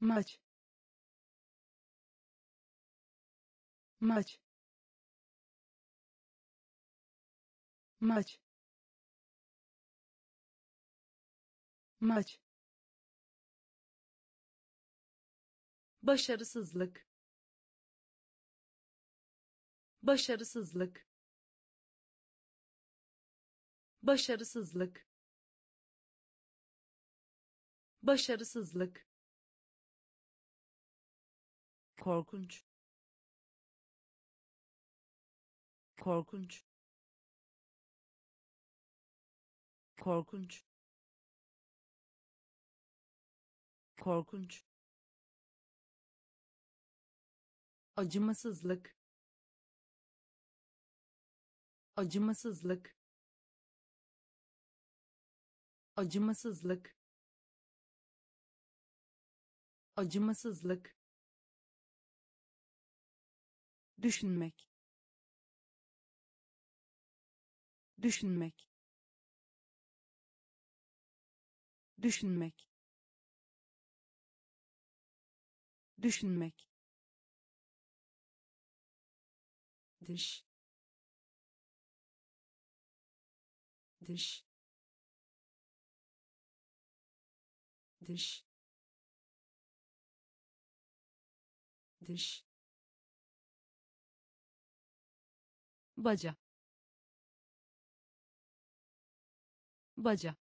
A: maç maç maç maç başarısızlık başarısızlık başarısızlık başarısızlık korkunç korkunç korkunç korkunç acımasızlık acımasızlık acımasızlık acımasızlık düşünmek düşünmek düşünmek düşünmek dış dış dış dış baca baca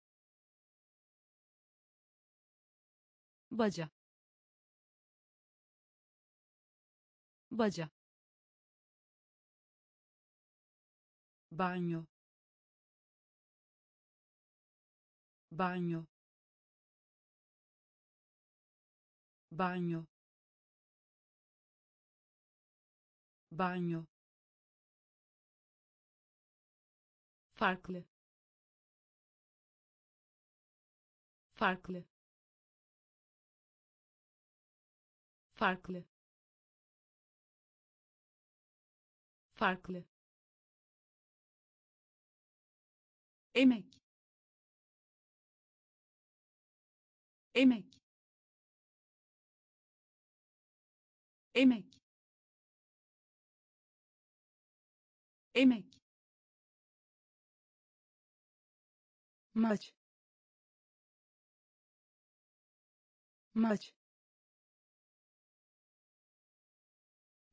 A: baca baca Banyo. Banyo. Banyo. Banyo. farklı farklı farklı farklı emek emek emek emek maç maç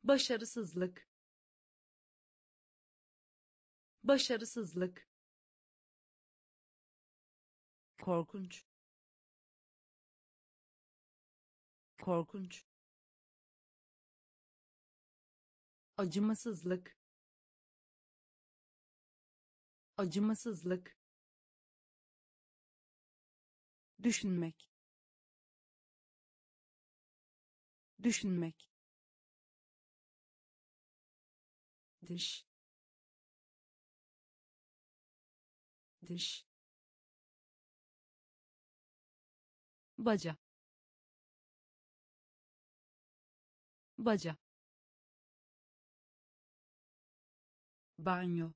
A: başarısızlık başarısızlık korkunç korkunç acımasızlık acımasızlık düşünmek düşünmek dış dış baca baca banyo,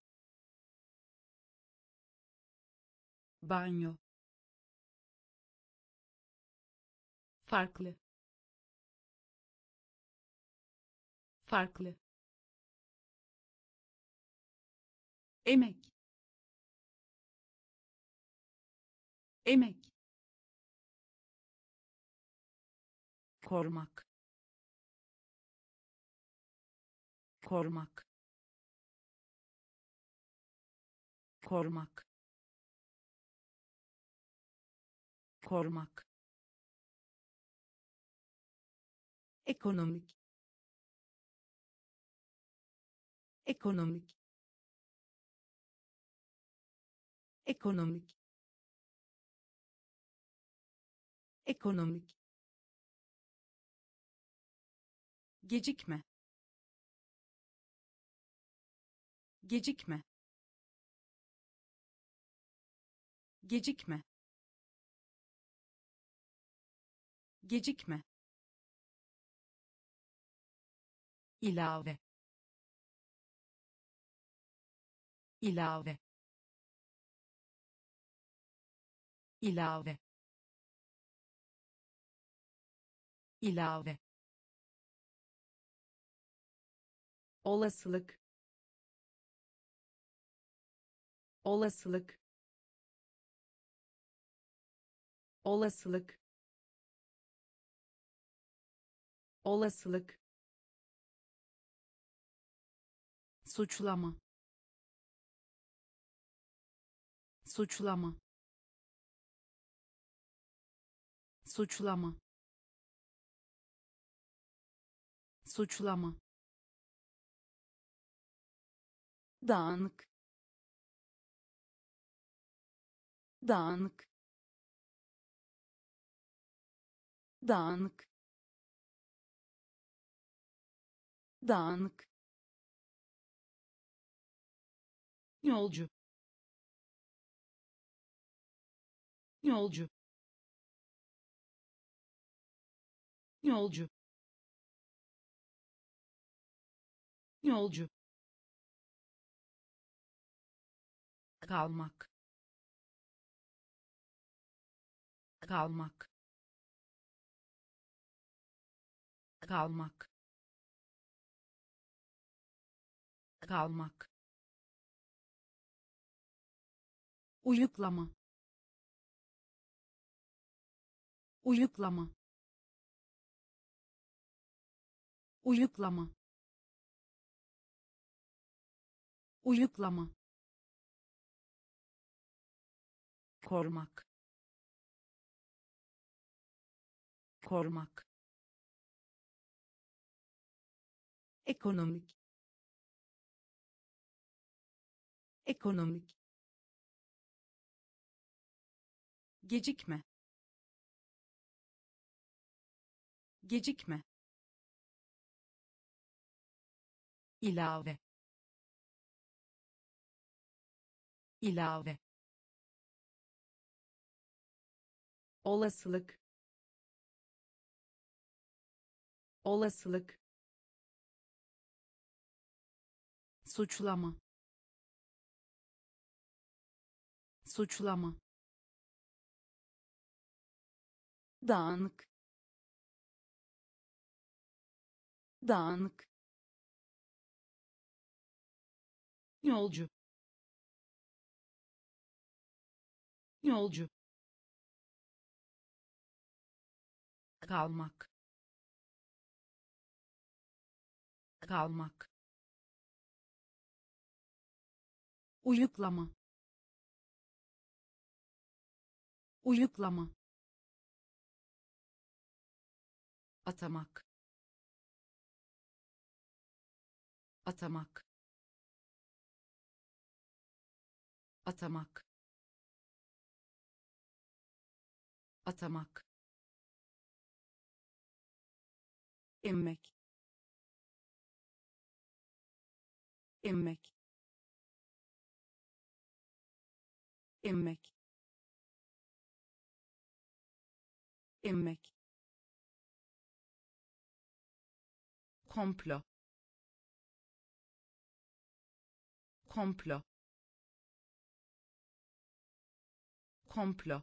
A: banyo, farklı farklı emek emek kormak kormak kormak kormak ekonomik ekonomik ekonomik ekonomik gecikme gecikme gecikme gecikme ilave ilave ilave ilave olasılık olasılık olasılık olasılık suçlama suçlama suçlama suçlama dağınık dağınık dağınık dağınık yolcu yolcu yolcu yolcu kalmak kalmak kalmak kalmak uyuklama uyuklama uyuklama uyuklama korumak, korumak, ekonomik ekonomik gecikme gecikme ilave ilave olasılık olasılık suçlama suçlama dağınık dağınık yolcu yolcu kalmak kalmak uyuklama uyuklama atamak atamak atamak atamak emmek emmek emmek emmek komplo komplo komplo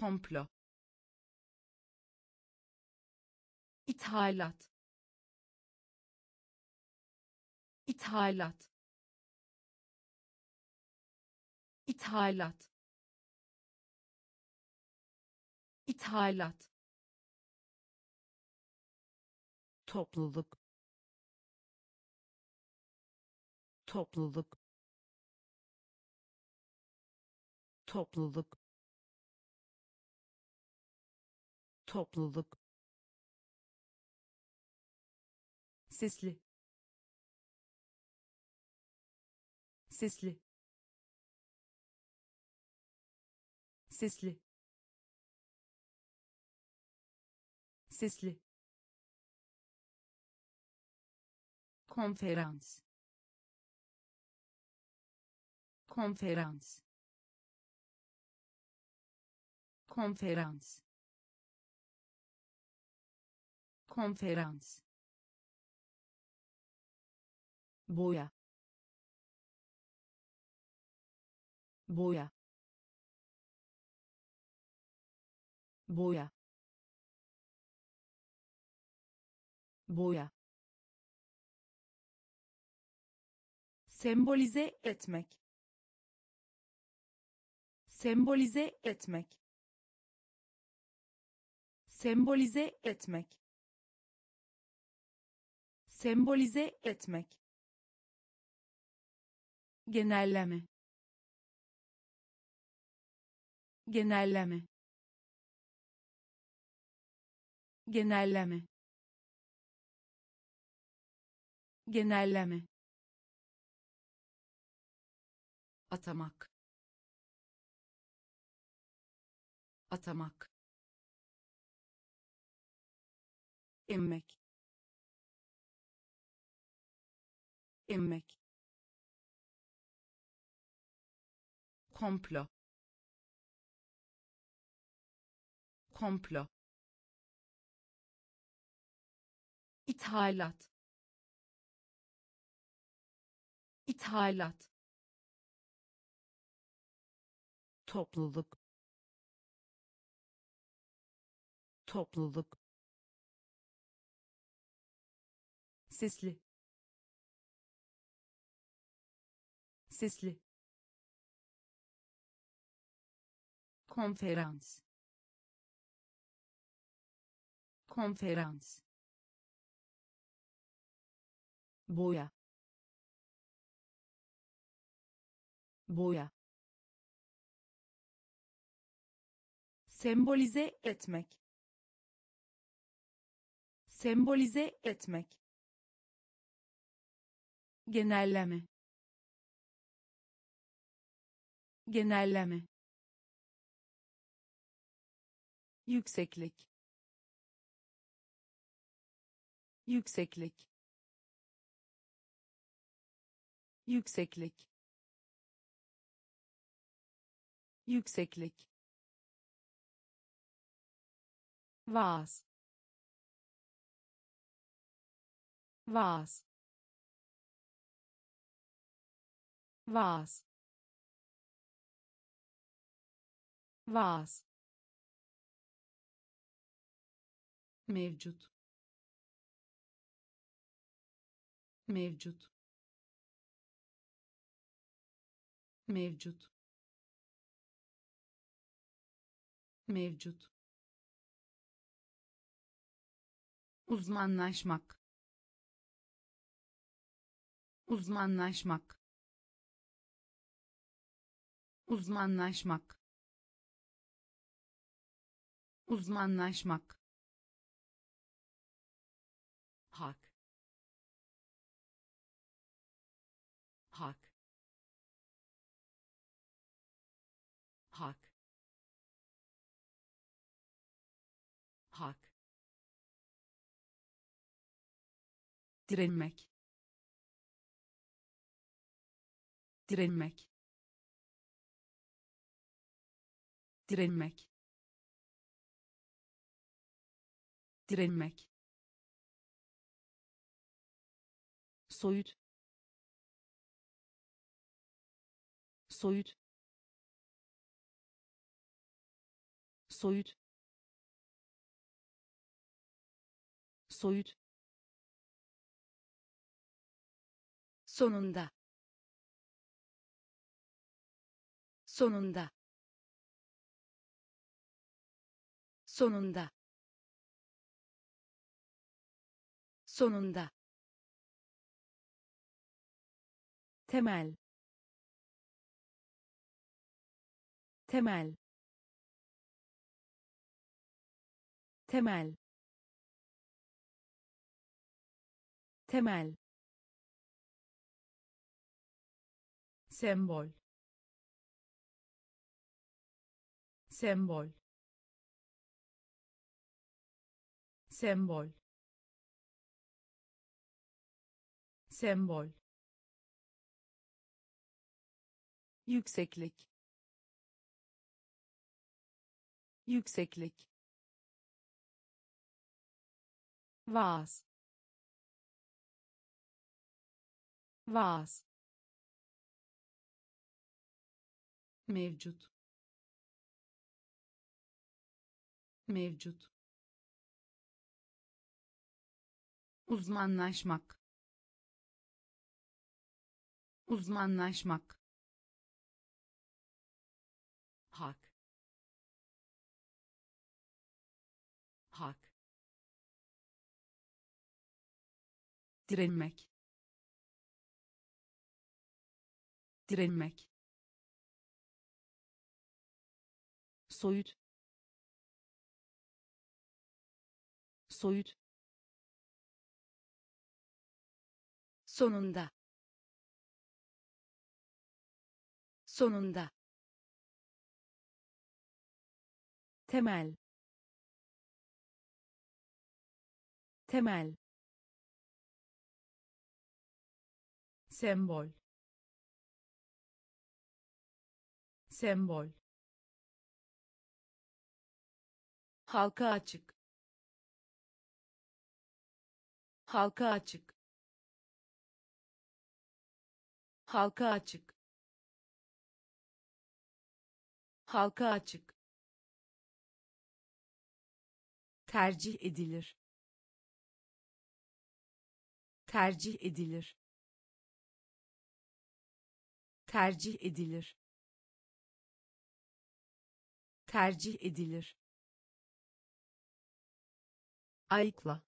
A: komplo İthalat. İthalat. İthalat. İthalat. topluluk topluluk topluluk topluluk sesli sesli sesli sesli konferans konferans konferans konferans boya boya boya boya sembolize etmek sembolize etmek sembolize etmek sembolize etmek genelleme genelleme genelleme genelleme atamak atamak emmek emmek komplo komplo ithalat ithalat topluluk topluluk sesli sesli konferans konferans boya boya sembolize etmek sembolize etmek genelleme genelleme yükseklik yükseklik yükseklik yükseklik vaaz vaaz vaaz vaaz mevcut mevcut mevcut mevcut uzmanlaşmak uzmanlaşmak uzmanlaşmak uzmanlaşmak direnmek direnmek direnmek direnmek soyut soyut soyut soyut sonunda sonunda sonunda sonunda temel temel temel temel sembol sembol sembol sembol yükseklik yükseklik vaaz vaaz mevcut mevcut uzmanlaşmak uzmanlaşmak hak hak direnmek direnmek soyut soyut sonunda sonunda temel temel sembol sembol halka açık halka açık halka açık halka açık tercih edilir tercih edilir tercih edilir tercih edilir Ayıkla.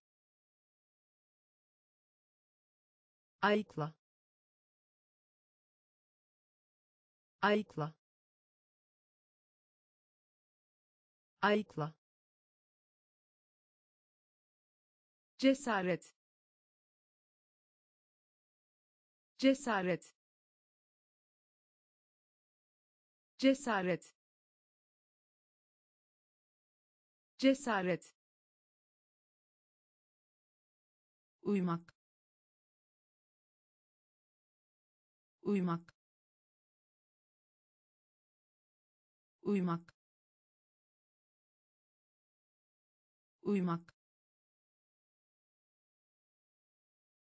A: Ayıkla. Ayıkla. Ayıkla. Cesaret. Cesaret. Cesaret. Cesaret. uymak uymak uymak uymak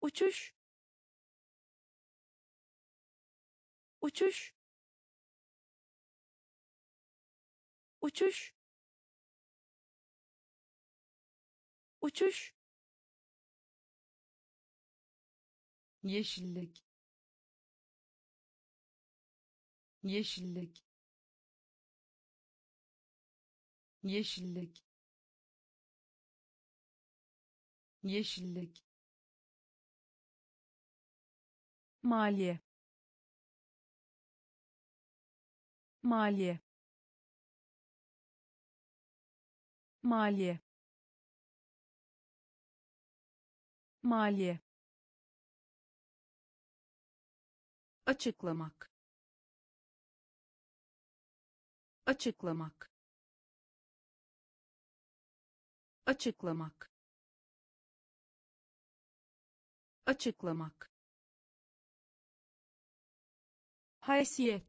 A: uçuş uçuş uçuş uçuş yeşillik yeşillik yeşillik yeşillik maliye maliye maliye maliye açıklamak açıklamak açıklamak açıklamak haysiyet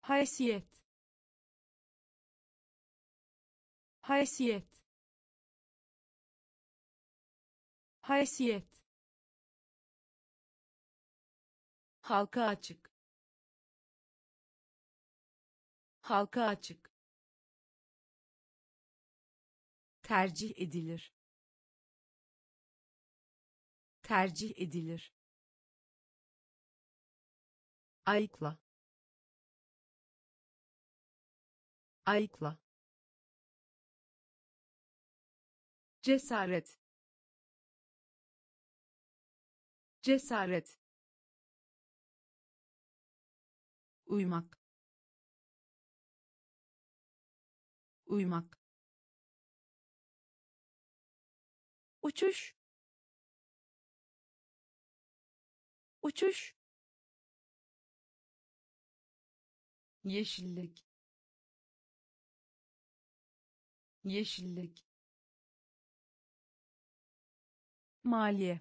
A: haysiyet haysiyet haysiyet halka açık halka açık tercih edilir tercih edilir ayıkla ayıkla cesaret cesaret uymak uymak uçuş uçuş yeşillik yeşillik maliye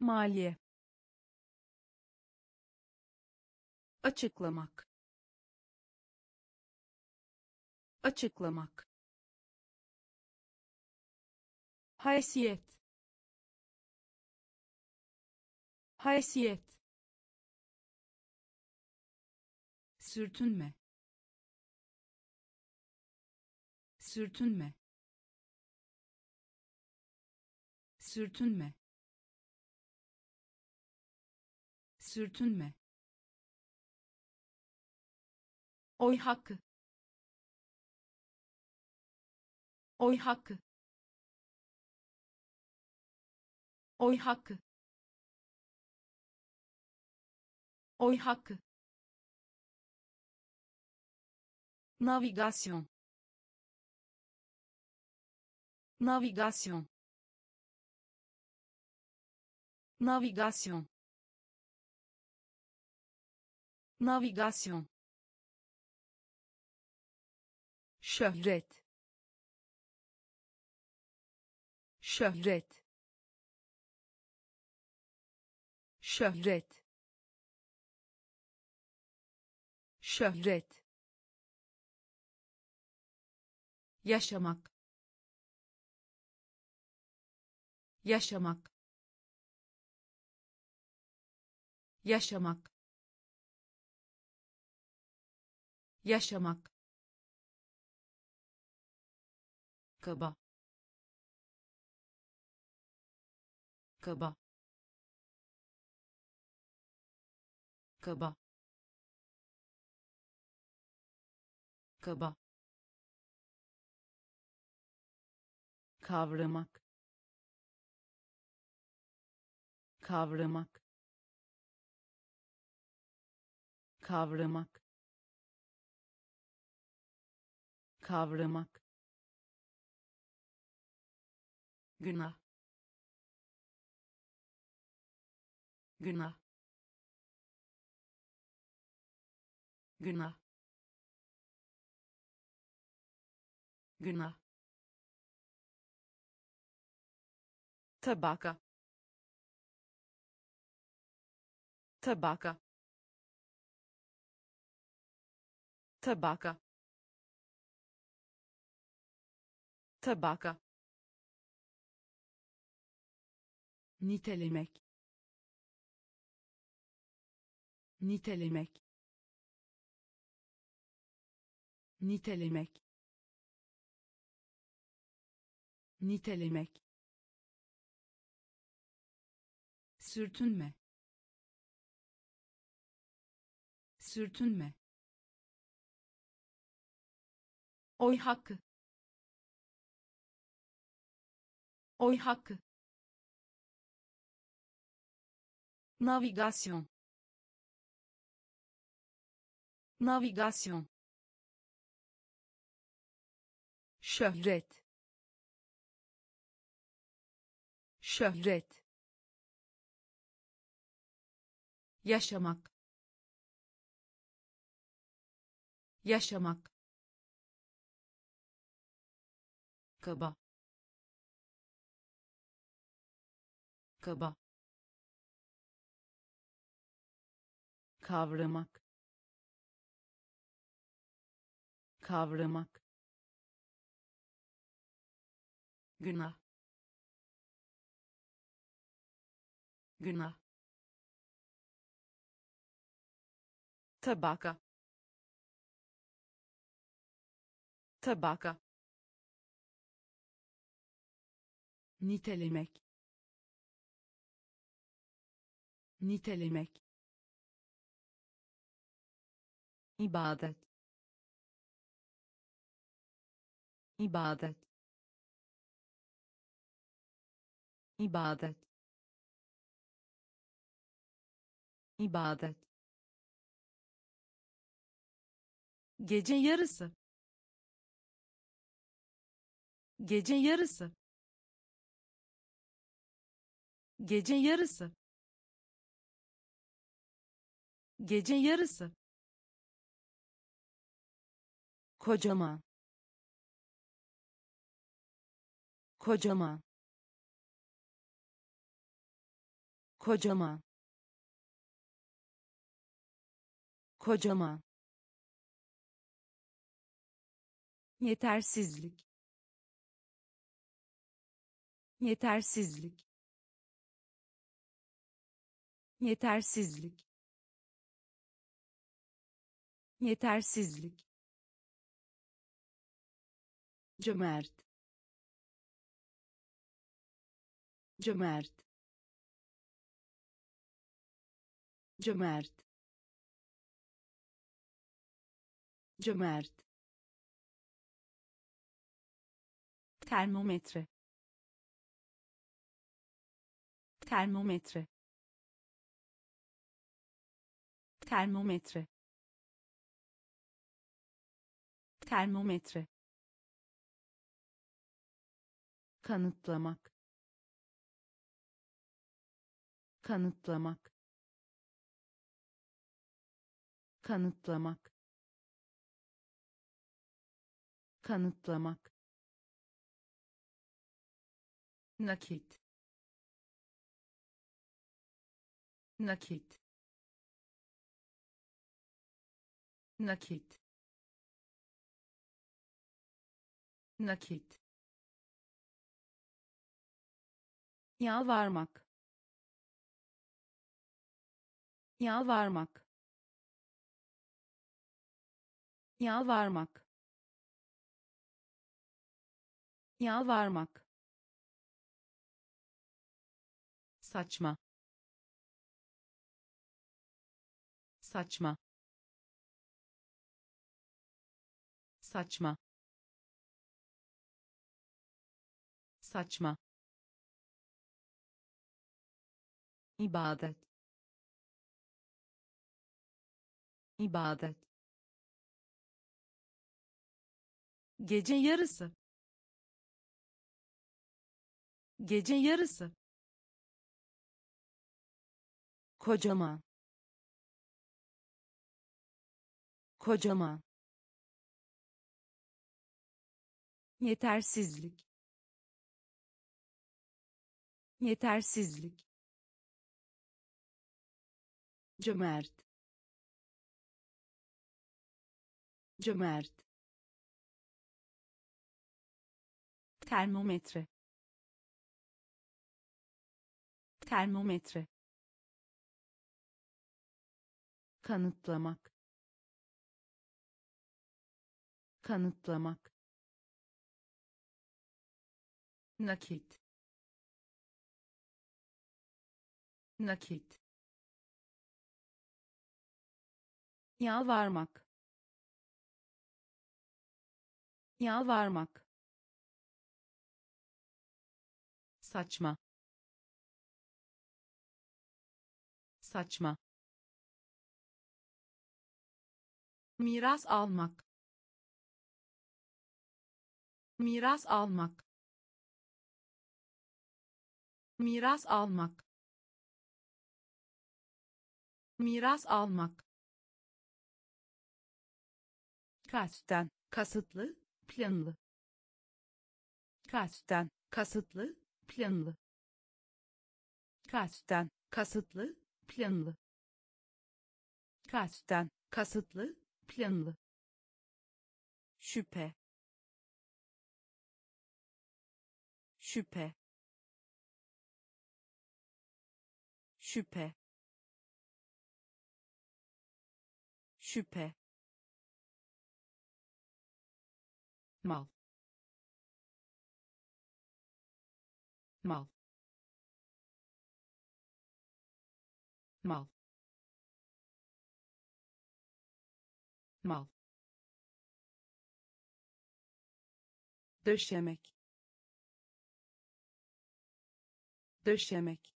A: maliye açıklamak açıklamak haysiyet haysiyet sürtünme sürtünme sürtünme sürtünme oy hakkı oy hakkı navigação navigação navigação navigação şöhret şöhret şöhret şöhret yaşamak yaşamak yaşamak yaşamak kaba kaba kaba kaba kavramak kavramak kavramak kavramak günah günah günah günah tabaka tabaka tabaka tabaka nitelemek nitelemek nitelemek nitelemek sürtünme sürtünme oy hakkı oy hakkı Navigasyon. Navigasyon. Şöhret. Şöhret. Yaşamak. Yaşamak. Kaba. Kaba. kavramak kavramak günah günah tabaka tabaka nitelemek nitelemek ibadet ibadet ibadet ibadet gece yarısı gece yarısı gece yarısı gece yarısı kocaman kocaman kocaman kocaman yetersizlik yetersizlik yetersizlik yetersizlik جمرد جمرد جمرد جمرد ترمومتر ترمومتر ترمومتر ترمومتر kanıtlamak kanıtlamak kanıtlamak kanıtlamak nakit nakit nakit nakit yalvarmak yalvarmak yalvarmak yalvarmak saçma saçma saçma saçma ibadet ibadet gece yarısı gece yarısı kocaman kocaman yetersizlik yetersizlik cömert cömert termometre termometre kanıtlamak kanıtlamak nakit nakit yalvarmak yalvarmak saçma saçma miras almak miras almak miras almak miras almak kasten kasıtlı planlı kasten kasıtlı planlı kasten kasıtlı planlı kasten kasıtlı planlı şüphe şüphe şüphe şüphe mal mal mal mal döşemek döşemek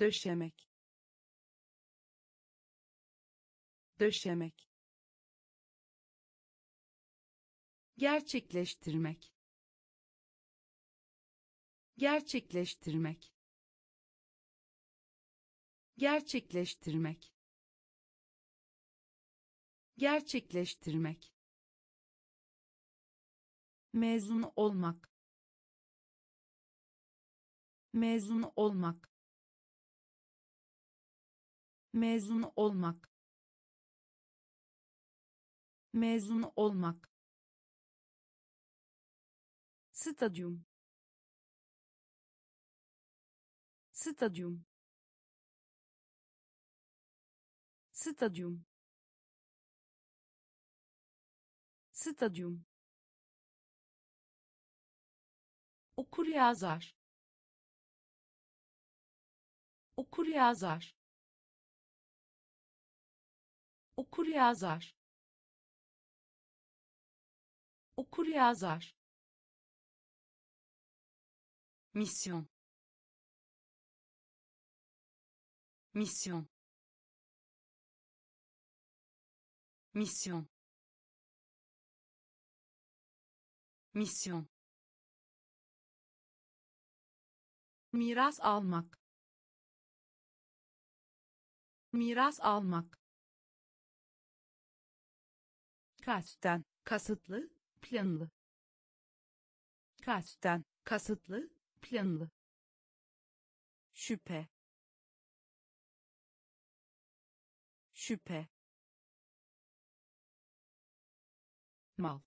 A: döşemek döşemek gerçekleştirmek gerçekleştirmek gerçekleştirmek gerçekleştirmek mezun olmak mezun olmak mezun olmak mezun olmak Stadyum. Stadyum. Stadyum. Stadyum. Okur yazar. Okur yazar. Okur yazar. Okur yazar Mission. Mission. Mission. Mission. Miras almak. Miras almak. Kasten, kasıtlı, planlı. Kasten, kasıtlı, planlı şüphe şüphe mal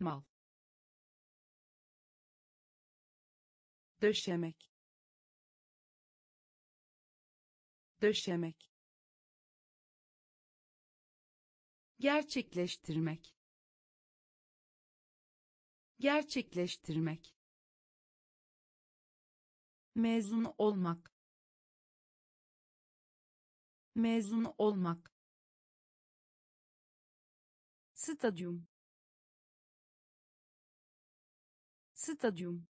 A: mal döşemek döşemek gerçekleştirmek gerçekleştirmek mezun olmak mezun olmak stadyum stadyum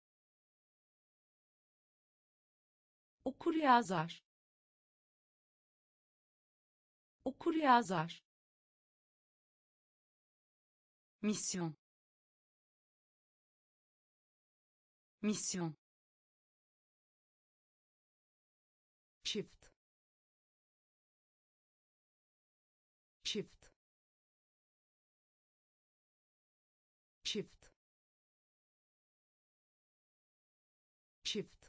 A: okur yazar okur yazar misyon Misyon. Çift. Çift. Çift. Çift.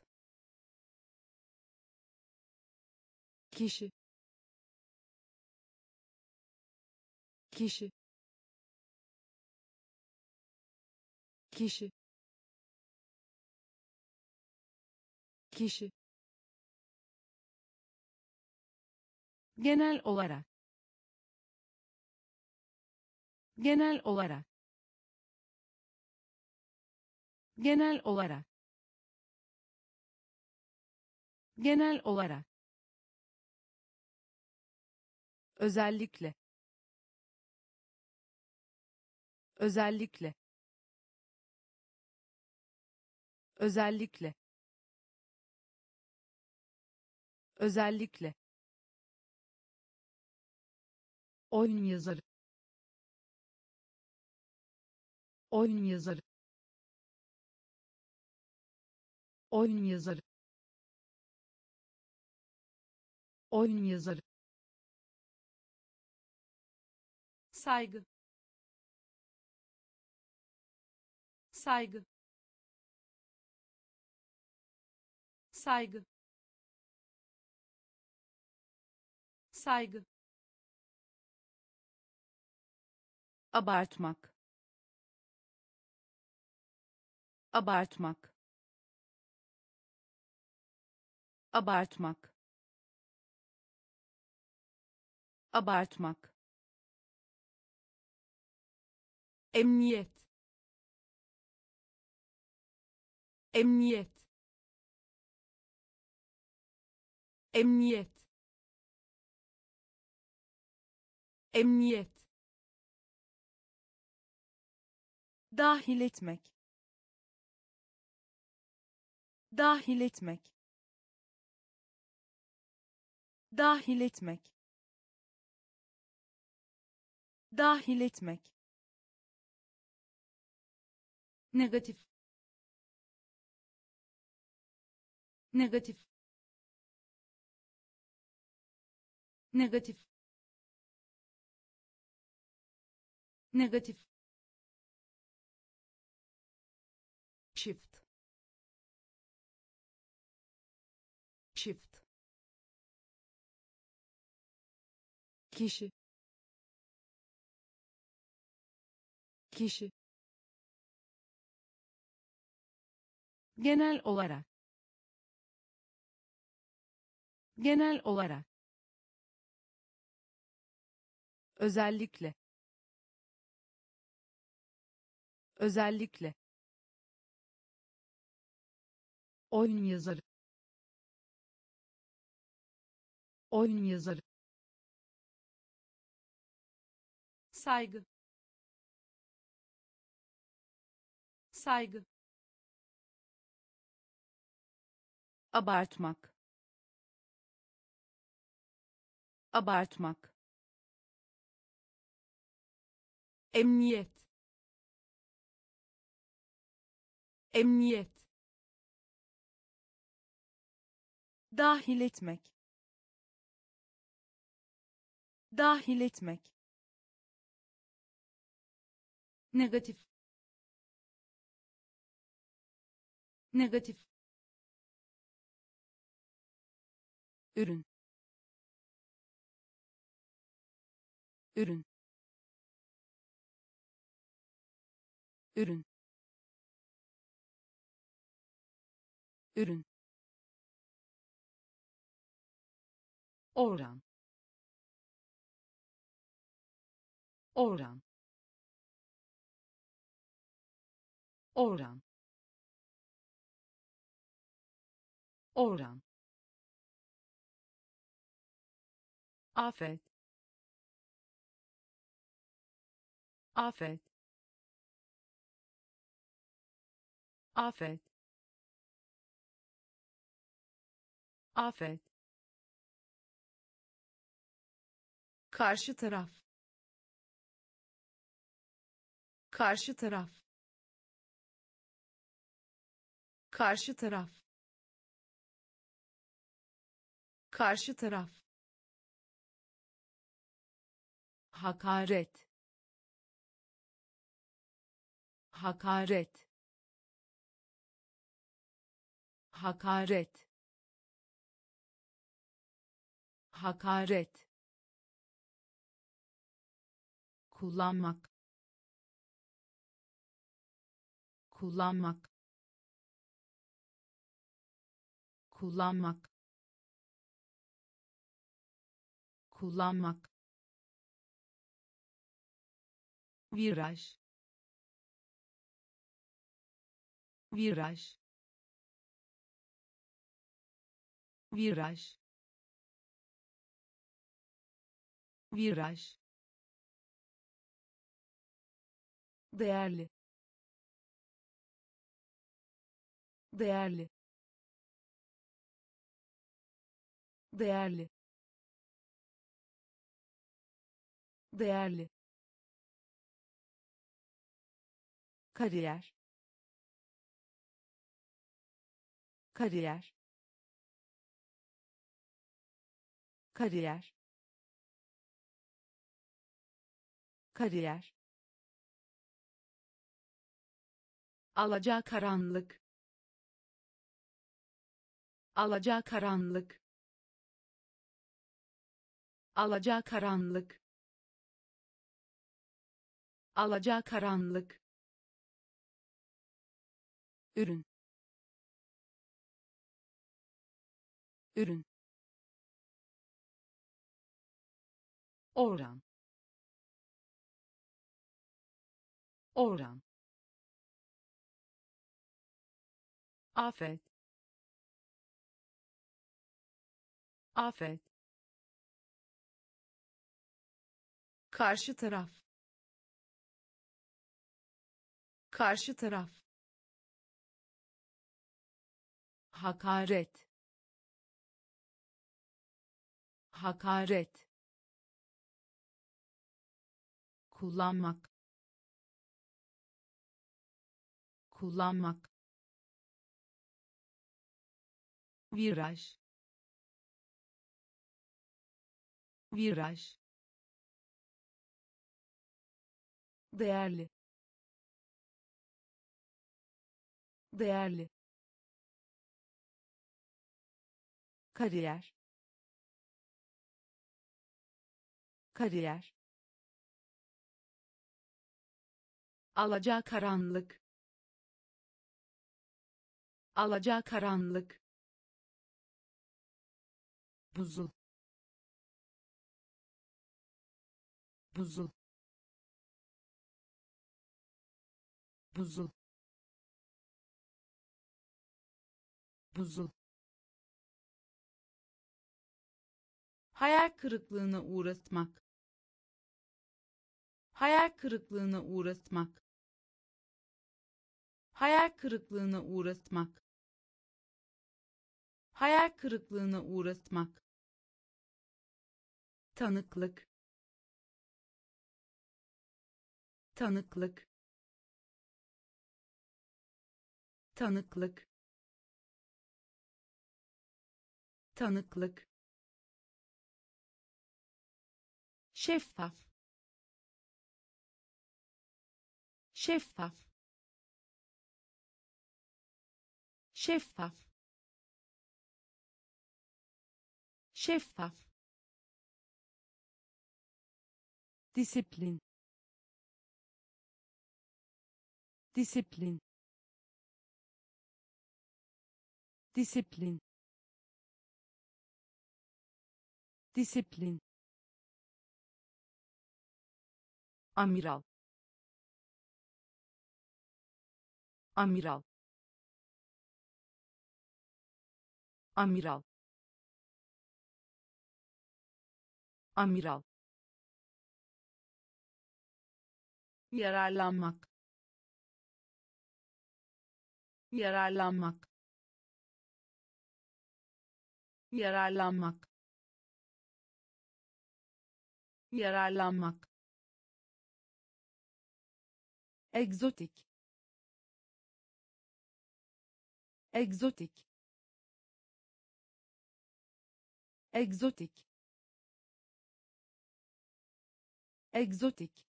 A: Kişi. Kişi. Kişi. kişi genel olarak genel olarak genel olarak genel olarak özellikle özellikle özellikle özellikle oyun yazarı oyun yazarı oyun yazarı oyun yazarı saygı saygı saygı saygı abartmak abartmak abartmak abartmak emniyet emniyet emniyet emniyet dahil etmek dahil etmek dahil etmek dahil etmek negatif negatif negatif negatif çift çift kişi kişi genel olarak genel olarak özellikle özellikle oyun yazarı oyun yazarı saygı saygı abartmak abartmak emniyet emniyet dahil etmek dahil etmek negatif negatif ürün ürün ürün ürün oran oran oran oran afet afet afet afet karşı taraf karşı taraf karşı taraf karşı taraf hakaret hakaret hakaret hakaret kullanmak kullanmak kullanmak kullanmak viraj viraj viraj viraj değerli değerli değerli değerli kariyer kariyer kariyer kariyer alacakaranlık karanlık. alacakaranlık karanlık. ürün ürün oran oran afet afet karşı taraf karşı taraf hakaret hakaret kullanmak kullanmak viraj viraj değerli değerli kariyer kariyer karanlık karanlık. buzul buzul buzul buzul hayal kırıklığına uğratmak hayal kırıklığına uğratmak hayal kırıklığına uğratmak hayal kırıklığına uğratmak tanıklık tanıklık tanıklık tanıklık şeffaf şeffaf şeffaf şeffaf disiplin disiplin disiplin disiplin amiral amiral amiral Amiral. Yararlanmak. Yararlanmak. Yararlanmak. Yararlanmak. egzotik egzotik egzotik egzotik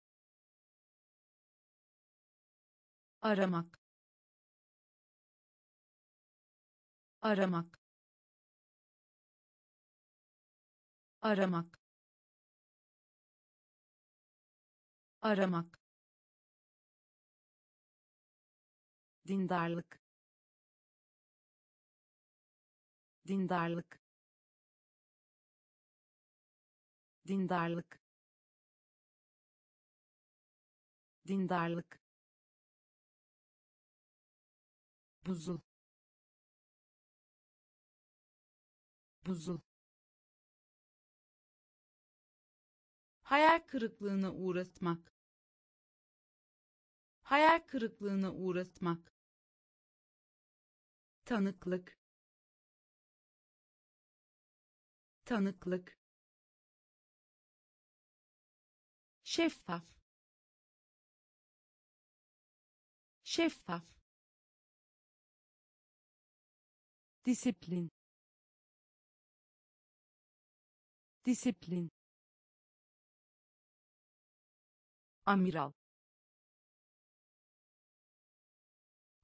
A: aramak aramak aramak aramak dindarlık dindarlık dindarlık dindarlık buzul buzul hayal kırıklığına uğratmak hayal kırıklığına uğratmak tanıklık tanıklık şeffaf şeffaf disiplin disiplin amiral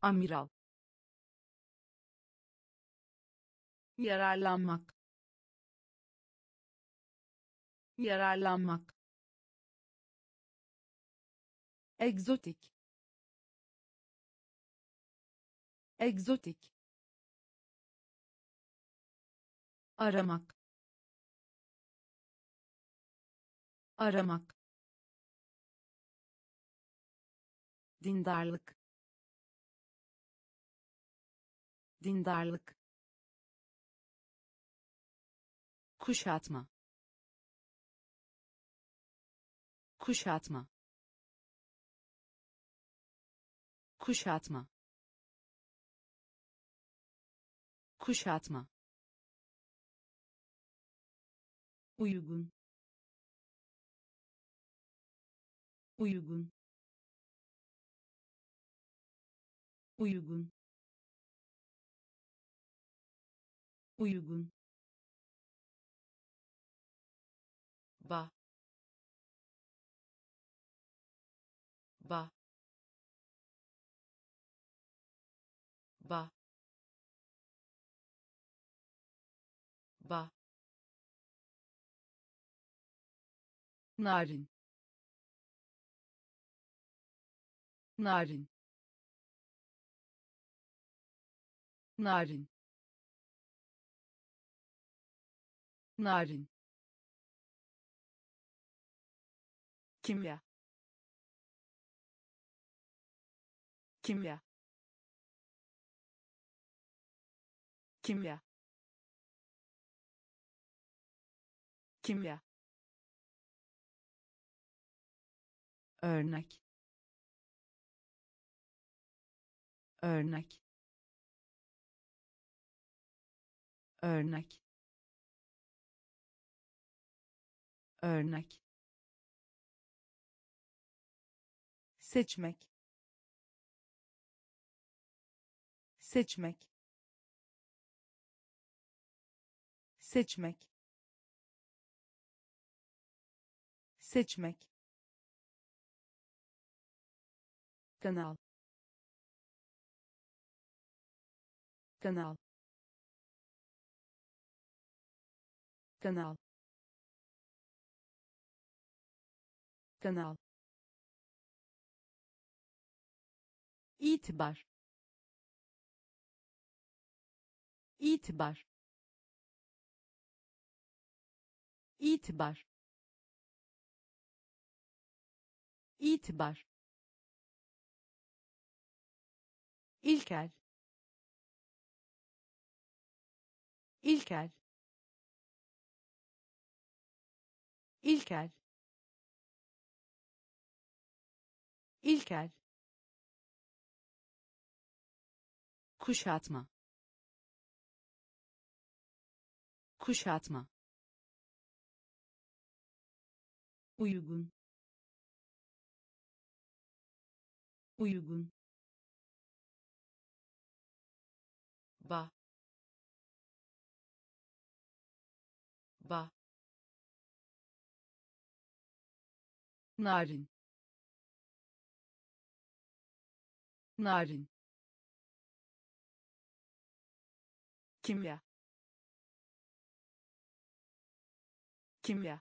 A: amiral yararlanmak yararlanmak egzotik egzotik aramak aramak dindarlık dindarlık kuşatma kuşatma kuşatma kuşatma uygun uygun uygun uygun ba ba ba ba narin narin narin narin kimya kimya kimya kimya örnek örnek örnek örnek seçmek seçmek seçmek seçmek kanal kanal kanal kanal itibar itibar itibar itibar ilkel ilkel ilkel ilkel kuşatma kuşatma uygun uygun ba ba narin narin kimya kimya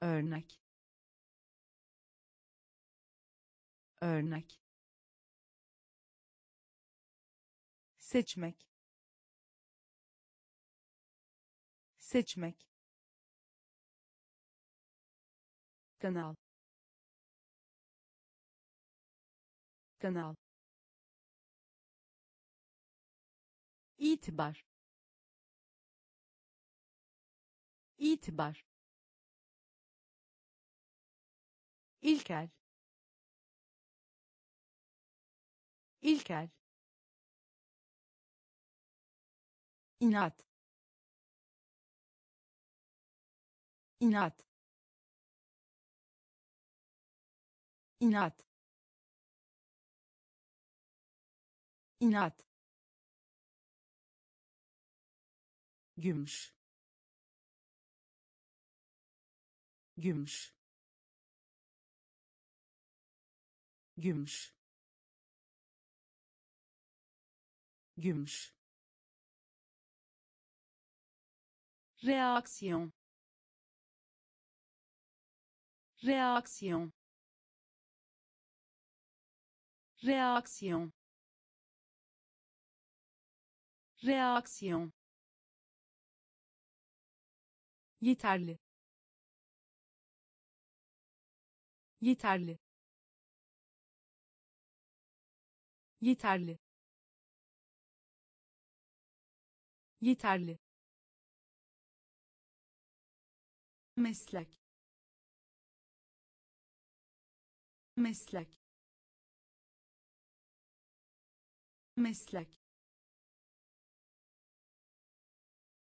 A: örnek örnek seçmek seçmek kanal kanal itibar itibar ilkel ilkel inat inat inat inat gümüş gümüş gümüş gümüş reaksiyon reaksiyon reaksiyon reaksiyon yeterli yeterli yeterli yeterli meslek meslek meslek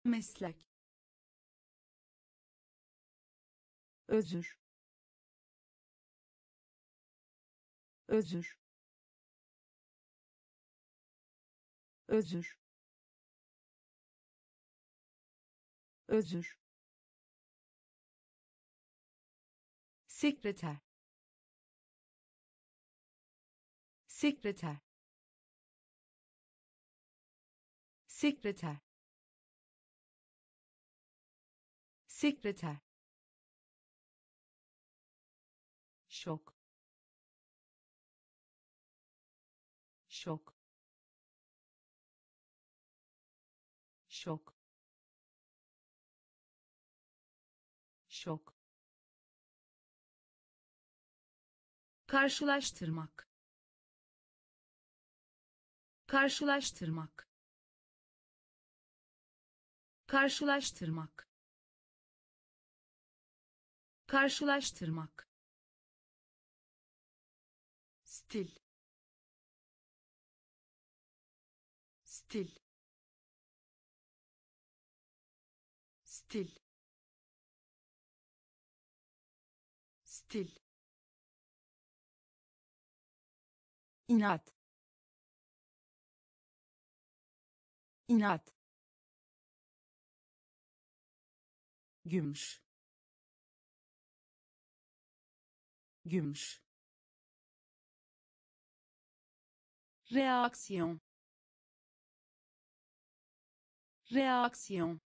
A: meslek özür özür özür özür sekreter sekreter sekreter sekreter şok şok şok şok karşılaştırmak karşılaştırmak karşılaştırmak karşılaştırmak stil stil stil stil inat inat gümüş gümüş reaksiyon reaksiyon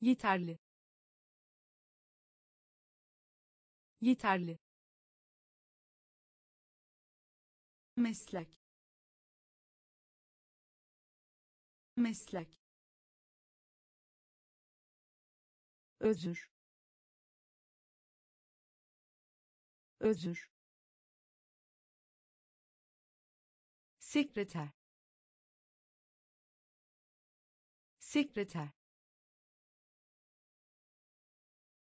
A: yeterli yeterli meslek meslek özür özür sekreter sekreter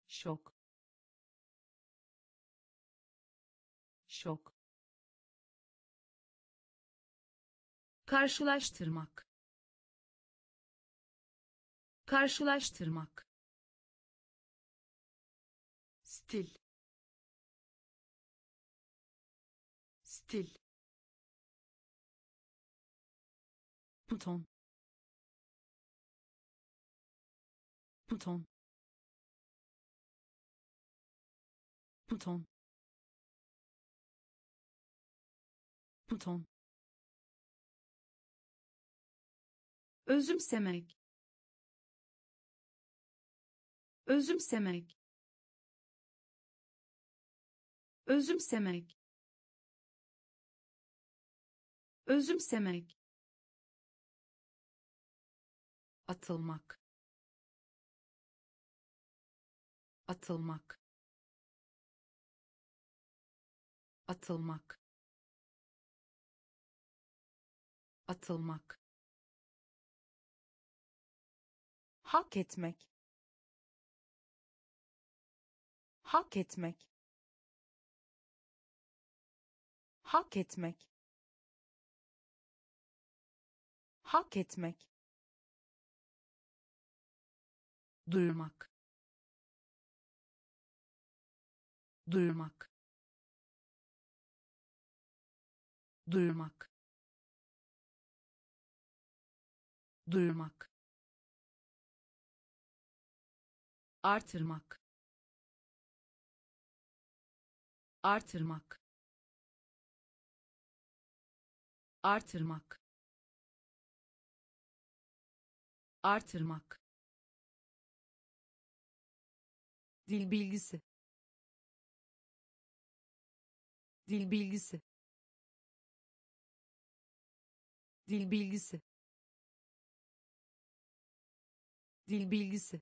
A: şok şok karşılaştırmak karşılaştırmak stil stil Bouton. Bouton. Bouton. buton özümsemek özümsemek özümsemek özümsemek atılmak atılmak atılmak atılmak hak etmek hak etmek hak etmek hak etmek duyurmak duyurmak duyurmak duyurmak artırmak artırmak artırmak artırmak dil bilgisi dil bilgisi dil bilgisi dil bilgisi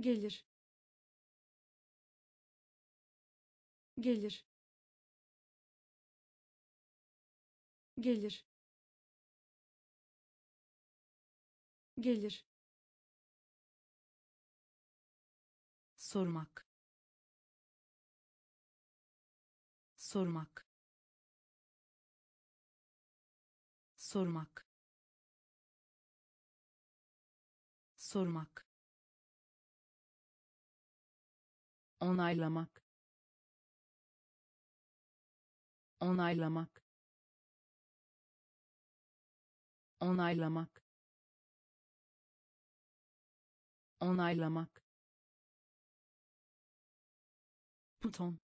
A: gelir gelir gelir gelir sormak sormak sormak sormak onaylamak onaylamak onaylamak onaylamak buton,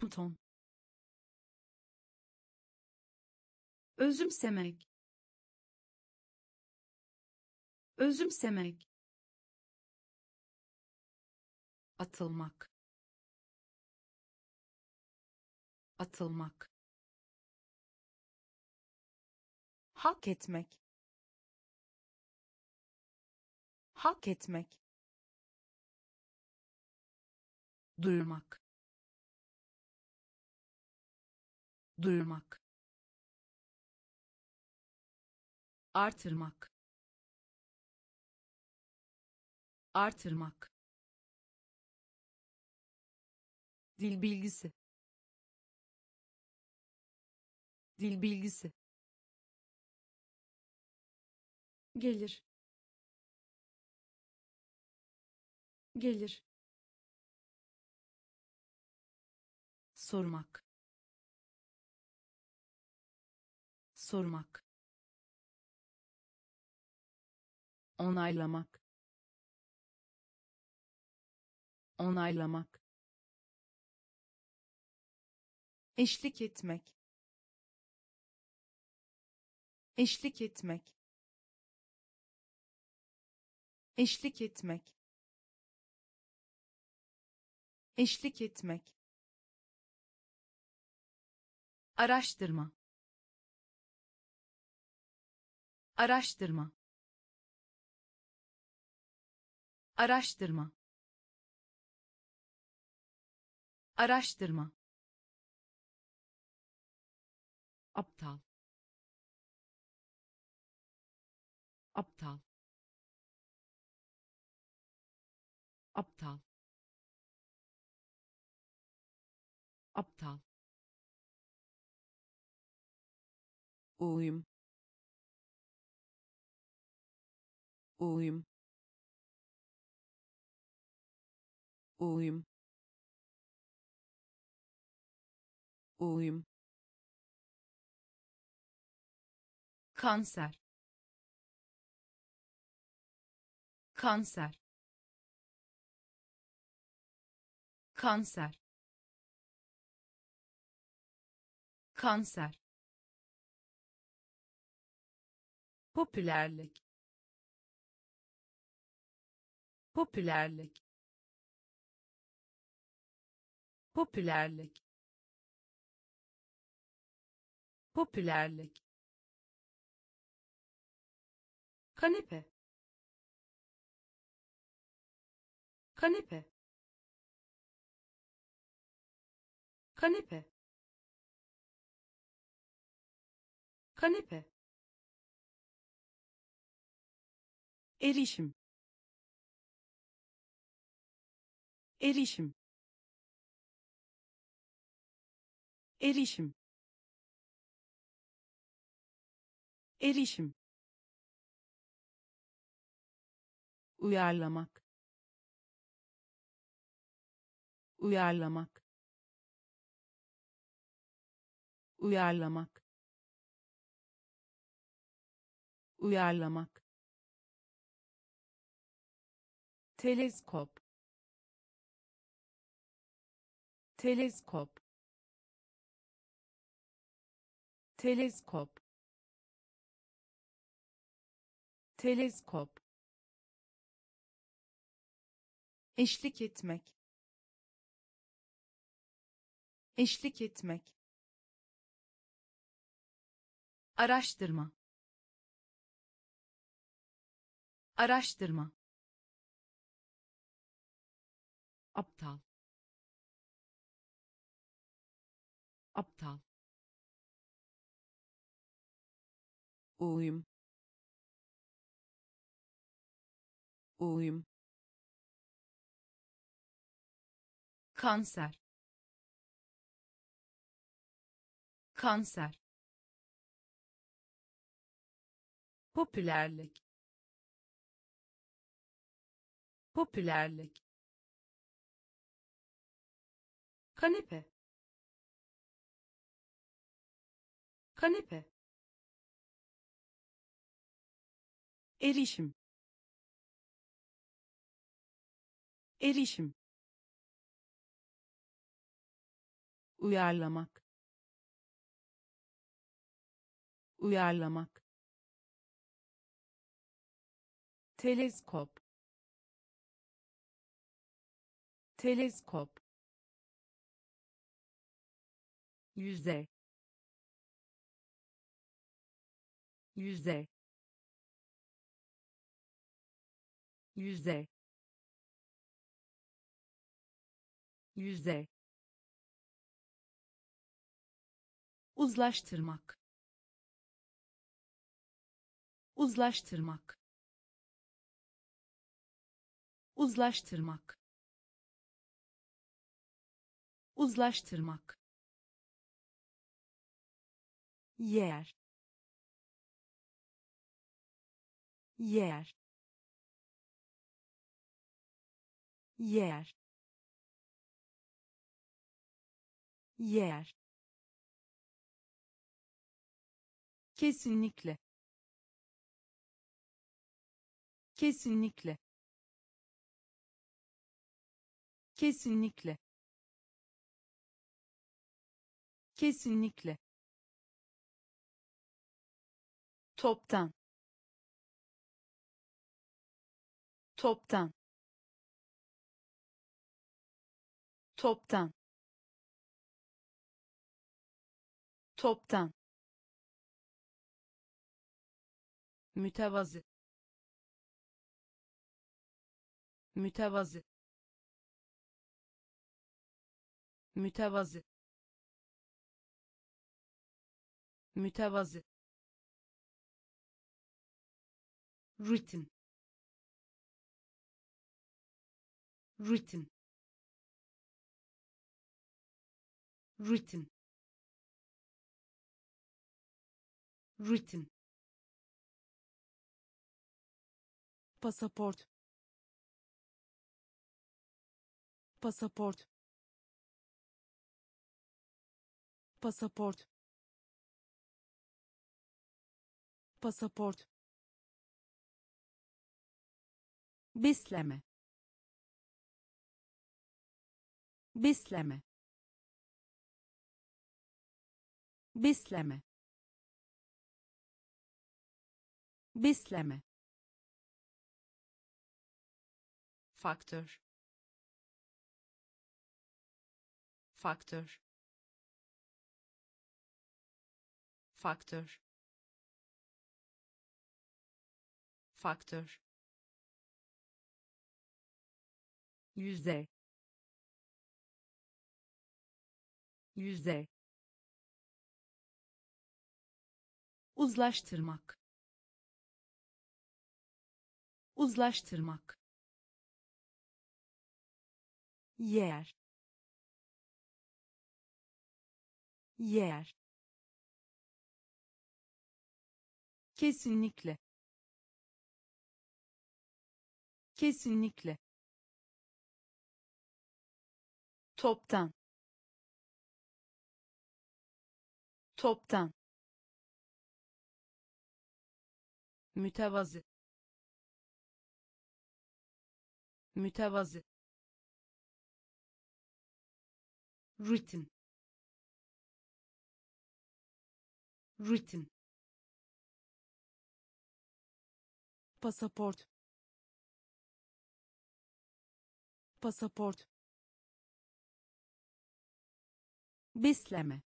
A: buton, Özümsemek. özümsemek atılmak atılmak hak etmek hak etmek duyurmak duyurmak artırmak artırmak dil bilgisi dil bilgisi gelir gelir sormak sormak onaylamak onaylamak eşlik etmek eşlik etmek eşlik etmek eşlik etmek araştırma araştırma araştırma araştırma aptal aptal aptal aptal uyum uyum uyum uyum kanser kanser kanser kanser popülerlik popülerlik popülerlik popülerlik kanepe kanepe kanepe kanepe erişim erişim erişim erişim uyarlamak uyarlamak uyarlamak uyarlamak teleskop teleskop teleskop teleskop eşlik etmek eşlik etmek araştırma araştırma aptal aptal uyum uyum kanser kanser popülerlik popülerlik kanepe kanepe erişim erişim uyarlamak uyarlamak teleskop teleskop yüzde yüzde yüzde yüzde uzlaştırmak uzlaştırmak uzlaştırmak uzlaştırmak yer yer yer yer kesinlikle kesinlikle kesinlikle kesinlikle toptan toptan toptan toptan mütevazı mütevazı mütevazı mütevazı rutin rutin rutin rutin pasaport pasaport pasaport pasaport besleme besleme besleme besleme faktör faktör faktör faktör yüzde yüzde uzlaştırmak uzlaştırmak yer yer kesinlikle kesinlikle toptan toptan mütevazı mütevazı written, written, pasaport pasaport besleme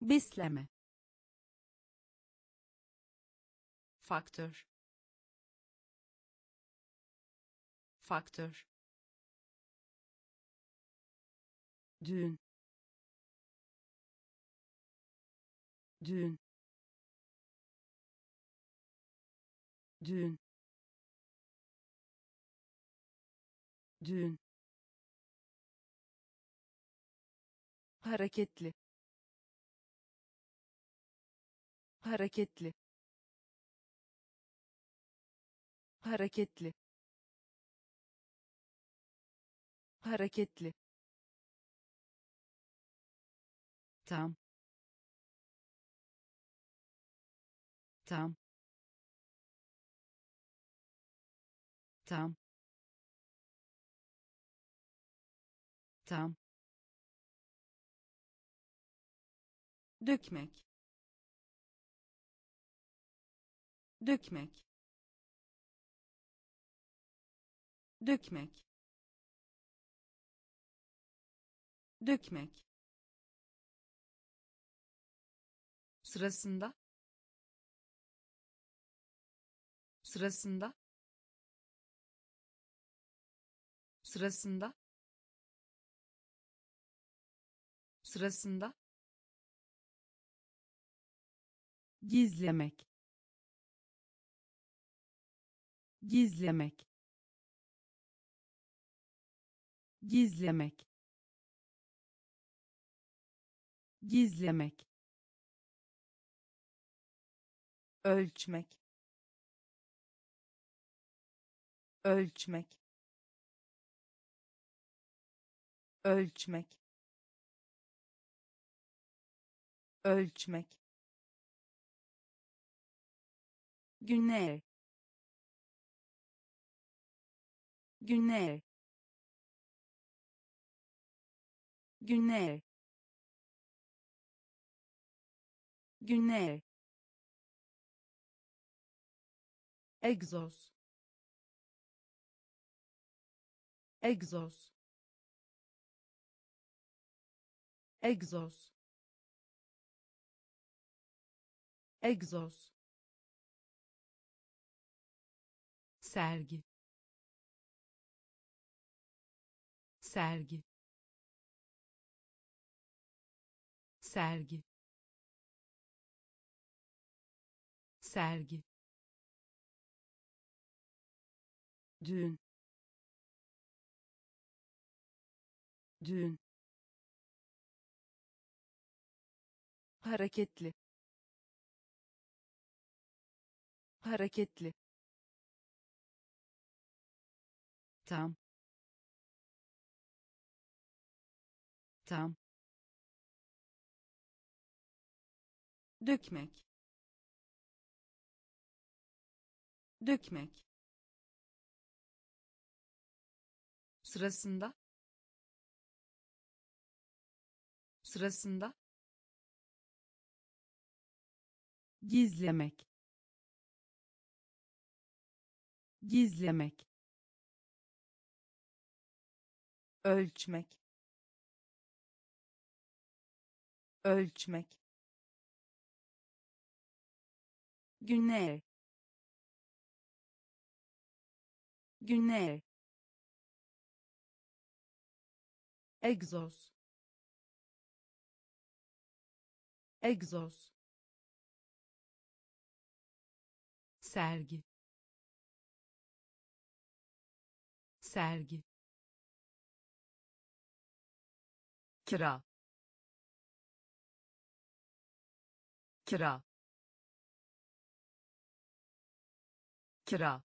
A: besleme faktör faktör düğün düğün düğün düğün hareketli hareketli hareketli hareketli tam tam tam tam dökmek dökmek dökmek dökmek sırasında sırasında sırasında sırasında gizlemek gizlemek gizlemek gizlemek ölçmek ölçmek ölçmek ölçmek günler günler günler günler egzoz egzoz egzoz egzoz sergi sergi sergi sergi düğün düğün hareketli hareketli tam tam dökmek dökmek sırasında sırasında gizlemek gizlemek ölçmek ölçmek güney günler egzoz egzoz sergi sergi kira kira kira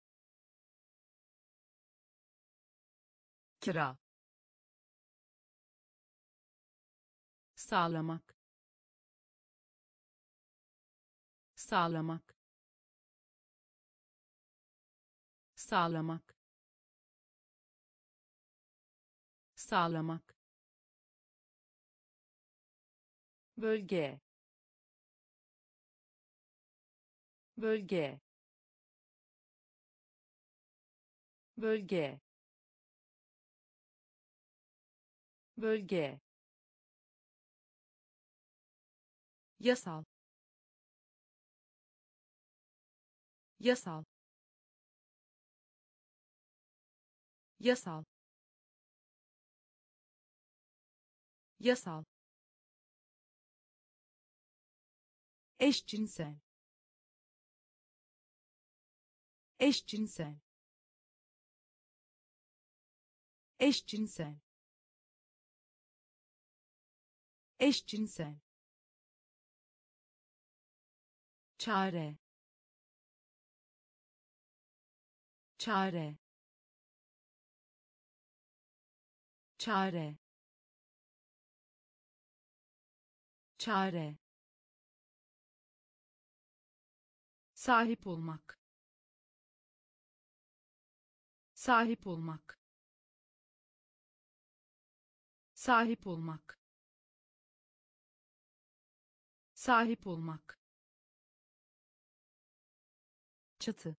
A: kira sağlamak sağlamak sağlamak sağlamak bölge bölge bölge bölge yasal yasal yasal yasal eşcinsel eşcinsel eşcinsel eşcinsel çare çare çare çare sahip olmak sahip olmak sahip olmak sahip olmak çatı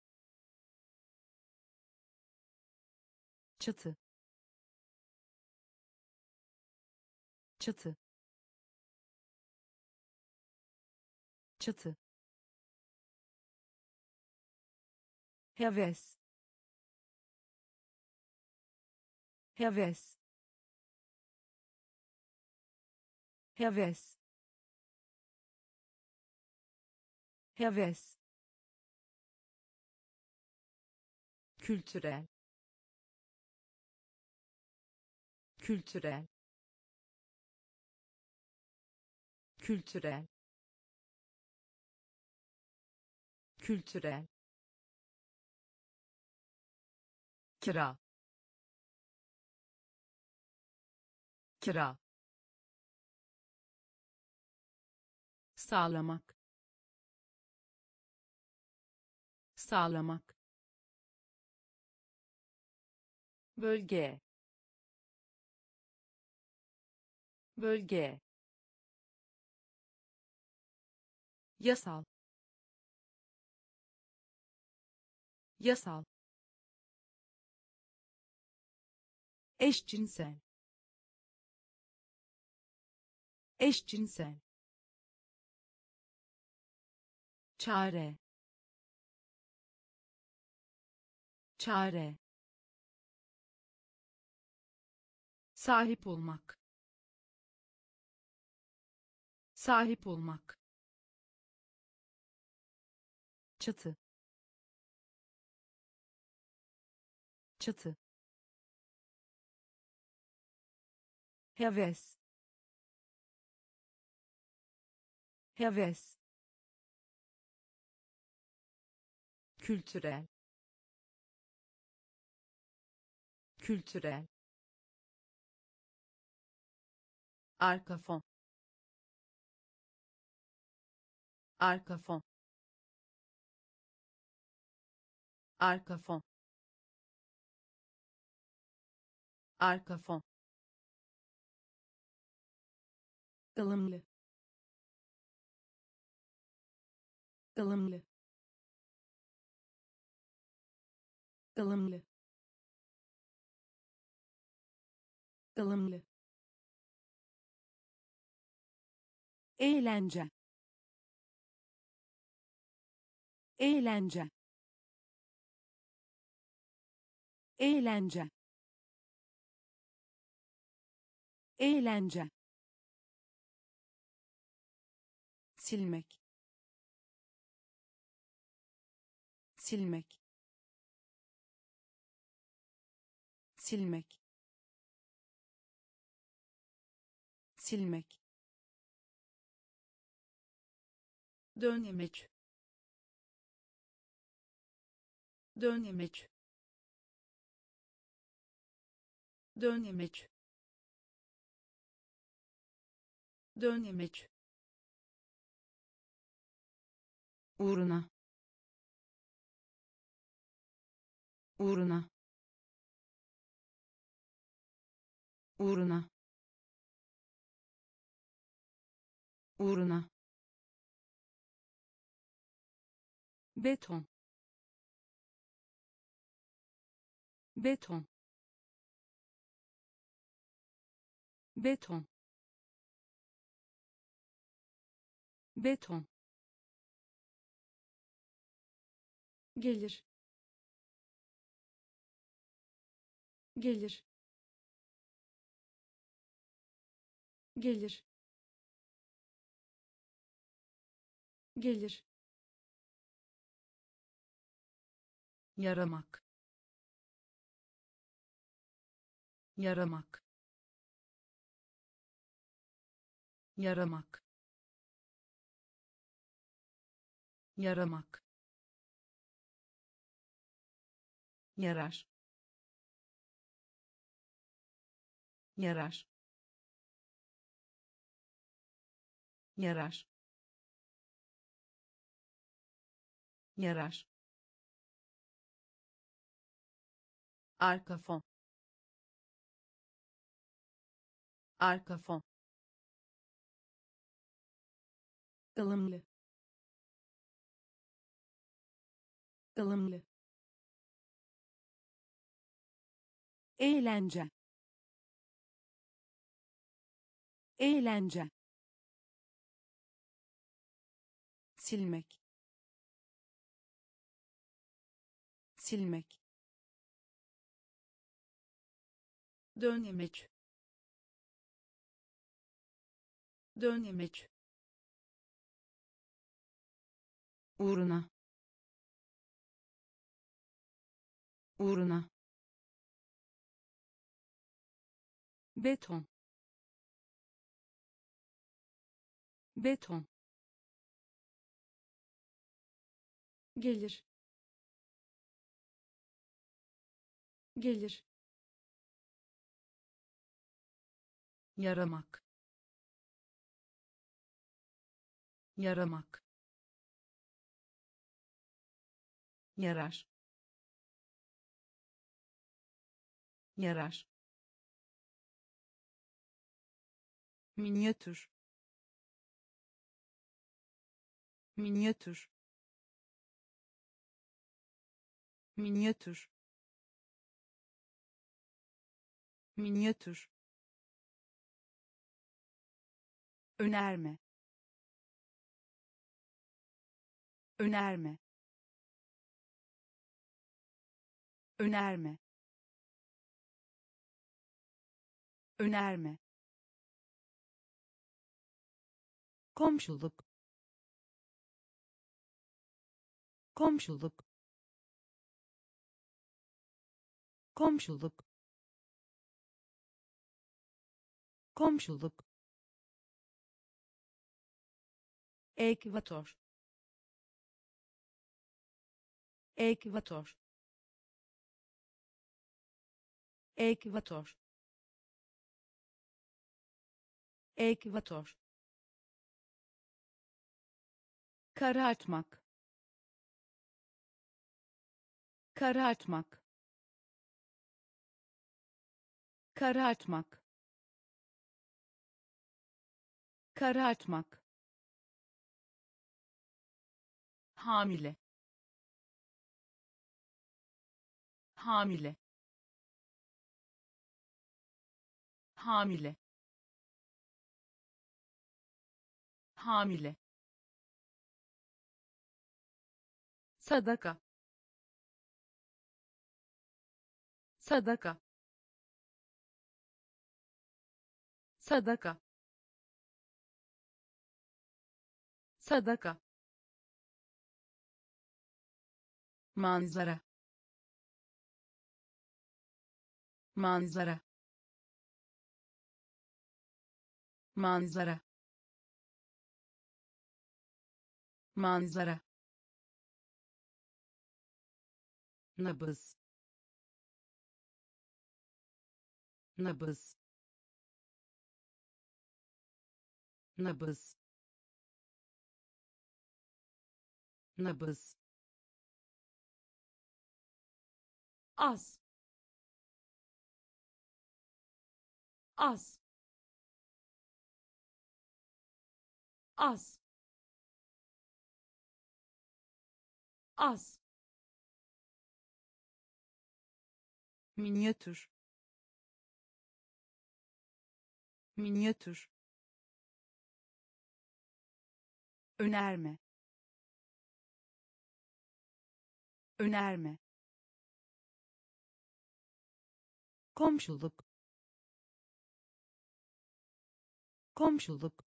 A: çatı çatı çatı heves heves heves heves kültürel kültürel kültürel kültürel kira kira sağlamak sağlamak bölge bölge yasal yasal eşcinsel eşcinsel çare çare sahip olmak sahip olmak çatı çatı heves heves kültürel kültürel arka fon arka fon arka fon arka fon ılımlı ılımlı ılımlı ılımlı eğlence eğlence eğlence eğlence silmek silmek silmek silmek dönemek dönemek dönemek dönemek uğruna uğruna uğruna uğruna beton beton beton beton gelir gelir gelir gelir yaramak yaramak yaramak yaramak yarar yarar yarar yarar arka fon arka fon ılımlı ılımlı eğlence eğlence silmek silmek dönemek dönemek uğruna uğruna beton beton gelir gelir yaramak yaramak yarar yarar minyatür minyatür minyatür minyatür önerme önerme önerme önerme komşuluk komşuluk komşuluk komşuluk ekvator ekvator ekvator ekvator karartmak karartmak karartmak karartmak hamile hamile hamile hamile sadaka sadaka sadaka sadaka manzara manzara manzara manzara nabız nabız nabız nabız az az az az minyatür minyatür önerme önerme komşuluk komşuluk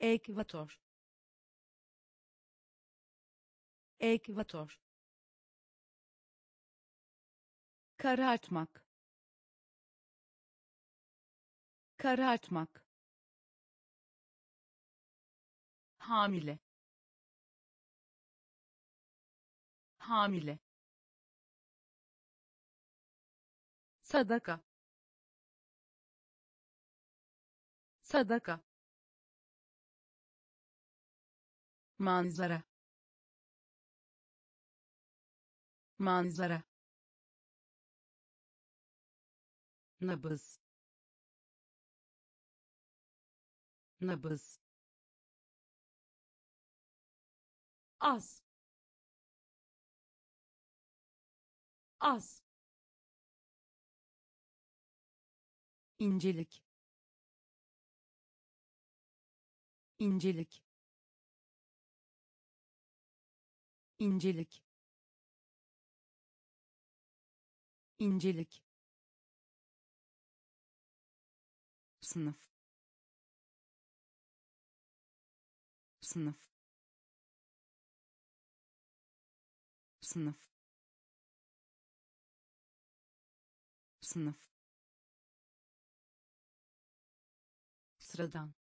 A: ekvator ekvator karartmak karartmak hamile hamile sadaka sadaka manzara manzara nabız nabız az az incelik incelik incelik incelik sınıf sınıf sınıf sınıf sıradan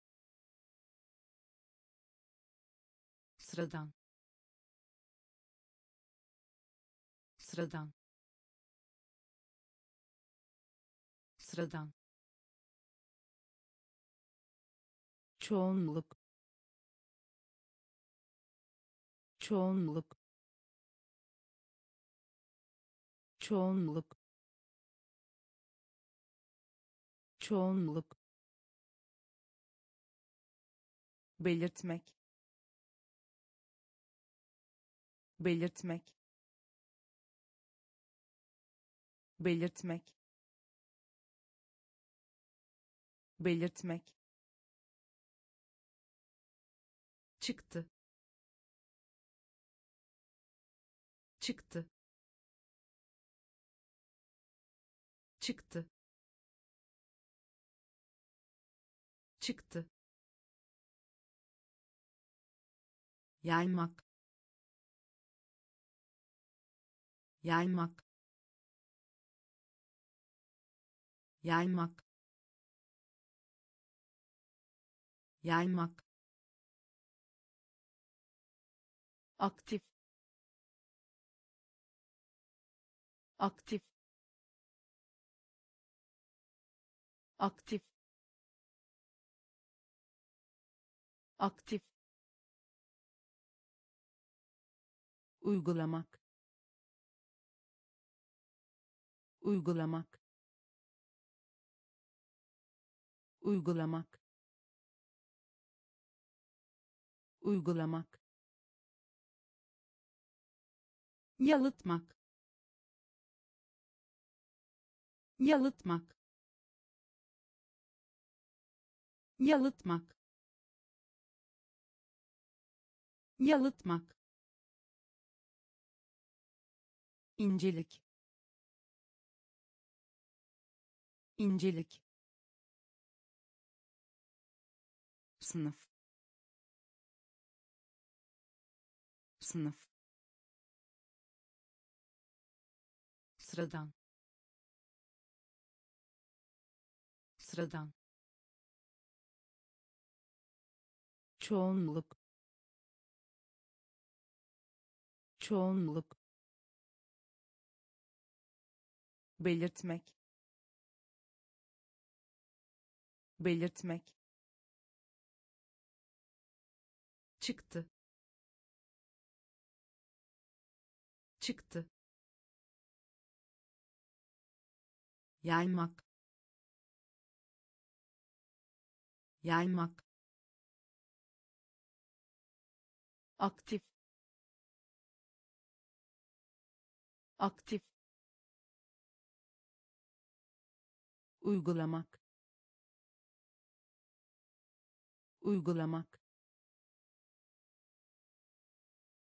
A: sıradan sıradan sıradan çoğunluk çoğunluk çoğunluk çoğunluk belirtmek belirtmek belirtmek belirtmek çıktı çıktı çıktı çıktı yaymak yaymak yaymak yaymak aktif aktif aktif aktif uygulamak uygulamak uygulamak uygulamak yalıtmak yalıtmak yalıtmak yalıtmak incelik incelik sınıf sınıf sıradan sıradan çoğunluk çoğunluk belirtmek belirtmek çıktı çıktı yaymak yaymak aktif aktif uygulamak uygulamak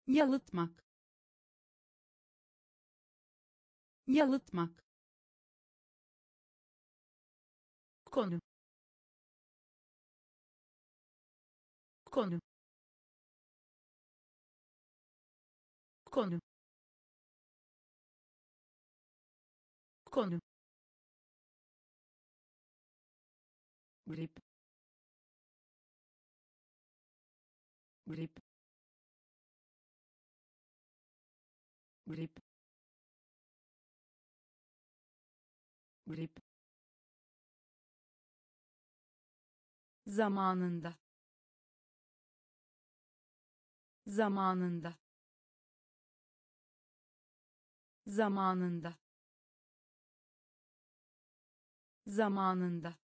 A: yalıtmak yalıtmak konu konu konu konu grip grip grip grip zamanında zamanında zamanında zamanında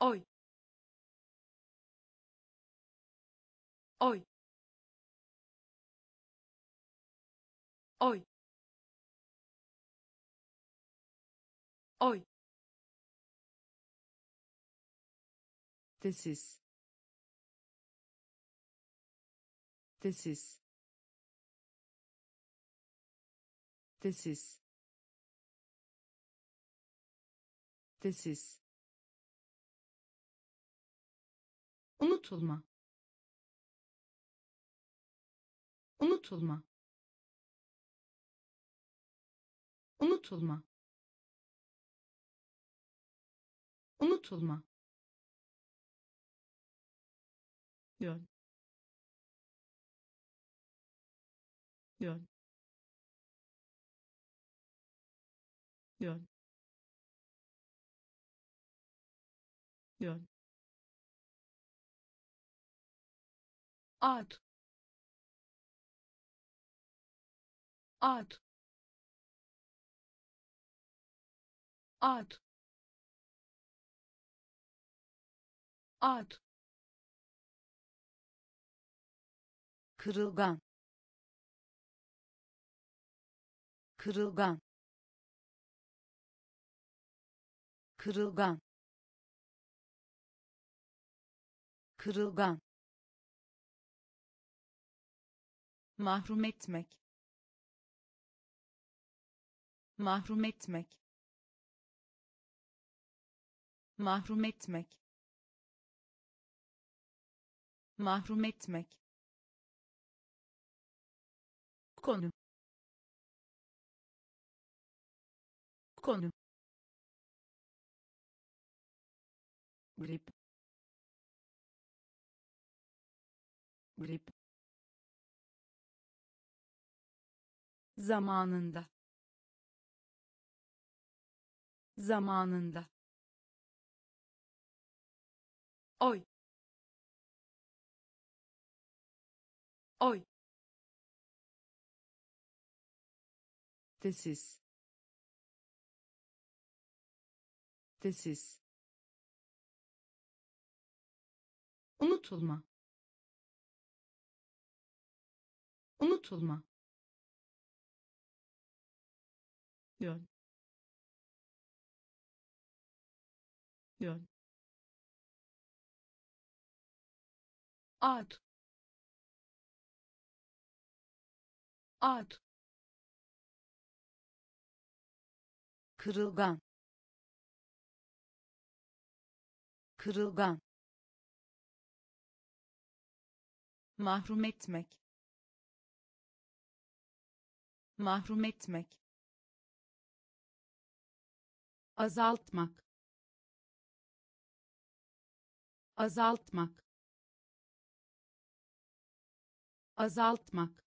A: oy oy oy oy tesis tesis tesis listesiz unutulma unutulma unutulma unutulma yön yön yön yön at at at at kırılgan kırılgan kırılgan kırılgan mahrum etmek mahrum etmek mahrum etmek mahrum etmek konu konu grip grip zamanında zamanında oy oy tesis tesis unutulma Unutulma. Yön. Yön. At. At. kırılgan kırılgan mahrum etmek mahrum etmek azaltmak azaltmak azaltmak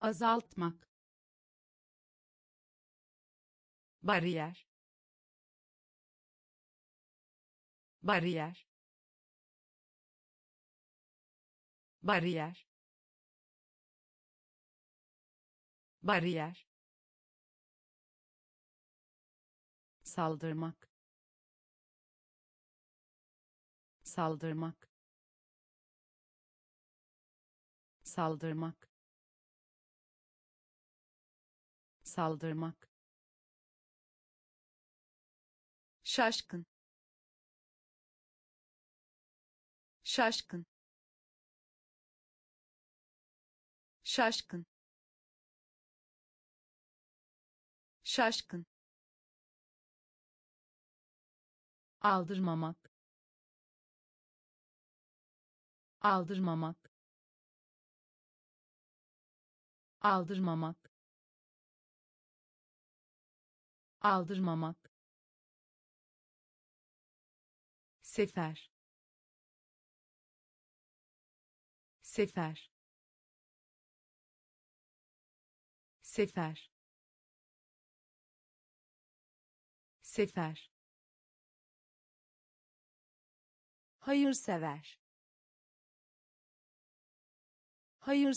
A: azaltmak bariyer bariyer bariyer bariyer saldırmak saldırmak saldırmak saldırmak şaşkın şaşkın şaşkın şaşkın aldırmamak aldırmamak aldırmamak aldırmamak sefer sefer sefer Sefer. Hayır sever. Hayır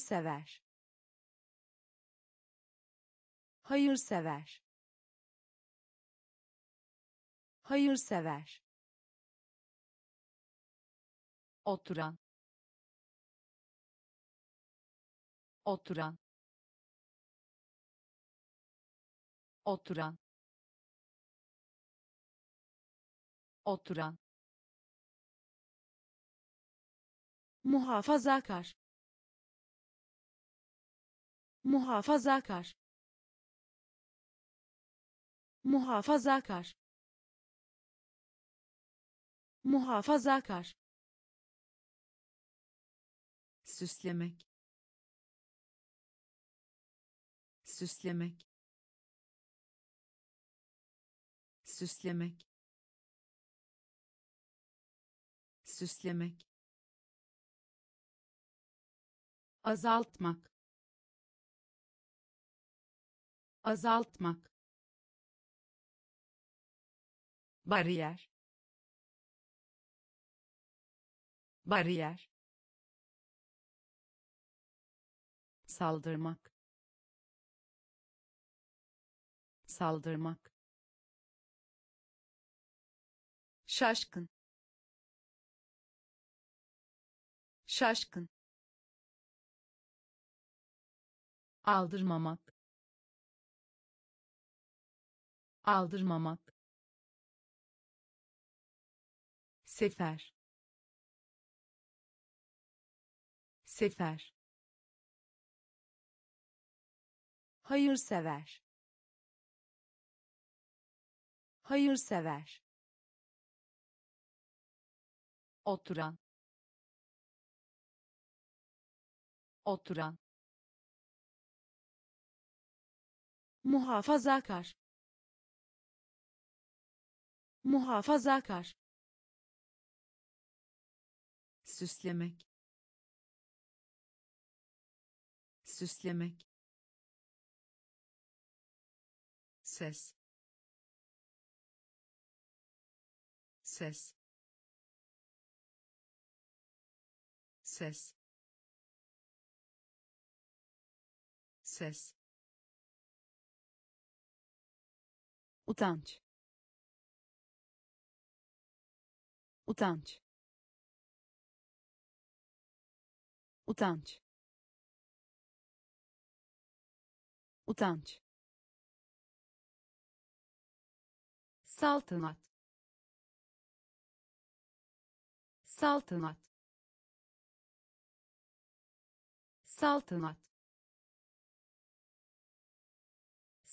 A: sever. Oturan. Oturan. Oturan. oturan muhafazakar muhafazakar muhafazakar muhafazakar süslemek süslemek süslemek süslemek azaltmak azaltmak bariyer bariyer saldırmak saldırmak şaşkın şaşkın aldırmamak aldırmamak sefer sefer hayır sever, hayır sever, oturan oturan muhafazakar muhafazakar süslemek süslemek ses ses ses ses utanç utanç utanç utanç saltanat saltanat saltanat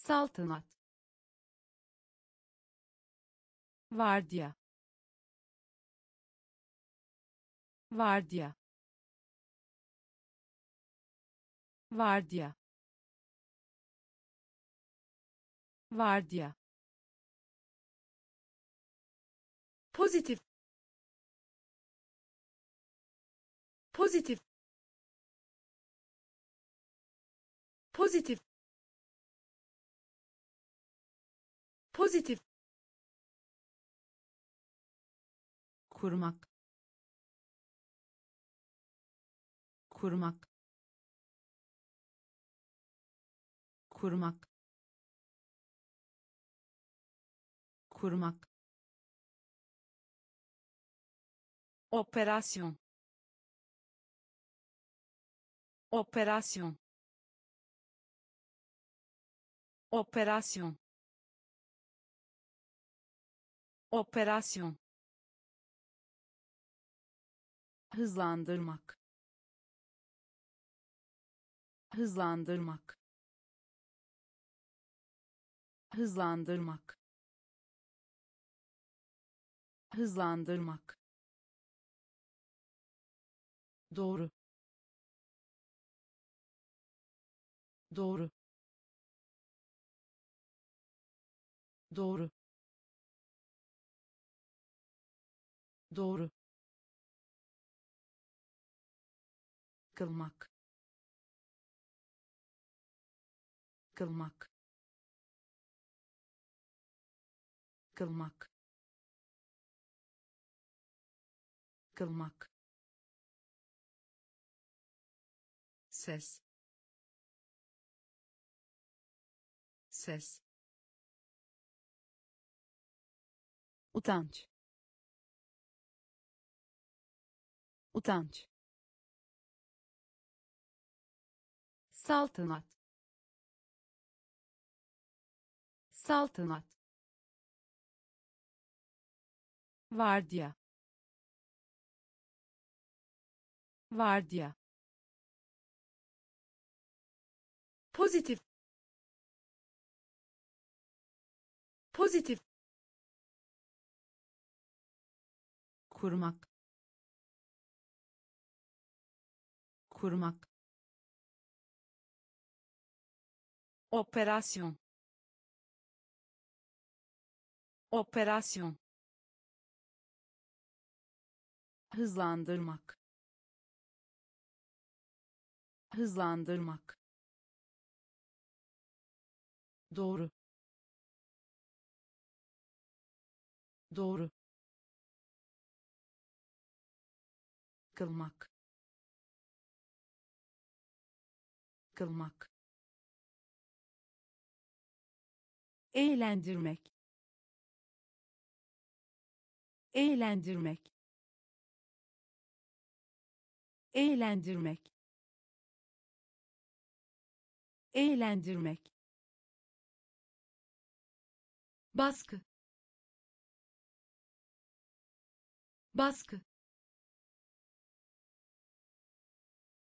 A: saltanat vardiya vardiya vardiya vardiya pozitif pozitif pozitif Pozitif. Kurmak. Kurmak. Kurmak. Kurmak. Operasyon. Operasyon. Operasyon operasyon hızlandırmak hızlandırmak hızlandırmak hızlandırmak doğru doğru doğru doğru kılmak kılmak kılmak kılmak ses ses utanç utanç saltanat saltanat vardiya vardiya pozitif pozitif kurmak kurmak operasyon operasyon hızlandırmak hızlandırmak doğru doğru kılmak kılmak eğlendirmek eğlendirmek eğlendirmek eğlendirmek baskı baskı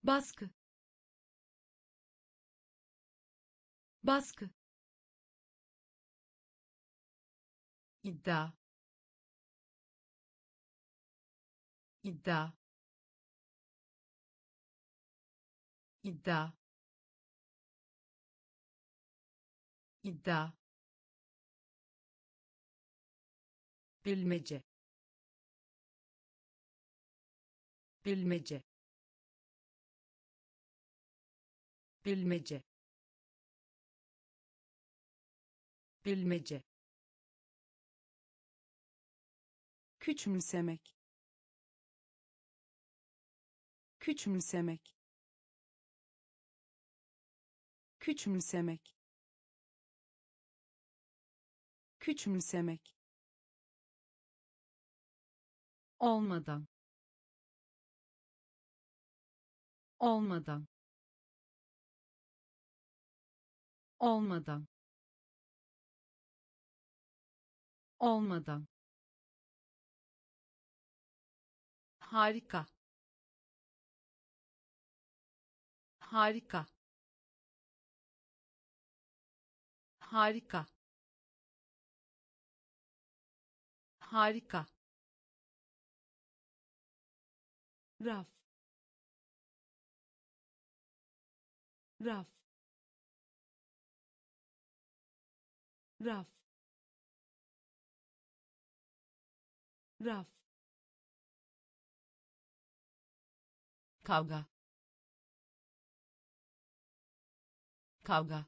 A: baskı baskı iddia iddia iddia iddia bilmece bilmece bilmece bilmece küçümsemek küçümsemek küçümsemek küçümsemek olmadan olmadan olmadan olmadan harika harika harika harika raf raf raf raf kavga kavga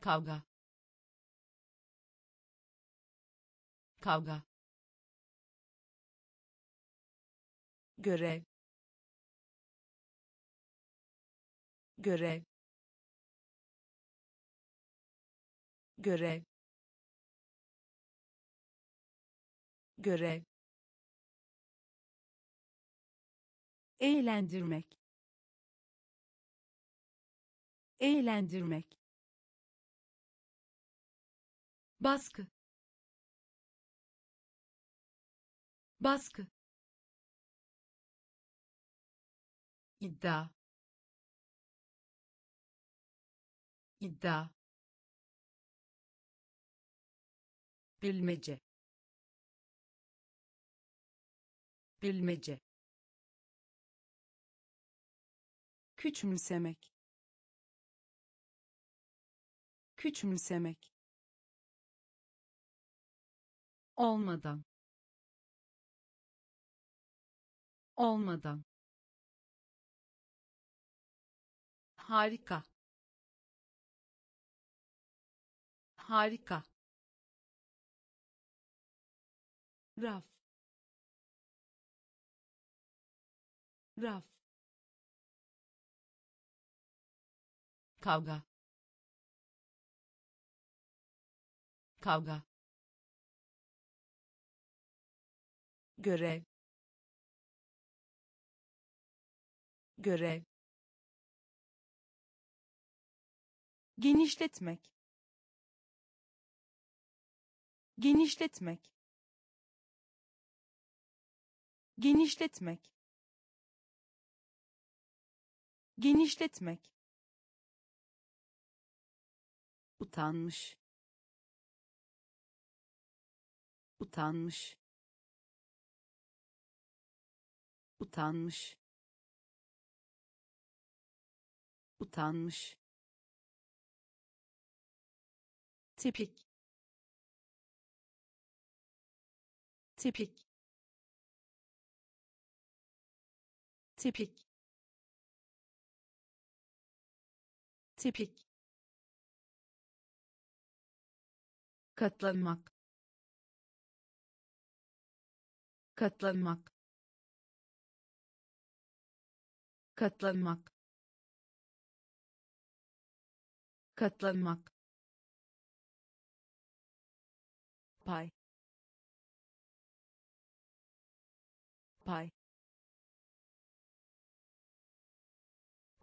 A: kavga kavga görev görev görev görev eğlendirmek eğlendirmek baskı baskı iddia iddia bilmece bilmece küçümsemek küçümsemek olmadan olmadan harika harika raf raf kavga kavga görev görev genişletmek genişletmek genişletmek genişletmek utanmış utanmış utanmış utanmış tipik tipik tipik tipik katlanmak katlanmak katlanmak katlanmak pay pay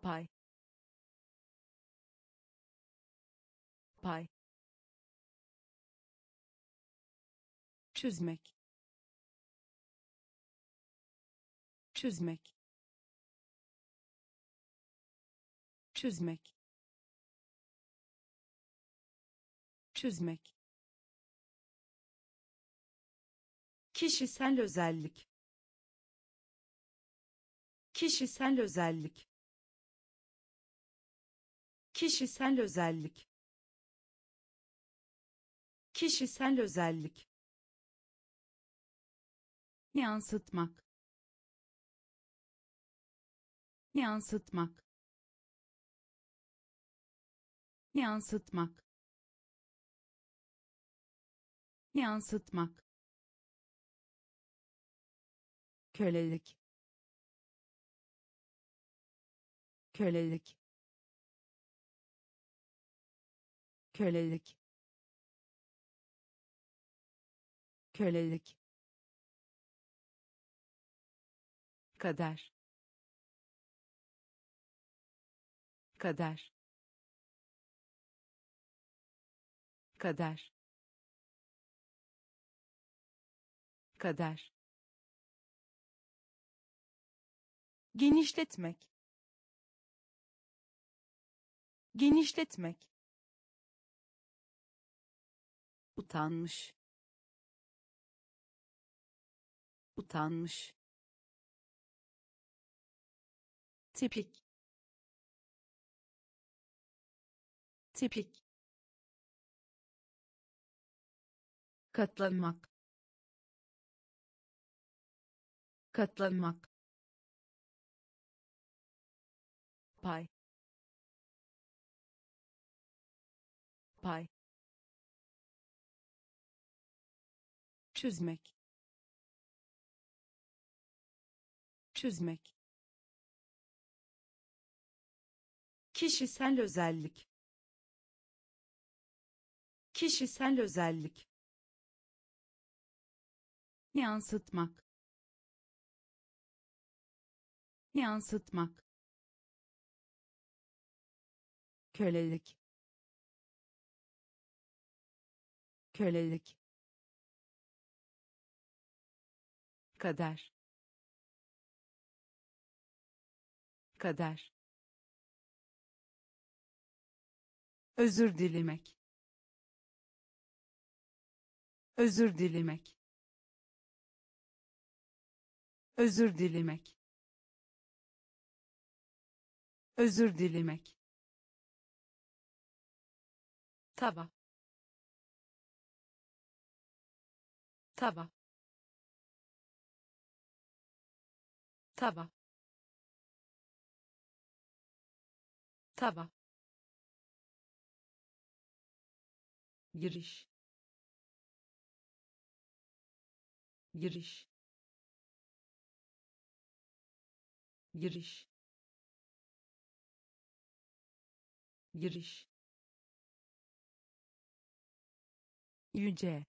A: pay pay çözmek çözmek çözmek çözmek kişisel özellik kişisel özellik kişisel özellik kişisel özellik yansıtmak yansıtmak yansıtmak yansıtmak kölelik kölelik kölelik kölelik kader kader kader kader genişletmek genişletmek utanmış utanmış tipik tipik katlanmak katlanmak pay pay çözmek çözmek kişisel özellik kişisel özellik yansıtmak yansıtmak kölelik kölelik kader kader özür dilemek özür dilemek özür dilemek özür dilemek taba taba taba tava giriş giriş giriş giriş yüce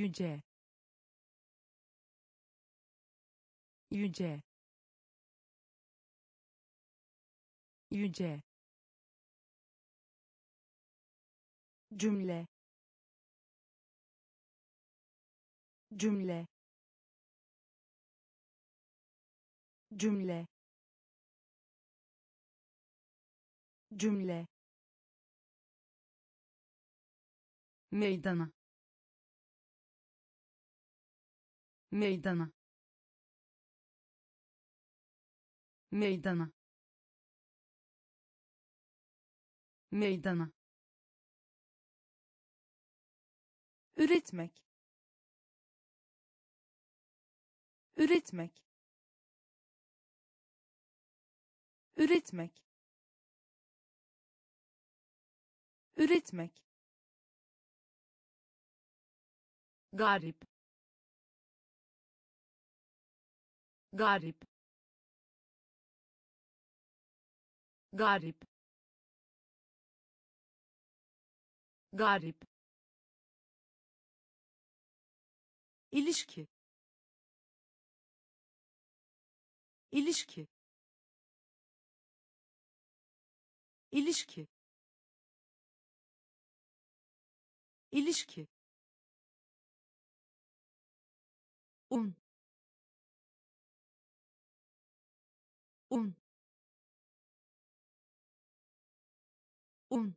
A: yüce yüce yüce cümle cümle cümle cümle meydana meydana meydana meydana üretmek üretmek üretmek üretmek garip garip garip garip ilişki ilişki ilişki ilişki un un un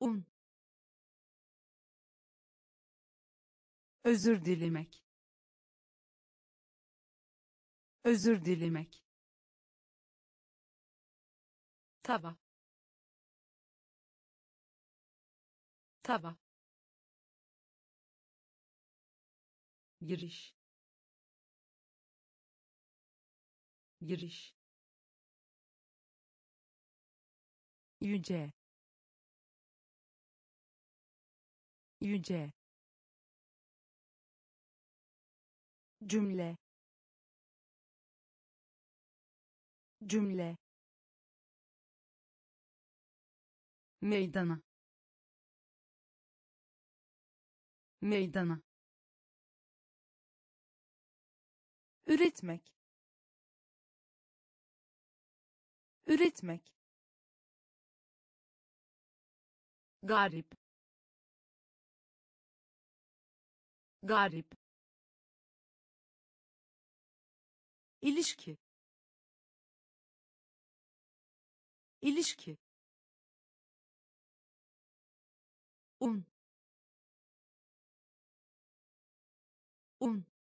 A: un özür dilemek özür dilemek tava tava giriş giriş yüce yüce cümle cümle meydana meydana üretmek üretmek garip garip ilişki ilişki un un